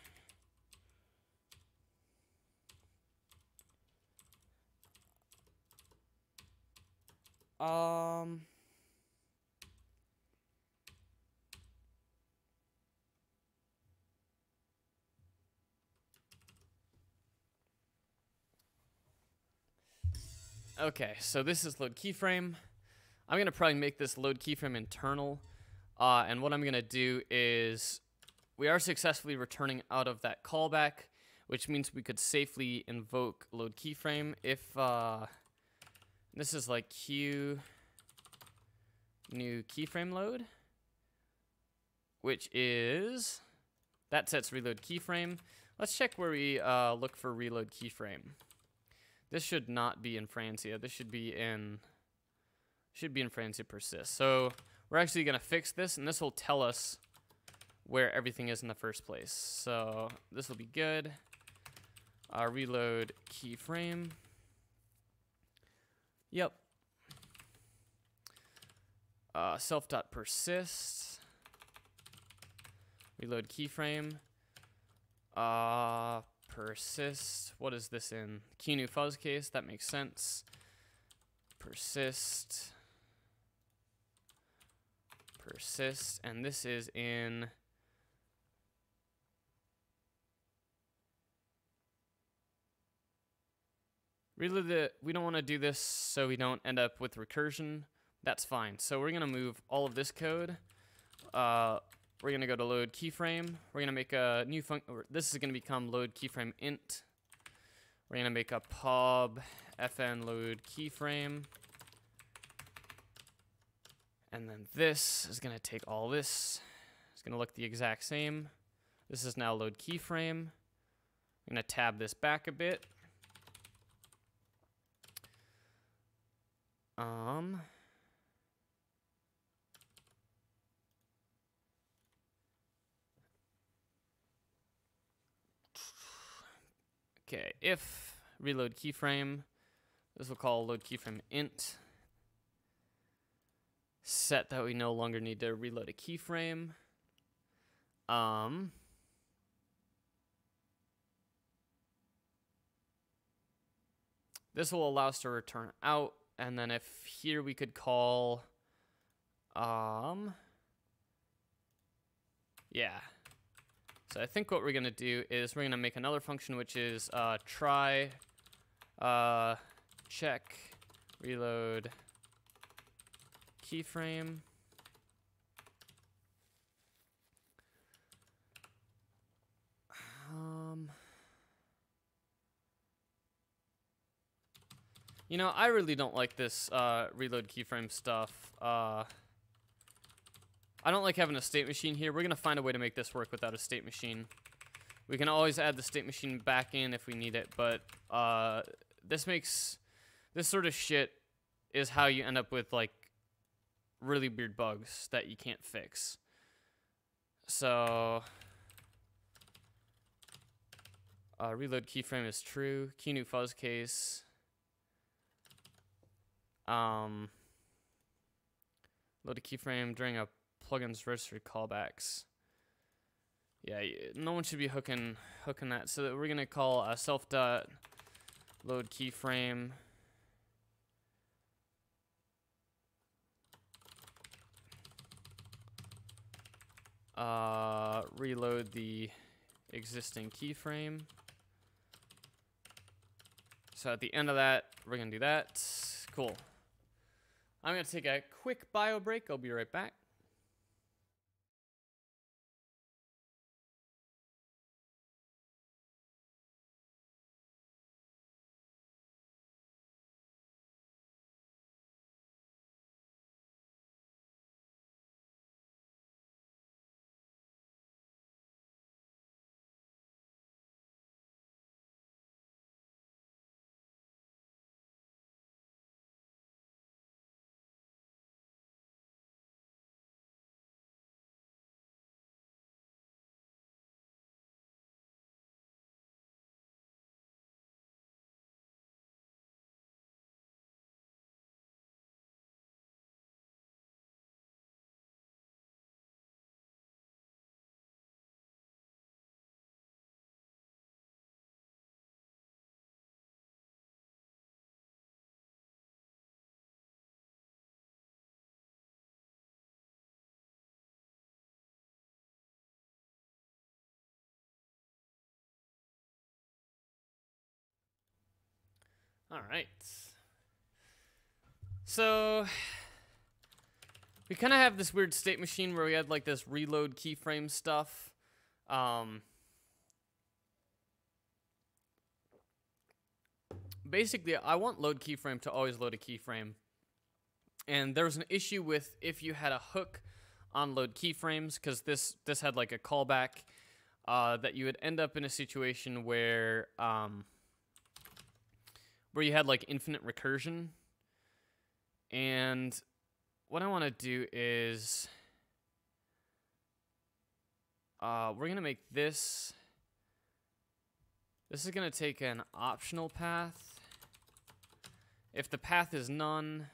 Um, Okay, so this is load keyframe. I'm going to probably make this load keyframe internal. Uh, and what I'm going to do is we are successfully returning out of that callback, which means we could safely invoke load keyframe if uh, this is like q new keyframe load, which is that sets reload keyframe. Let's check where we uh, look for reload keyframe. This should not be in Francia. This should be in should be in Francia persist. So we're actually going to fix this, and this will tell us where everything is in the first place. So this will be good. Uh, reload keyframe. Yep. Uh, self dot persist. Reload keyframe. Uh, persist. What is this in? QNew fuzz case. That makes sense. Persist. Persist. And this is in... Really, the, we don't want to do this so we don't end up with recursion. That's fine. So we're going to move all of this code. Uh, we're going to go to load keyframe. We're going to make a new function. This is going to become load keyframe int. We're going to make a pub fn load keyframe. And then this is going to take all this. It's going to look the exact same. This is now load keyframe. I'm going to tab this back a bit. Um, Okay, if reload keyframe, this will call load keyframe int. Set that we no longer need to reload a keyframe. Um, this will allow us to return out. And then if here we could call, um, yeah. So I think what we're gonna do is we're gonna make another function which is uh, try, uh, check, reload, keyframe. Um, you know, I really don't like this uh, reload keyframe stuff. Uh, I don't like having a state machine here. We're going to find a way to make this work without a state machine. We can always add the state machine back in if we need it, but uh, this makes... This sort of shit is how you end up with, like, really weird bugs that you can't fix. So... Uh, reload keyframe is true. Key new fuzz case. Um, load a keyframe during a plugin's registry callbacks. Yeah, no one should be hooking hooking that. So we're gonna call a self dot load keyframe. Uh, reload the existing keyframe. So at the end of that, we're going to do that. Cool. I'm going to take a quick bio break. I'll be right back. All right. So we kind of have this weird state machine where we had like this reload keyframe stuff. Um, basically, I want load keyframe to always load a keyframe. And there was an issue with if you had a hook on load keyframes, because this this had like a callback, uh, that you would end up in a situation where um, where you had like infinite recursion. And what I want to do is uh, we're going to make this, this is going to take an optional path. If the path is none,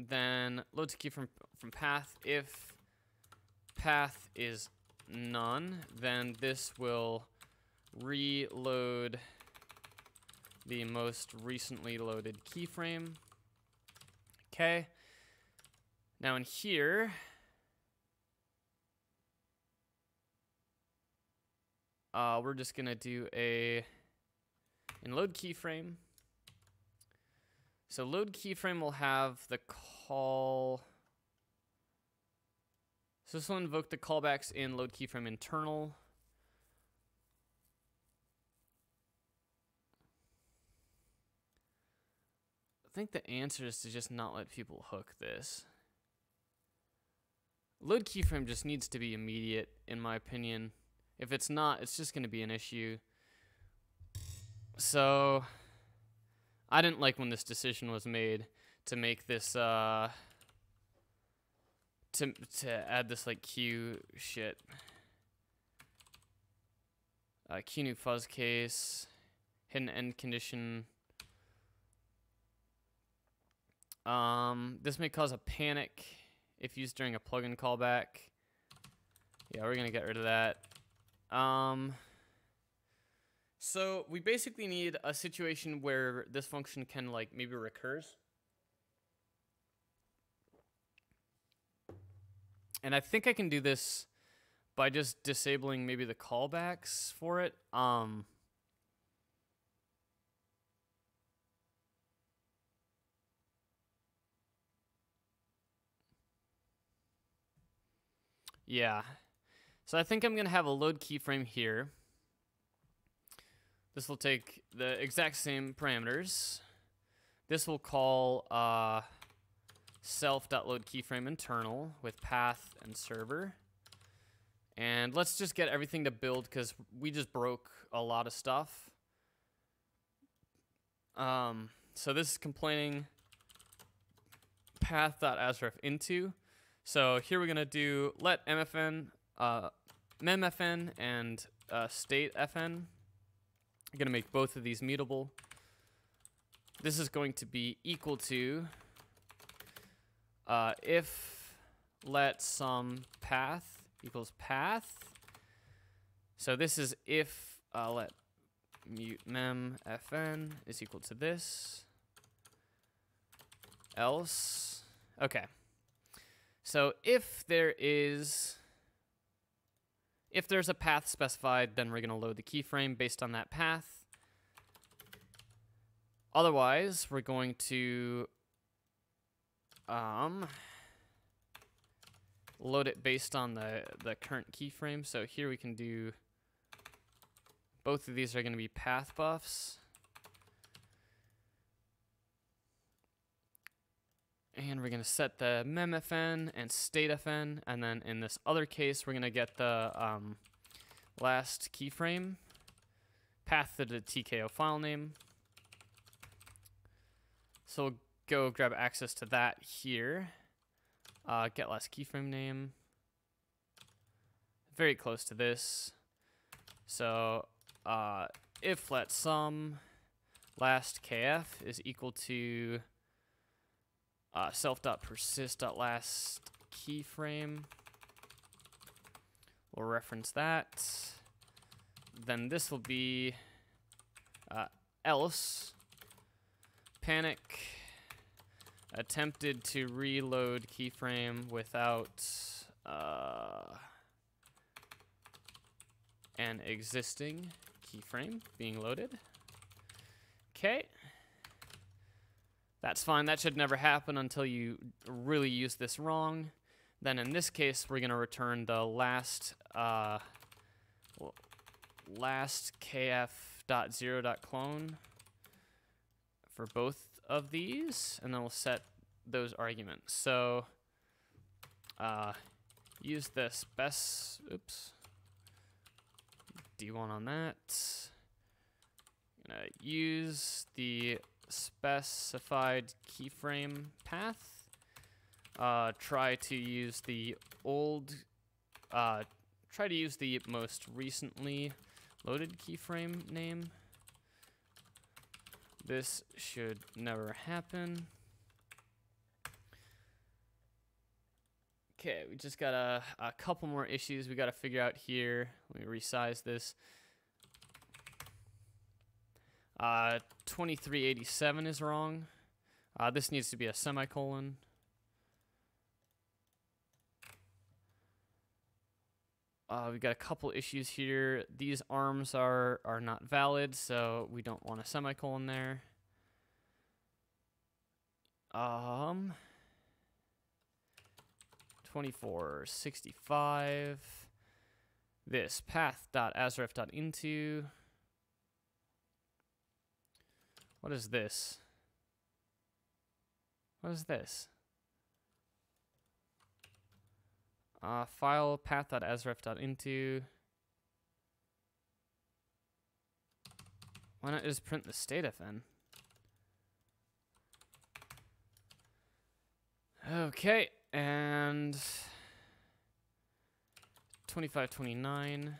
then load to key from, from path. If path is none, then this will reload the most recently loaded keyframe. Okay. Now in here, uh, we're just gonna do a in load keyframe. So load keyframe will have the call. So this will invoke the callbacks in load keyframe internal. Think the answer is to just not let people hook this. Load keyframe just needs to be immediate, in my opinion. If it's not, it's just going to be an issue. So, I didn't like when this decision was made to make this, uh, to, to add this, like, queue shit. Uh, queue new fuzz case, hidden end condition, um, this may cause a panic if used during a plugin callback. Yeah, we're gonna get rid of that. Um, So we basically need a situation where this function can like maybe recurs. And I think I can do this by just disabling maybe the callbacks for it. Um, yeah. So I think I'm going to have a load keyframe here. This will take the exact same parameters. This will call uh, self.load keyframe internal with path and server. And let's just get everything to build because we just broke a lot of stuff. Um, so this is complaining path.asref into. So here we're going to do let mfn, uh, memfn, and uh, statefn. I'm going to make both of these mutable. This is going to be equal to uh, if let some path equals path. So this is if uh, let mut mem fn is equal to this. Else, okay. So if there is, if there's a path specified, then we're gonna load the keyframe based on that path. Otherwise, we're going to um, load it based on the, the current keyframe. So here we can do, both of these are going to be PathBufs. And we're going to set the memfn and statefn. And then in this other case, we're going to get the um, last keyframe, path to the TKO file name. So we'll go grab access to that here. Uh, get last keyframe name. Very close to this. So uh, if let some last kf is equal to uh, self.persist.last keyframe. We'll reference that. Then this will be uh, else panic attempted to reload keyframe without uh, an existing keyframe being loaded. Okay. That's fine. That should never happen until you really use this wrong. Then in this case, we're going to return the last uh, last kf.0.clone for both of these, and then we'll set those arguments. So uh, use this best, oops, D1 on that. Gonna use the specified keyframe path. Uh, try to use the old, uh, try to use the most recently loaded keyframe name. This should never happen. Okay, we just got a, a couple more issues we got to figure out here. Let me resize this. Uh, 2387 is wrong. Uh, this needs to be a semicolon. Uh, we've got a couple issues here. These arms are, are not valid, so we don't want a semicolon there. Um, 2465. This path.asref.into. What is this? What is this? Uh, file path.asref.into. Why not just print the statefn? Okay, and 2529.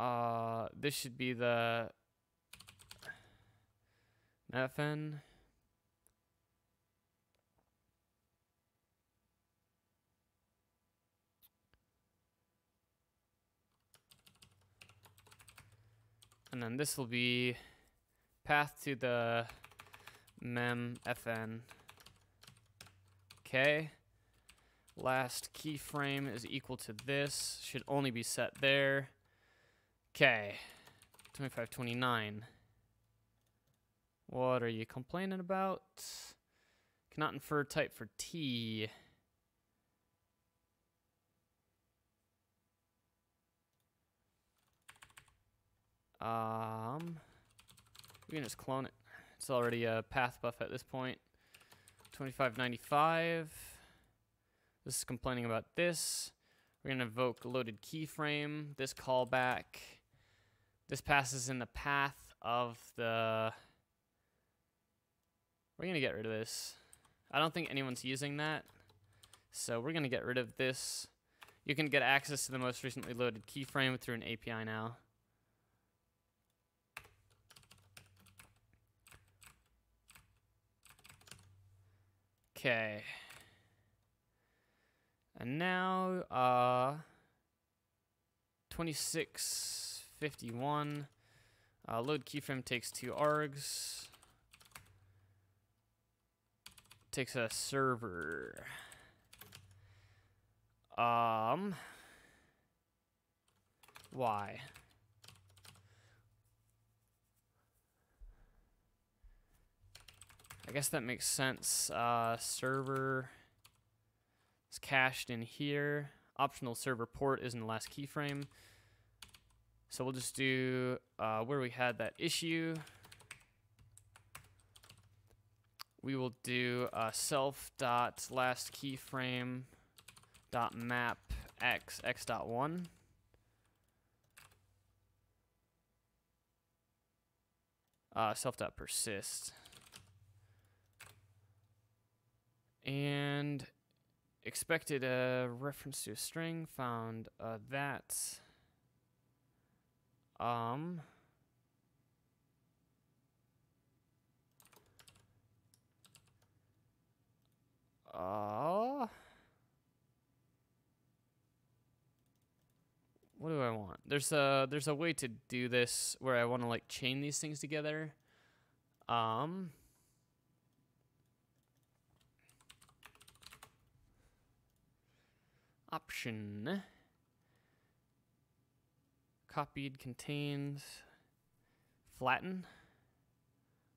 Uh, this should be the FN. And then this will be path to the mem fn k. Last keyframe is equal to this. Should only be set there. Okay. 2529. What are you complaining about? Cannot infer type for T. Um, we can just clone it. It's already a PathBuf at this point. 2595. This is complaining about this. We're going to invoke loaded keyframe. This callback. This passes in the path of the... We're going to get rid of this. I don't think anyone's using that. So we're going to get rid of this. You can get access to the most recently loaded keyframe through an API now. Okay. And now, uh, 2651. Uh, load keyframe takes two args. Takes a server. Um, why? I guess that makes sense. Uh, server is cached in here. Optional server port is in the last keyframe. So we'll just do uh, where we had that issue. We will do uh, self dot last keyframe dot map x x dot one. Uh, self dot persist. And expected a reference to a string, found uh, that. Um, uh, what do I want? There's a there's a way to do this where I want to like chain these things together. Um, option copied contains flatten.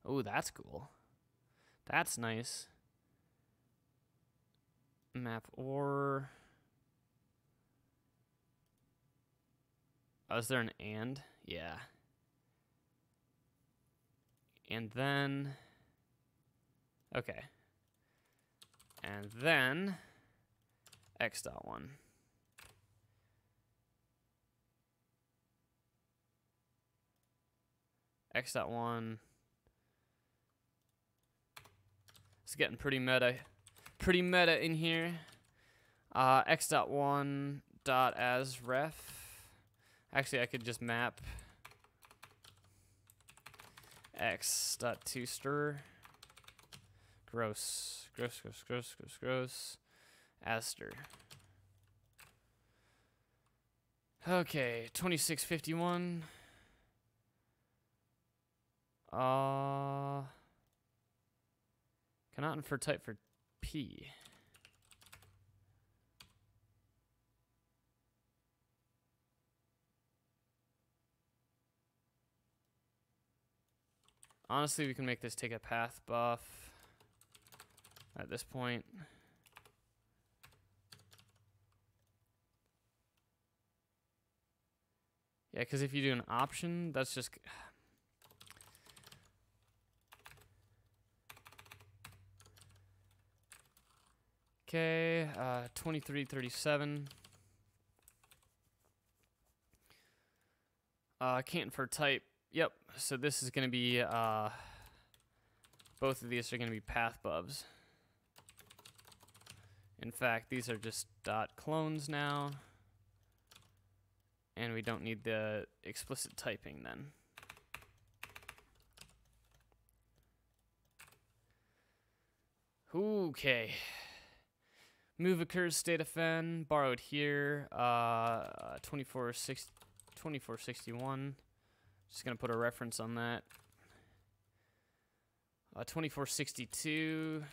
Oh, that's cool. That's nice. Map or. Oh, is there an and? Yeah. And then. Okay. And then x dot one. X dot one. It's getting pretty meta, pretty meta in here. Uh, x dot one dot as ref. Actually, I could just map x dot to str. Gross, gross, gross, gross, gross, gross. Aster. Okay, 2651. Uh, cannot infer type for P. Honestly, we can make this take a PathBuf at this point. Yeah, because if you do an option, that's just... Okay, uh, 2337. Uh, can't for type. Yep, so this is going to be, uh, both of these are going to be PathBufs. In fact, these are just dot clones now. And we don't need the explicit typing then. Okay. Move occurs state of fen, borrowed here, uh, 2461. Just gonna put a reference on that. Uh, 2462.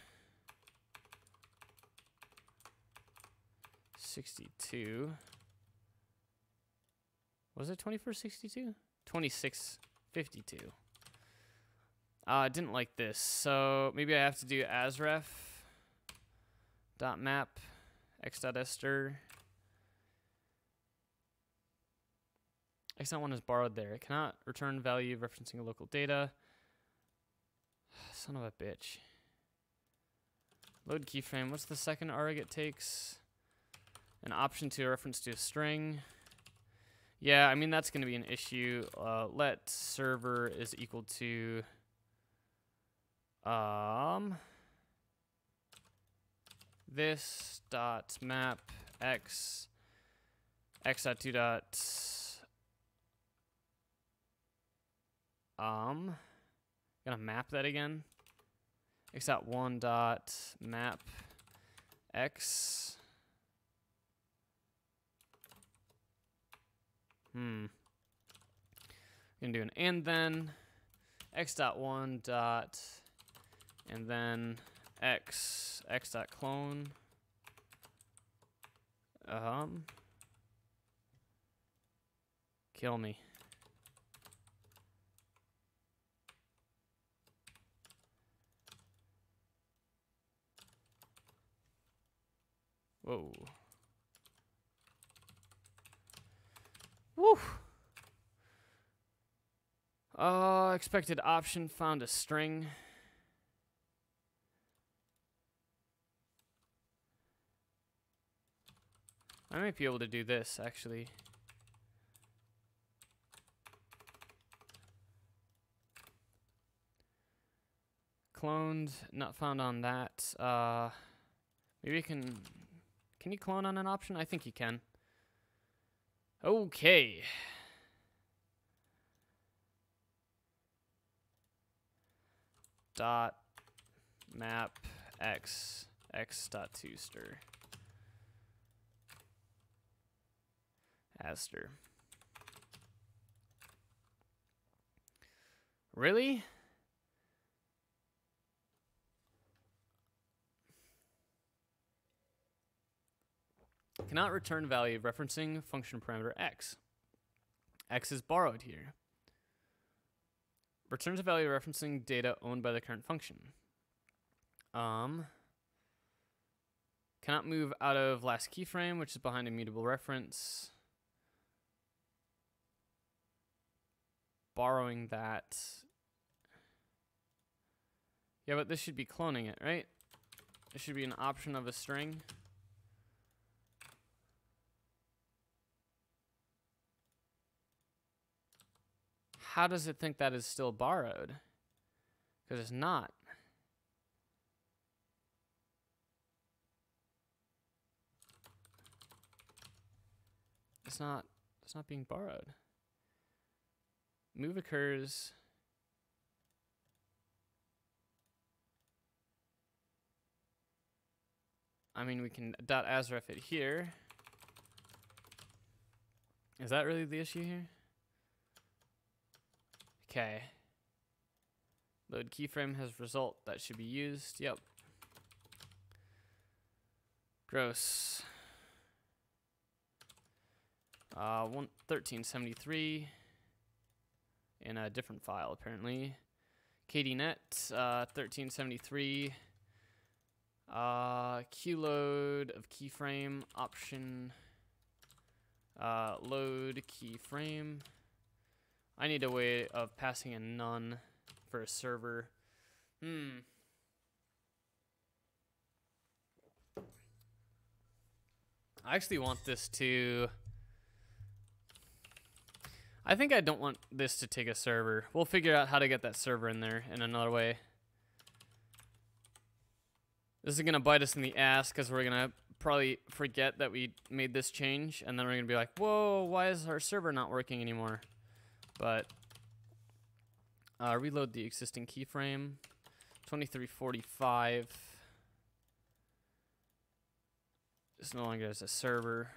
62. Was it 2462? 2652. Uh, I didn't like this, so maybe I have to do asref dot map x dot ester. x1 is borrowed there. It cannot return value referencing a local data. Son of a bitch. Load keyframe. What's the second arg it takes? An option to reference to a string. Yeah, I mean, that's going to be an issue. Uh, let server is equal to... Um, this dot map x x dot two dot um gonna map that again. X dot one dot map x. Hmm. Gonna do an and then x dot one dot and then x x dot clone um kill me whoa Woo! Uh, expected option found a string. I might be able to do this, actually. Cloned, not found on that. Uh, maybe you can... Can you clone on an option? I think you can. Okay. Dot map x x dot toaster. Aster. Really? Cannot return value referencing function parameter x. x is borrowed here. Returns a value referencing data owned by the current function. Um, cannot move out of last keyframe, which is behind immutable reference. Borrowing that. Yeah, but this should be cloning it, right? It should be an option of a string. How does it think that is still borrowed? Because it's not. It's not, it's not being borrowed. Move occurs. I mean, we can dot asref it here. Is that really the issue here? Okay. Load keyframe has result that should be used. Yep. Gross. Uh, one thirteen seventy three in a different file apparently. KDNet uh, 1373 uh, load of keyframe option uh, load keyframe. I need a way of passing a none for a server. Hmm. I actually want this to I think I don't want this to take a server. We'll figure out how to get that server in there in another way. This is going to bite us in the ass because we're going to probably forget that we made this change. And then we're going to be like, whoa, why is our server not working anymore? But uh, reload the existing keyframe. 2345. This no longer has a server.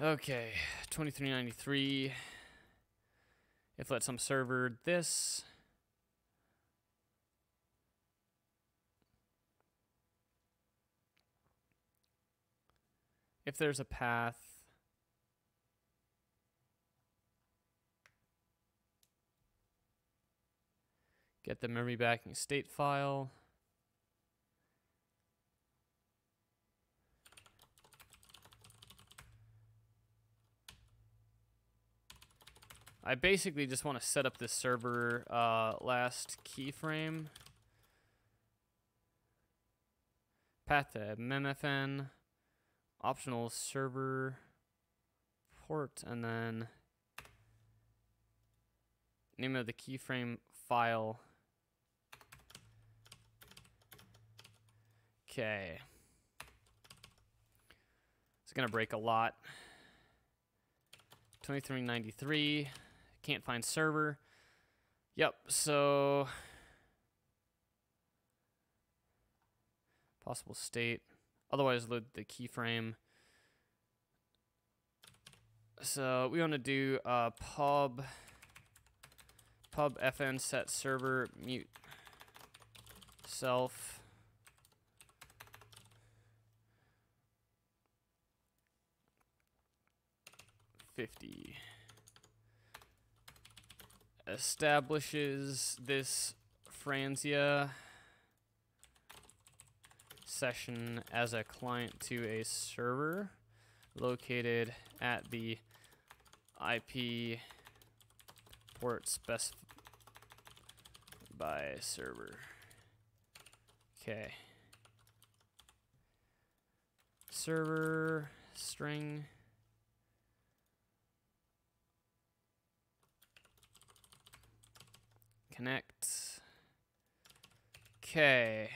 Okay, 2393. If let some server this. If there's a path. Get the memory backing state file. I basically just want to set up this server uh, last keyframe. Path to MMFN, optional server port, and then name of the keyframe file. Okay. It's going to break a lot. 2393. Can't find server. Yep, so possible state. Otherwise load the keyframe. So we want to do uh, pub pub fn set server mut self fifty establishes this Franzia session as a client to a server located at the IP port specified by server. Okay. Server string Connect. Okay.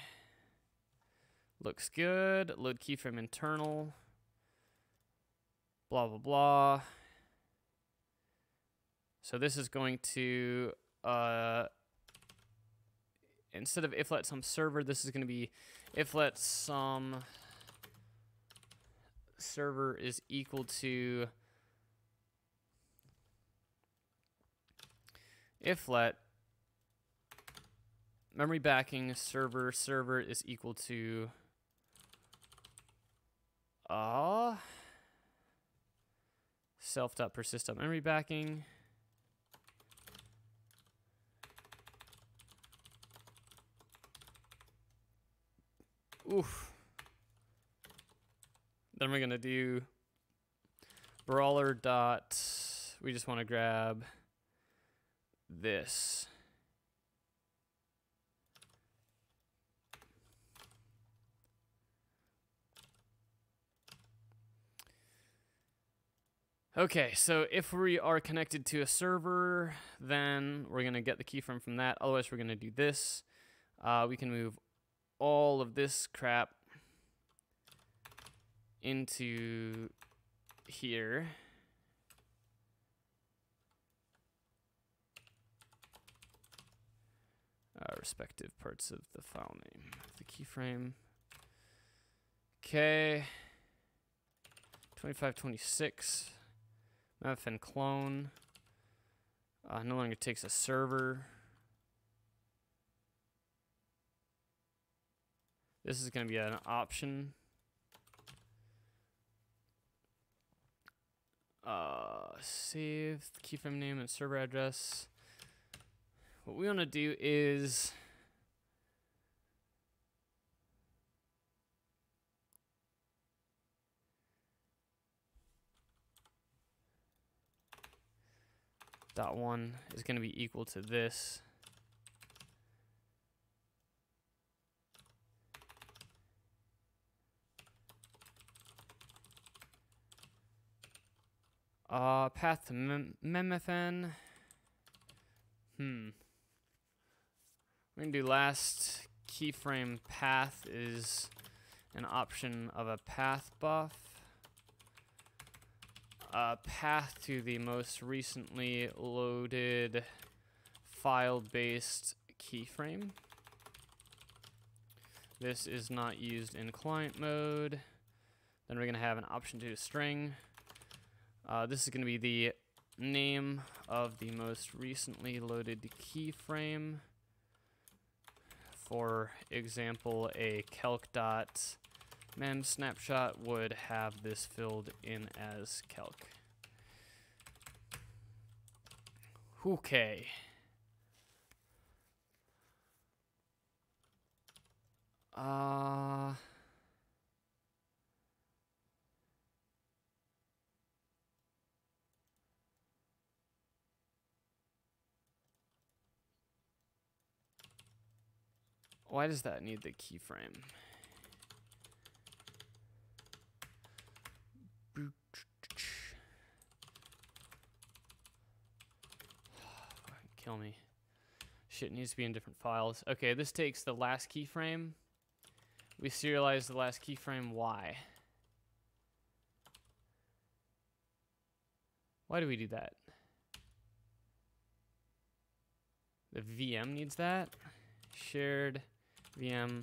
Looks good. Load keyframe internal. Blah, blah, blah. So this is going to, uh, instead of if let some server, this is going to be if let some server is equal to if let memory backing server server is equal to uh self dot persist dot memory backing. Oof. Then we're gonna do brawler dot we just want to grab this Okay, so if we are connected to a server, then we're going to get the keyframe from that. Otherwise, we're going to do this. Uh, we can move all of this crap into here. Uh, respective parts of the file name, the keyframe. Okay. 2526. MFN clone. Uh, no longer takes a server. This is going to be an option. Uh, save keyframe name and server address. What we want to do is dot one is going to be equal to this. Uh, path to mem. Hmm. We're going to do last keyframe path is an option of a path buff uh, path to the most recently loaded file-based keyframe. This is not used in client mode. Then we're going to have an option to string. Uh, this is going to be the name of the most recently loaded keyframe. For example, a calc dot mem snapshot would have this filled in as calc. Okay. Uh Why does that need the keyframe? Kill me. Shit needs to be in different files. Okay, this takes the last keyframe. We serialize the last keyframe. Why? Why do we do that? The VM needs that. Shared VM.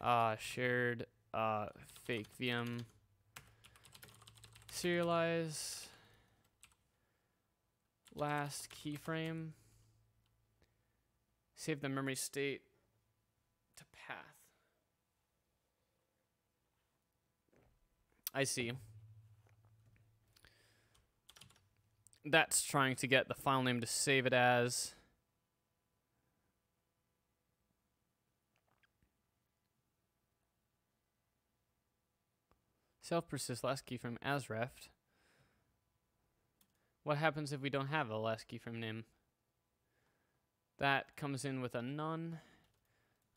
Uh, shared uh, fake VM. Serialize last keyframe. Save the memory state to path. I see. that's trying to get the file name to save it as. Self persist last keyframe as reft. What happens if we don't have a last key from Nim? That comes in with a none.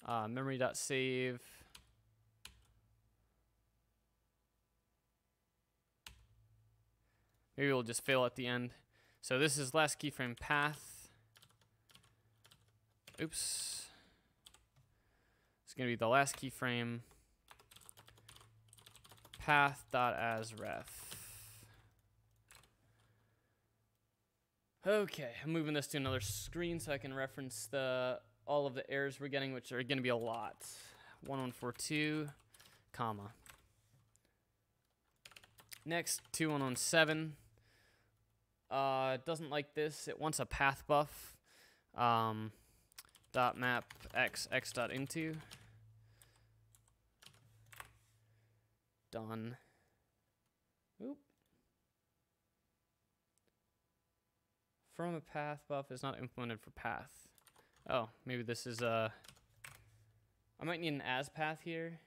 Uh, memory.save. Maybe we'll just fail at the end. So this is last keyframe path. Oops. It's going to be the last keyframe path dot as ref. Okay, I'm moving this to another screen so I can reference the all of the errors we're getting, which are going to be a lot. 1142, comma. Next, 2117. Uh, doesn't like this. It wants a PathBuf. Um, dot map x x dot into. Done. Oop. From a path buff is not implemented for path. Oh, maybe this is a. Uh, I might need an as path here.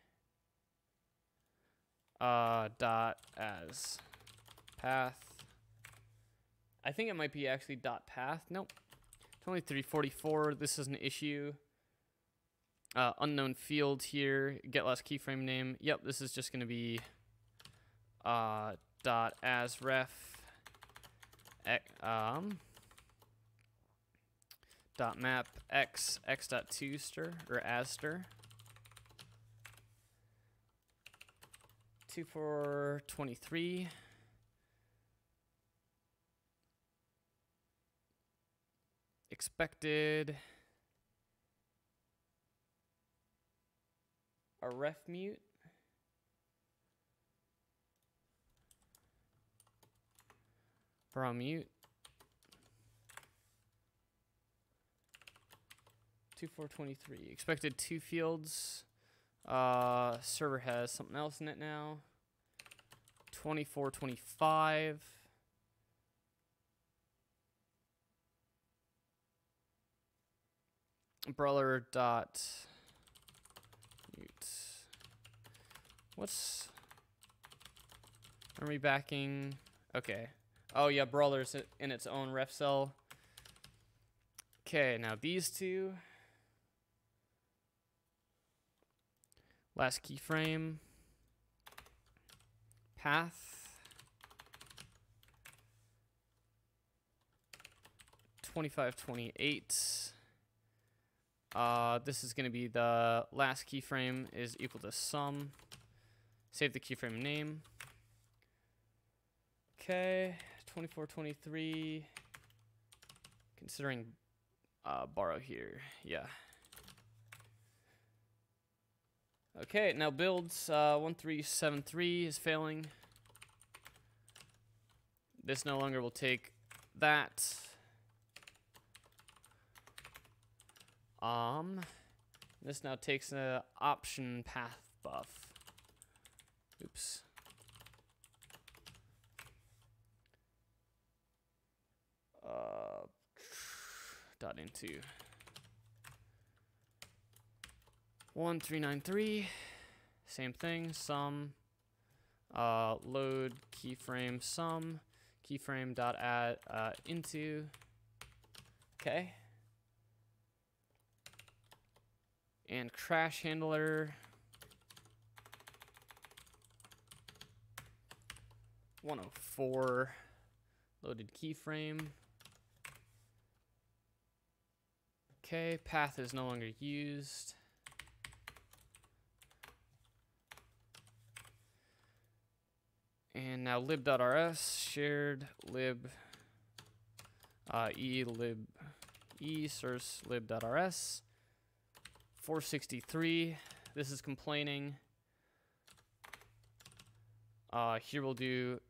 Uh, dot as path I think it might be actually dot path. Nope. 2344. This is an issue. Uh, unknown field here. Get last keyframe name. Yep, this is just going to be uh, dot as ref um, dot map x x dot two str or as str. Two four twenty three. expected a ref mute. Bro mute. Two four twenty three. Expected two fields. Uh, server has something else in it now. Twenty four twenty five. brawler dot mute. What's Are we backing? Okay. Oh yeah, brawler's in its own ref cell. Okay, now these two. Last keyframe. Path. 2528. Uh, this is going to be the last keyframe is equal to some. Save the keyframe name. Okay, 2423. Considering uh, borrow here, yeah. Okay, now builds uh, 1373 is failing. This no longer will take that. Um, this now takes an option path buff. Oops. Uh, dot into 1393. Same thing, some. Uh, load keyframe some keyframe dot add uh, into. Okay. And crash handler. One oh four loaded keyframe. Okay, path is no longer used. And now lib.rs shared lib uh, e lib e source lib.rs 463. This is complaining. Uh, here we'll do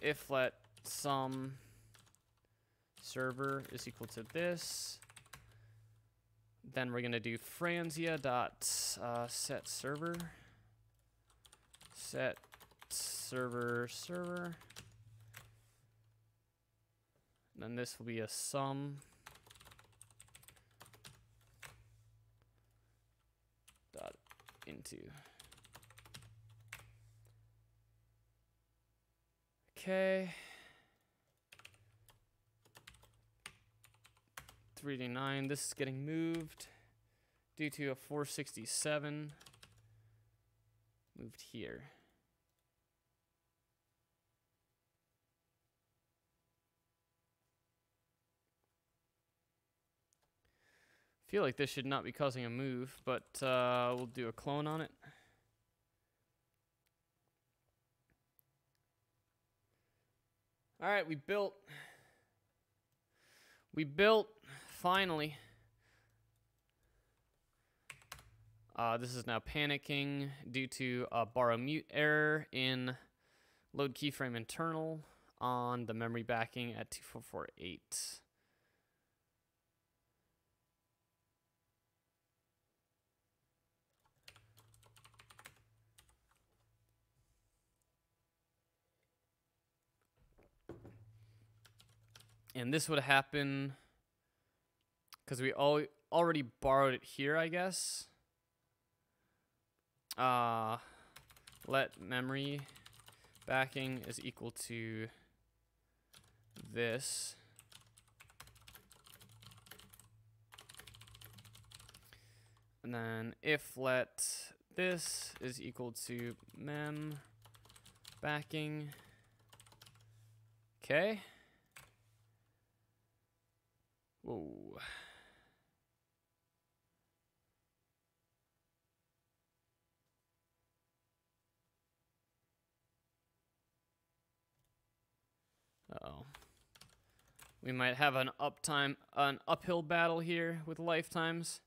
if let some server is equal to this. Then we're gonna do franzia dot uh, set server set server server. Then this will be a some. Dot into. Okay. 3D9, this is getting moved due to a 467 moved here. feel like this should not be causing a move, but uh, we'll do a clone on it. All right, we built. We built, finally. Uh, this is now panicking due to a borrow mut error in load keyframe internal on the memory backing at 2448. And this would happen because we all already borrowed it here, I guess. Uh, let memory backing is equal to this. And then if let this is equal to mem backing. Okay. Whoa. Uh oh. We might have an uptime, an uphill battle here with lifetimes.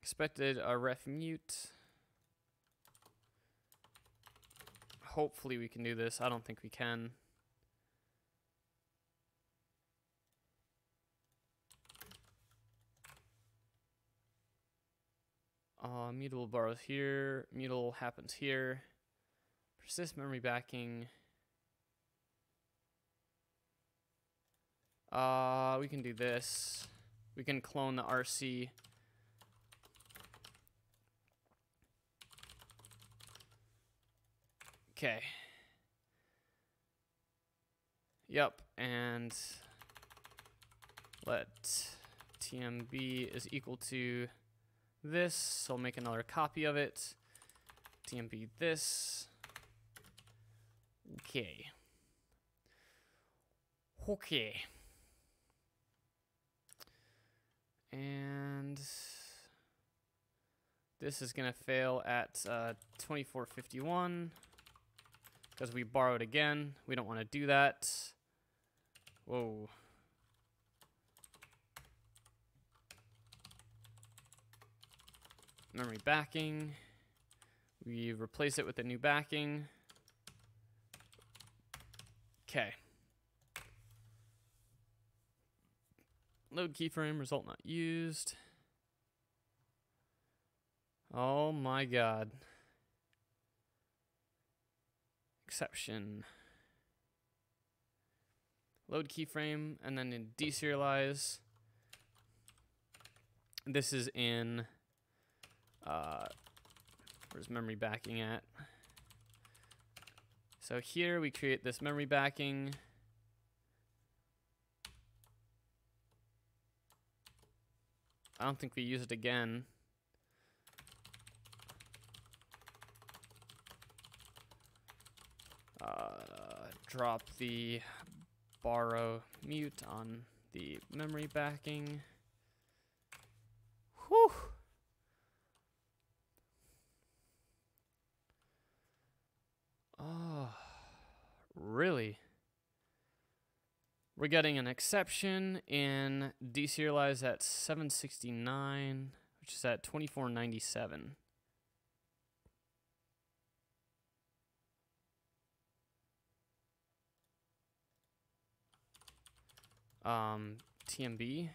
Expected a ref mut. Hopefully we can do this. I don't think we can. Uh, mutable borrows here. Mutable happens here. Persist memory backing. Uh, we can do this. We can clone the RC. Okay. Yep, and let tmb is equal to this. So I'll make another copy of it. TMP this. Okay. Okay. And this is going to fail at uh, 2451 because we borrowed again. We don't want to do that. Whoa. Memory backing. We replace it with a new backing. Okay. Load keyframe, result not used. Oh my god. Exception. Load keyframe, and then in deserialize. This is in, uh, where's memory backing at? So here we create this memory backing. I don't think we use it again. Uh, drop the borrow mut on the memory backing. Whew. Oh, really? We're getting an exception in deserialize at 769, which is at 2497. Um, TMB.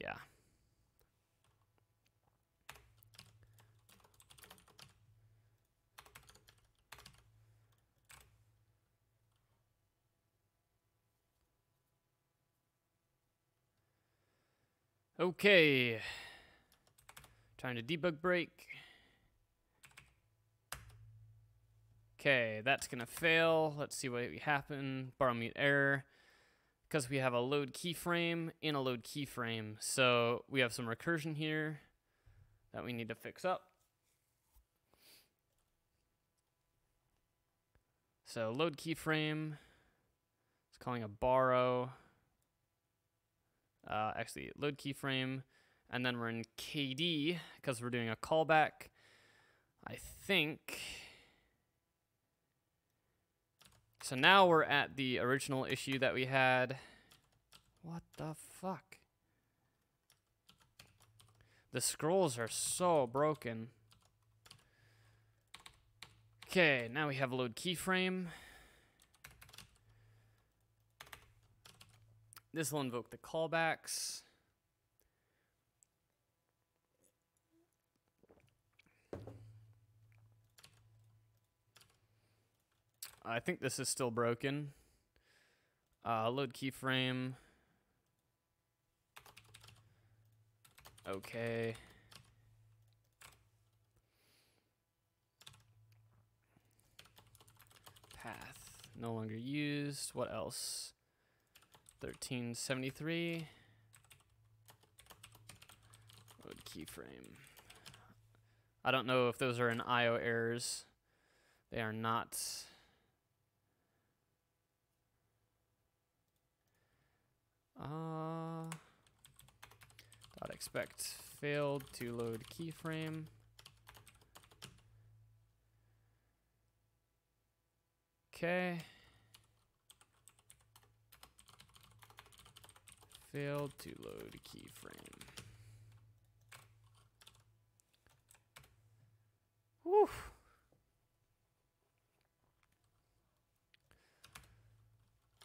Yeah. Okay. Trying to debug break. Okay, that's gonna fail. Let's see what happened. Borrow mut error. Because we have a load keyframe in a load keyframe. So we have some recursion here that we need to fix up. So load keyframe. It's calling a borrow. Uh, actually, load keyframe. And then we're in KD because we're doing a callback. I think. So now we're at the original issue that we had. What the fuck? The scrolls are so broken. Okay, now we have a load keyframe. This will invoke the callbacks. I think this is still broken. Uh, load keyframe. Okay. Path no longer used. What else? 1373. Load keyframe. I don't know if those are in IO errors. They are not. Uh, dot expect failed to load keyframe. Okay. Failed to load a keyframe. Whew.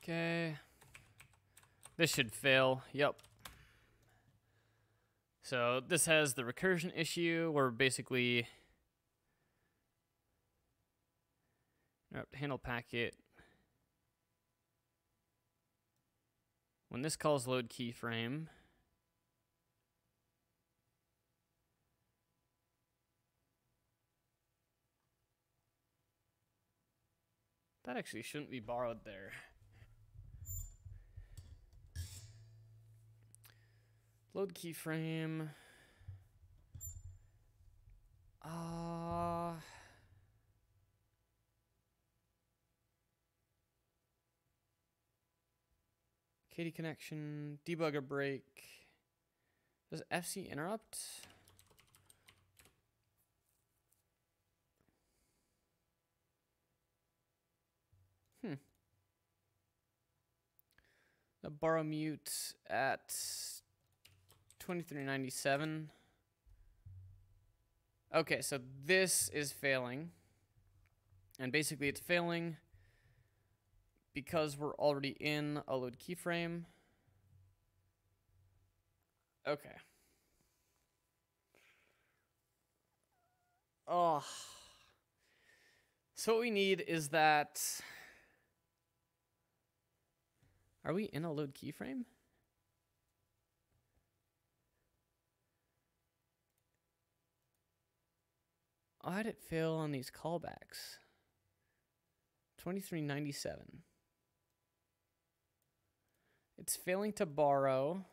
Okay. This should fail. Yep. So this has the recursion issue where basically handle packet. When this calls load keyframe, that actually shouldn't be borrowed there. Load keyframe. Uh, KD connection, debugger break. Does FC interrupt? Hmm. The borrow mut at 2397. Okay, so this is failing. And basically it's failing because we're already in a load keyframe. Okay. Oh. So what we need is that... Are we in a load keyframe? Why did it fail on these callbacks? 2397. It's failing to borrow.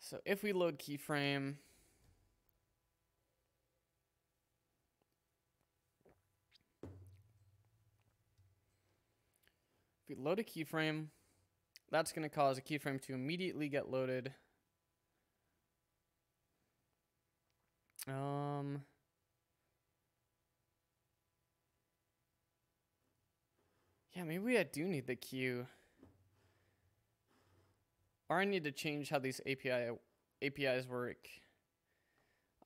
So if we load keyframe, if we load a keyframe, that's going to cause a keyframe to immediately get loaded. Um, yeah, maybe I do need the queue. Or I need to change how these API APIs work.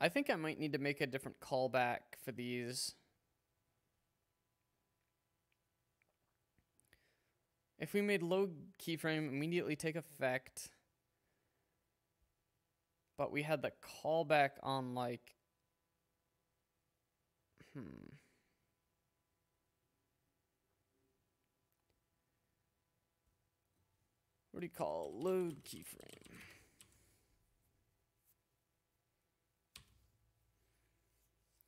I think I might need to make a different callback for these. If we made load keyframe immediately take effect, but we had the callback on like, hmm. What do you call load keyframe?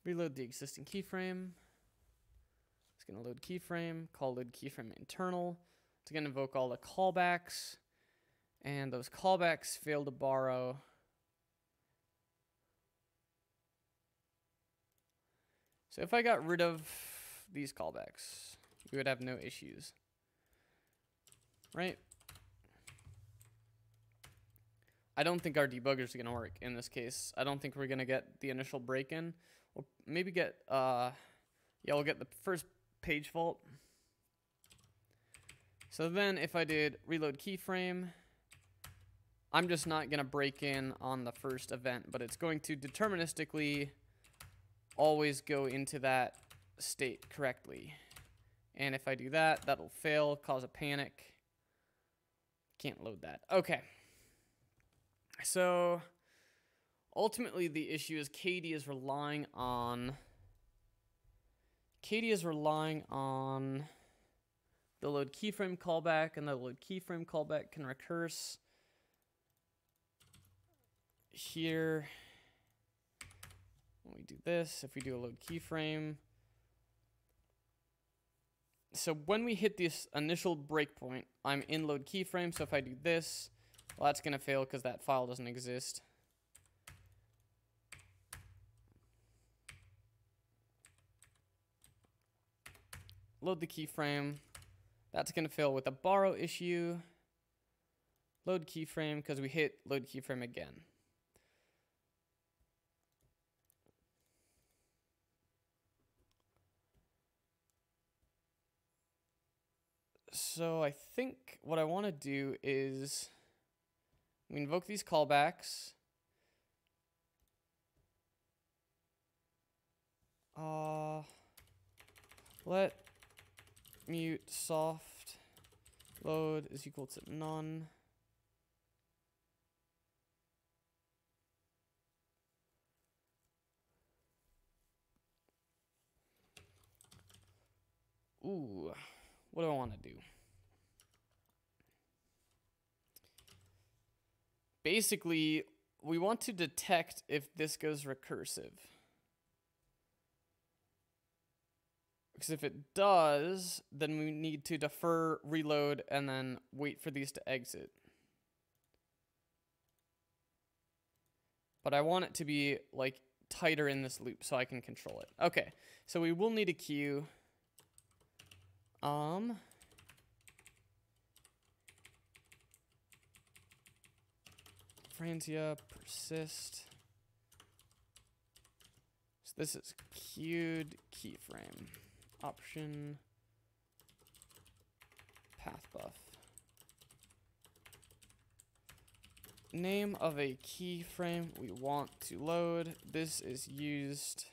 Reload the existing keyframe. It's going to load keyframe, call load keyframe internal. It's going to invoke all the callbacks. And those callbacks fail to borrow. So if I got rid of these callbacks, we would have no issues. Right? I don't think our debuggers are going to work in this case. I don't think we're going to get the initial break-in. We'll maybe get, uh, yeah, we'll get the first page fault. So then if I did reload keyframe, I'm just not going to break in on the first event, but it's going to deterministically always go into that state correctly. And if I do that, that'll fail, cause a panic. Can't load that. Okay. So ultimately the issue is KD is relying on KD is relying on the load keyframe callback and the load keyframe callback can recurse here when we do this, if we do a load keyframe. So when we hit this initial breakpoint, I'm in load keyframe. So if I do this, well, that's going to fail because that file doesn't exist. Load the keyframe. That's going to fail with a borrow issue. Load keyframe because we hit load keyframe again. So I think what I want to do is we invoke these callbacks. Uh, let mut soft load is equal to none. Ooh, what do I want to do? Basically, we want to detect if this goes recursive. Because if it does, then we need to defer, reload, and then wait for these to exit. But I want it to be like tighter in this loop so I can control it. Okay, so we will need a queue. Um, Franzia, persist. So this is queued keyframe. Option path buff. Name of a keyframe we want to load. This is used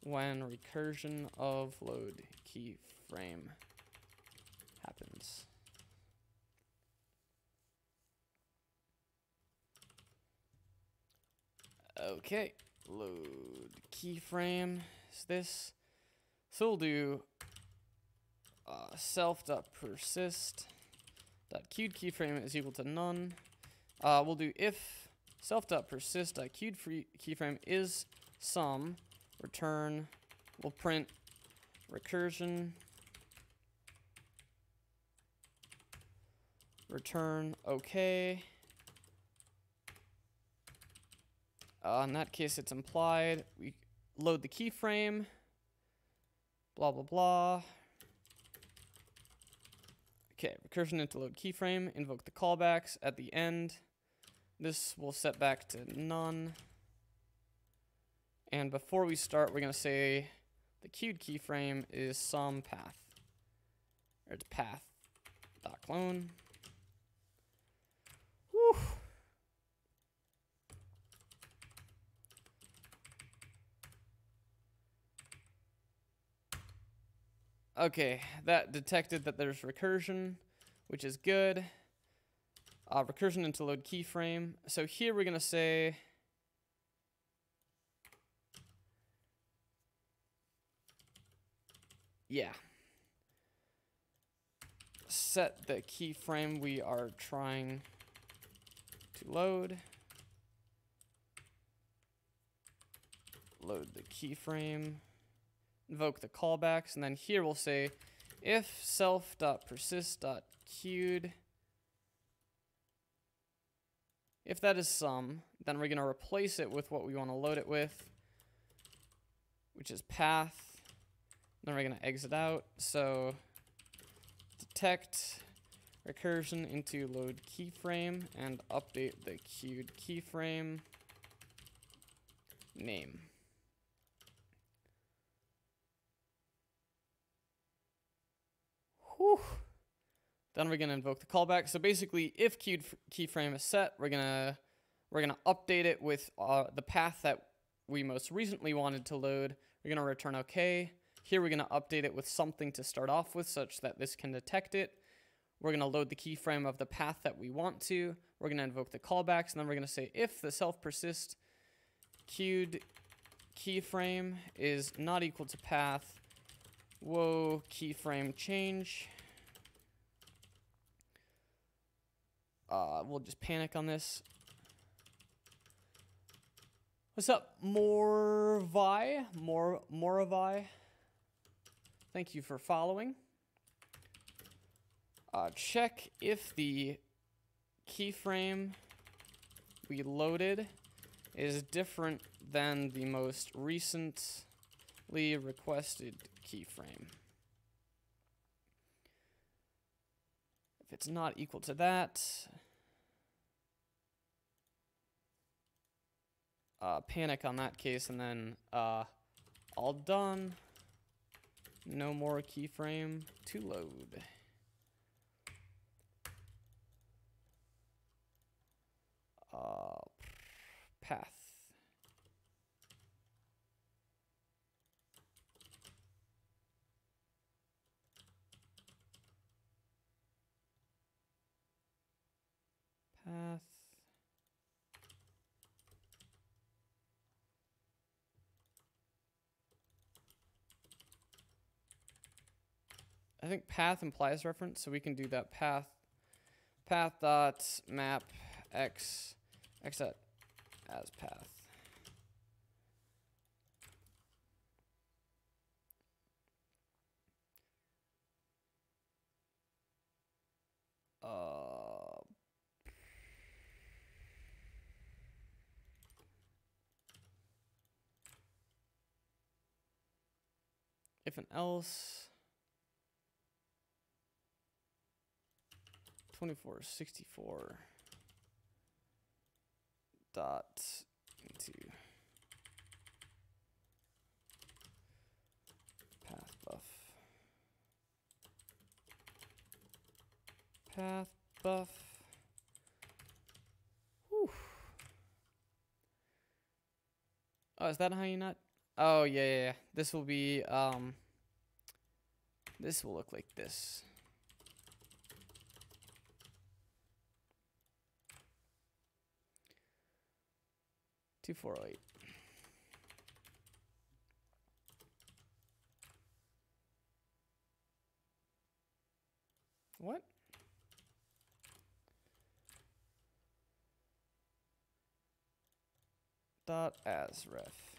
when recursion of load keyframe happens. Okay, load keyframe is this. So we'll do uh, self dot queued keyframe is equal to none. Uh, we'll do if self dot persist dot queued keyframe is some return. We'll print recursion return okay. Uh, in that case, it's implied. We load the keyframe. Blah, blah, blah. Okay, recursion into load keyframe. Invoke the callbacks at the end. This will set back to none. And before we start, we're going to say the queued keyframe is some path. Or it's path dot clone. Whew. Okay, that detected that there's recursion, which is good. Uh, recursion into load keyframe. So here we're going to say yeah. Set the keyframe we are trying to load. Load the keyframe invoke the callbacks, and then here we'll say if self.persist.queued. If that is some, then we're going to replace it with what we want to load it with, which is path. Then we're going to exit out. So detect recursion into load keyframe and update the queued keyframe name. Whew. Then we're gonna invoke the callback. So basically, if queued keyframe is set, we're gonna we're gonna update it with uh, the path that we most recently wanted to load. We're gonna return OK. Here we're gonna update it with something to start off with, such that this can detect it. We're gonna load the keyframe of the path that we want to. We're gonna invoke the callbacks, and then we're gonna say if the self persist queued keyframe is not equal to path Whoa, keyframe change. Uh, we'll just panic on this. What's up, Morvi? More Moravi? Thank you for following. Uh, check if the keyframe we loaded is different than the most recently requested keyframe. If it's not equal to that, uh, panic on that case, and then uh, all done. No more keyframe to load. Uh, path. Path. I think path implies reference, so we can do that path path dot map x x at as path. Uh if and else 2464 dot into path buff path buff. Whew. Oh, is that how you not? Oh, yeah, yeah, yeah. This will be, um, this will look like this. Two four oh eight. What? Dot as ref.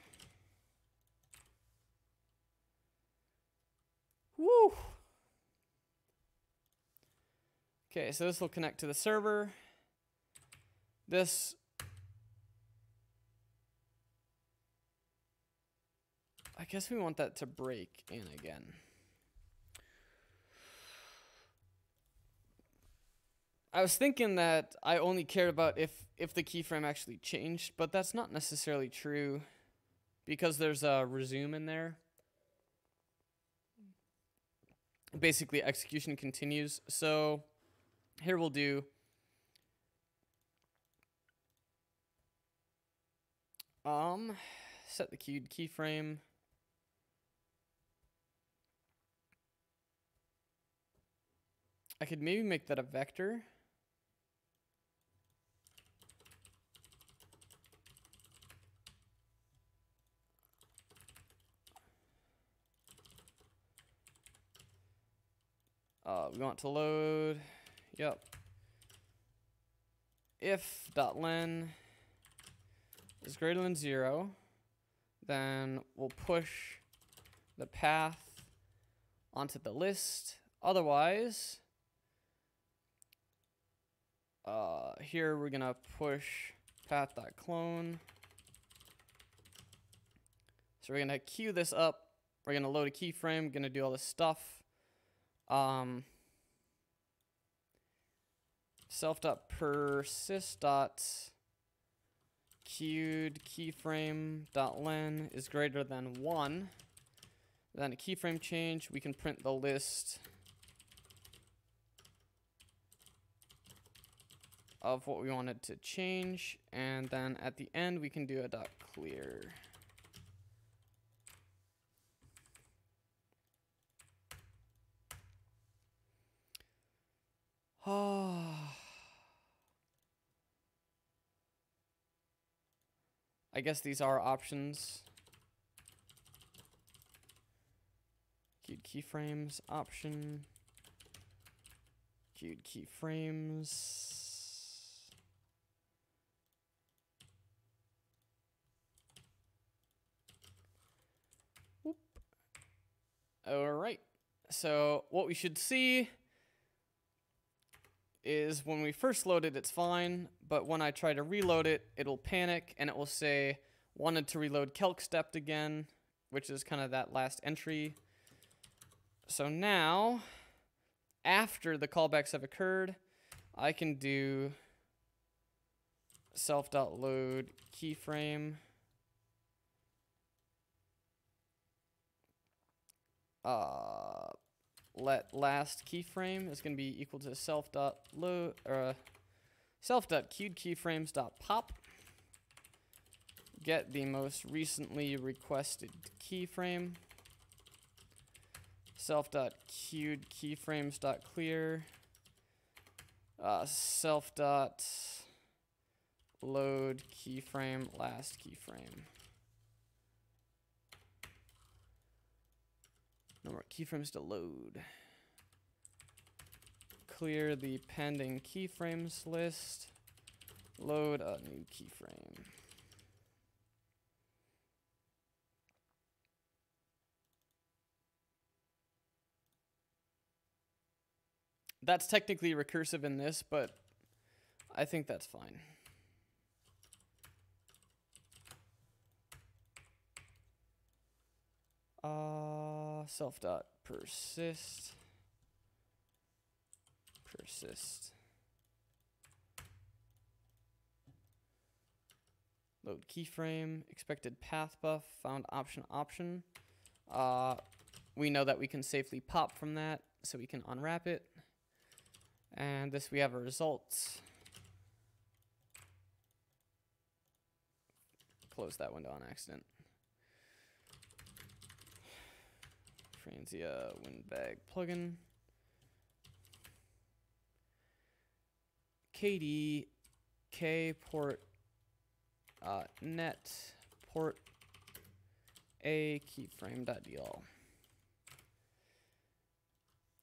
Woo! Okay, so this will connect to the server. This I guess we want that to break in again. I was thinking that I only cared about if if the keyframe actually changed, but that's not necessarily true because there's a resume in there. Basically execution continues. So here we'll do um set the queued keyframe I could maybe make that a vector. Uh, we want to load, yep. If dot len is greater than zero, then we'll push the path onto the list. Otherwise, uh, here we're gonna push path.clone. So we're gonna queue this up. We're gonna load a keyframe, gonna do all this stuff. Um, self.persist dot queued keyframe dot len is greater than one. Then a keyframe change, we can print the list of what we wanted to change. And then at the end, we can do a dot clear. I guess these are options. Queued keyframes option. Queued keyframes. All right. So what we should see is when we first load it, it's fine. But when I try to reload it, it'll panic and it will say, wanted to reload calc stepped again, which is kind of that last entry. So now, after the callbacks have occurred, I can do self.load keyframe. uh, let last keyframe is going to be equal to self dot load or uh, self dot queued keyframes dot pop. Get the most recently requested keyframe. Self dot queued keyframes dot clear. Uh, self dot load keyframe last keyframe. No more keyframes to load. Clear the pending keyframes list. Load a new keyframe. That's technically recursive in this, but I think that's fine. Uh, self dot persist. Persist. Load keyframe, expected PathBuf, found option option. Uh, we know that we can safely pop from that, so we can unwrap it. And this we have a result. Close that window on accident. Franzia WinDbg plugin. KD K port uh, net port a keyframe.dll.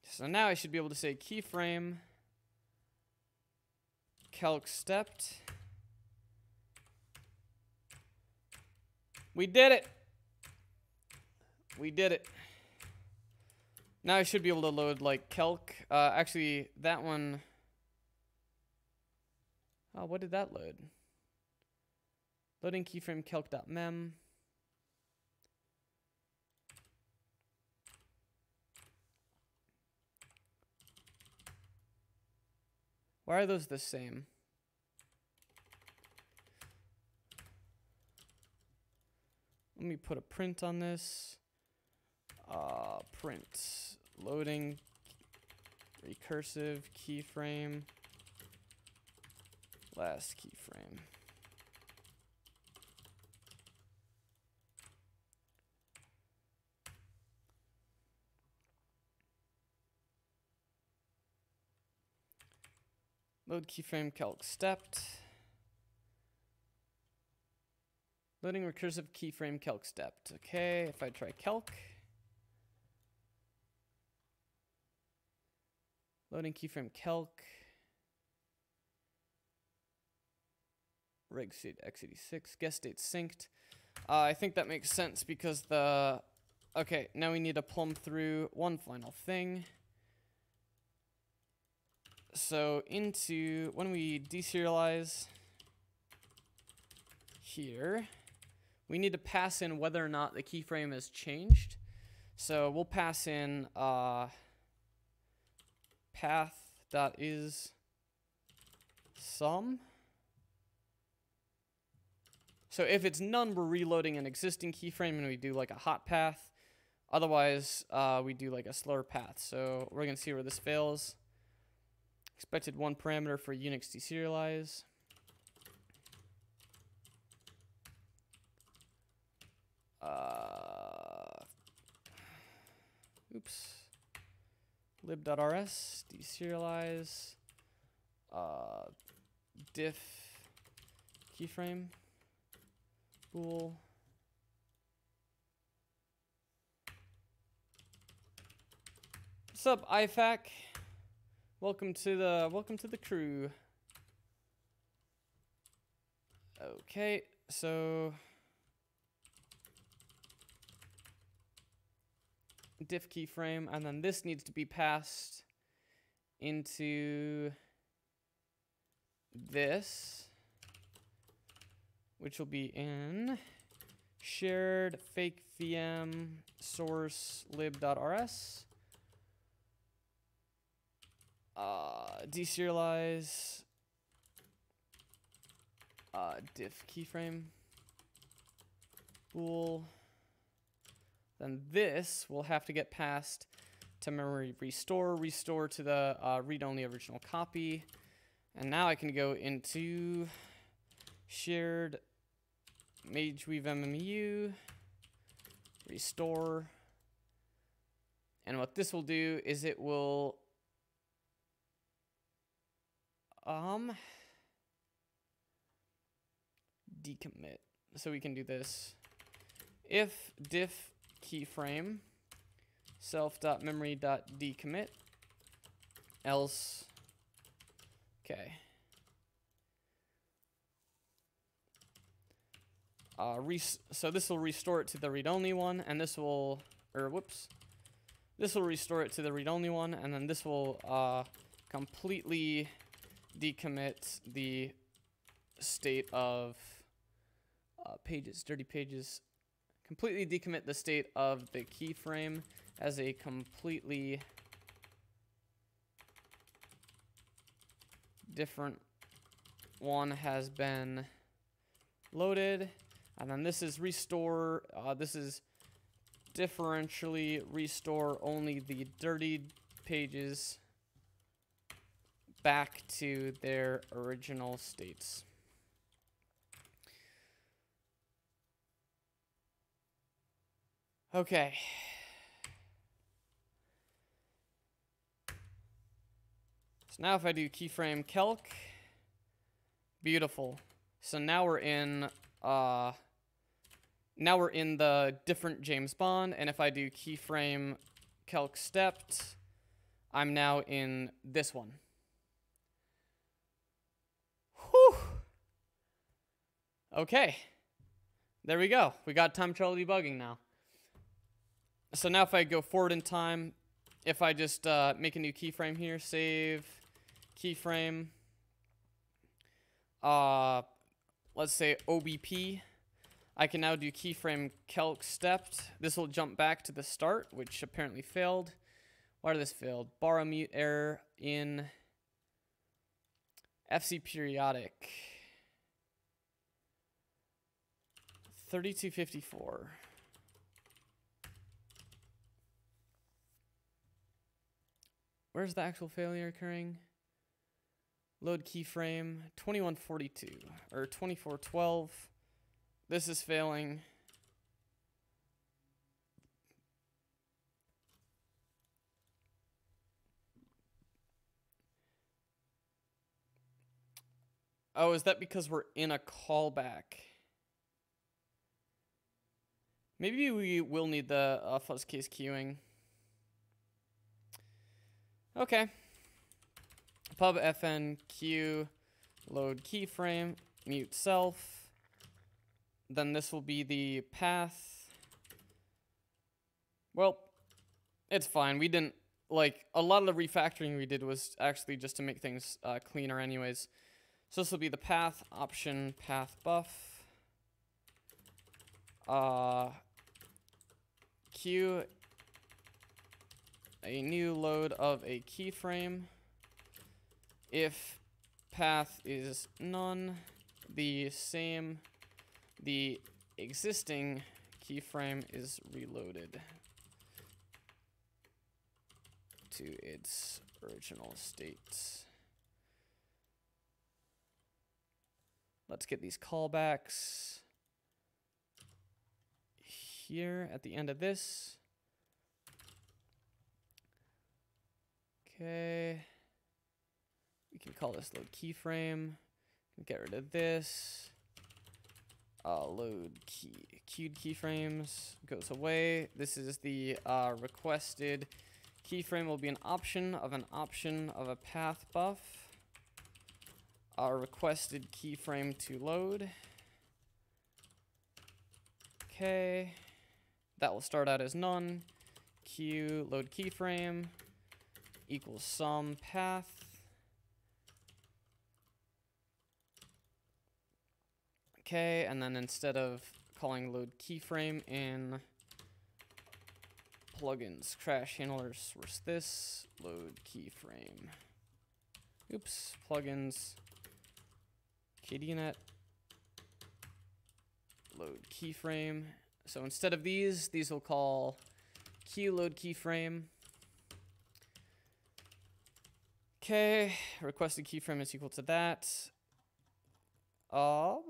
So now I should be able to say keyframe calc stepped. We did it. We did it. Now I should be able to load like calc. Uh, actually, that one. Oh, what did that load? Loading keyframe calc.mem. Why are those the same? Let me put a print on this. Uh, print loading recursive keyframe last keyframe. Load keyframe calc stepped. Loading recursive keyframe calc stepped. Okay, if I try calc. Loading keyframe calc. Rig state x86. Guest state synced. Uh, I think that makes sense because the... Okay, now we need to plumb through one final thing. So into... When we deserialize here, we need to pass in whether or not the keyframe has changed. So we'll pass in... Uh, path dot is some. So if it's none, we're reloading an existing keyframe and we do like a hot path. Otherwise, uh, we do like a slower path. So we're going to see where this fails. Expected one parameter for Unix deserialize. Uh, oops lib.rs, deserialize, uh, diff keyframe, bool. What's up, IFAC? Welcome to the welcome to the crew. Okay, so diff keyframe, and then this needs to be passed into this, which will be in shared fake VM source lib.rs. Uh, deserialize uh, diff keyframe bool then this will have to get passed to memory restore, restore to the uh, read-only original copy. And now I can go into shared MageWeave MMU, restore. And what this will do is it will um decommit. So we can do this. If diff keyframe self.memory.decommit else okay. Uh, so this will restore it to the read-only one and this will or whoops. This will restore it to the read-only one and then this will uh, completely decommit the state of uh, pages dirty pages completely decommit the state of the keyframe as a completely different one has been loaded and then this is restore uh, this is differentially restore only the dirty pages back to their original states. Okay. So now if I do keyframe calc, beautiful. So now we're in, uh, now we're in the different James Bond, and if I do keyframe calc stepped, I'm now in this one. Whew. Okay. There we go. We got time travel debugging now. So now if I go forward in time, if I just uh, make a new keyframe here, save keyframe, uh, let's say OBP, I can now do keyframe calc stepped. This will jump back to the start, which apparently failed. Why did this fail? Borrow mut error in FC periodic. 3254. Where's the actual failure occurring? Load keyframe 2142 or 2412. This is failing. Oh, is that because we're in a callback? Maybe we will need the uh, fuzz case queuing. Okay. Pub fn q load keyframe mut self. Then this will be the path. Well, it's fine. We didn't like a lot of the refactoring we did was actually just to make things uh, cleaner anyways. So this will be the path option PathBuf. Uh, queue a new load of a keyframe. If path is none, the same, the existing keyframe is reloaded to its original state. Let's get these callbacks here at the end of this. Okay. We can call this load keyframe. Get rid of this. Uh, load key queued keyframes goes away. This is the uh, requested keyframe will be an option of an option of a PathBuf our requested keyframe to load. Okay, that will start out as none. Queue load keyframe equals some path. Okay, and then instead of calling load keyframe in plugins crash handler source this load keyframe. Oops, plugins KDNet load keyframe. So instead of these, these will call queue load keyframe. Okay, requested keyframe is equal to that. Of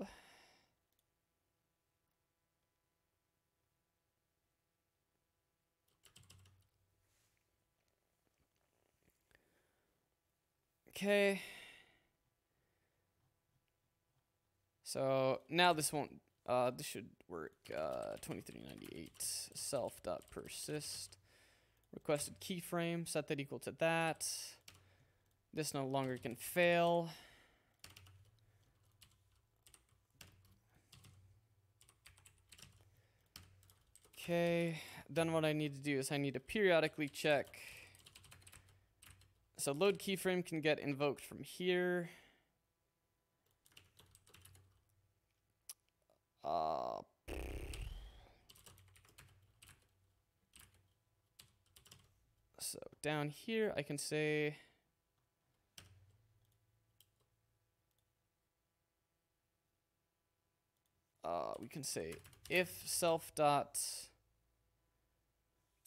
Okay. So now this won't, uh, this should work, uh, 2398 self dot persist requested keyframe, set that equal to that. This no longer can fail. Okay, then what I need to do is I need to periodically check. So load keyframe can get invoked from here. Uh, so down here, I can say uh, we can say if self dot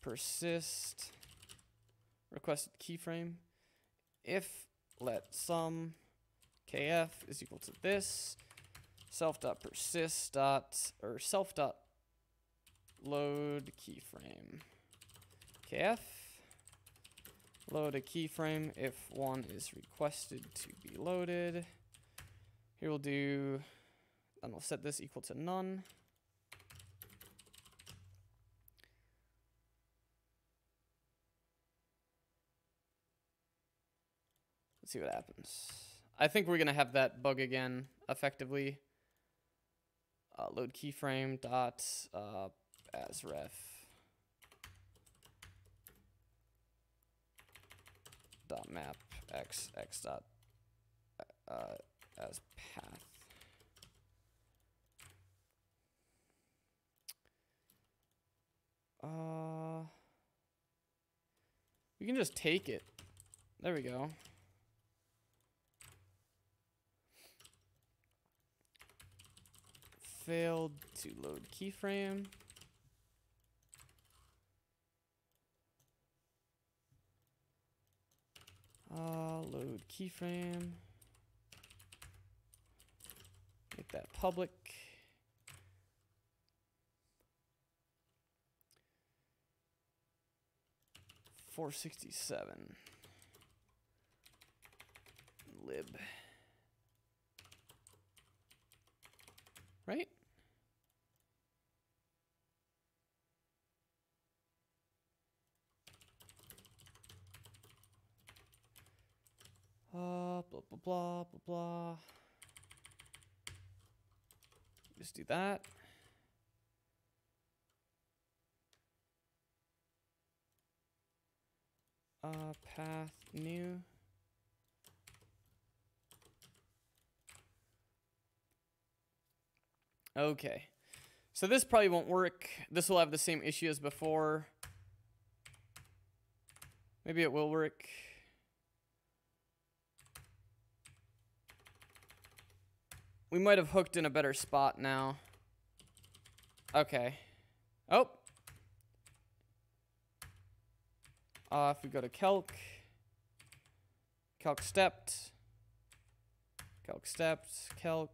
persist requested keyframe if let some kf is equal to this self dot persist dot or self dot load keyframe. Kf load a keyframe if one is requested to be loaded. Here we'll do and we'll set this equal to none Let's see what happens. I think we're gonna have that bug again effectively. Uh, load keyframe dot uh, as ref dot map x x dot uh, as path. Uh, we can just take it. There we go. failed to load keyframe. Uh, load keyframe. Make that public. Four sixty seven. Lib. right? Uh, blah, blah, blah, blah, blah. Just do that. Uh, path new. Okay. So this probably won't work. This will have the same issue as before. Maybe it will work. We might have hooked in a better spot now. Okay. Oh. Uh, if we go to calc, calc stepped, calc stepped, calc,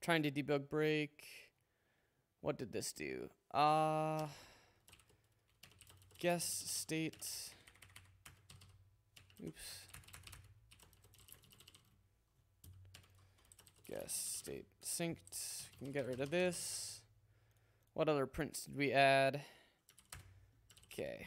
trying to debug break. What did this do? Uh, guest state. Oops. Guest state synced. Can get rid of this. What other prints did we add? Okay.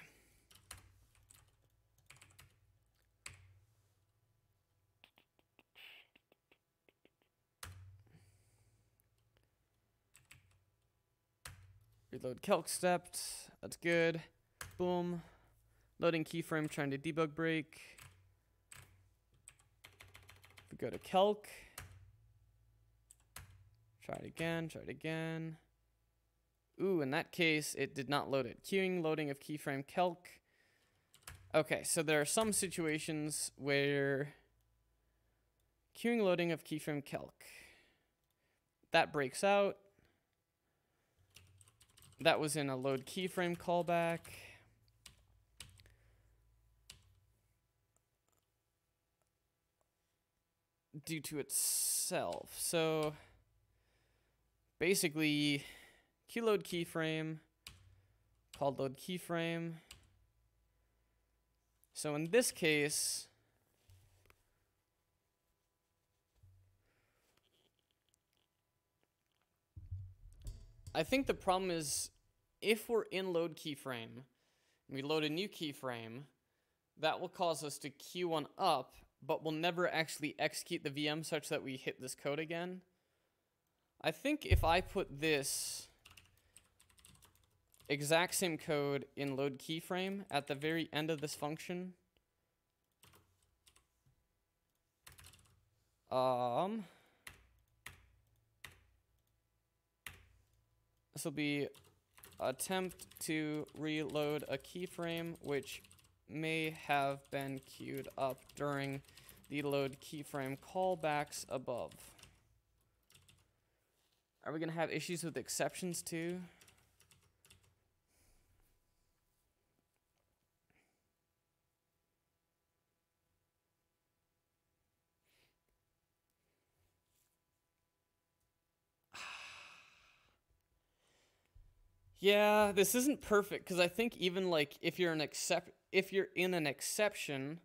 Reload calc stepped. That's good. Boom. Loading keyframe, trying to debug break. If we go to calc. Try it again, try it again. Ooh, in that case, it did not load it. Queuing, loading of keyframe calc. Okay, so there are some situations where queuing loading of keyframe calc. That breaks out. That was in a load keyframe callback. Due to itself. So basically queue load keyframe called load keyframe. So in this case, I think the problem is if we're in load keyframe, and we load a new keyframe, that will cause us to queue one up, but we'll never actually execute the VM such that we hit this code again. I think if I put this exact same code in load keyframe at the very end of this function, um, This will be attempt to reload a keyframe which may have been queued up during the load keyframe callbacks above. Are we going to have issues with exceptions too? Yeah, this isn't perfect because I think even like if you're an accept if you're in an exception,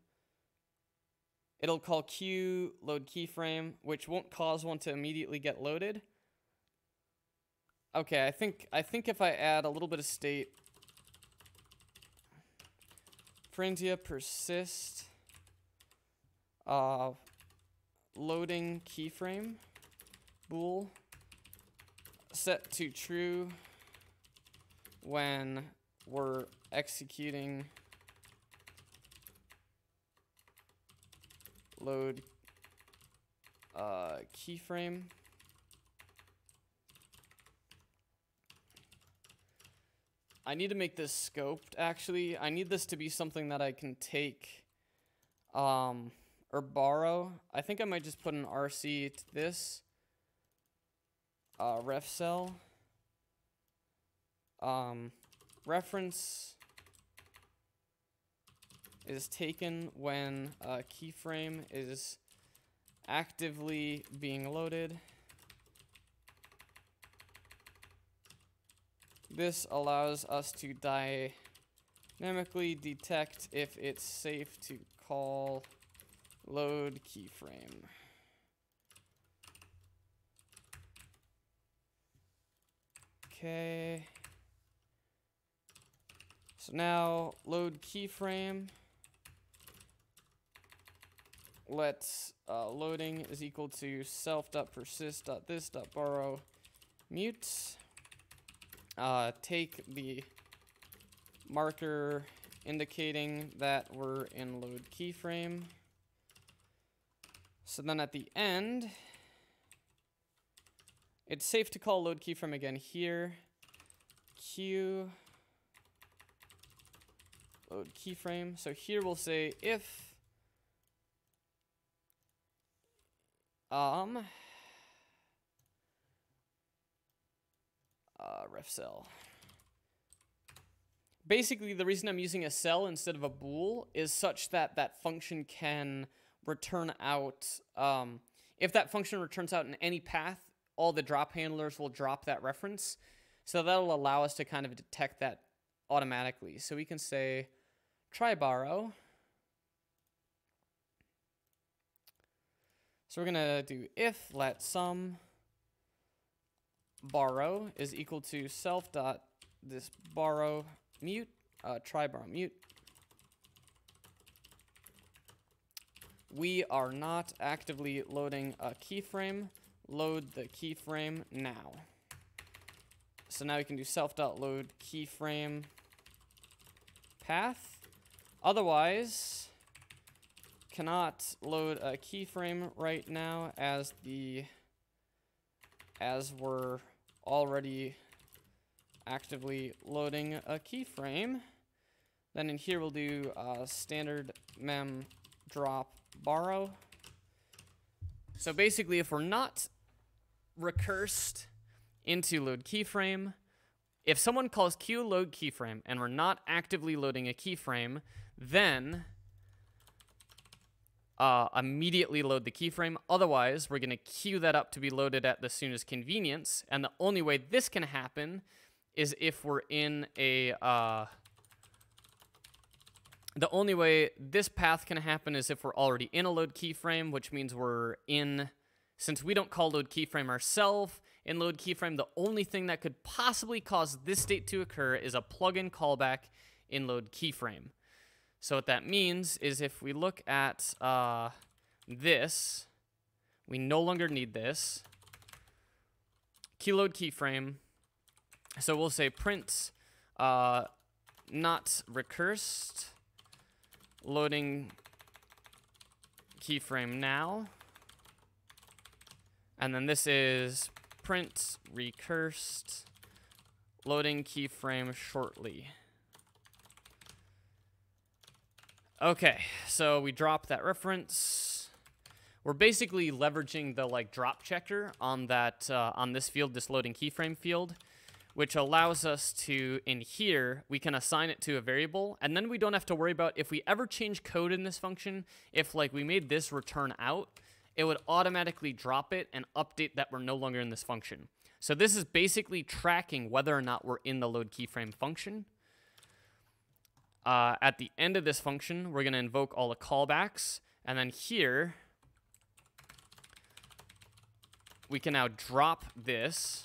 it'll call queue load keyframe, which won't cause one to immediately get loaded. Okay, I think I think if I add a little bit of state. Franzia persist. Uh loading keyframe. Bool. Set to true when we're executing load uh, keyframe. I need to make this scoped actually. I need this to be something that I can take um, or borrow. I think I might just put an RC to this uh, ref cell um, reference is taken when a keyframe is actively being loaded. This allows us to dynamically detect if it's safe to call load keyframe. Okay. So now load keyframe. Let uh, loading is equal to self.persist.this.borrow mut. Uh, take the marker indicating that we're in load keyframe. So then at the end, it's safe to call load keyframe again here. Q load keyframe. So here we'll say if um uh, ref cell. Basically, the reason I'm using a cell instead of a bool is such that that function can return out. Um, if that function returns out in any path, all the drop handlers will drop that reference. So that'll allow us to kind of detect that automatically. So we can say try borrow. So we're gonna do if let some borrow is equal to self dot this borrow mut uh, try borrow mut. We are not actively loading a keyframe. Load the keyframe now. So now we can do self dot load keyframe path Otherwise, cannot load a keyframe right now as the as we're already actively loading a keyframe. Then in here we'll do uh, standard mem drop borrow. So basically if we're not recursed into load keyframe, if someone calls queue load keyframe and we're not actively loading a keyframe, then uh, immediately load the keyframe. Otherwise, we're going to queue that up to be loaded at the soonest convenience. And the only way this can happen is if we're in a... Uh, the only way this path can happen is if we're already in a load keyframe, which means we're in... Since we don't call load keyframe ourselves in load keyframe, the only thing that could possibly cause this state to occur is a plugin callback in load keyframe. So what that means is if we look at uh, this, we no longer need this. Queue load keyframe. So we'll say print uh, not recursed loading keyframe now. And then this is print recursed loading keyframe shortly. Okay, so we drop that reference. we're basically leveraging the like drop checker on that uh, on this field, this loading keyframe field, which allows us to in here we can assign it to a variable, and then we don't have to worry about if we ever change code in this function. If like we made this return out, it would automatically drop it and update that we're no longer in this function. So this is basically tracking whether or not we're in the load keyframe function. Uh, at the end of this function, we're going to invoke all the callbacks. And then here, we can now drop this.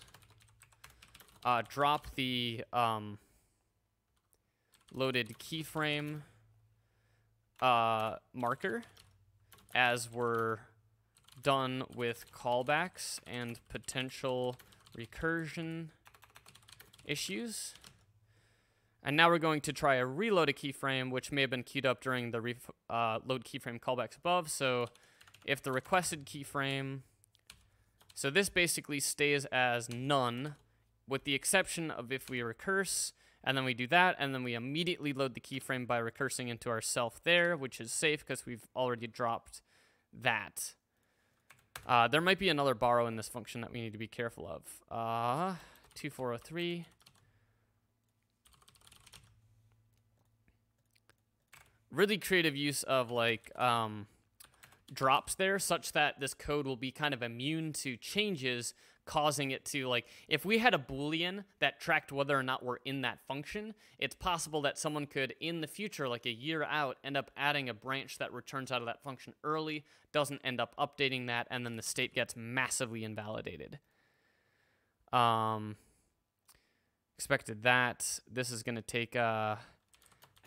Uh, drop the um, loaded keyframe uh, marker as we're done with callbacks and potential recursion issues. And now we're going to try a reload a keyframe, which may have been queued up during the uh, load keyframe callbacks above. So if the requested keyframe, so this basically stays as none, with the exception of if we recurse, and then we do that, and then we immediately load the keyframe by recursing into our self there, which is safe because we've already dropped that. Uh, there might be another borrow in this function that we need to be careful of. Uh, 2403. Really creative use of like um, drops there such that this code will be kind of immune to changes causing it to like if we had a boolean that tracked whether or not we're in that function it's possible that someone could in the future like a year out end up adding a branch that returns out of that function early doesn't end up updating that and then the state gets massively invalidated. Um expected that. This is going to take a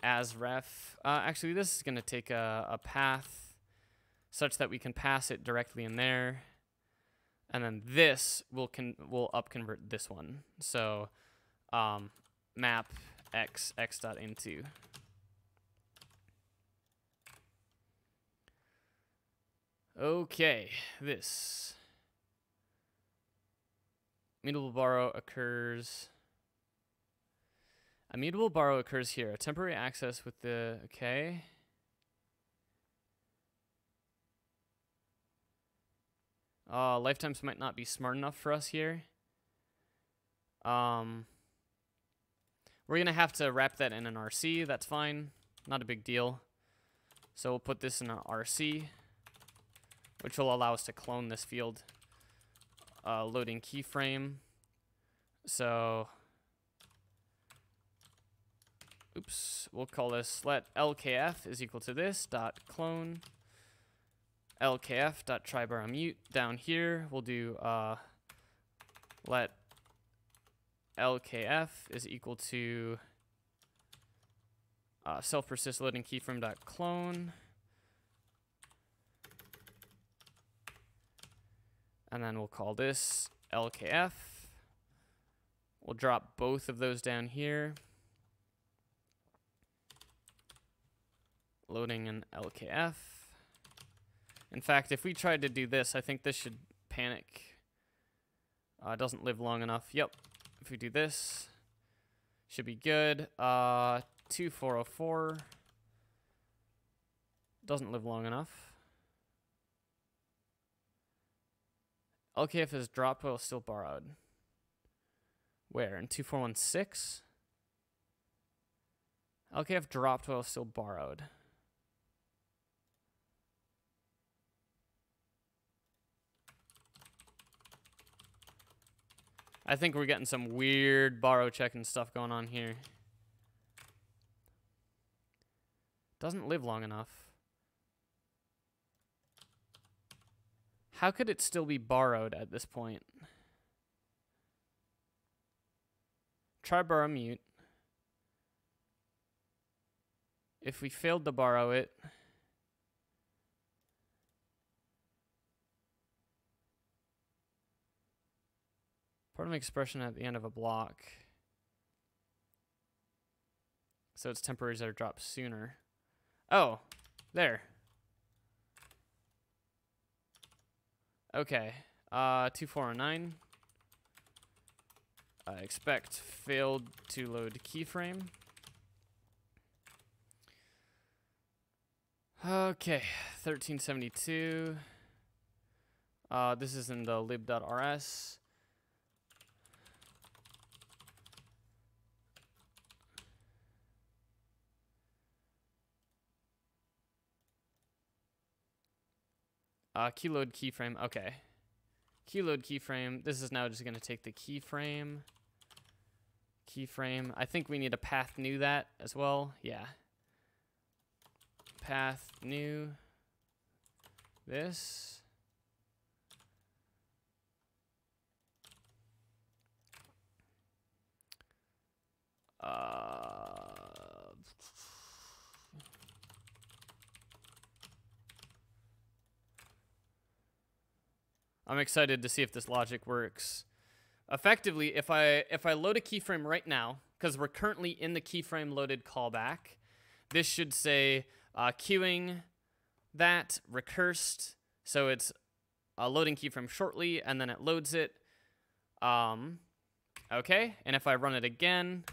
as ref uh, actually this is going to take a, a path such that we can pass it directly in there and then this will con will up convert this one. So um, map x x dot into. Okay, this immutable borrow occurs. Immutable borrow occurs here. A temporary access with the okay. Uh, lifetimes might not be smart enough for us here. Um, we're going to have to wrap that in an RC. That's fine. Not a big deal. So we'll put this in an RC, which will allow us to clone this field. Uh, loading keyframe. So, oops, we'll call this let lkf is equal to this dot clone lkf dot try borrow mut Down here, we'll do uh, let lkf is equal to uh, self-persist loading keyframe dot clone. And then we'll call this lkf. We'll drop both of those down here. Loading an lkf. In fact, if we tried to do this, I think this should panic. Uh, doesn't live long enough. Yep. If we do this, should be good. Uh, 2404 doesn't live long enough. LKF is dropped while still borrowed. Where? In 2416? LKF dropped while still borrowed. I think we're getting some weird borrow checking stuff going on here. Doesn't live long enough. How could it still be borrowed at this point? Try borrow mut. If we failed to borrow it, Part of an expression at the end of a block. So its temporaries that are dropped sooner. Oh, there. Okay. Uh, 2409. I expect failed to load keyframe. Okay, 1372. Uh, this is in the lib.rs. Uh, keyload keyframe. Okay. Queue load keyframe. This is now just going to take the keyframe. Keyframe. I think we need a path new that as well. Yeah. Path new. This. Uh, I'm excited to see if this logic works. Effectively, if I if I load a keyframe right now, because we're currently in the keyframe loaded callback, this should say uh, queuing that recursed. So it's a loading keyframe shortly, and then it loads it. Um, okay, and if I run it again,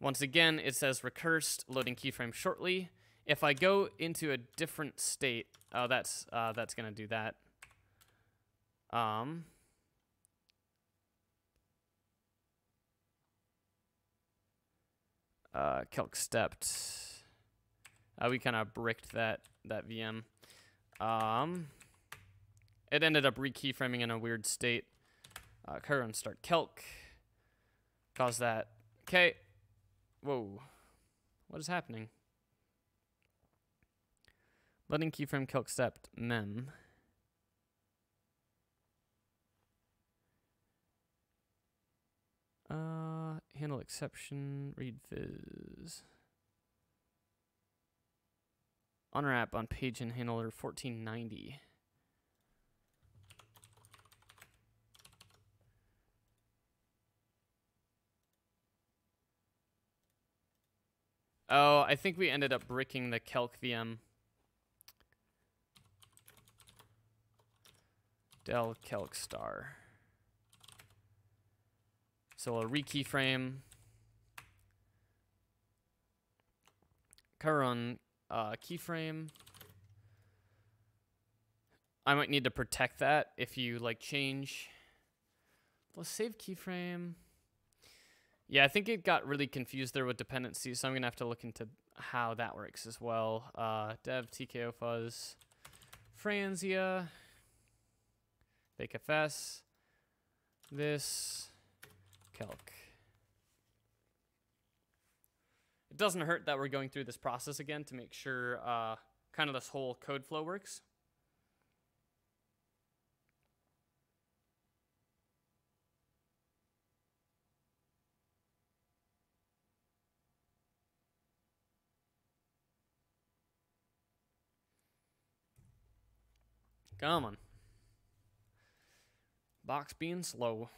once again, it says recursed loading keyframe shortly. If I go into a different state, oh, that's uh, that's gonna do that. Um, uh, calc stepped. Uh, we kind of bricked that that VM. Um, it ended up rekeyframing in a weird state. Uh, current start calc. Cause that. Okay. Whoa. What is happening? Letting keyframe calc stepped mem. Uh, handle exception, read phys. Unwrap on page and handler 1490. Oh, I think we ended up bricking the calc VM. Del calc star. So a rekeyframe. Current uh, keyframe. I might need to protect that if you like change. Let's save keyframe. Yeah, I think it got really confused there with dependencies, so I'm gonna have to look into how that works as well. Uh, dev TKO fuzz, Franzia, bakefs, this, calc. It doesn't hurt that we're going through this process again to make sure uh, kind of this whole code flow works. Come on. Bochs being slow.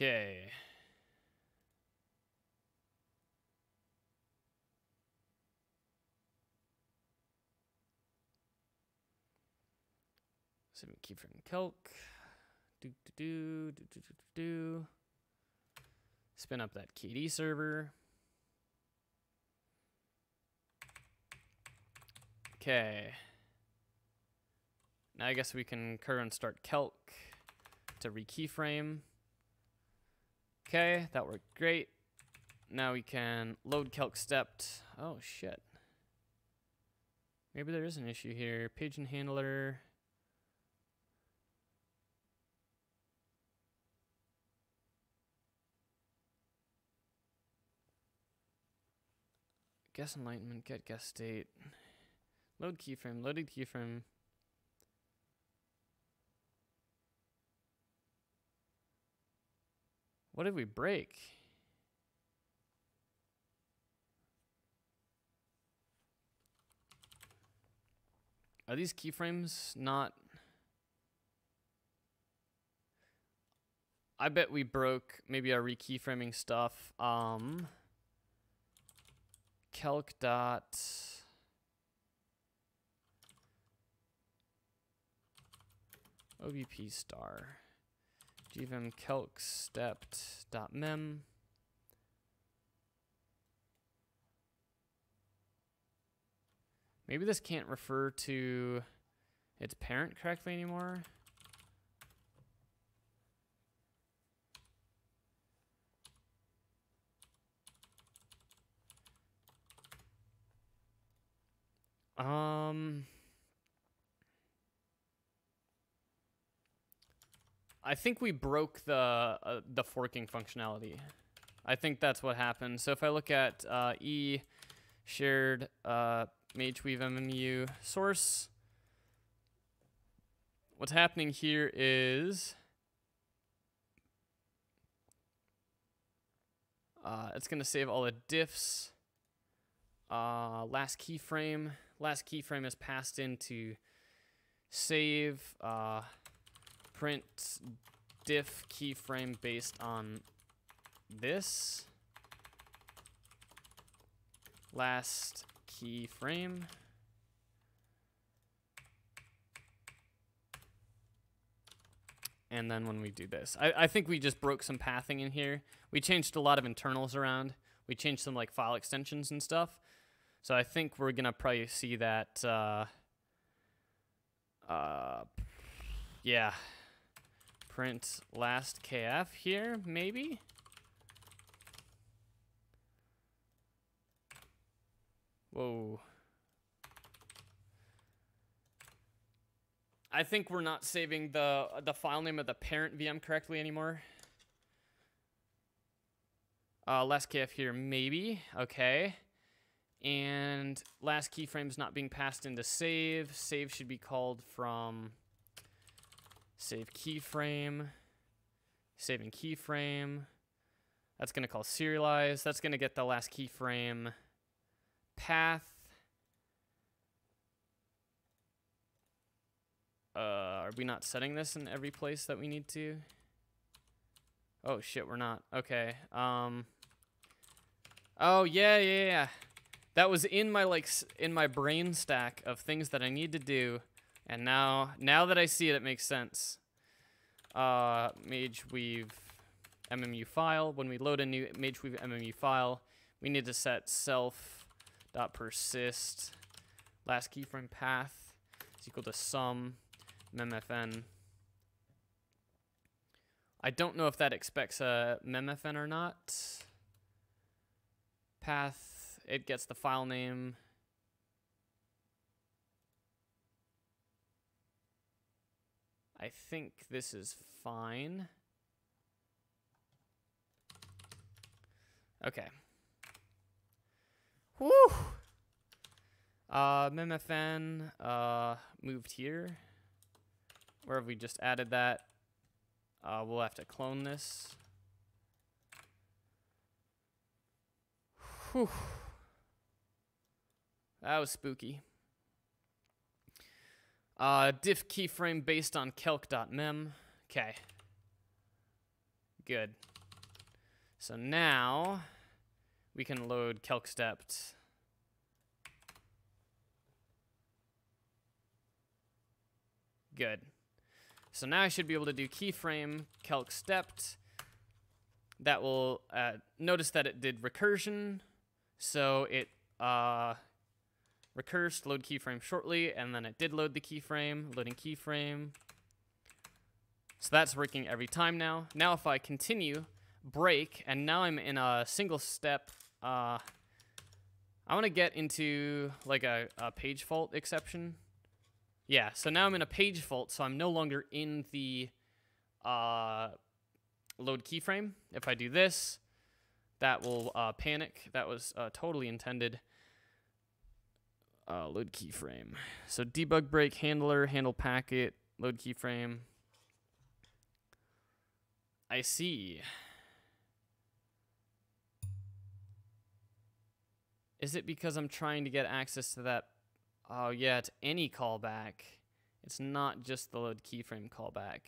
Okay. So keyframe calc. Do do do do do do do. Spin up that KD server. Okay. Now I guess we can current start calc to rekeyframe. Okay, that worked great. Now we can load calc stepped. Oh shit. Maybe there is an issue here. Pigeon handler. Guest enlightenment, get guest state. Load keyframe, loaded keyframe. What did we break? Are these keyframes not... I bet we broke maybe our rekeyframing stuff. Um, calc dot... OBP star gvim calc stepped dot mem. Maybe this can't refer to its parent correctly anymore. Um, I think we broke the uh, the forking functionality. I think that's what happened. So if I look at uh, e shared uh, MageWeave MMU source, what's happening here is uh, it's going to save all the diffs. Uh, last keyframe last keyframe is passed into save uh, print diff keyframe based on this last keyframe and then when we do this I, I think we just broke some pathing in here we changed a lot of internals around we changed some like file extensions and stuff so I think we're gonna probably see that. Uh, uh, yeah. Print last KF here, maybe. Whoa. I think we're not saving the the file name of the parent VM correctly anymore. Uh, last KF here, maybe. Okay. And last keyframe is not being passed into save. Save should be called from save keyframe, saving keyframe. That's going to call serialize. That's going to get the last keyframe path. Uh, are we not setting this in every place that we need to? Oh shit, we're not. Okay. Um. Oh yeah, yeah, yeah. That was in my like in my brain stack of things that I need to do, and now now that I see it, it makes sense. Uh, MageWeave MMU file. When we load a new MageWeave MMU file, we need to set self dot persist last keyframe path is equal to some memfn. I don't know if that expects a memfn or not. Path it gets the file name. I think this is fine. Okay. Whew. Uh, uh, moved here. Where have we just added that? Uh, we'll have to clone this. Whew. That was spooky. Uh, diff keyframe based on calc.mem. Okay. Good. So now we can load calc stepped. Good. So now I should be able to do keyframe calc stepped. That will uh, notice that it did recursion. So it uh, recursed load keyframe shortly, and then it did load the keyframe, loading keyframe. So that's working every time now. Now if I continue, break, and now I'm in a single step, uh, I want to get into like a, a page fault exception. Yeah, so now I'm in a page fault, so I'm no longer in the uh, load keyframe. If I do this, that will uh, panic. That was uh, totally intended uh, load keyframe. So debug break handler, handle packet, load keyframe. I see. Is it because I'm trying to get access to that? Oh yeah, it's any callback. It's not just the load keyframe callback.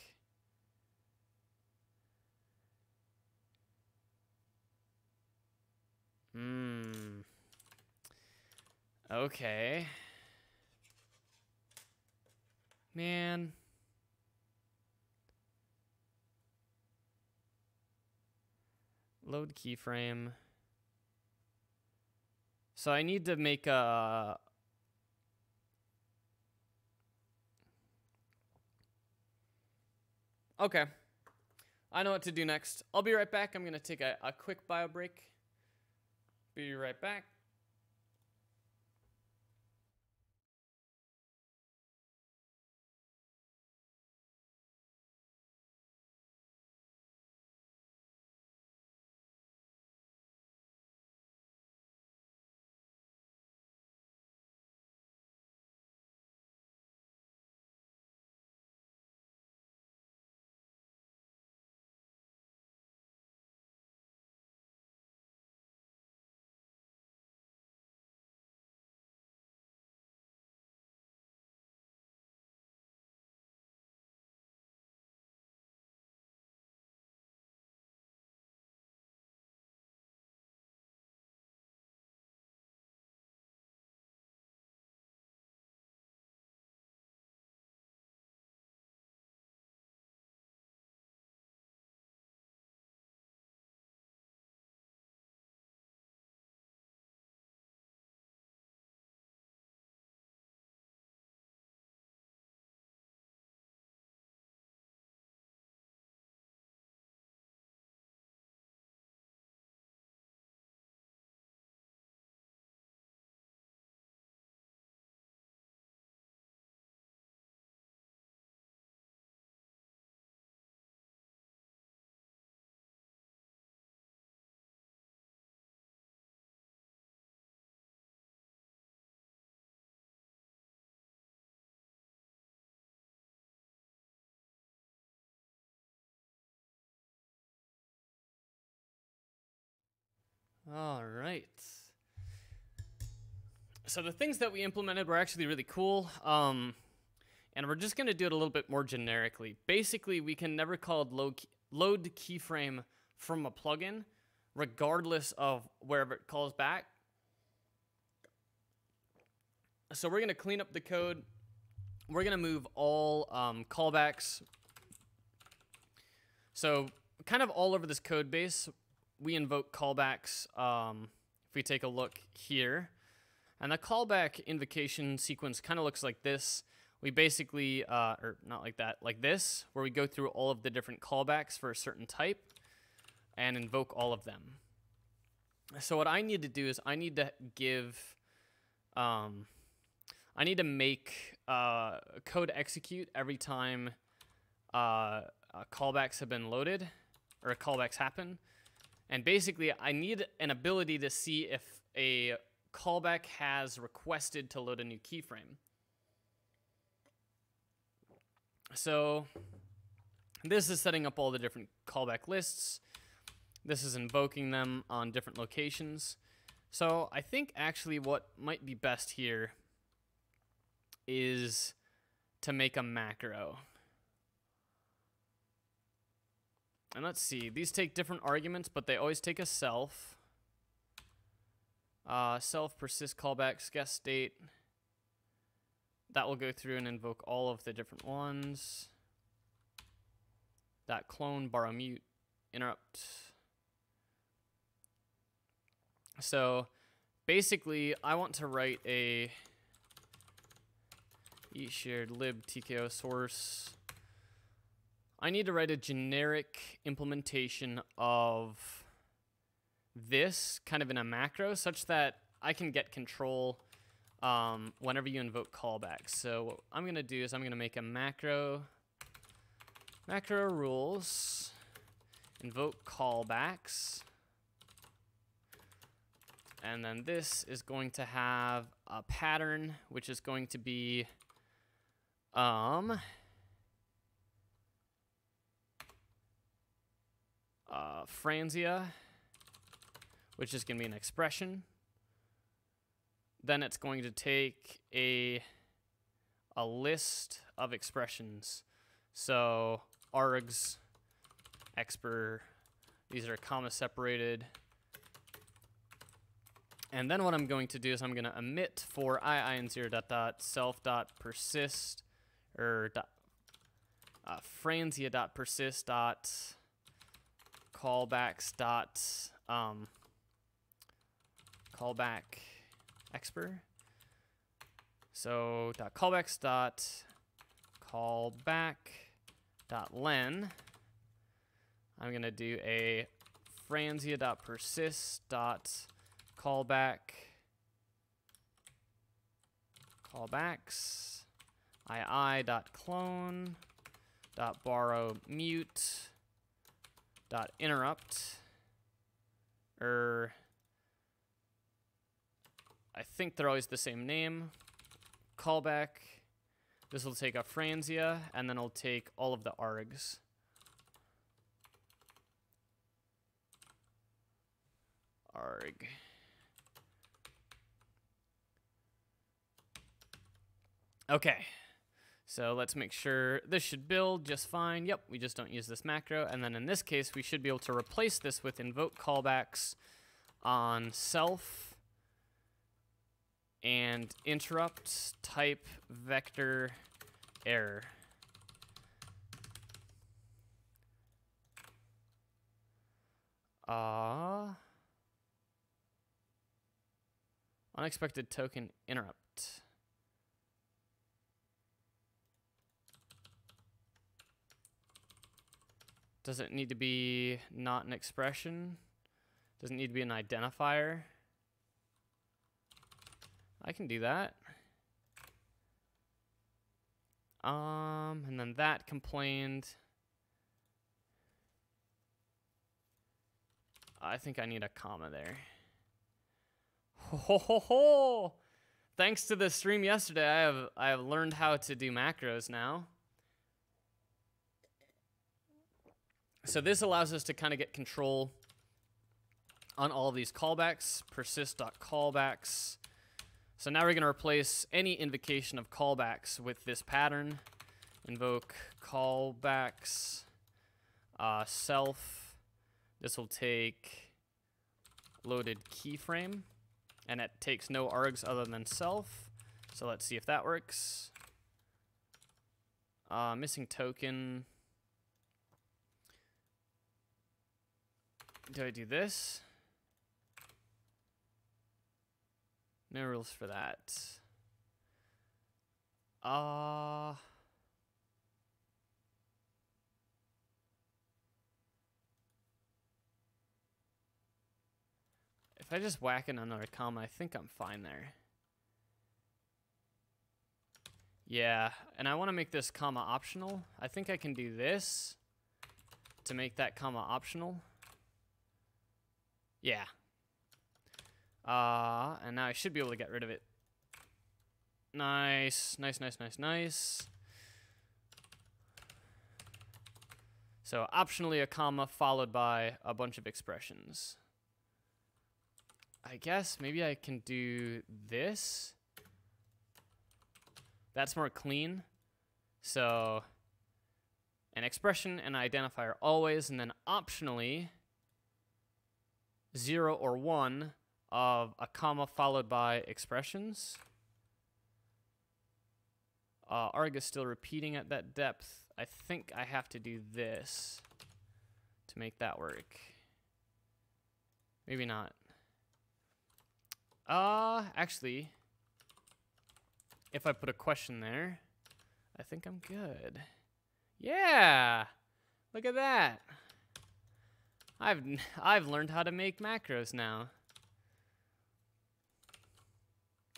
Hmm. Okay. Man. Load keyframe. So I need to make a... Uh, okay. I know what to do next. I'll be right back. I'm going to take a, a quick bio break. Be right back. All right. So the things that we implemented were actually really cool. Um, and we're just going to do it a little bit more generically. Basically, we can never call load, load keyframe from a plugin, regardless of wherever it calls back. So we're going to clean up the code. We're going to move all um, callbacks. So kind of all over this code base, we invoke callbacks. Um, if we take a look here, and the callback invocation sequence kind of looks like this. We basically, uh, or not like that, like this, where we go through all of the different callbacks for a certain type and invoke all of them. So what I need to do is I need to give, um, I need to make uh, code execute every time uh, uh, callbacks have been loaded or callbacks happen. And basically, I need an ability to see if a callback has requested to load a new keyframe. So this is setting up all the different callback lists. This is invoking them on different locations. So I think actually what might be best here is to make a macro. And let's see, these take different arguments, but they always take a self. Uh, self, persist, callbacks, guest state. That will go through and invoke all of the different ones. That clone, borrow, mute, interrupt. So basically, I want to write a e shared lib tko source I need to write a generic implementation of this kind of in a macro such that I can get control um, whenever you invoke callbacks. So what I'm going to do is I'm going to make a macro, macro rules, invoke callbacks. And then this is going to have a pattern, which is going to be um, uh, Franzia, which is going to be an expression. Then it's going to take a a list of expressions. So args, expr, these are comma separated. And then what I'm going to do is I'm going to emit for i, i, and 0 dot dot self dot persist or dot uh, franzia dot persist dot callbacks dot um, callback expr. So dot callbacks dot callback dot len. I'm gonna do a franzia dot persist dot callback callbacks ii dot clone dot borrow mute dot interrupt. Or I think they're always the same name. Callback. This will take a franzia and then it'll take all of the args. Arg. Okay so let's make sure this should build just fine. Yep, we just don't use this macro. And then in this case, we should be able to replace this with invoke callbacks on self and interrupt type vector error. Uh, unexpected token interrupt. Does it need to be not an expression? Does it need to be an identifier? I can do that. Um, and then that complained. I think I need a comma there. Ho ho ho ho! Thanks to the stream yesterday, I have I have learned how to do macros now. So this allows us to kind of get control on all of these callbacks, persist.callbacks. So now we're going to replace any invocation of callbacks with this pattern. Invoke callbacks uh, self. This will take loaded keyframe, and it takes no args other than self. So let's see if that works. Uh, missing token. Do I do this? No rules for that. Uh... If I just whack in another comma, I think I'm fine there. Yeah, and I want to make this comma optional. I think I can do this to make that comma optional. Yeah. Uh, and now I should be able to get rid of it. Nice, nice, nice, nice, nice. So optionally a comma followed by a bunch of expressions. I guess maybe I can do this. That's more clean. So an expression and identifier always, and then optionally 0 or 1 of a comma followed by expressions. Uh, arg is still repeating at that depth. I think I have to do this to make that work. Maybe not. Uh, actually, if I put a question there, I think I'm good. Yeah, look at that. I've I've learned how to make macros now.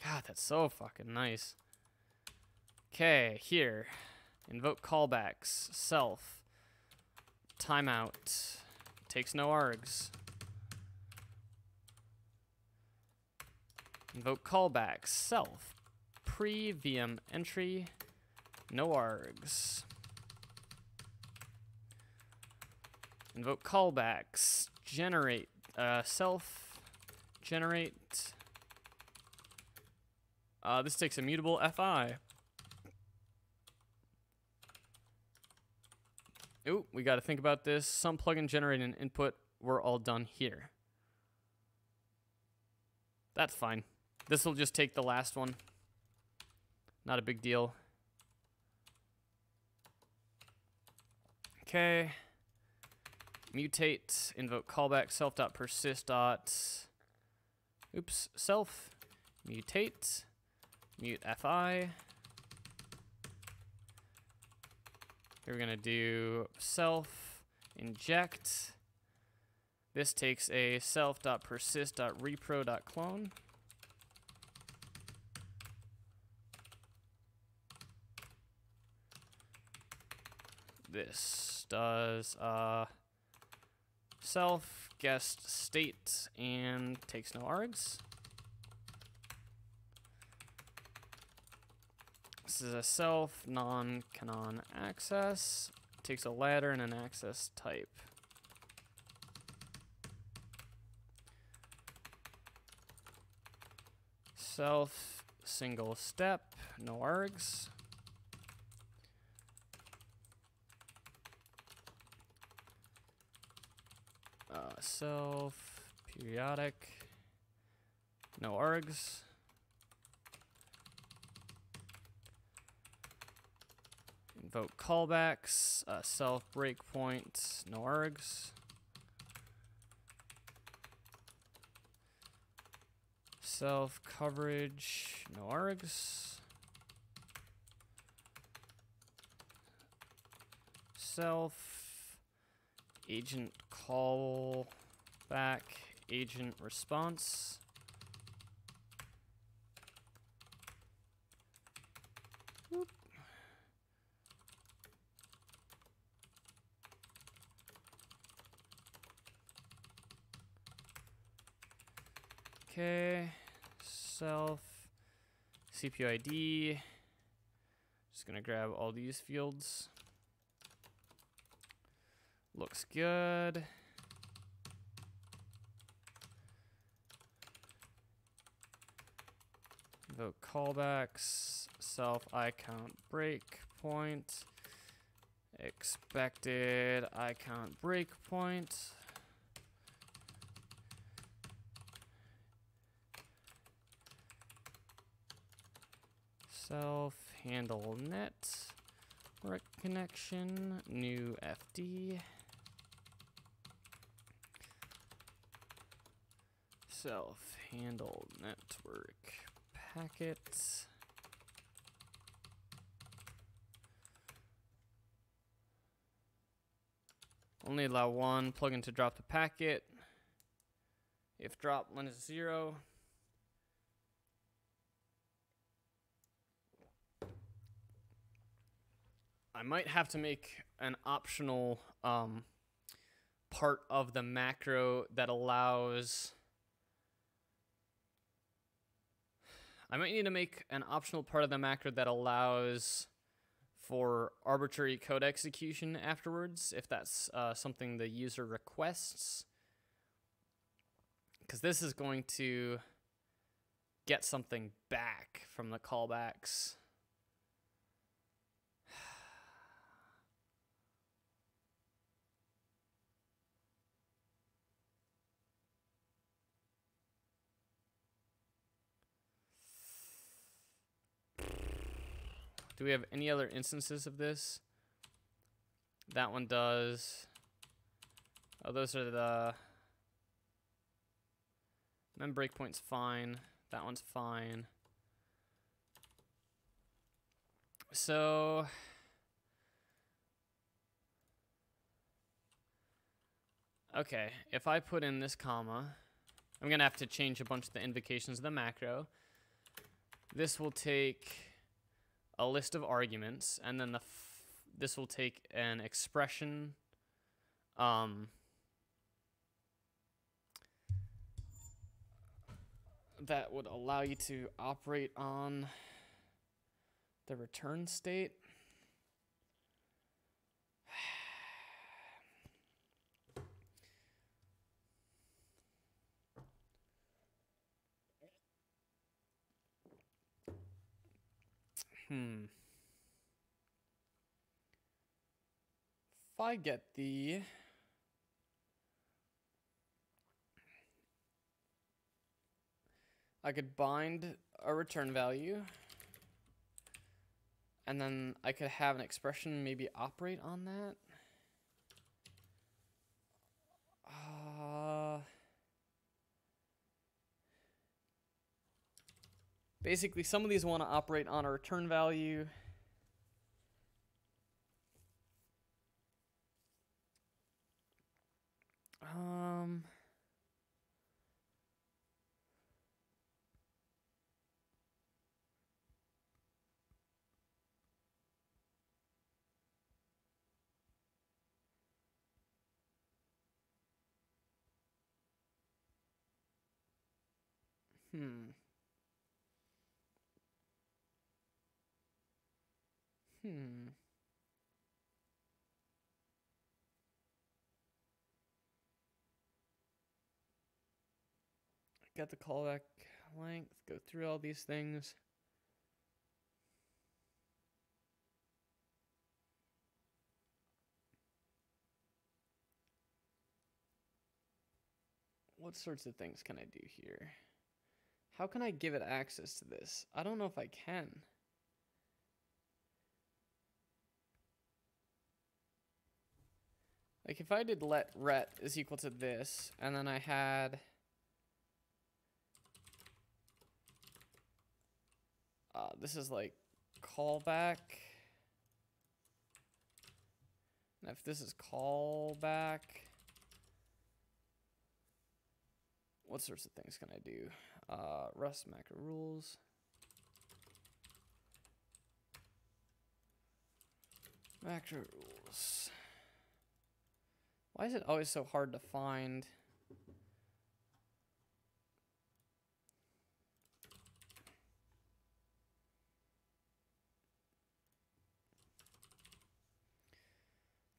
God, that's so fucking nice. Okay, here. Invoke callbacks. Self. Timeout. Takes no args. Invoke callbacks. Self. Pre VM entry. No args. Invoke callbacks. Generate. Uh, self. Generate. Uh, this takes immutable FI. Ooh, we got to think about this. Some plugin generate an input. We're all done here. That's fine. This will just take the last one. Not a big deal. Mutate, invoke callback, self dot persist dot, oops, self, mutate, mute fi. We're gonna do self inject. This takes a self dot persist dot repro dot clone. This does uh, self guest state and takes no args. This is a self non-canon access. Takes a vaddr and an access type. Self single step, no args. Uh, self periodic, no args. Invoke callbacks, uh, self breakpoint, no args. Self coverage, no args. Self agent call back, agent response. Okay, self, CPU ID. Just gonna grab all these fields. Looks good. Vote callbacks, self icount breakpoint, expected icount breakpoint. Self handle net work connection, new FD. Self handle network packets. Only allow one plugin to drop the packet. If drop len is zero, I might have to make an optional um, part of the macro that allows. I might need to make an optional part of the macro that allows for arbitrary code execution afterwards, if that's uh, something the user requests. Because this is going to get something back from the callbacks. Do we have any other instances of this? That one does. Oh, those are the... Mem breakpoint's fine. That one's fine. So... Okay, if I put in this comma, I'm going to have to change a bunch of the invocations of the macro. This will take a list of arguments, and then the this will take an expression um, that would allow you to operate on the return state. Hmm. If I get the I could bind a return value and then I could have an expression maybe operate on that. Basically, some of these want to operate on a return value. Um, hmm. Hmm. Got the callback length, go through all these things. What sorts of things can I do here? How can I give it access to this? I don't know if I can. Like if I did let ret is equal to this, and then I had uh, this is like callback. And if this is callback, what sorts of things can I do? Uh, Rust macro rules. Macro rules. Why is it always so hard to find?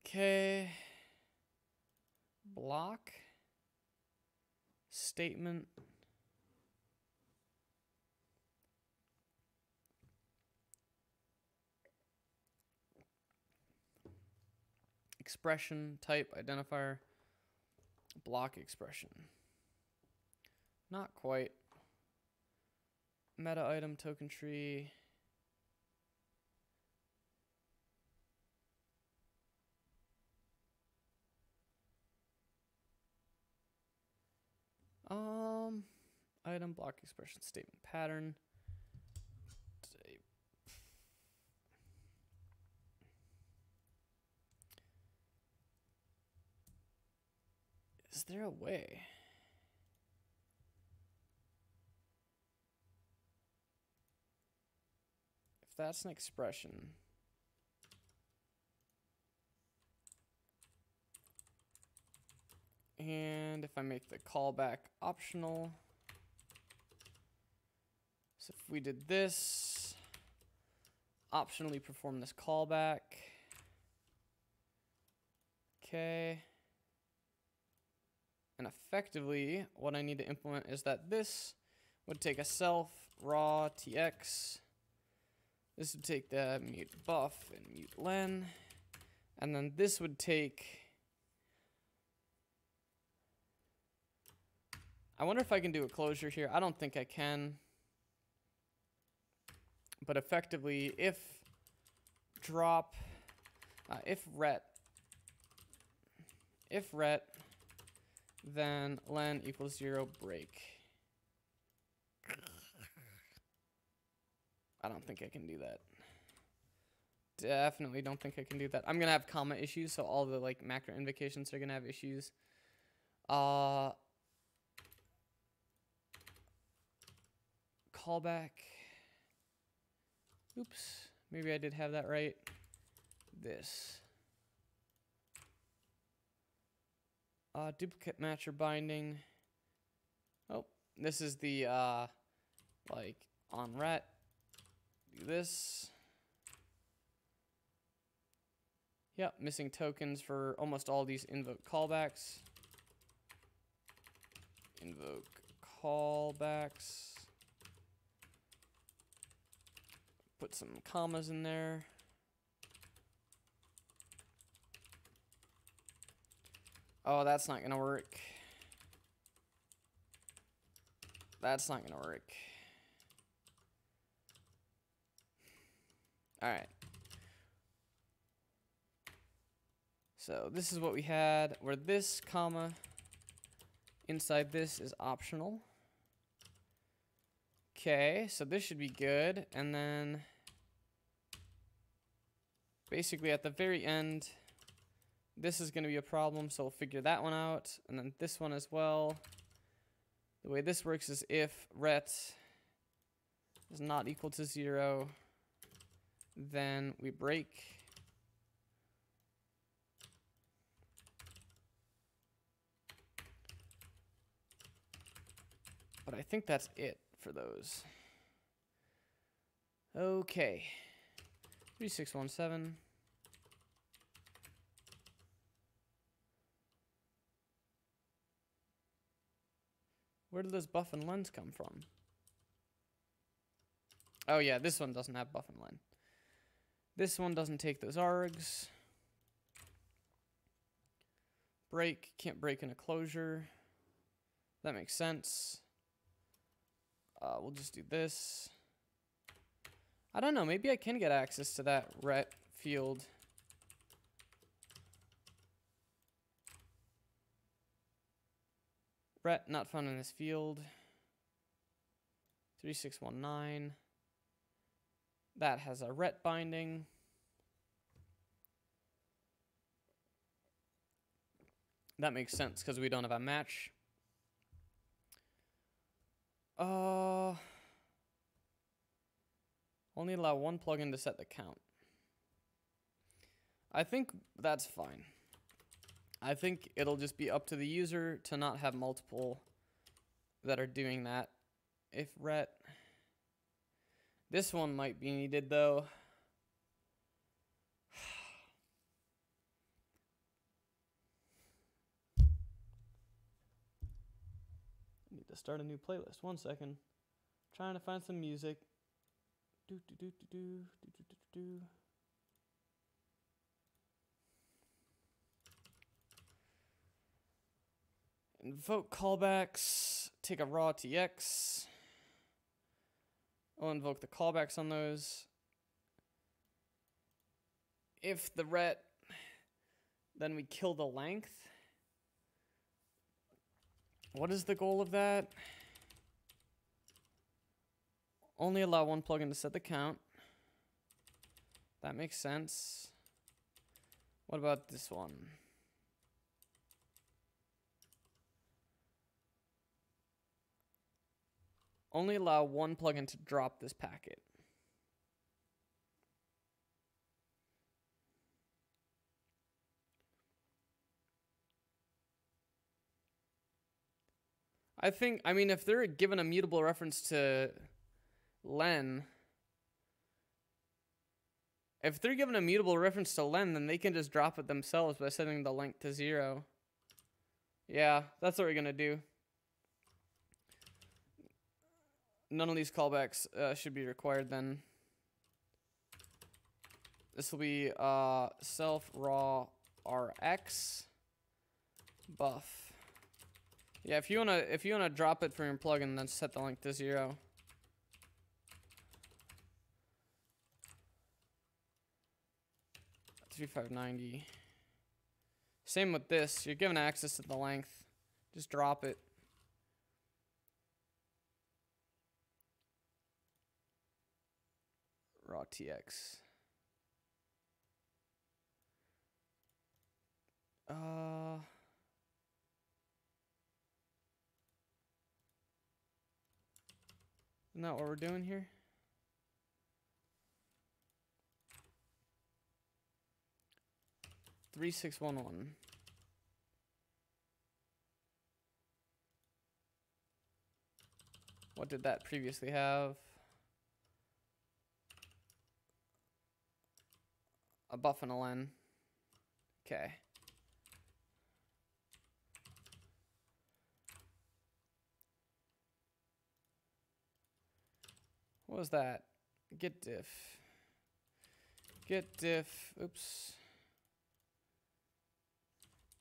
Okay. Block. Statement. Expression type identifier block expression. Not quite. Meta item token tree. Um, item block expression statement pattern. Is there a way? If that's an expression, and if I make the callback optional, so if we did this, optionally perform this callback, okay. And effectively, what I need to implement is that this would take a self raw tx. This would take the mute buff and mute len. And then this would take... I wonder if I can do a closure here. I don't think I can. But effectively, if drop, uh, if ret, if ret then len equals zero break. I don't think I can do that. Definitely don't think I can do that. I'm gonna have comma issues, so all the like macro invocations are gonna have issues. Uh callback. Oops, maybe I did have that right. This. Uh, duplicate matcher binding. Oh, this is the, uh, like, on ret. Do this. Yep, missing tokens for almost all these invoke callbacks. Invoke callbacks. Put some commas in there. Oh, that's not gonna work. That's not gonna work. Alright. So this is what we had, where this comma inside this is optional. Okay, so this should be good. And then basically at the very end, this is going to be a problem, so we'll figure that one out. And then this one as well. The way this works is if ret is not equal to zero, then we break. But I think that's it for those. Okay. 3617. Where did this buff and lens come from? Oh yeah, this one doesn't have buff and len. This one doesn't take those args. Break, can't break in a closure. That makes sense. Uh, we'll just do this. I don't know, maybe I can get access to that ret field. Ret not found in this field. 3619. That has a ret binding. That makes sense because we don't have a match. Uh, only allow one plugin to set the count. I think that's fine. I think it'll just be up to the user to not have multiple that are doing that. If ret, this one might be needed though. Need to start a new playlist. One second. Trying to find some music. Do do do do do do do do do. Invoke callbacks. Take a raw TX. I'll invoke the callbacks on those. If the ret, then we kill the length. What is the goal of that? Only allow one plugin to set the count. That makes sense. What about this one? Only allow one plugin to drop this packet. I think, I mean, if they're given a mutable reference to len, if they're given a mutable reference to len, then they can just drop it themselves by setting the length to zero. Yeah, that's what we're going to do. None of these callbacks uh, should be required then. This will be uh, self raw rx buff. Yeah, if you wanna if you wanna drop it from your plugin, then set the length to zero. Three five ninety. Same with this. You're given access to the length. Just drop it. Raw TX. Uh. Isn't that what we're doing here? Three six one one. What did that previously have? A buff and a len. Okay. What was that? Git diff. Git diff. Oops.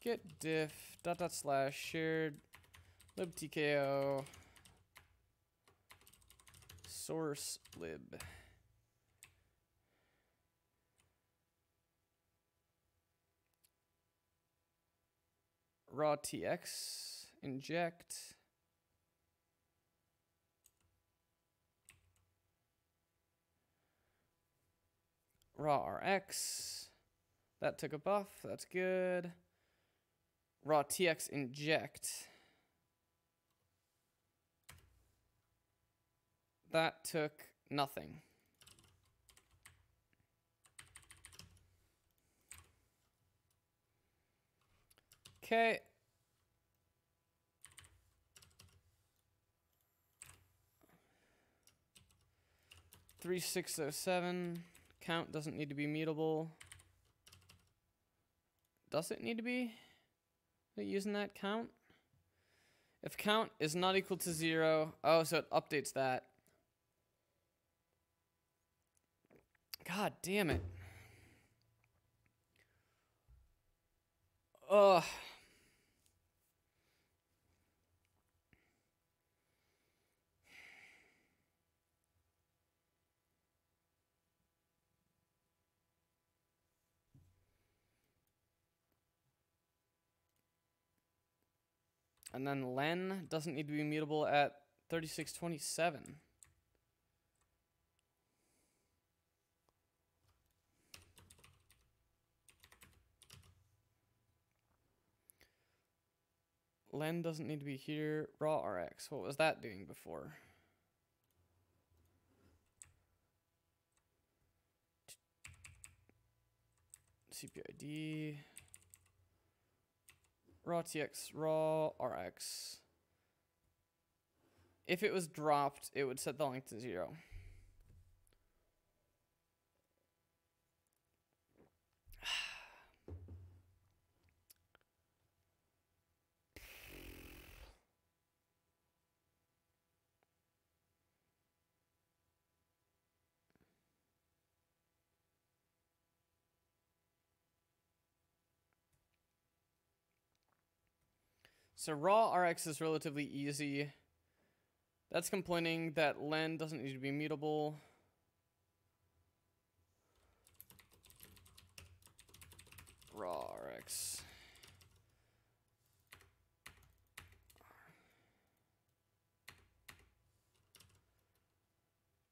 Git diff dot dot slash shared libtko source lib. raw tx inject. Raw rx that took a buff. That's good. Raw tx inject. That took nothing. Okay. Three six oh seven. Count doesn't need to be mutable. Does it need to be? Using that count? If count is not equal to zero, oh, so it updates that. God damn it. Ugh. And then len doesn't need to be mutable at 3627. len doesn't need to be here. Raw RX. What was that doing before? CPUID. Raw TX, raw RX. If it was dropped, it would set the length to zero. So raw RX is relatively easy. That's complaining that len doesn't need to be mutable. Raw RX.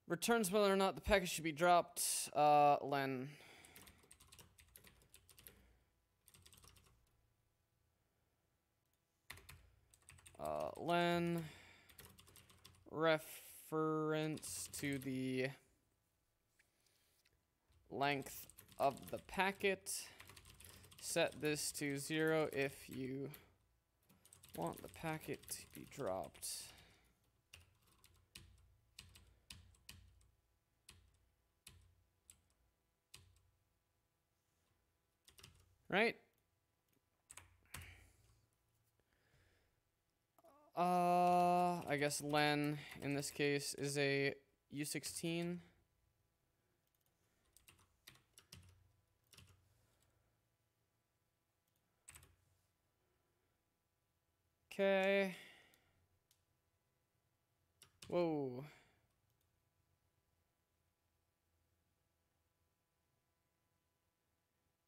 Returns whether or not the package should be dropped. Uh, len. Uh, len reference to the length of the packet. Set this to zero if you want the packet to be dropped. Right? Uh, I guess len in this case is a U16. Okay. Whoa.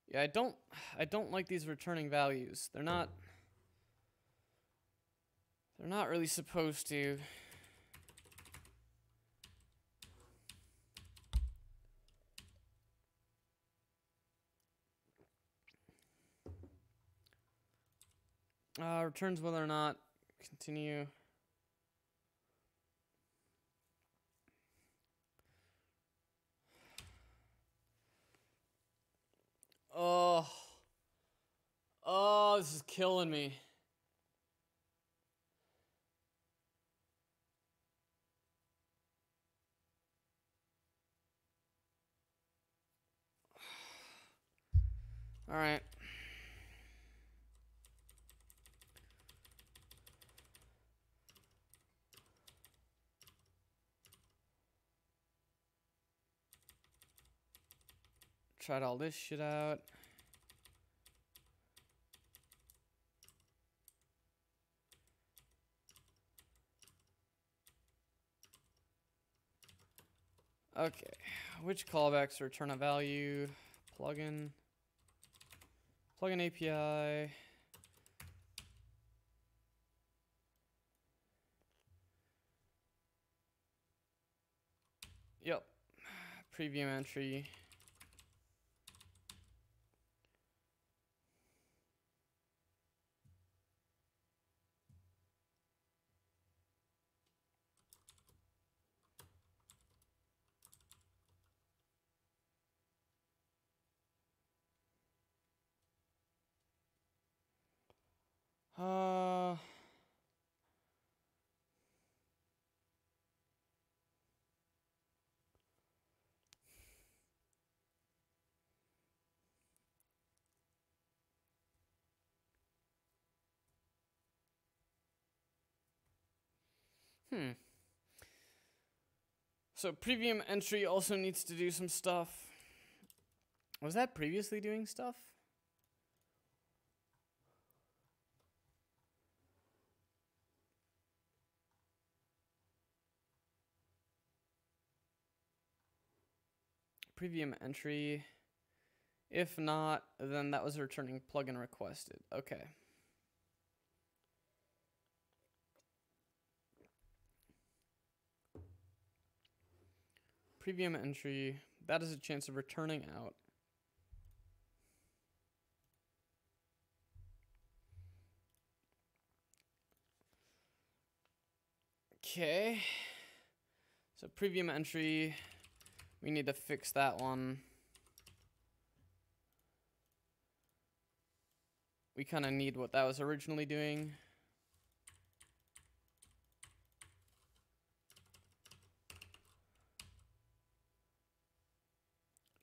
Yeah, I don't I don't like these returning values. They're not they're not really supposed to. Uh, returns whether or not continue. Oh. Oh, this is killing me. All right. Tried all this shit out. Okay, which callbacks return a value? Plugin. Plugin API. Yep. Pre VM entry. Uh. Hmm. So pre VM entry also needs to do some stuff. Was that previously doing stuff? Pre VM entry. If not, then that was returning plugin requested. Okay. Pre VM entry. That is a chance of returning out. Okay. So pre VM entry, we need to fix that one. We kind of need what that was originally doing.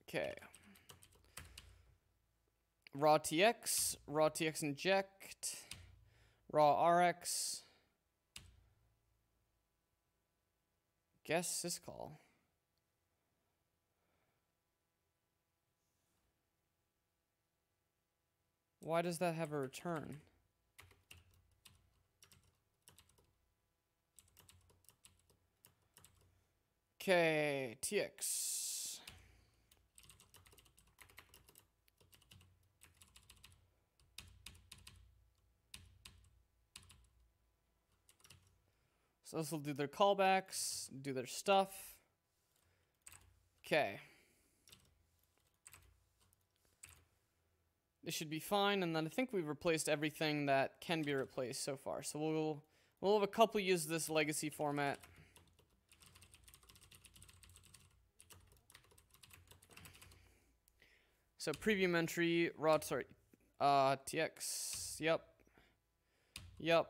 Okay. Raw TX, raw TX inject, raw RX. Guest syscall. Why does that have a return? Okay, TX. So this will do their callbacks, do their stuff. Okay. This should be fine, and then I think we've replaced everything that can be replaced so far. So we'll we'll have a couple use this legacy format. So pre VM entry, raw, sorry, uh, TX, yep, yep,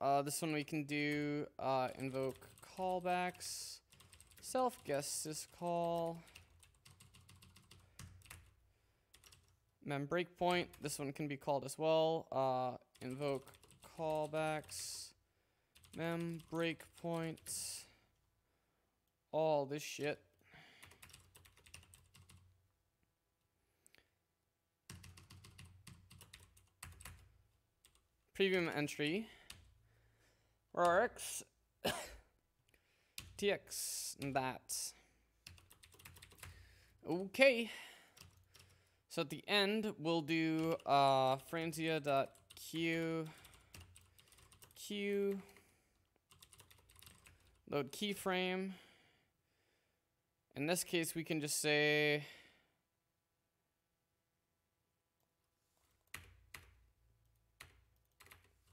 Uh, this one we can do uh, invoke callbacks, self guest syscall, mem breakpoint. This one can be called as well. Uh, invoke callbacks, mem breakpoint, all this shit. Pre VM entry. RX, TX, and that. Okay. So at the end, we'll do uh, franzia.q q load keyframe. In this case, we can just say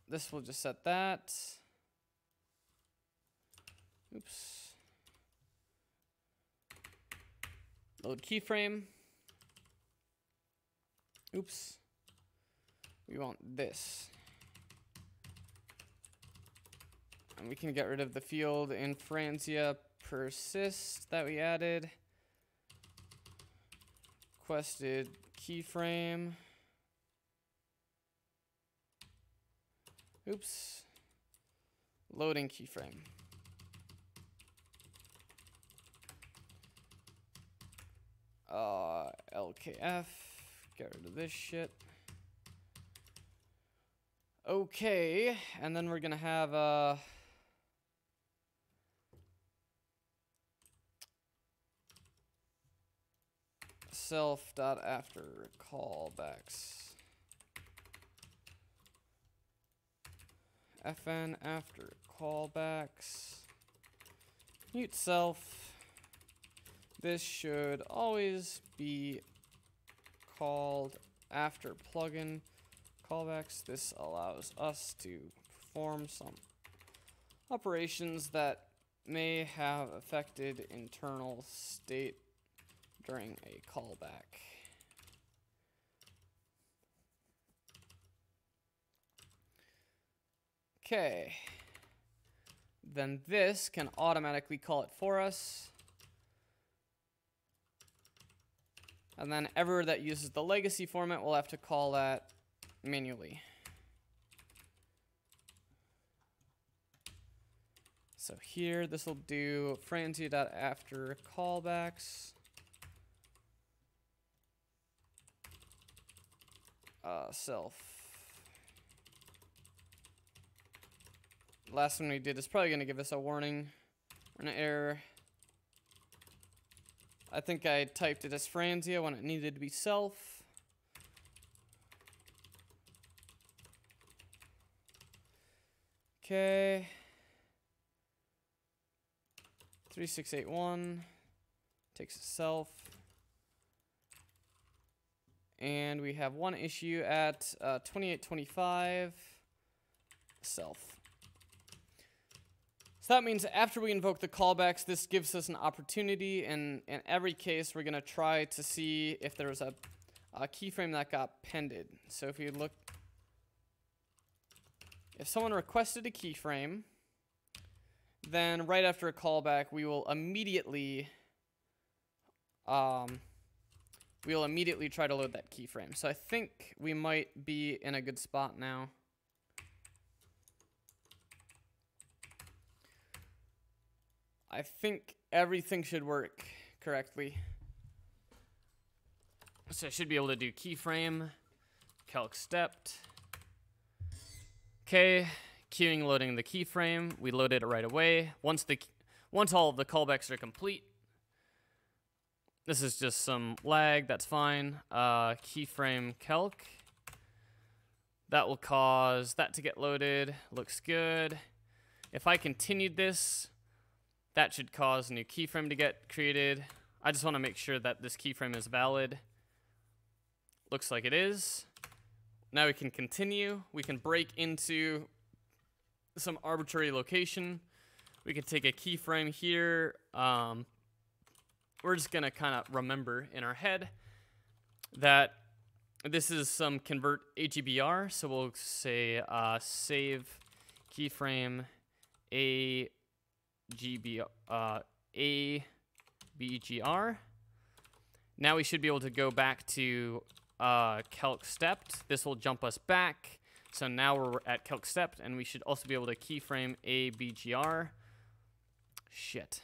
this will just set that. Oops. Load keyframe. Oops. We want this. And we can get rid of the field in Franzia persist that we added. Quested keyframe. Oops. Loading keyframe. Uh, LKF. Get rid of this shit. Okay, and then we're gonna have uh self dot after callbacks. fn after callbacks. mut self. This should always be called after plugin callbacks. This allows us to perform some operations that may have affected internal state during a callback. Okay, then this can automatically call it for us. And then ever that uses the legacy format, we'll have to call that manually. So here, this will do franzia.after callbacks. Uh, self. Last one we did is probably going to give us a warning or an error. I think I typed it as Franzia when it needed to be self. Okay. 3681 takes a self. And we have one issue at uh, 2825 self. So that means after we invoke the callbacks, this gives us an opportunity. And in every case, we're going to try to see if there's a, a keyframe that got pended. So if you look, if someone requested a keyframe, then right after a callback, we will immediately, um, we will immediately try to load that keyframe. So I think we might be in a good spot now. I think everything should work correctly. So I should be able to do keyframe, calc stepped. Okay, queuing loading the keyframe. We loaded it right away. Once the once all of the callbacks are complete, this is just some lag, that's fine. Uh, keyframe calc. That will cause that to get loaded. Looks good. If I continued this, that should cause a new keyframe to get created. I just want to make sure that this keyframe is valid. Looks like it is. Now we can continue. We can break into some arbitrary location. We can take a keyframe here. Um, we're just going to kind of remember in our head that this is some convert AGBR. So we'll say uh, save keyframe A GB, uh, ABGR. Now we should be able to go back to uh, calc stepped. This will jump us back. So now we're at calc stepped, and we should also be able to keyframe ABGR. Shit.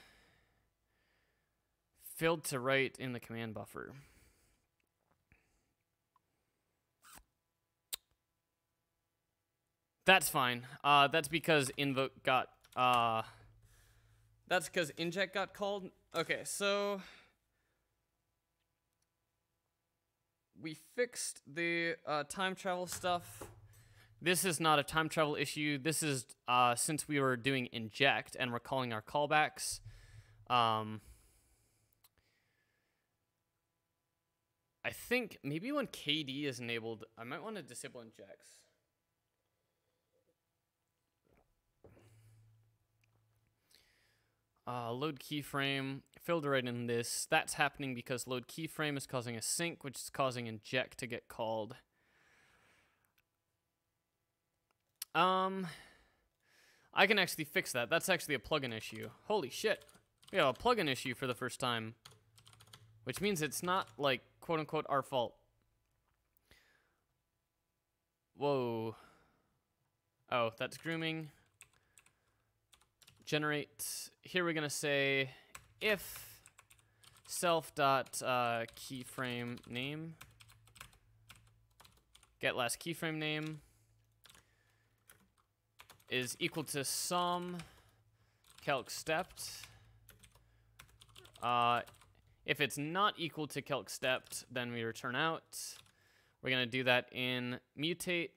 Filled to right in the command buffer. That's fine. Uh, that's because invoke got uh, that's because inject got called. Okay, so we fixed the uh, time travel stuff. This is not a time travel issue. This is uh, since we were doing inject and we're calling our callbacks. Um, I think maybe when KD is enabled, I might want to disable injects. Uh, load keyframe, filter right in this. That's happening because load keyframe is causing a sync, which is causing inject to get called. Um, I can actually fix that. That's actually a plugin issue. Holy shit. We have a plugin issue for the first time. Which means it's not, like, quote-unquote our fault. Whoa. Oh, that's grooming generate, here we're going to say if self dot uh, keyframe name get last keyframe name is equal to some calc stepped. Uh, if it's not equal to calc stepped, then we return out. We're going to do that in mutate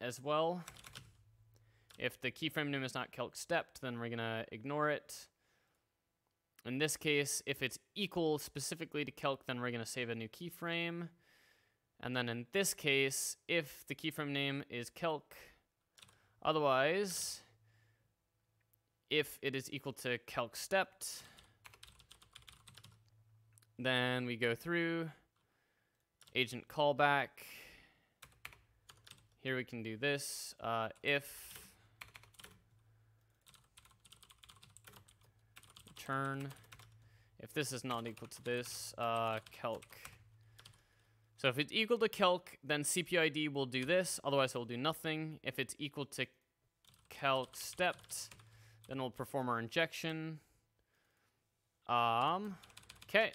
as well. If the keyframe name is not calc stepped, then we're going to ignore it. In this case, if it's equal specifically to calc, then we're going to save a new keyframe. And then in this case, if the keyframe name is calc, otherwise, if it is equal to calc stepped, then we go through agent callback. Here we can do this. Uh, if return. If this is not equal to this, uh, calc. So if it's equal to calc, then CPUID will do this. Otherwise, it will do nothing. If it's equal to calc stepped, then we'll perform our injection. Um, okay.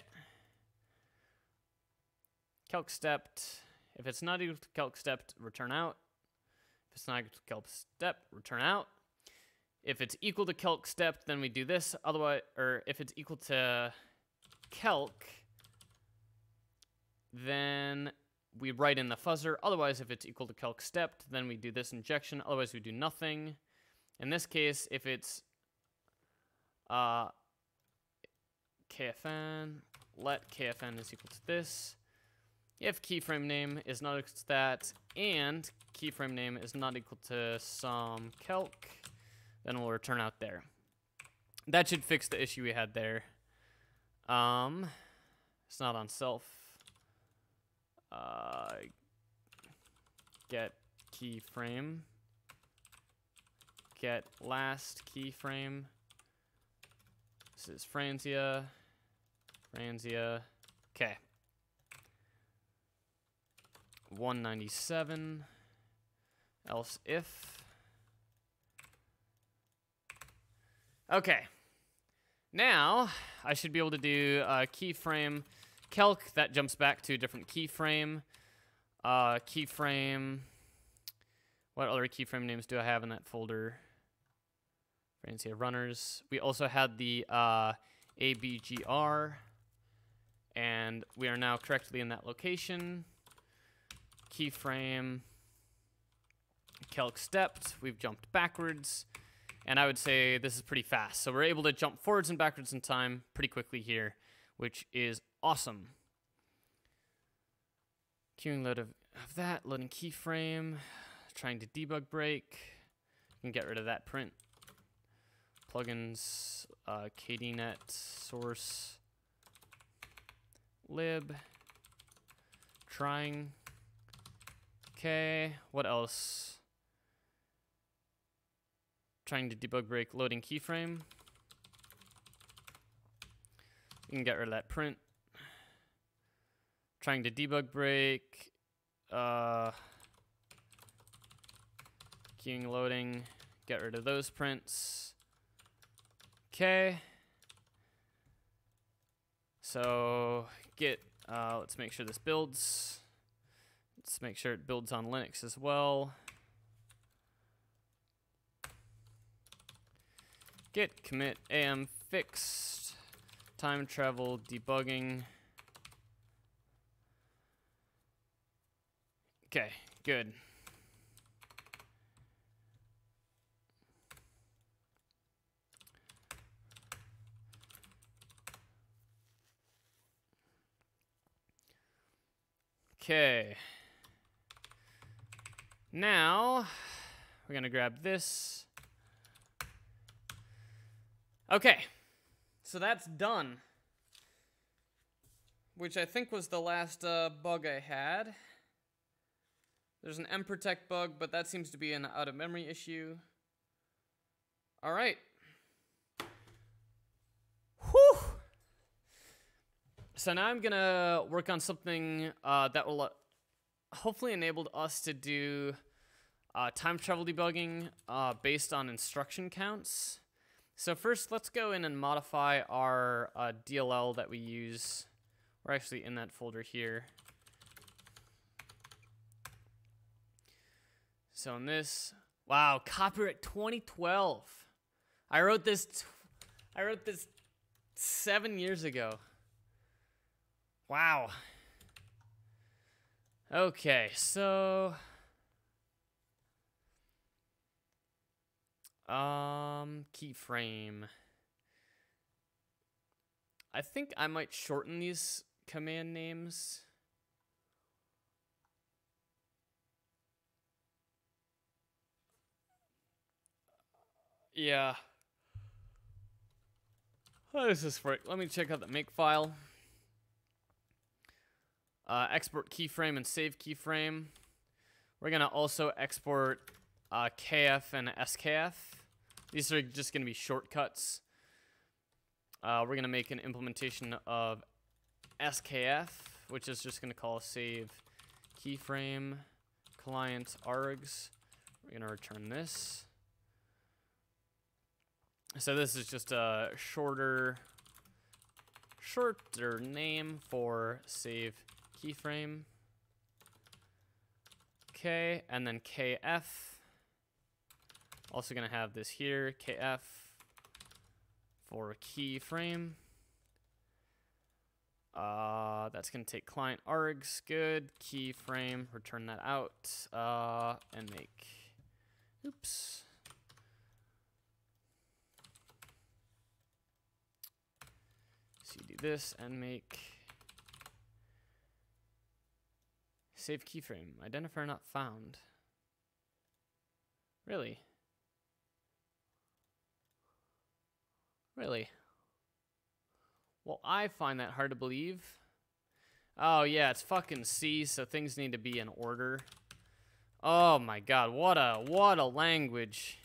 Calc stepped. If it's not equal to calc stepped, return out. If it's not equal to calc step, return out. If it's equal to calc stepped, then we do this. Otherwise, or if it's equal to calc, then we write in the fuzzer. Otherwise, if it's equal to calc stepped, then we do this injection. Otherwise, we do nothing. In this case, if it's uh, kfn, let kfn is equal to this. If keyframe name is not equal to that, and keyframe name is not equal to some calc, then we'll return out there. That should fix the issue we had there. Um, it's not on self. Uh, get keyframe. Get last keyframe. This is Franzia. Franzia. Okay. 197. Else if. Okay. Now, I should be able to do a keyframe calc. That jumps back to a different keyframe. Uh, keyframe. What other keyframe names do I have in that folder? Franzia runners. We also had the uh, ABGR. And we are now correctly in that location. Keyframe. Calc stepped. We've jumped backwards. And I would say this is pretty fast. So we're able to jump forwards and backwards in time pretty quickly here, which is awesome. Queuing load of, of that, loading keyframe, trying to debug break. You can get rid of that print. Plugins, uh, KDNet, source, lib, trying. Okay, what else? Trying to debug break loading keyframe. You can get rid of that print. Trying to debug break. Uh, queuing loading. Get rid of those prints. Okay. So get, uh, let's make sure this builds. Let's make sure it builds on Linux as well. Git commit am fixed time travel debugging. Okay, good. Okay. Now, we're going to grab this. Okay, so that's done. Which I think was the last uh, bug I had. There's an mprotect bug, but that seems to be an out of memory issue. All right. Whew. So now I'm gonna work on something uh, that will uh, hopefully enable us to do uh, time travel debugging uh, based on instruction counts. So first, let's go in and modify our uh, DLL that we use. We're actually in that folder here. So in this, wow, copyright 2012. I wrote this, I wrote this seven years ago. Wow. Okay, so Um, keyframe. I think I might shorten these command names. Yeah. How does this work? Let me check out the make file. Uh, export keyframe and save keyframe. We're going to also export uh, KF and SKF. These are just going to be shortcuts. uh, we're going to make an implementation of SKF, which is just going to call save keyframe client args. We're going to return this. So this is just a shorter, shorter name for save keyframe. Okay, and then KF. Also gonna have this here, KF for keyframe. Uh, that's gonna take client args, good, keyframe, return that out, uh, and make, oops. So you do this and make save keyframe, identifier not found. Really? Really? Well, I find that hard to believe. Oh, yeah, it's fucking C, so things need to be in order. Oh my god, what a what a language.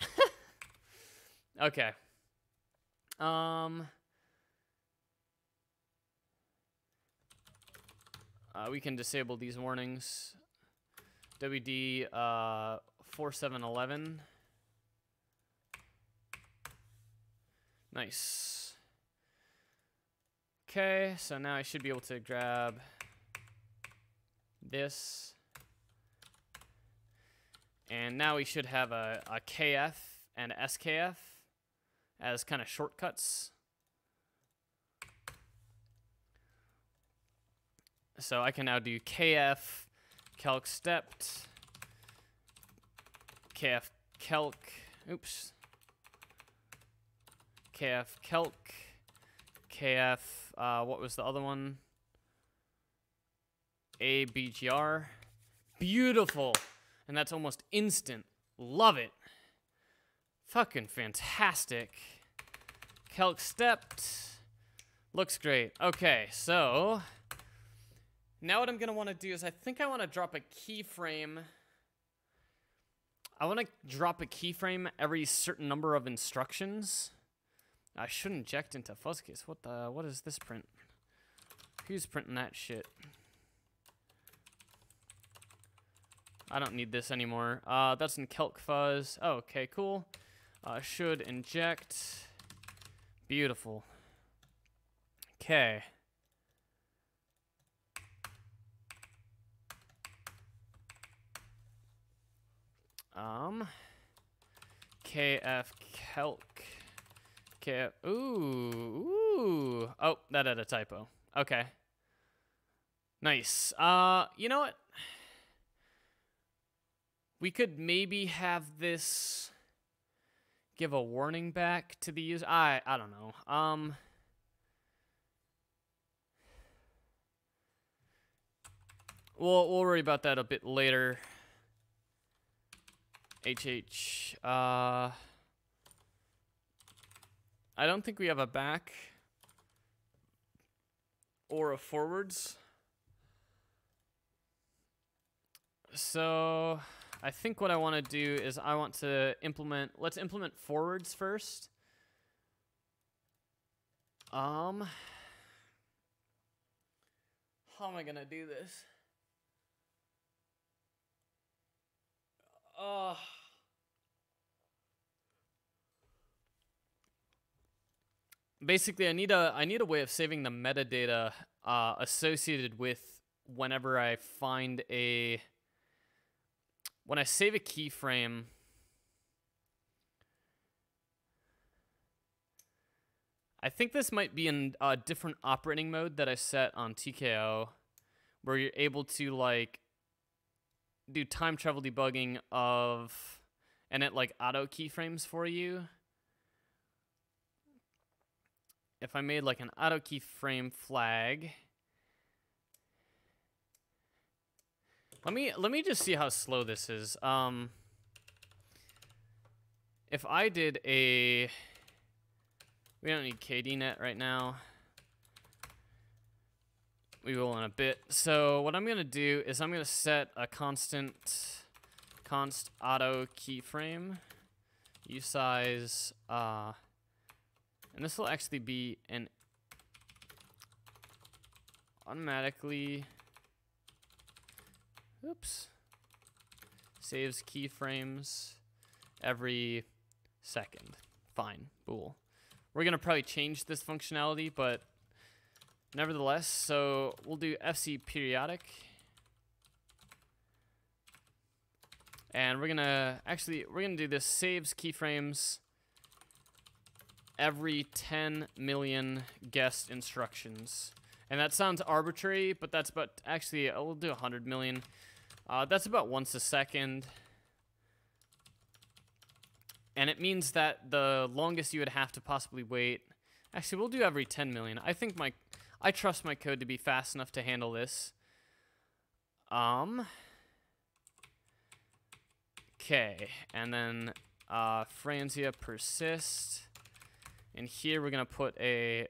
okay. Um uh, we can disable these warnings. WD uh 4711 Nice. Okay, so now I should be able to grab this. And now we should have a, a KF and SKF as kind of shortcuts. So I can now do KF calc stepped, KF calc, oops, KF Calc, KF, uh, what was the other one? ABGR. Beautiful. And that's almost instant. Love it. Fucking fantastic. Calc stepped. Looks great. Okay, so now what I'm going to want to do is I think I want to drop a keyframe. I want to drop a keyframe every certain number of instructions. I should inject into Fuzzcase. What the? What is this print? Who's printing that shit? I don't need this anymore. Uh, that's in Calc Fuzz. Oh, okay, cool. Uh, should inject. Beautiful. Okay. Um, KF Calc. Okay. Ooh. Ooh. Oh, that had a typo. Okay. Nice. Uh, you know what? We could maybe have this give a warning back to the user. I I don't know. Um We'll we'll worry about that a bit later. HH uh I don't think we have a back or a forwards. So I think what I want to do is I want to implement, let's implement forwards first. Um, how am I going to do this? Uh, basically I need a I need a way of saving the metadata uh, associated with whenever I find a when I save a keyframe I think this might be in a different operating mode that I set on TKO where you're able to like do time travel debugging of and it like auto keyframes for you if I made like an auto keyframe flag, let me let me just see how slow this is. Um, if I did a, we don't need KDNet right now. We will in a bit. So what I'm gonna do is I'm gonna set a constant, const auto keyframe, usize. uh And this will actually be an automatically, oops, saves keyframes every second. Fine, bool. We're gonna probably change this functionality, but nevertheless, so we'll do FC periodic. And we're gonna, actually, we're gonna do this saves keyframes every 10 million guest instructions. And that sounds arbitrary, but that's about, actually, uh, we'll do 100 million. Uh, that's about once a second. And it means that the longest you would have to possibly wait, actually, we'll do every 10 million. I think my, I trust my code to be fast enough to handle this. Um, okay, and then uh, Franzia persist. And here we're going to put a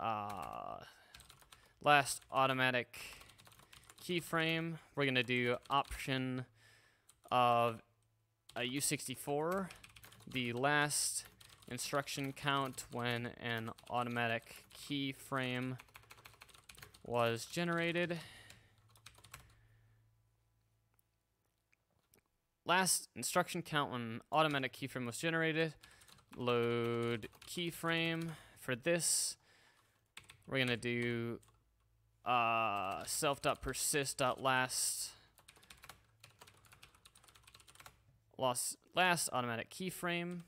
uh, last automatic keyframe. We're going to do option of a U64, the last instruction count when an automatic keyframe was generated. Last instruction count when automatic keyframe was generated load keyframe for this. We're gonna do uh, self.persist.last lost last automatic keyframe.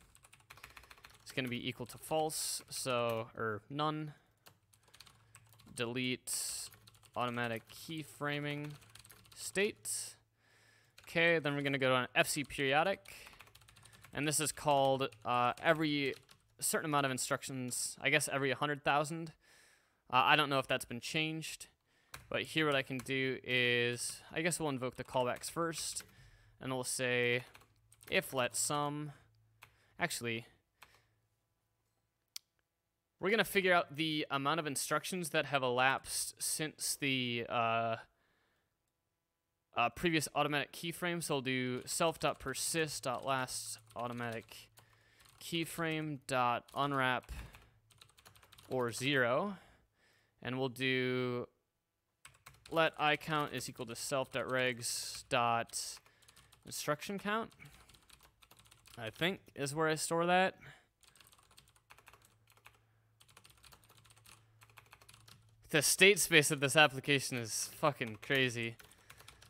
It's gonna be equal to false, so or none. Delete automatic keyframing state. Okay, then we're gonna go to an FC periodic. And this is called uh, every certain amount of instructions, I guess every 100,000. Uh, I don't know if that's been changed, but here what I can do is, I guess we'll invoke the callbacks first, and we'll say if let some, actually, we're going to figure out the amount of instructions that have elapsed since the uh, uh, previous automatic keyframe. So we'll do self.persist.last automatic keyframe dot unwrap or zero. And we'll do let i count is equal to self.regs dot instruction count. I think is where I store that. The state space of this application is fucking crazy.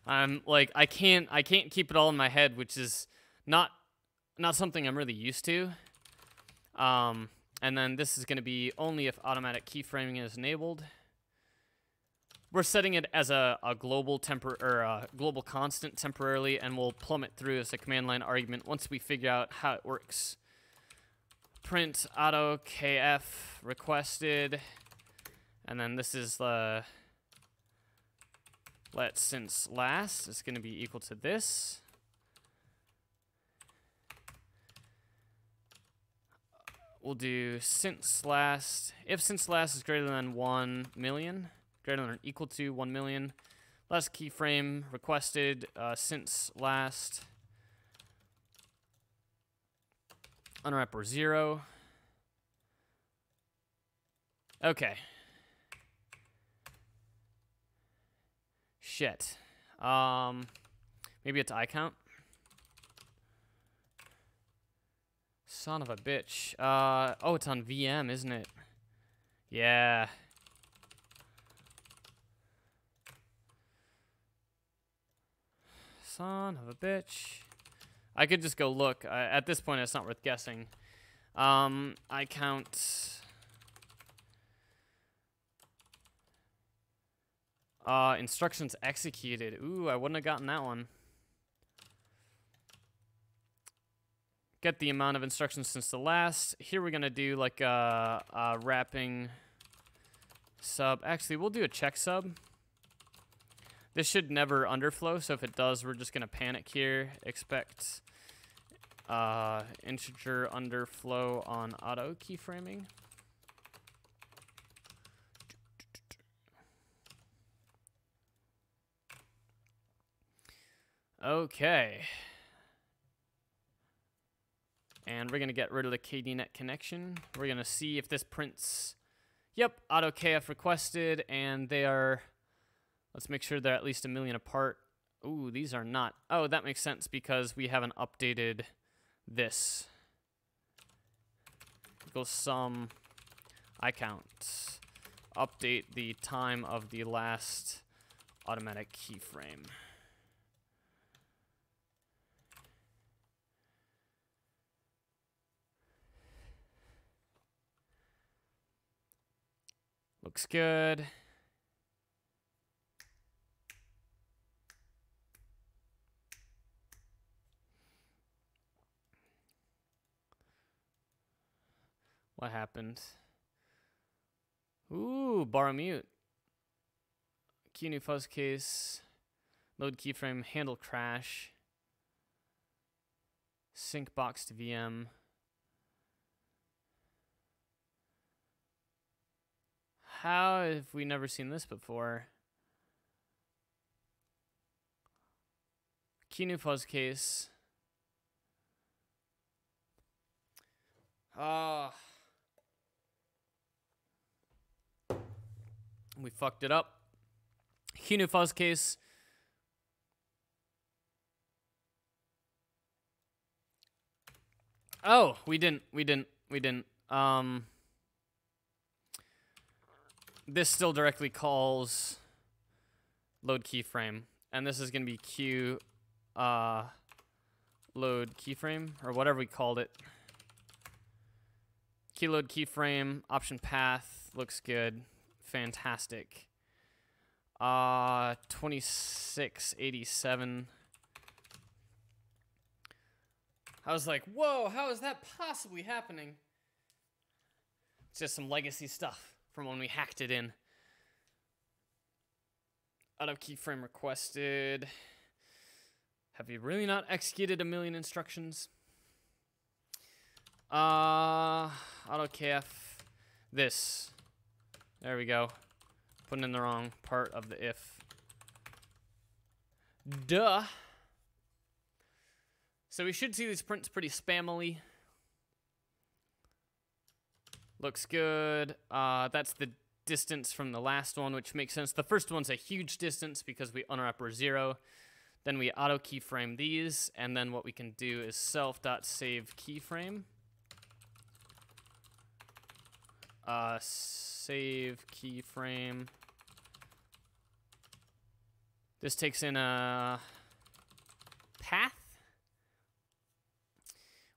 I'm like I can't I can't keep it all in my head, which is not not something I'm really used to. Um, and then this is going to be only if automatic keyframing is enabled. We're setting it as a, a global tempor or a global constant temporarily, and we'll plummet through as a command line argument once we figure out how it works. Print auto kf requested, and then this is the let since last is going to be equal to this. We'll do since last, if since last is greater than 1 million, greater than or equal to 1 million, last keyframe requested uh, since last unwrap or 0. Okay. Shit. Um, maybe it's I count. Son of a bitch. Uh, oh, it's on VM, isn't it? Yeah. Son of a bitch. I could just go look. Uh, at this point, it's not worth guessing. Um, I count Uh, instructions executed. Ooh, I wouldn't have gotten that one. Get the amount of instructions since the last. Here we're going to do like a, a wrapping sub. Actually, we'll do a check sub. This should never underflow, so if it does, we're just going to panic here. Expect uh, integer underflow on auto keyframing. Okay. And we're going to get rid of the KDNet connection. We're going to see if this prints. Yep, AutoKF requested, and they are. Let's make sure they're at least a million apart. Ooh, these are not. Oh, that makes sense because we haven't updated this. Equals some I count. Update the time of the last automatic keyframe. Looks good. What happened? Ooh, bar mute. Key new fuzz case. Load keyframe, handle crash. Sync box to VM. How have we never seen this before? Key fuzz case. Ah. We fucked it up. Hinu fuzz case. Oh, we didn't. We didn't. We didn't. Um, this still directly calls load keyframe, and this is going to be q uh, load keyframe or whatever we called it. Queue load keyframe option path looks good fantastic. Uh, 2687. I was like, whoa, how is that possibly happening? It's just some legacy stuff from when we hacked it in. Out of keyframe requested. Have you really not executed a million instructions? Uh, AutoKF. This. There we go. Putting in the wrong part of the if. Duh. So we should see these prints pretty spammily. Looks good. Uh, that's the distance from the last one, which makes sense. The first one's a huge distance because we unwrapper zero. Then we auto keyframe these, and then what we can do is self.save keyframe. Uh, save keyframe. This takes in a path,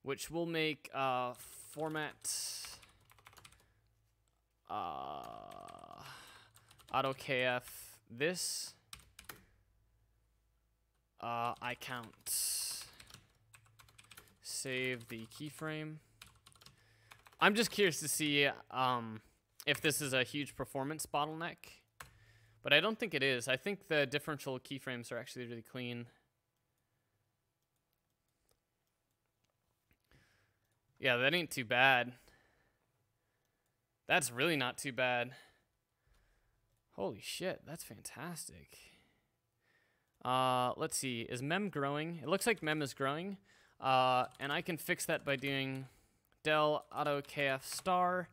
which will make uh, format uh, AutoKF this. Uh, I count. Save the keyframe. I'm just curious to see um, if this is a huge performance bottleneck. But I don't think it is. I think the differential keyframes are actually really clean. Yeah, that ain't too bad. That's really not too bad. Holy shit, that's fantastic. Uh, let's see, is mem growing? It looks like mem is growing. Uh, and I can fix that by doing del auto kf star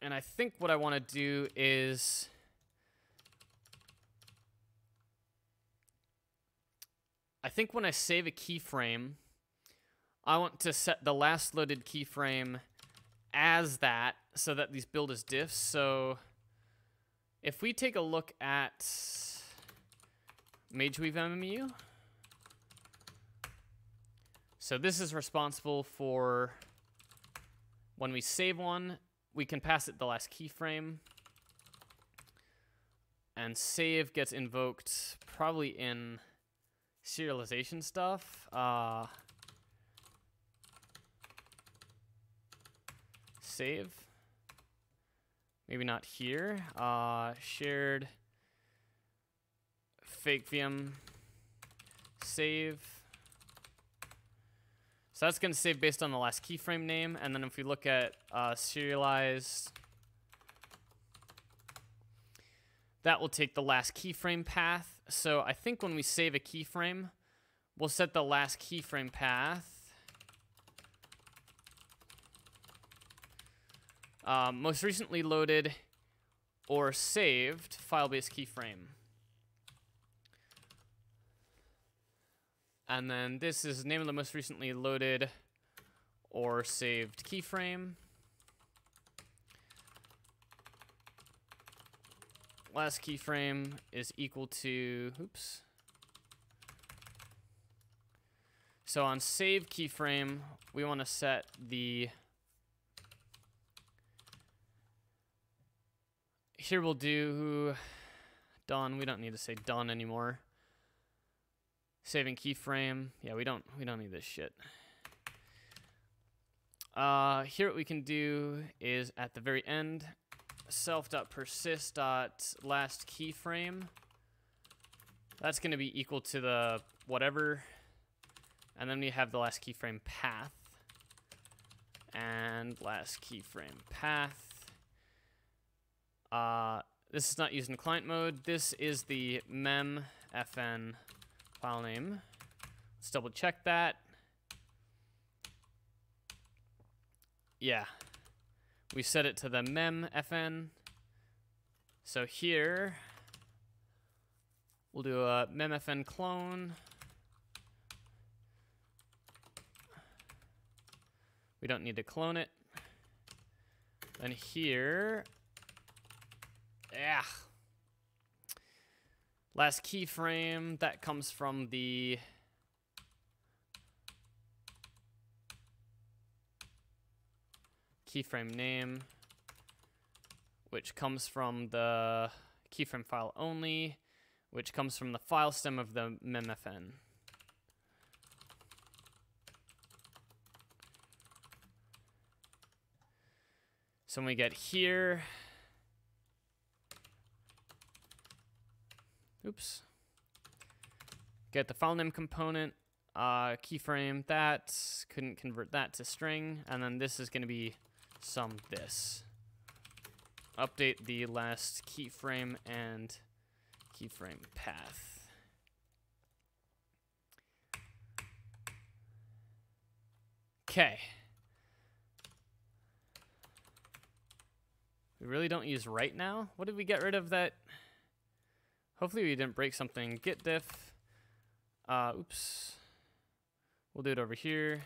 and I think what I want to do is I think when I save a keyframe, I want to set the last loaded keyframe as that so that these build as diffs. So if we take a look at MageWeave MMU, so this is responsible for when we save one, we can pass it the last keyframe. And save gets invoked probably in serialization stuff. Uh, save. Maybe not here. Uh, shared fake VM save. So that's going to save based on the last keyframe name. And then if we look at uh, serialized, that will take the last keyframe path. So I think when we save a keyframe, we'll set the last keyframe path um, most recently loaded or saved file-based keyframe. And then this is name of the most recently loaded or saved keyframe. Last keyframe is equal to, oops. So on save keyframe, we want to set the, here we'll do done. We don't need to say done anymore. Saving keyframe. Yeah, we don't we don't need this shit. Uh, here what we can do is at the very end, self.persist.last keyframe. That's going to be equal to the whatever. And then we have the last keyframe path. And last keyframe path. Uh, this is not used in client mode. This is the mem fn file name. Let's double check that. Yeah. We set it to the mem fn. So here, we'll do a memfn clone. We don't need to clone it. Then here, yeah, Last keyframe, that comes from the keyframe name, which comes from the keyframe file only, which comes from the file stem of the memfn. So when we get here, Oops. Get the file name component, uh, keyframe that, couldn't convert that to string, and then this is going to be some this. Update the last keyframe and keyframe path. Okay. We really don't use right now? What did we get rid of that? Hopefully we didn't break something. Git diff. Uh, oops. We'll do it over here.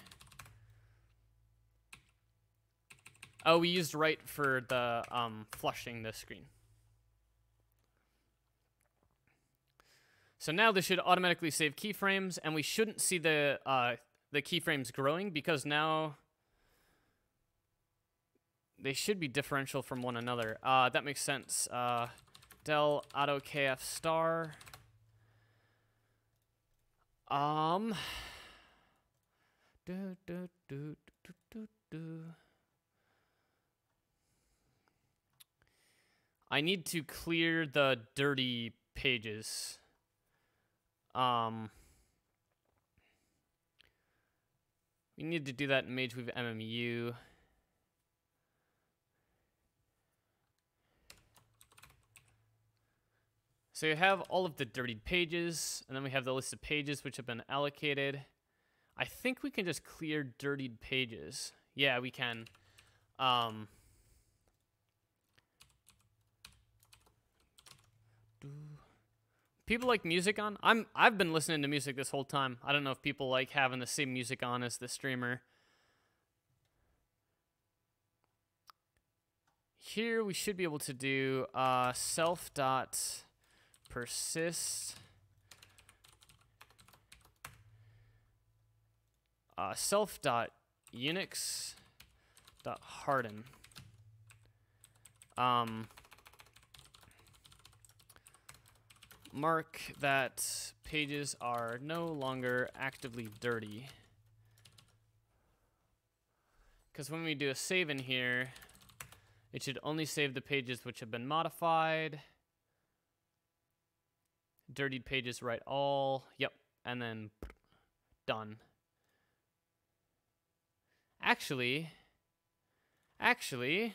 Oh, we used right for the um, flushing the screen. So now this should automatically save keyframes, and we shouldn't see the uh, the keyframes growing because now they should be differential from one another. Uh, that makes sense. Uh, del auto kf star. Um. Do, do, do, do, do, do. I need to clear the dirty pages. Um. We need to do that in MageWeave MMU. So you have all of the dirtied pages, and then we have the list of pages which have been allocated. I think we can just clear dirtied pages. Yeah, we can. Um, people like music on. I'm I've been listening to music this whole time. I don't know if people like having the same music on as the streamer. Here we should be able to do uh, self dot persist. Uh, self dot unix dot harden um, mark that pages are no longer actively dirty. Because when we do a save in here it should only save the pages which have been modified dirtied pages, Write all, yep, and then done. Actually, actually,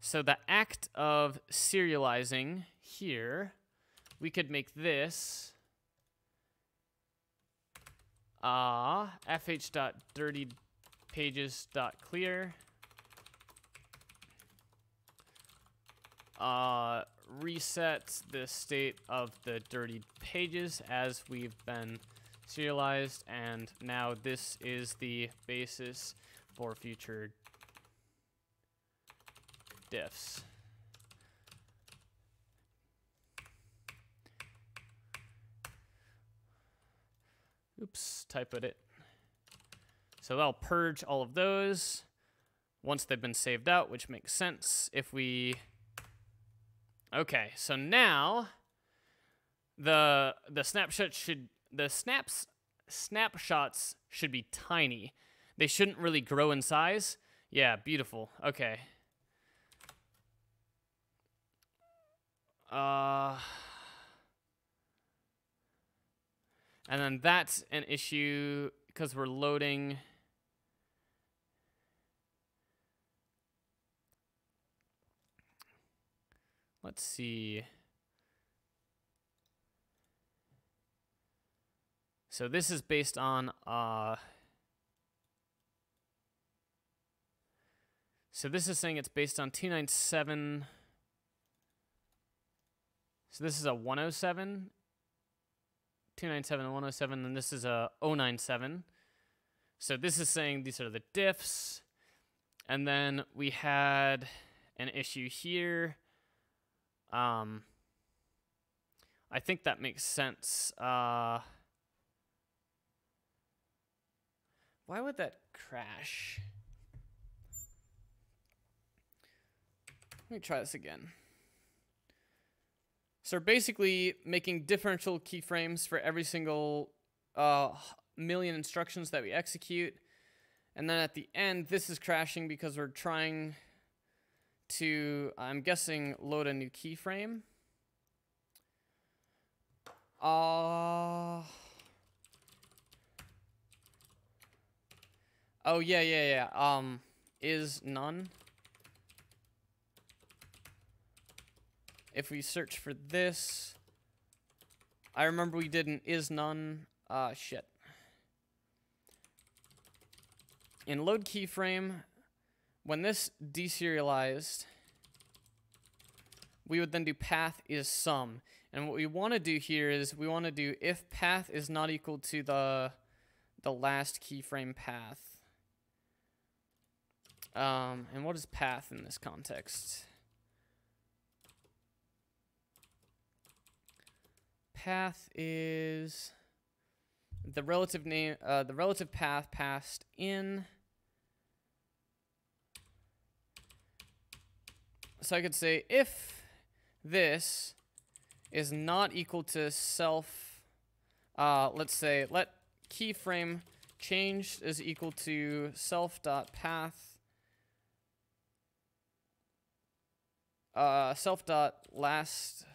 so the act of serializing here, we could make this uh, fh.dirtypages.clear uh, reset the state of the dirty pages as we've been serialized and now this is the basis for future diffs. Oops, typoed it. So that'll purge all of those once they've been saved out, which makes sense if we... Okay, so now the the snapshot should the snaps snapshots should be tiny. They shouldn't really grow in size. Yeah, beautiful. Okay. Uh And then that's an issue because we're loading Let's see. So this is based on uh So this is saying it's based on 297 So this is a 107 297 and 107 and this is a 097. So this is saying these are the diffs. And then we had an issue here um, I think that makes sense. Uh, why would that crash? Let me try this again. So basically making differential keyframes for every single uh, million instructions that we execute. And then at the end, this is crashing because we're trying to, I'm guessing, load a new keyframe. Uh, oh, yeah, yeah, yeah. Um, is none. If we search for this, I remember we did an is none. Uh, shit. In load keyframe, when this deserialized, we would then do path is some. And what we want to do here is we want to do if path is not equal to the the last keyframe path. Um, and what is path in this context? Path is the relative name, uh, the relative path passed in so I could say if this is not equal to self, uh, let's say let keyframe change is equal to self dot path uh, self dot last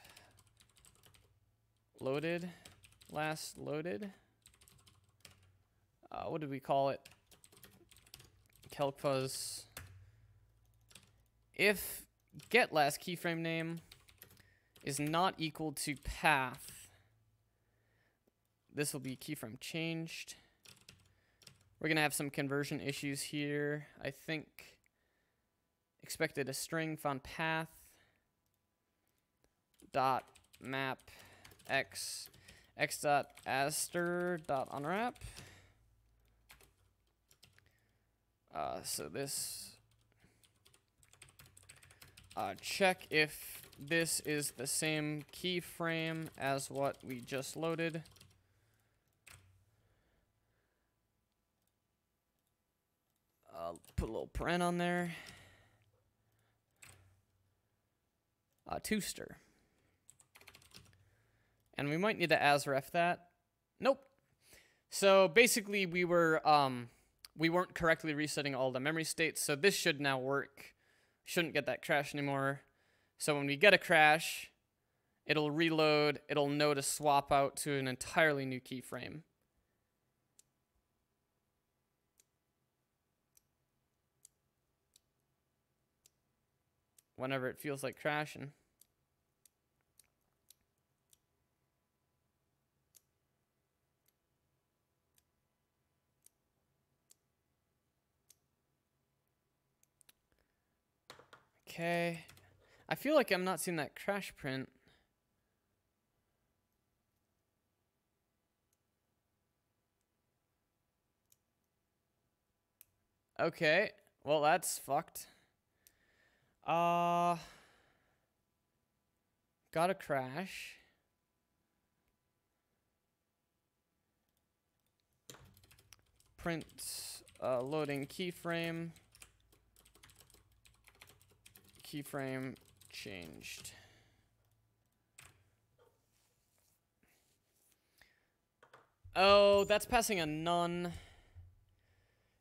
loaded last loaded uh, what did we call it? Calcfuzz if get last keyframe name is not equal to path. This will be keyframe changed. We're going to have some conversion issues here. I think expected a string found path dot map x x dot as str dot unwrap. Uh, so this uh, check if this is the same keyframe as what we just loaded. Uh, put a little paren on there. Uh, to str. And we might need to asref that. Nope. So basically we were um, we weren't correctly resetting all the memory states, so this should now work shouldn't get that crash anymore. So when we get a crash, it'll reload, it'll know to swap out to an entirely new keyframe. Whenever it feels like crashing. Okay. I feel like I'm not seeing that crash print. Okay, well that's fucked. Uh, got a crash. Print uh, loading keyframe. Keyframe changed. Oh, that's passing a none.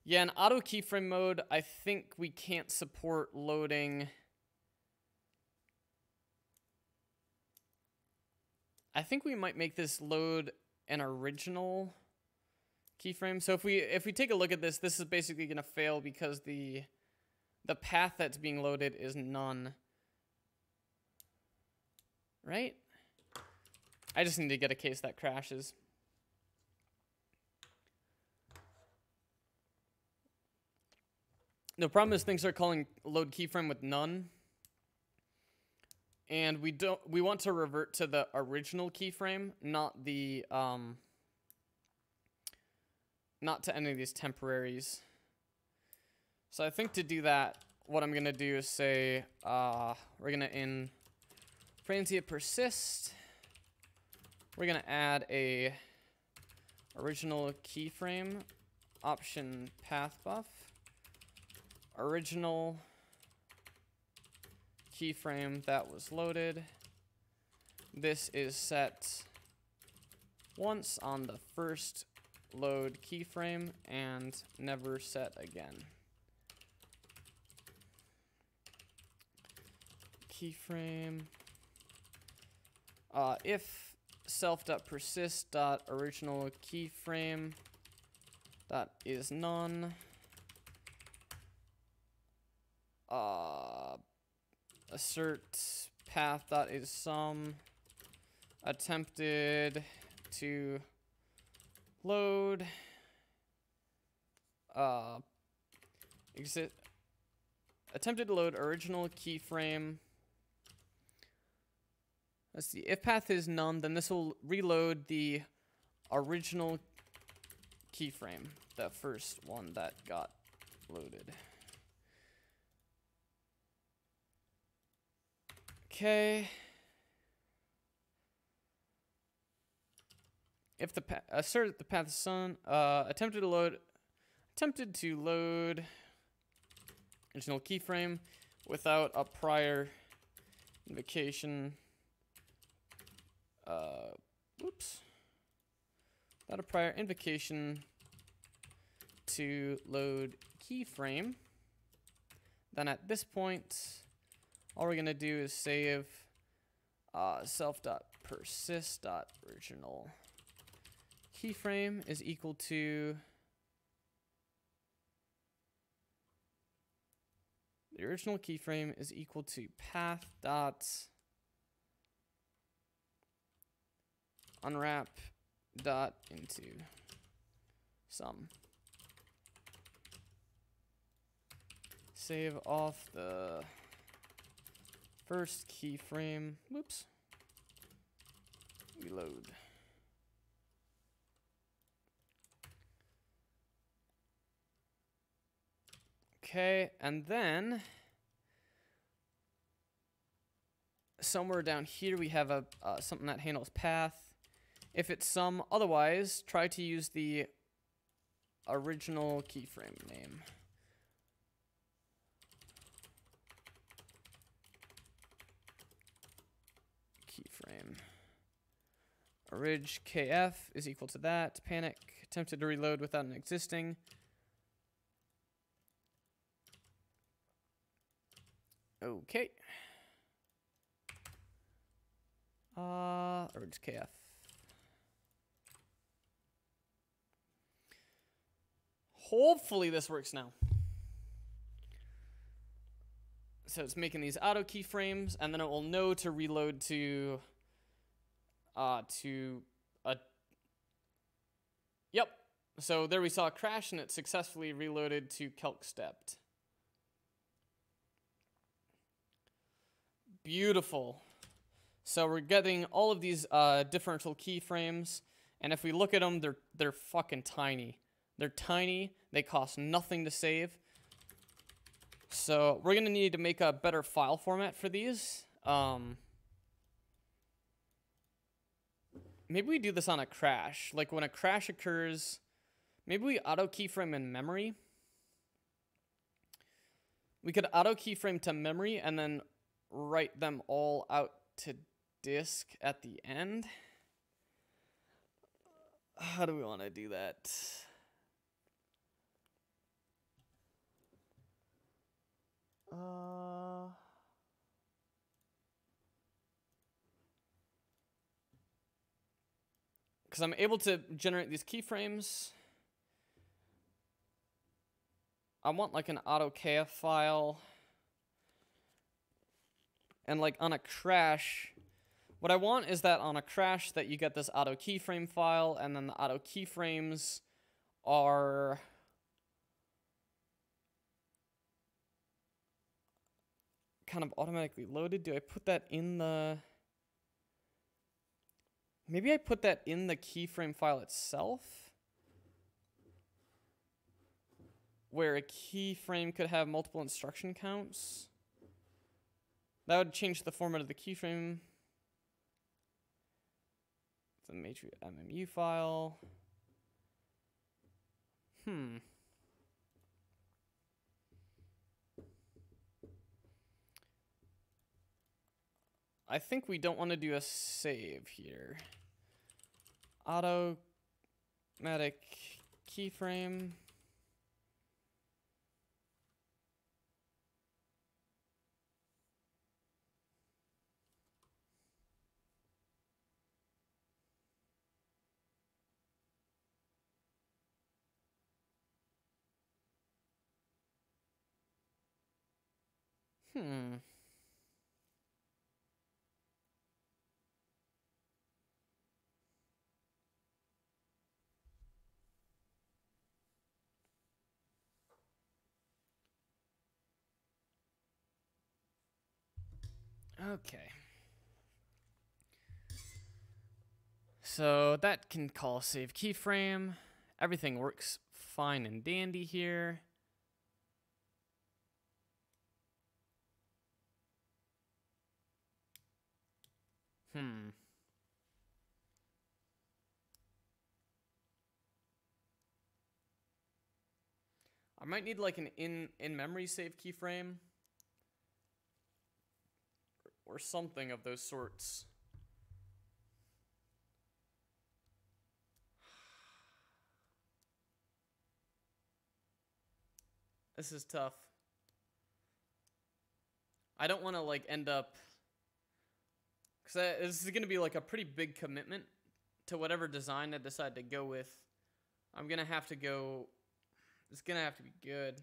Yeah, in auto keyframe mode, I think we can't support loading. I think we might make this load an original keyframe. So if we if we take a look at this, this is basically going to fail because the the path that's being loaded is none. Right? I just need to get a case that crashes. The problem is things are calling load keyframe with none. And we don't we want to revert to the original keyframe, not the um not to any of these temporaries. So I think to do that, what I'm gonna do is say uh we're gonna in transient persist. We're gonna add a original keyframe option PathBuf original keyframe that was loaded. This is set once on the first load keyframe and never set again. Keyframe. Uh, if self.persist dot original keyframe dot is none. Uh, assert path that is some. Attempted to load. Uh, exit attempted to load original keyframe let's see if path is none then this will reload the original keyframe the first one that got loaded Okay. If the path, assert the path is none, uh, attempted to load, attempted to load original keyframe without a prior invocation. Uh, whoops. Without a prior invocation to load keyframe. Then at this point, all we're going to do is save uh, self.persist.original keyframe is equal to the original keyframe is equal to path dot unwrap dot into some save off the First keyframe, whoops, reload. Okay, and then somewhere down here we have a uh, something that handles path. If it's some, otherwise try to use the original keyframe name. Keyframe. Orig kf is equal to that. Panic attempted to reload without an existing. Okay. Uh, orig kf. Hopefully this works now. So it's making these auto keyframes, and then it will know to reload to uh, to a. Yep. So there we saw a crash, and it successfully reloaded to calc stepped. Beautiful. So we're getting all of these uh, differential keyframes, and if we look at them, they're they're fucking tiny. They're tiny. They cost nothing to save. So we're gonna need to make a better file format for these. Um, maybe we do this on a crash. Like when a crash occurs, maybe we auto keyframe in memory. We could auto keyframe to memory and then write them all out to disk at the end. How do we want to do that? Uh, because I'm able to generate these keyframes. I want like an AutoKF file. And like on a crash, what I want is that on a crash that you get this auto keyframe file and then the auto keyframes are kind of automatically loaded. Do I put that in the Maybe I put that in the keyframe file itself? Where a keyframe could have multiple instruction counts? That would change the format of the keyframe. The matrix MMU file. Hmm. I think we don't want to do a save here. Automatic keyframe. Hmm. Okay. So that can call save keyframe. Everything works fine and dandy here. Hmm. I might need like an in in memory save keyframe or something of those sorts. This is tough. I don't want to like end up because this is going to be like a pretty big commitment to whatever design I decide to go with. I'm going to have to go, it's going to have to be good.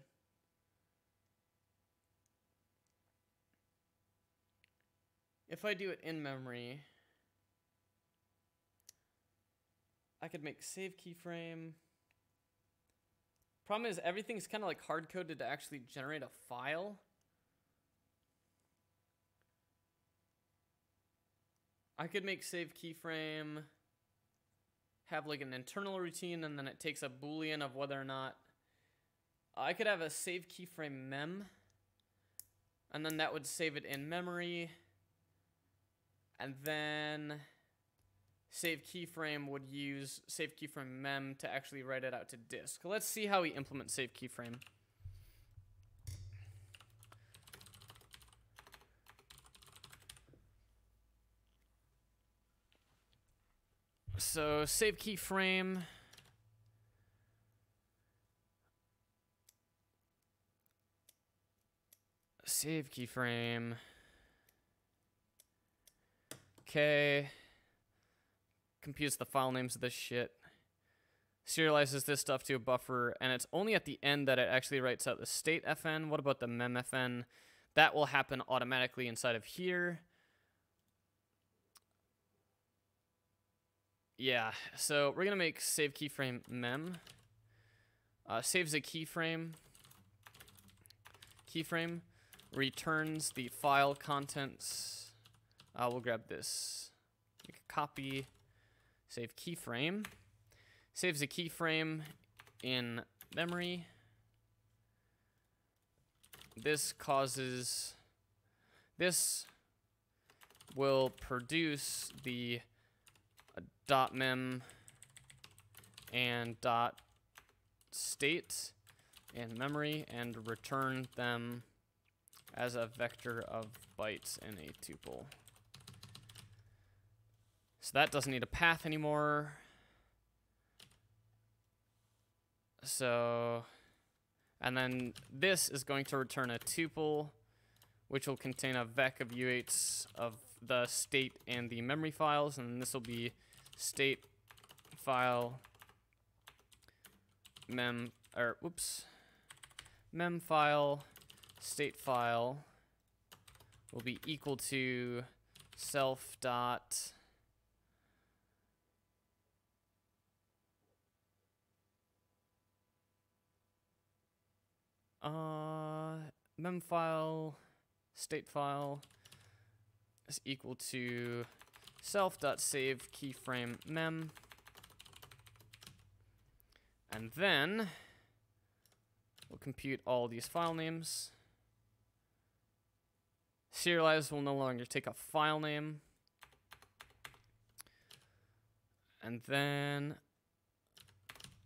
If I do it in memory, I could make save keyframe. Problem is everything's kind of like hard coded to actually generate a file. I could make save keyframe, have like an internal routine, and then it takes a boolean of whether or not I could have a save keyframe mem, and then that would save it in memory, and then save keyframe would use save keyframe mem to actually write it out to disk. Let's see how we implement save keyframe. So save keyframe. Save keyframe. Okay. Computes the file names of this shit. Serializes this stuff to a buffer, and it's only at the end that it actually writes out the state FN. What about the mem FN? That will happen automatically inside of here. Yeah, so we're gonna make save keyframe mem. Uh, saves a keyframe. Keyframe. returns the file contents. Uh, we'll grab this. Make a copy. Save keyframe. Saves a keyframe in memory. This causes. This will produce the dot mem and dot state in memory and return them as a vector of bytes in a tuple. So that doesn't need a path anymore. So, and then this is going to return a tuple, which will contain a vec of U8s of the state and the memory files, and this will be state file mem, or whoops, mem file state file will be equal to self dot uh mem file state file is equal to self dot save keyframe mem and then we'll compute all these file names Serialize will no longer take a file name. And then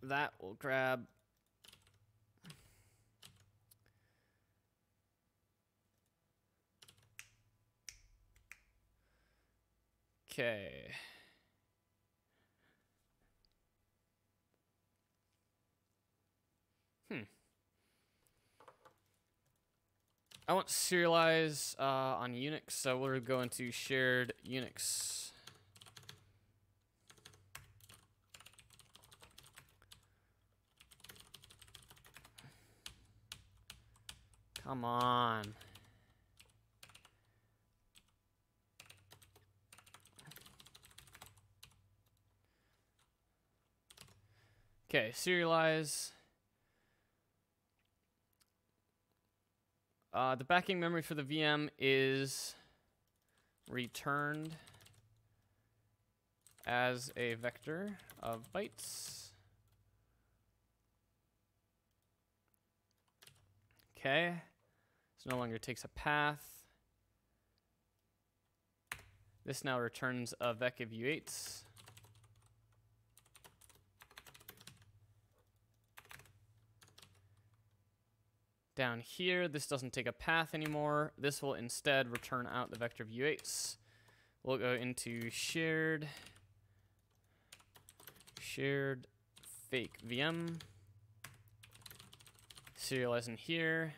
that will grab Okay. Hmm. I want to serialize uh, on Unix, so we're going to shared Unix. Come on. Okay, serialize. Uh, the backing memory for the VM is returned as a vector of bytes. Okay, this no longer takes a path. This now returns a vec of U8s. Down here, this doesn't take a path anymore. This will instead return out the vector of U8s. We'll go into shared, shared fake VM, serialize in here.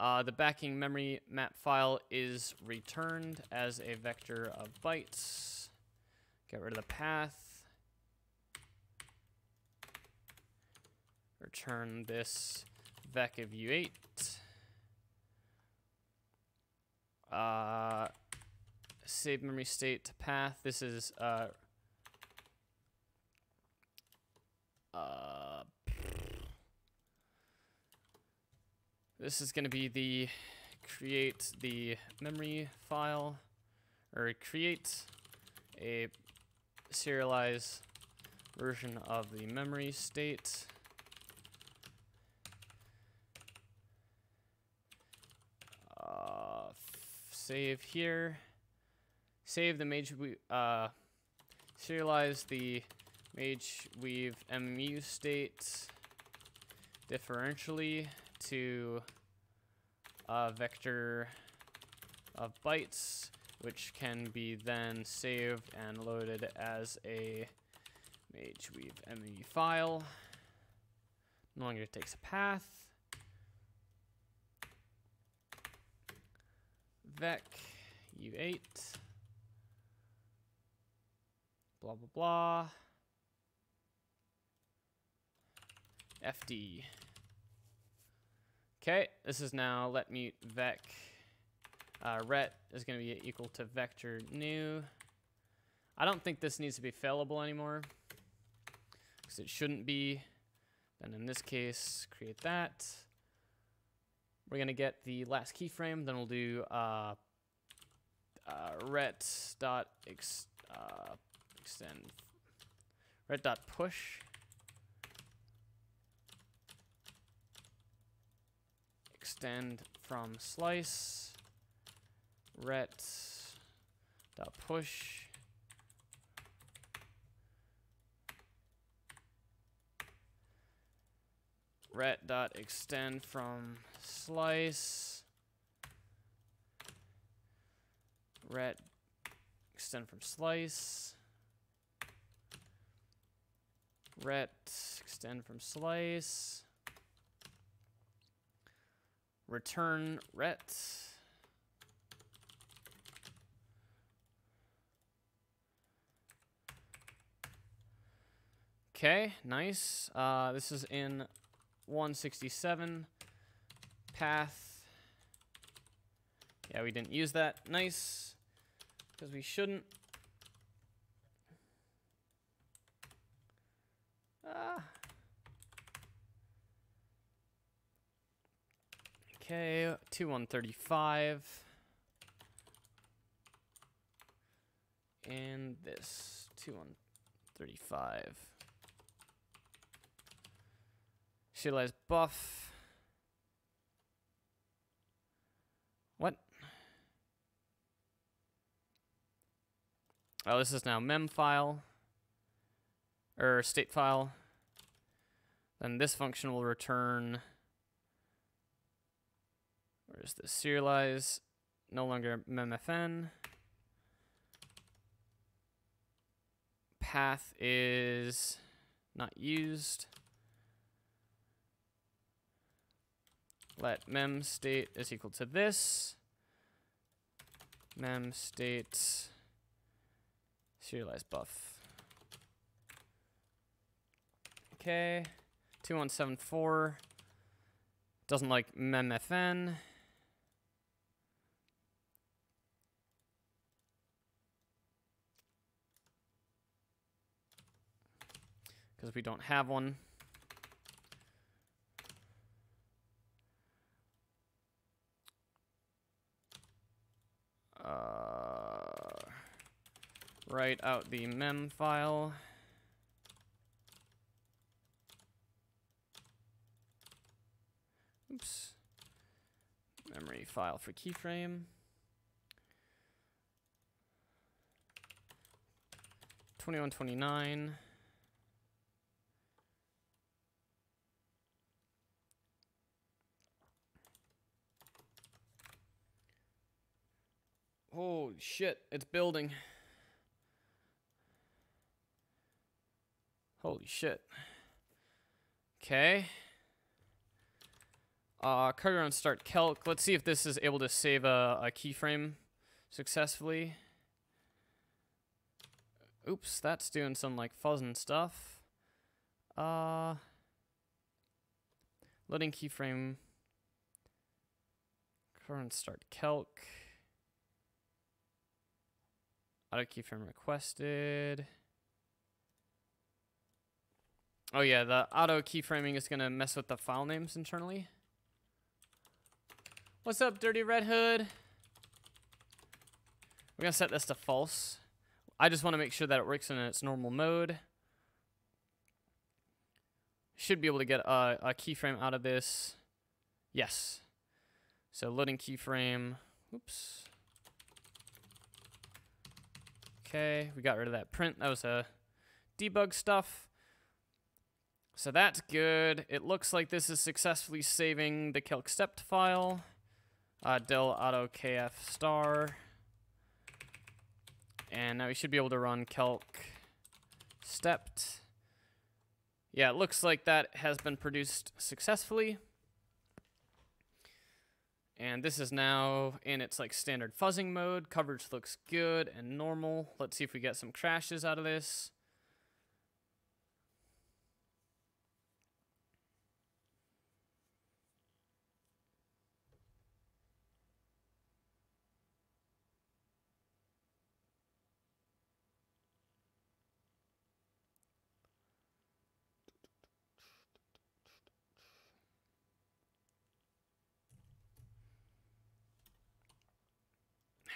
Uh, the backing memory map file is returned as a vector of bytes. Get rid of the path. Return this vec of u8. Uh, save memory state to path. This is uh, uh, this is going to be the create the memory file or create a serialize version of the memory state. Save here. Save the mage we uh, serialize the mage weave mu state differentially to a vector of bytes, which can be then saved and loaded as a mage weave mu file. No longer takes a path. Vec u8 blah blah blah. Fd okay this is now let mute vec. Uh, ret is going to be equal to vector new. I don't think this needs to be failable anymore because it shouldn't be. Then in this case create that we're gonna get the last keyframe. Then we'll do uh, uh, ret dot ex, uh, extend ret dot push extend from slice ret dot push ret dot extend from slice ret extend from slice ret extend from slice return ret Okay, nice. Uh, this is in 167 path. Yeah, we didn't use that. Nice. Because we shouldn't. Ah. Okay, 2135. And this, 2135. Serialize buff. What? Oh, this is now mem file. Or state file. Then this function will return. Where's the serialize? No longer memfn. Path is not used. let mem state is equal to this. Mem state serialize buff. Okay, 2174 doesn't like memfn. Because we don't have one. Uh, write out the mem file. Oops. Memory file for keyframe. Twenty-one twenty-nine. Holy shit, it's building. Holy shit. Okay. Uh, Cargo run start calc. Let's see if this is able to save a, a keyframe successfully. Oops, that's doing some like fuzzing stuff. Uh, loading keyframe. Current start calc. Auto keyframe requested. Oh yeah, the auto keyframing is gonna mess with the file names internally. What's up, Dirty Red Hood? We're gonna set this to false. I just want to make sure that it works in its normal mode. Should be able to get a, a keyframe out of this. Yes. So loading keyframe. Oops. Okay, we got rid of that print. That was a debug stuff. So that's good. It looks like this is successfully saving the calc file. Uh, del auto kf star. And now we should be able to run calc stepped. Yeah, it looks like that has been produced successfully. And this is now in its like standard fuzzing mode. Coverage looks good and normal. Let's see if we get some crashes out of this.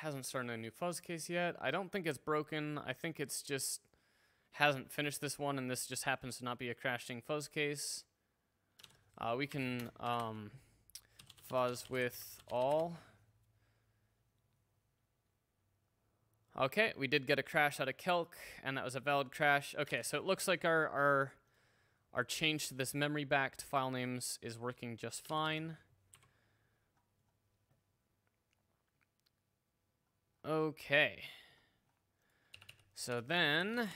Hasn't started a new fuzz case yet. I don't think it's broken. I think it's just hasn't finished this one, and this just happens to not be a crashing fuzz case. Uh, we can um, fuzz with all. Okay, we did get a crash out of calc, and that was a valid crash. Okay, so it looks like our, our, our change to this memory backed file names is working just fine. Okay. So then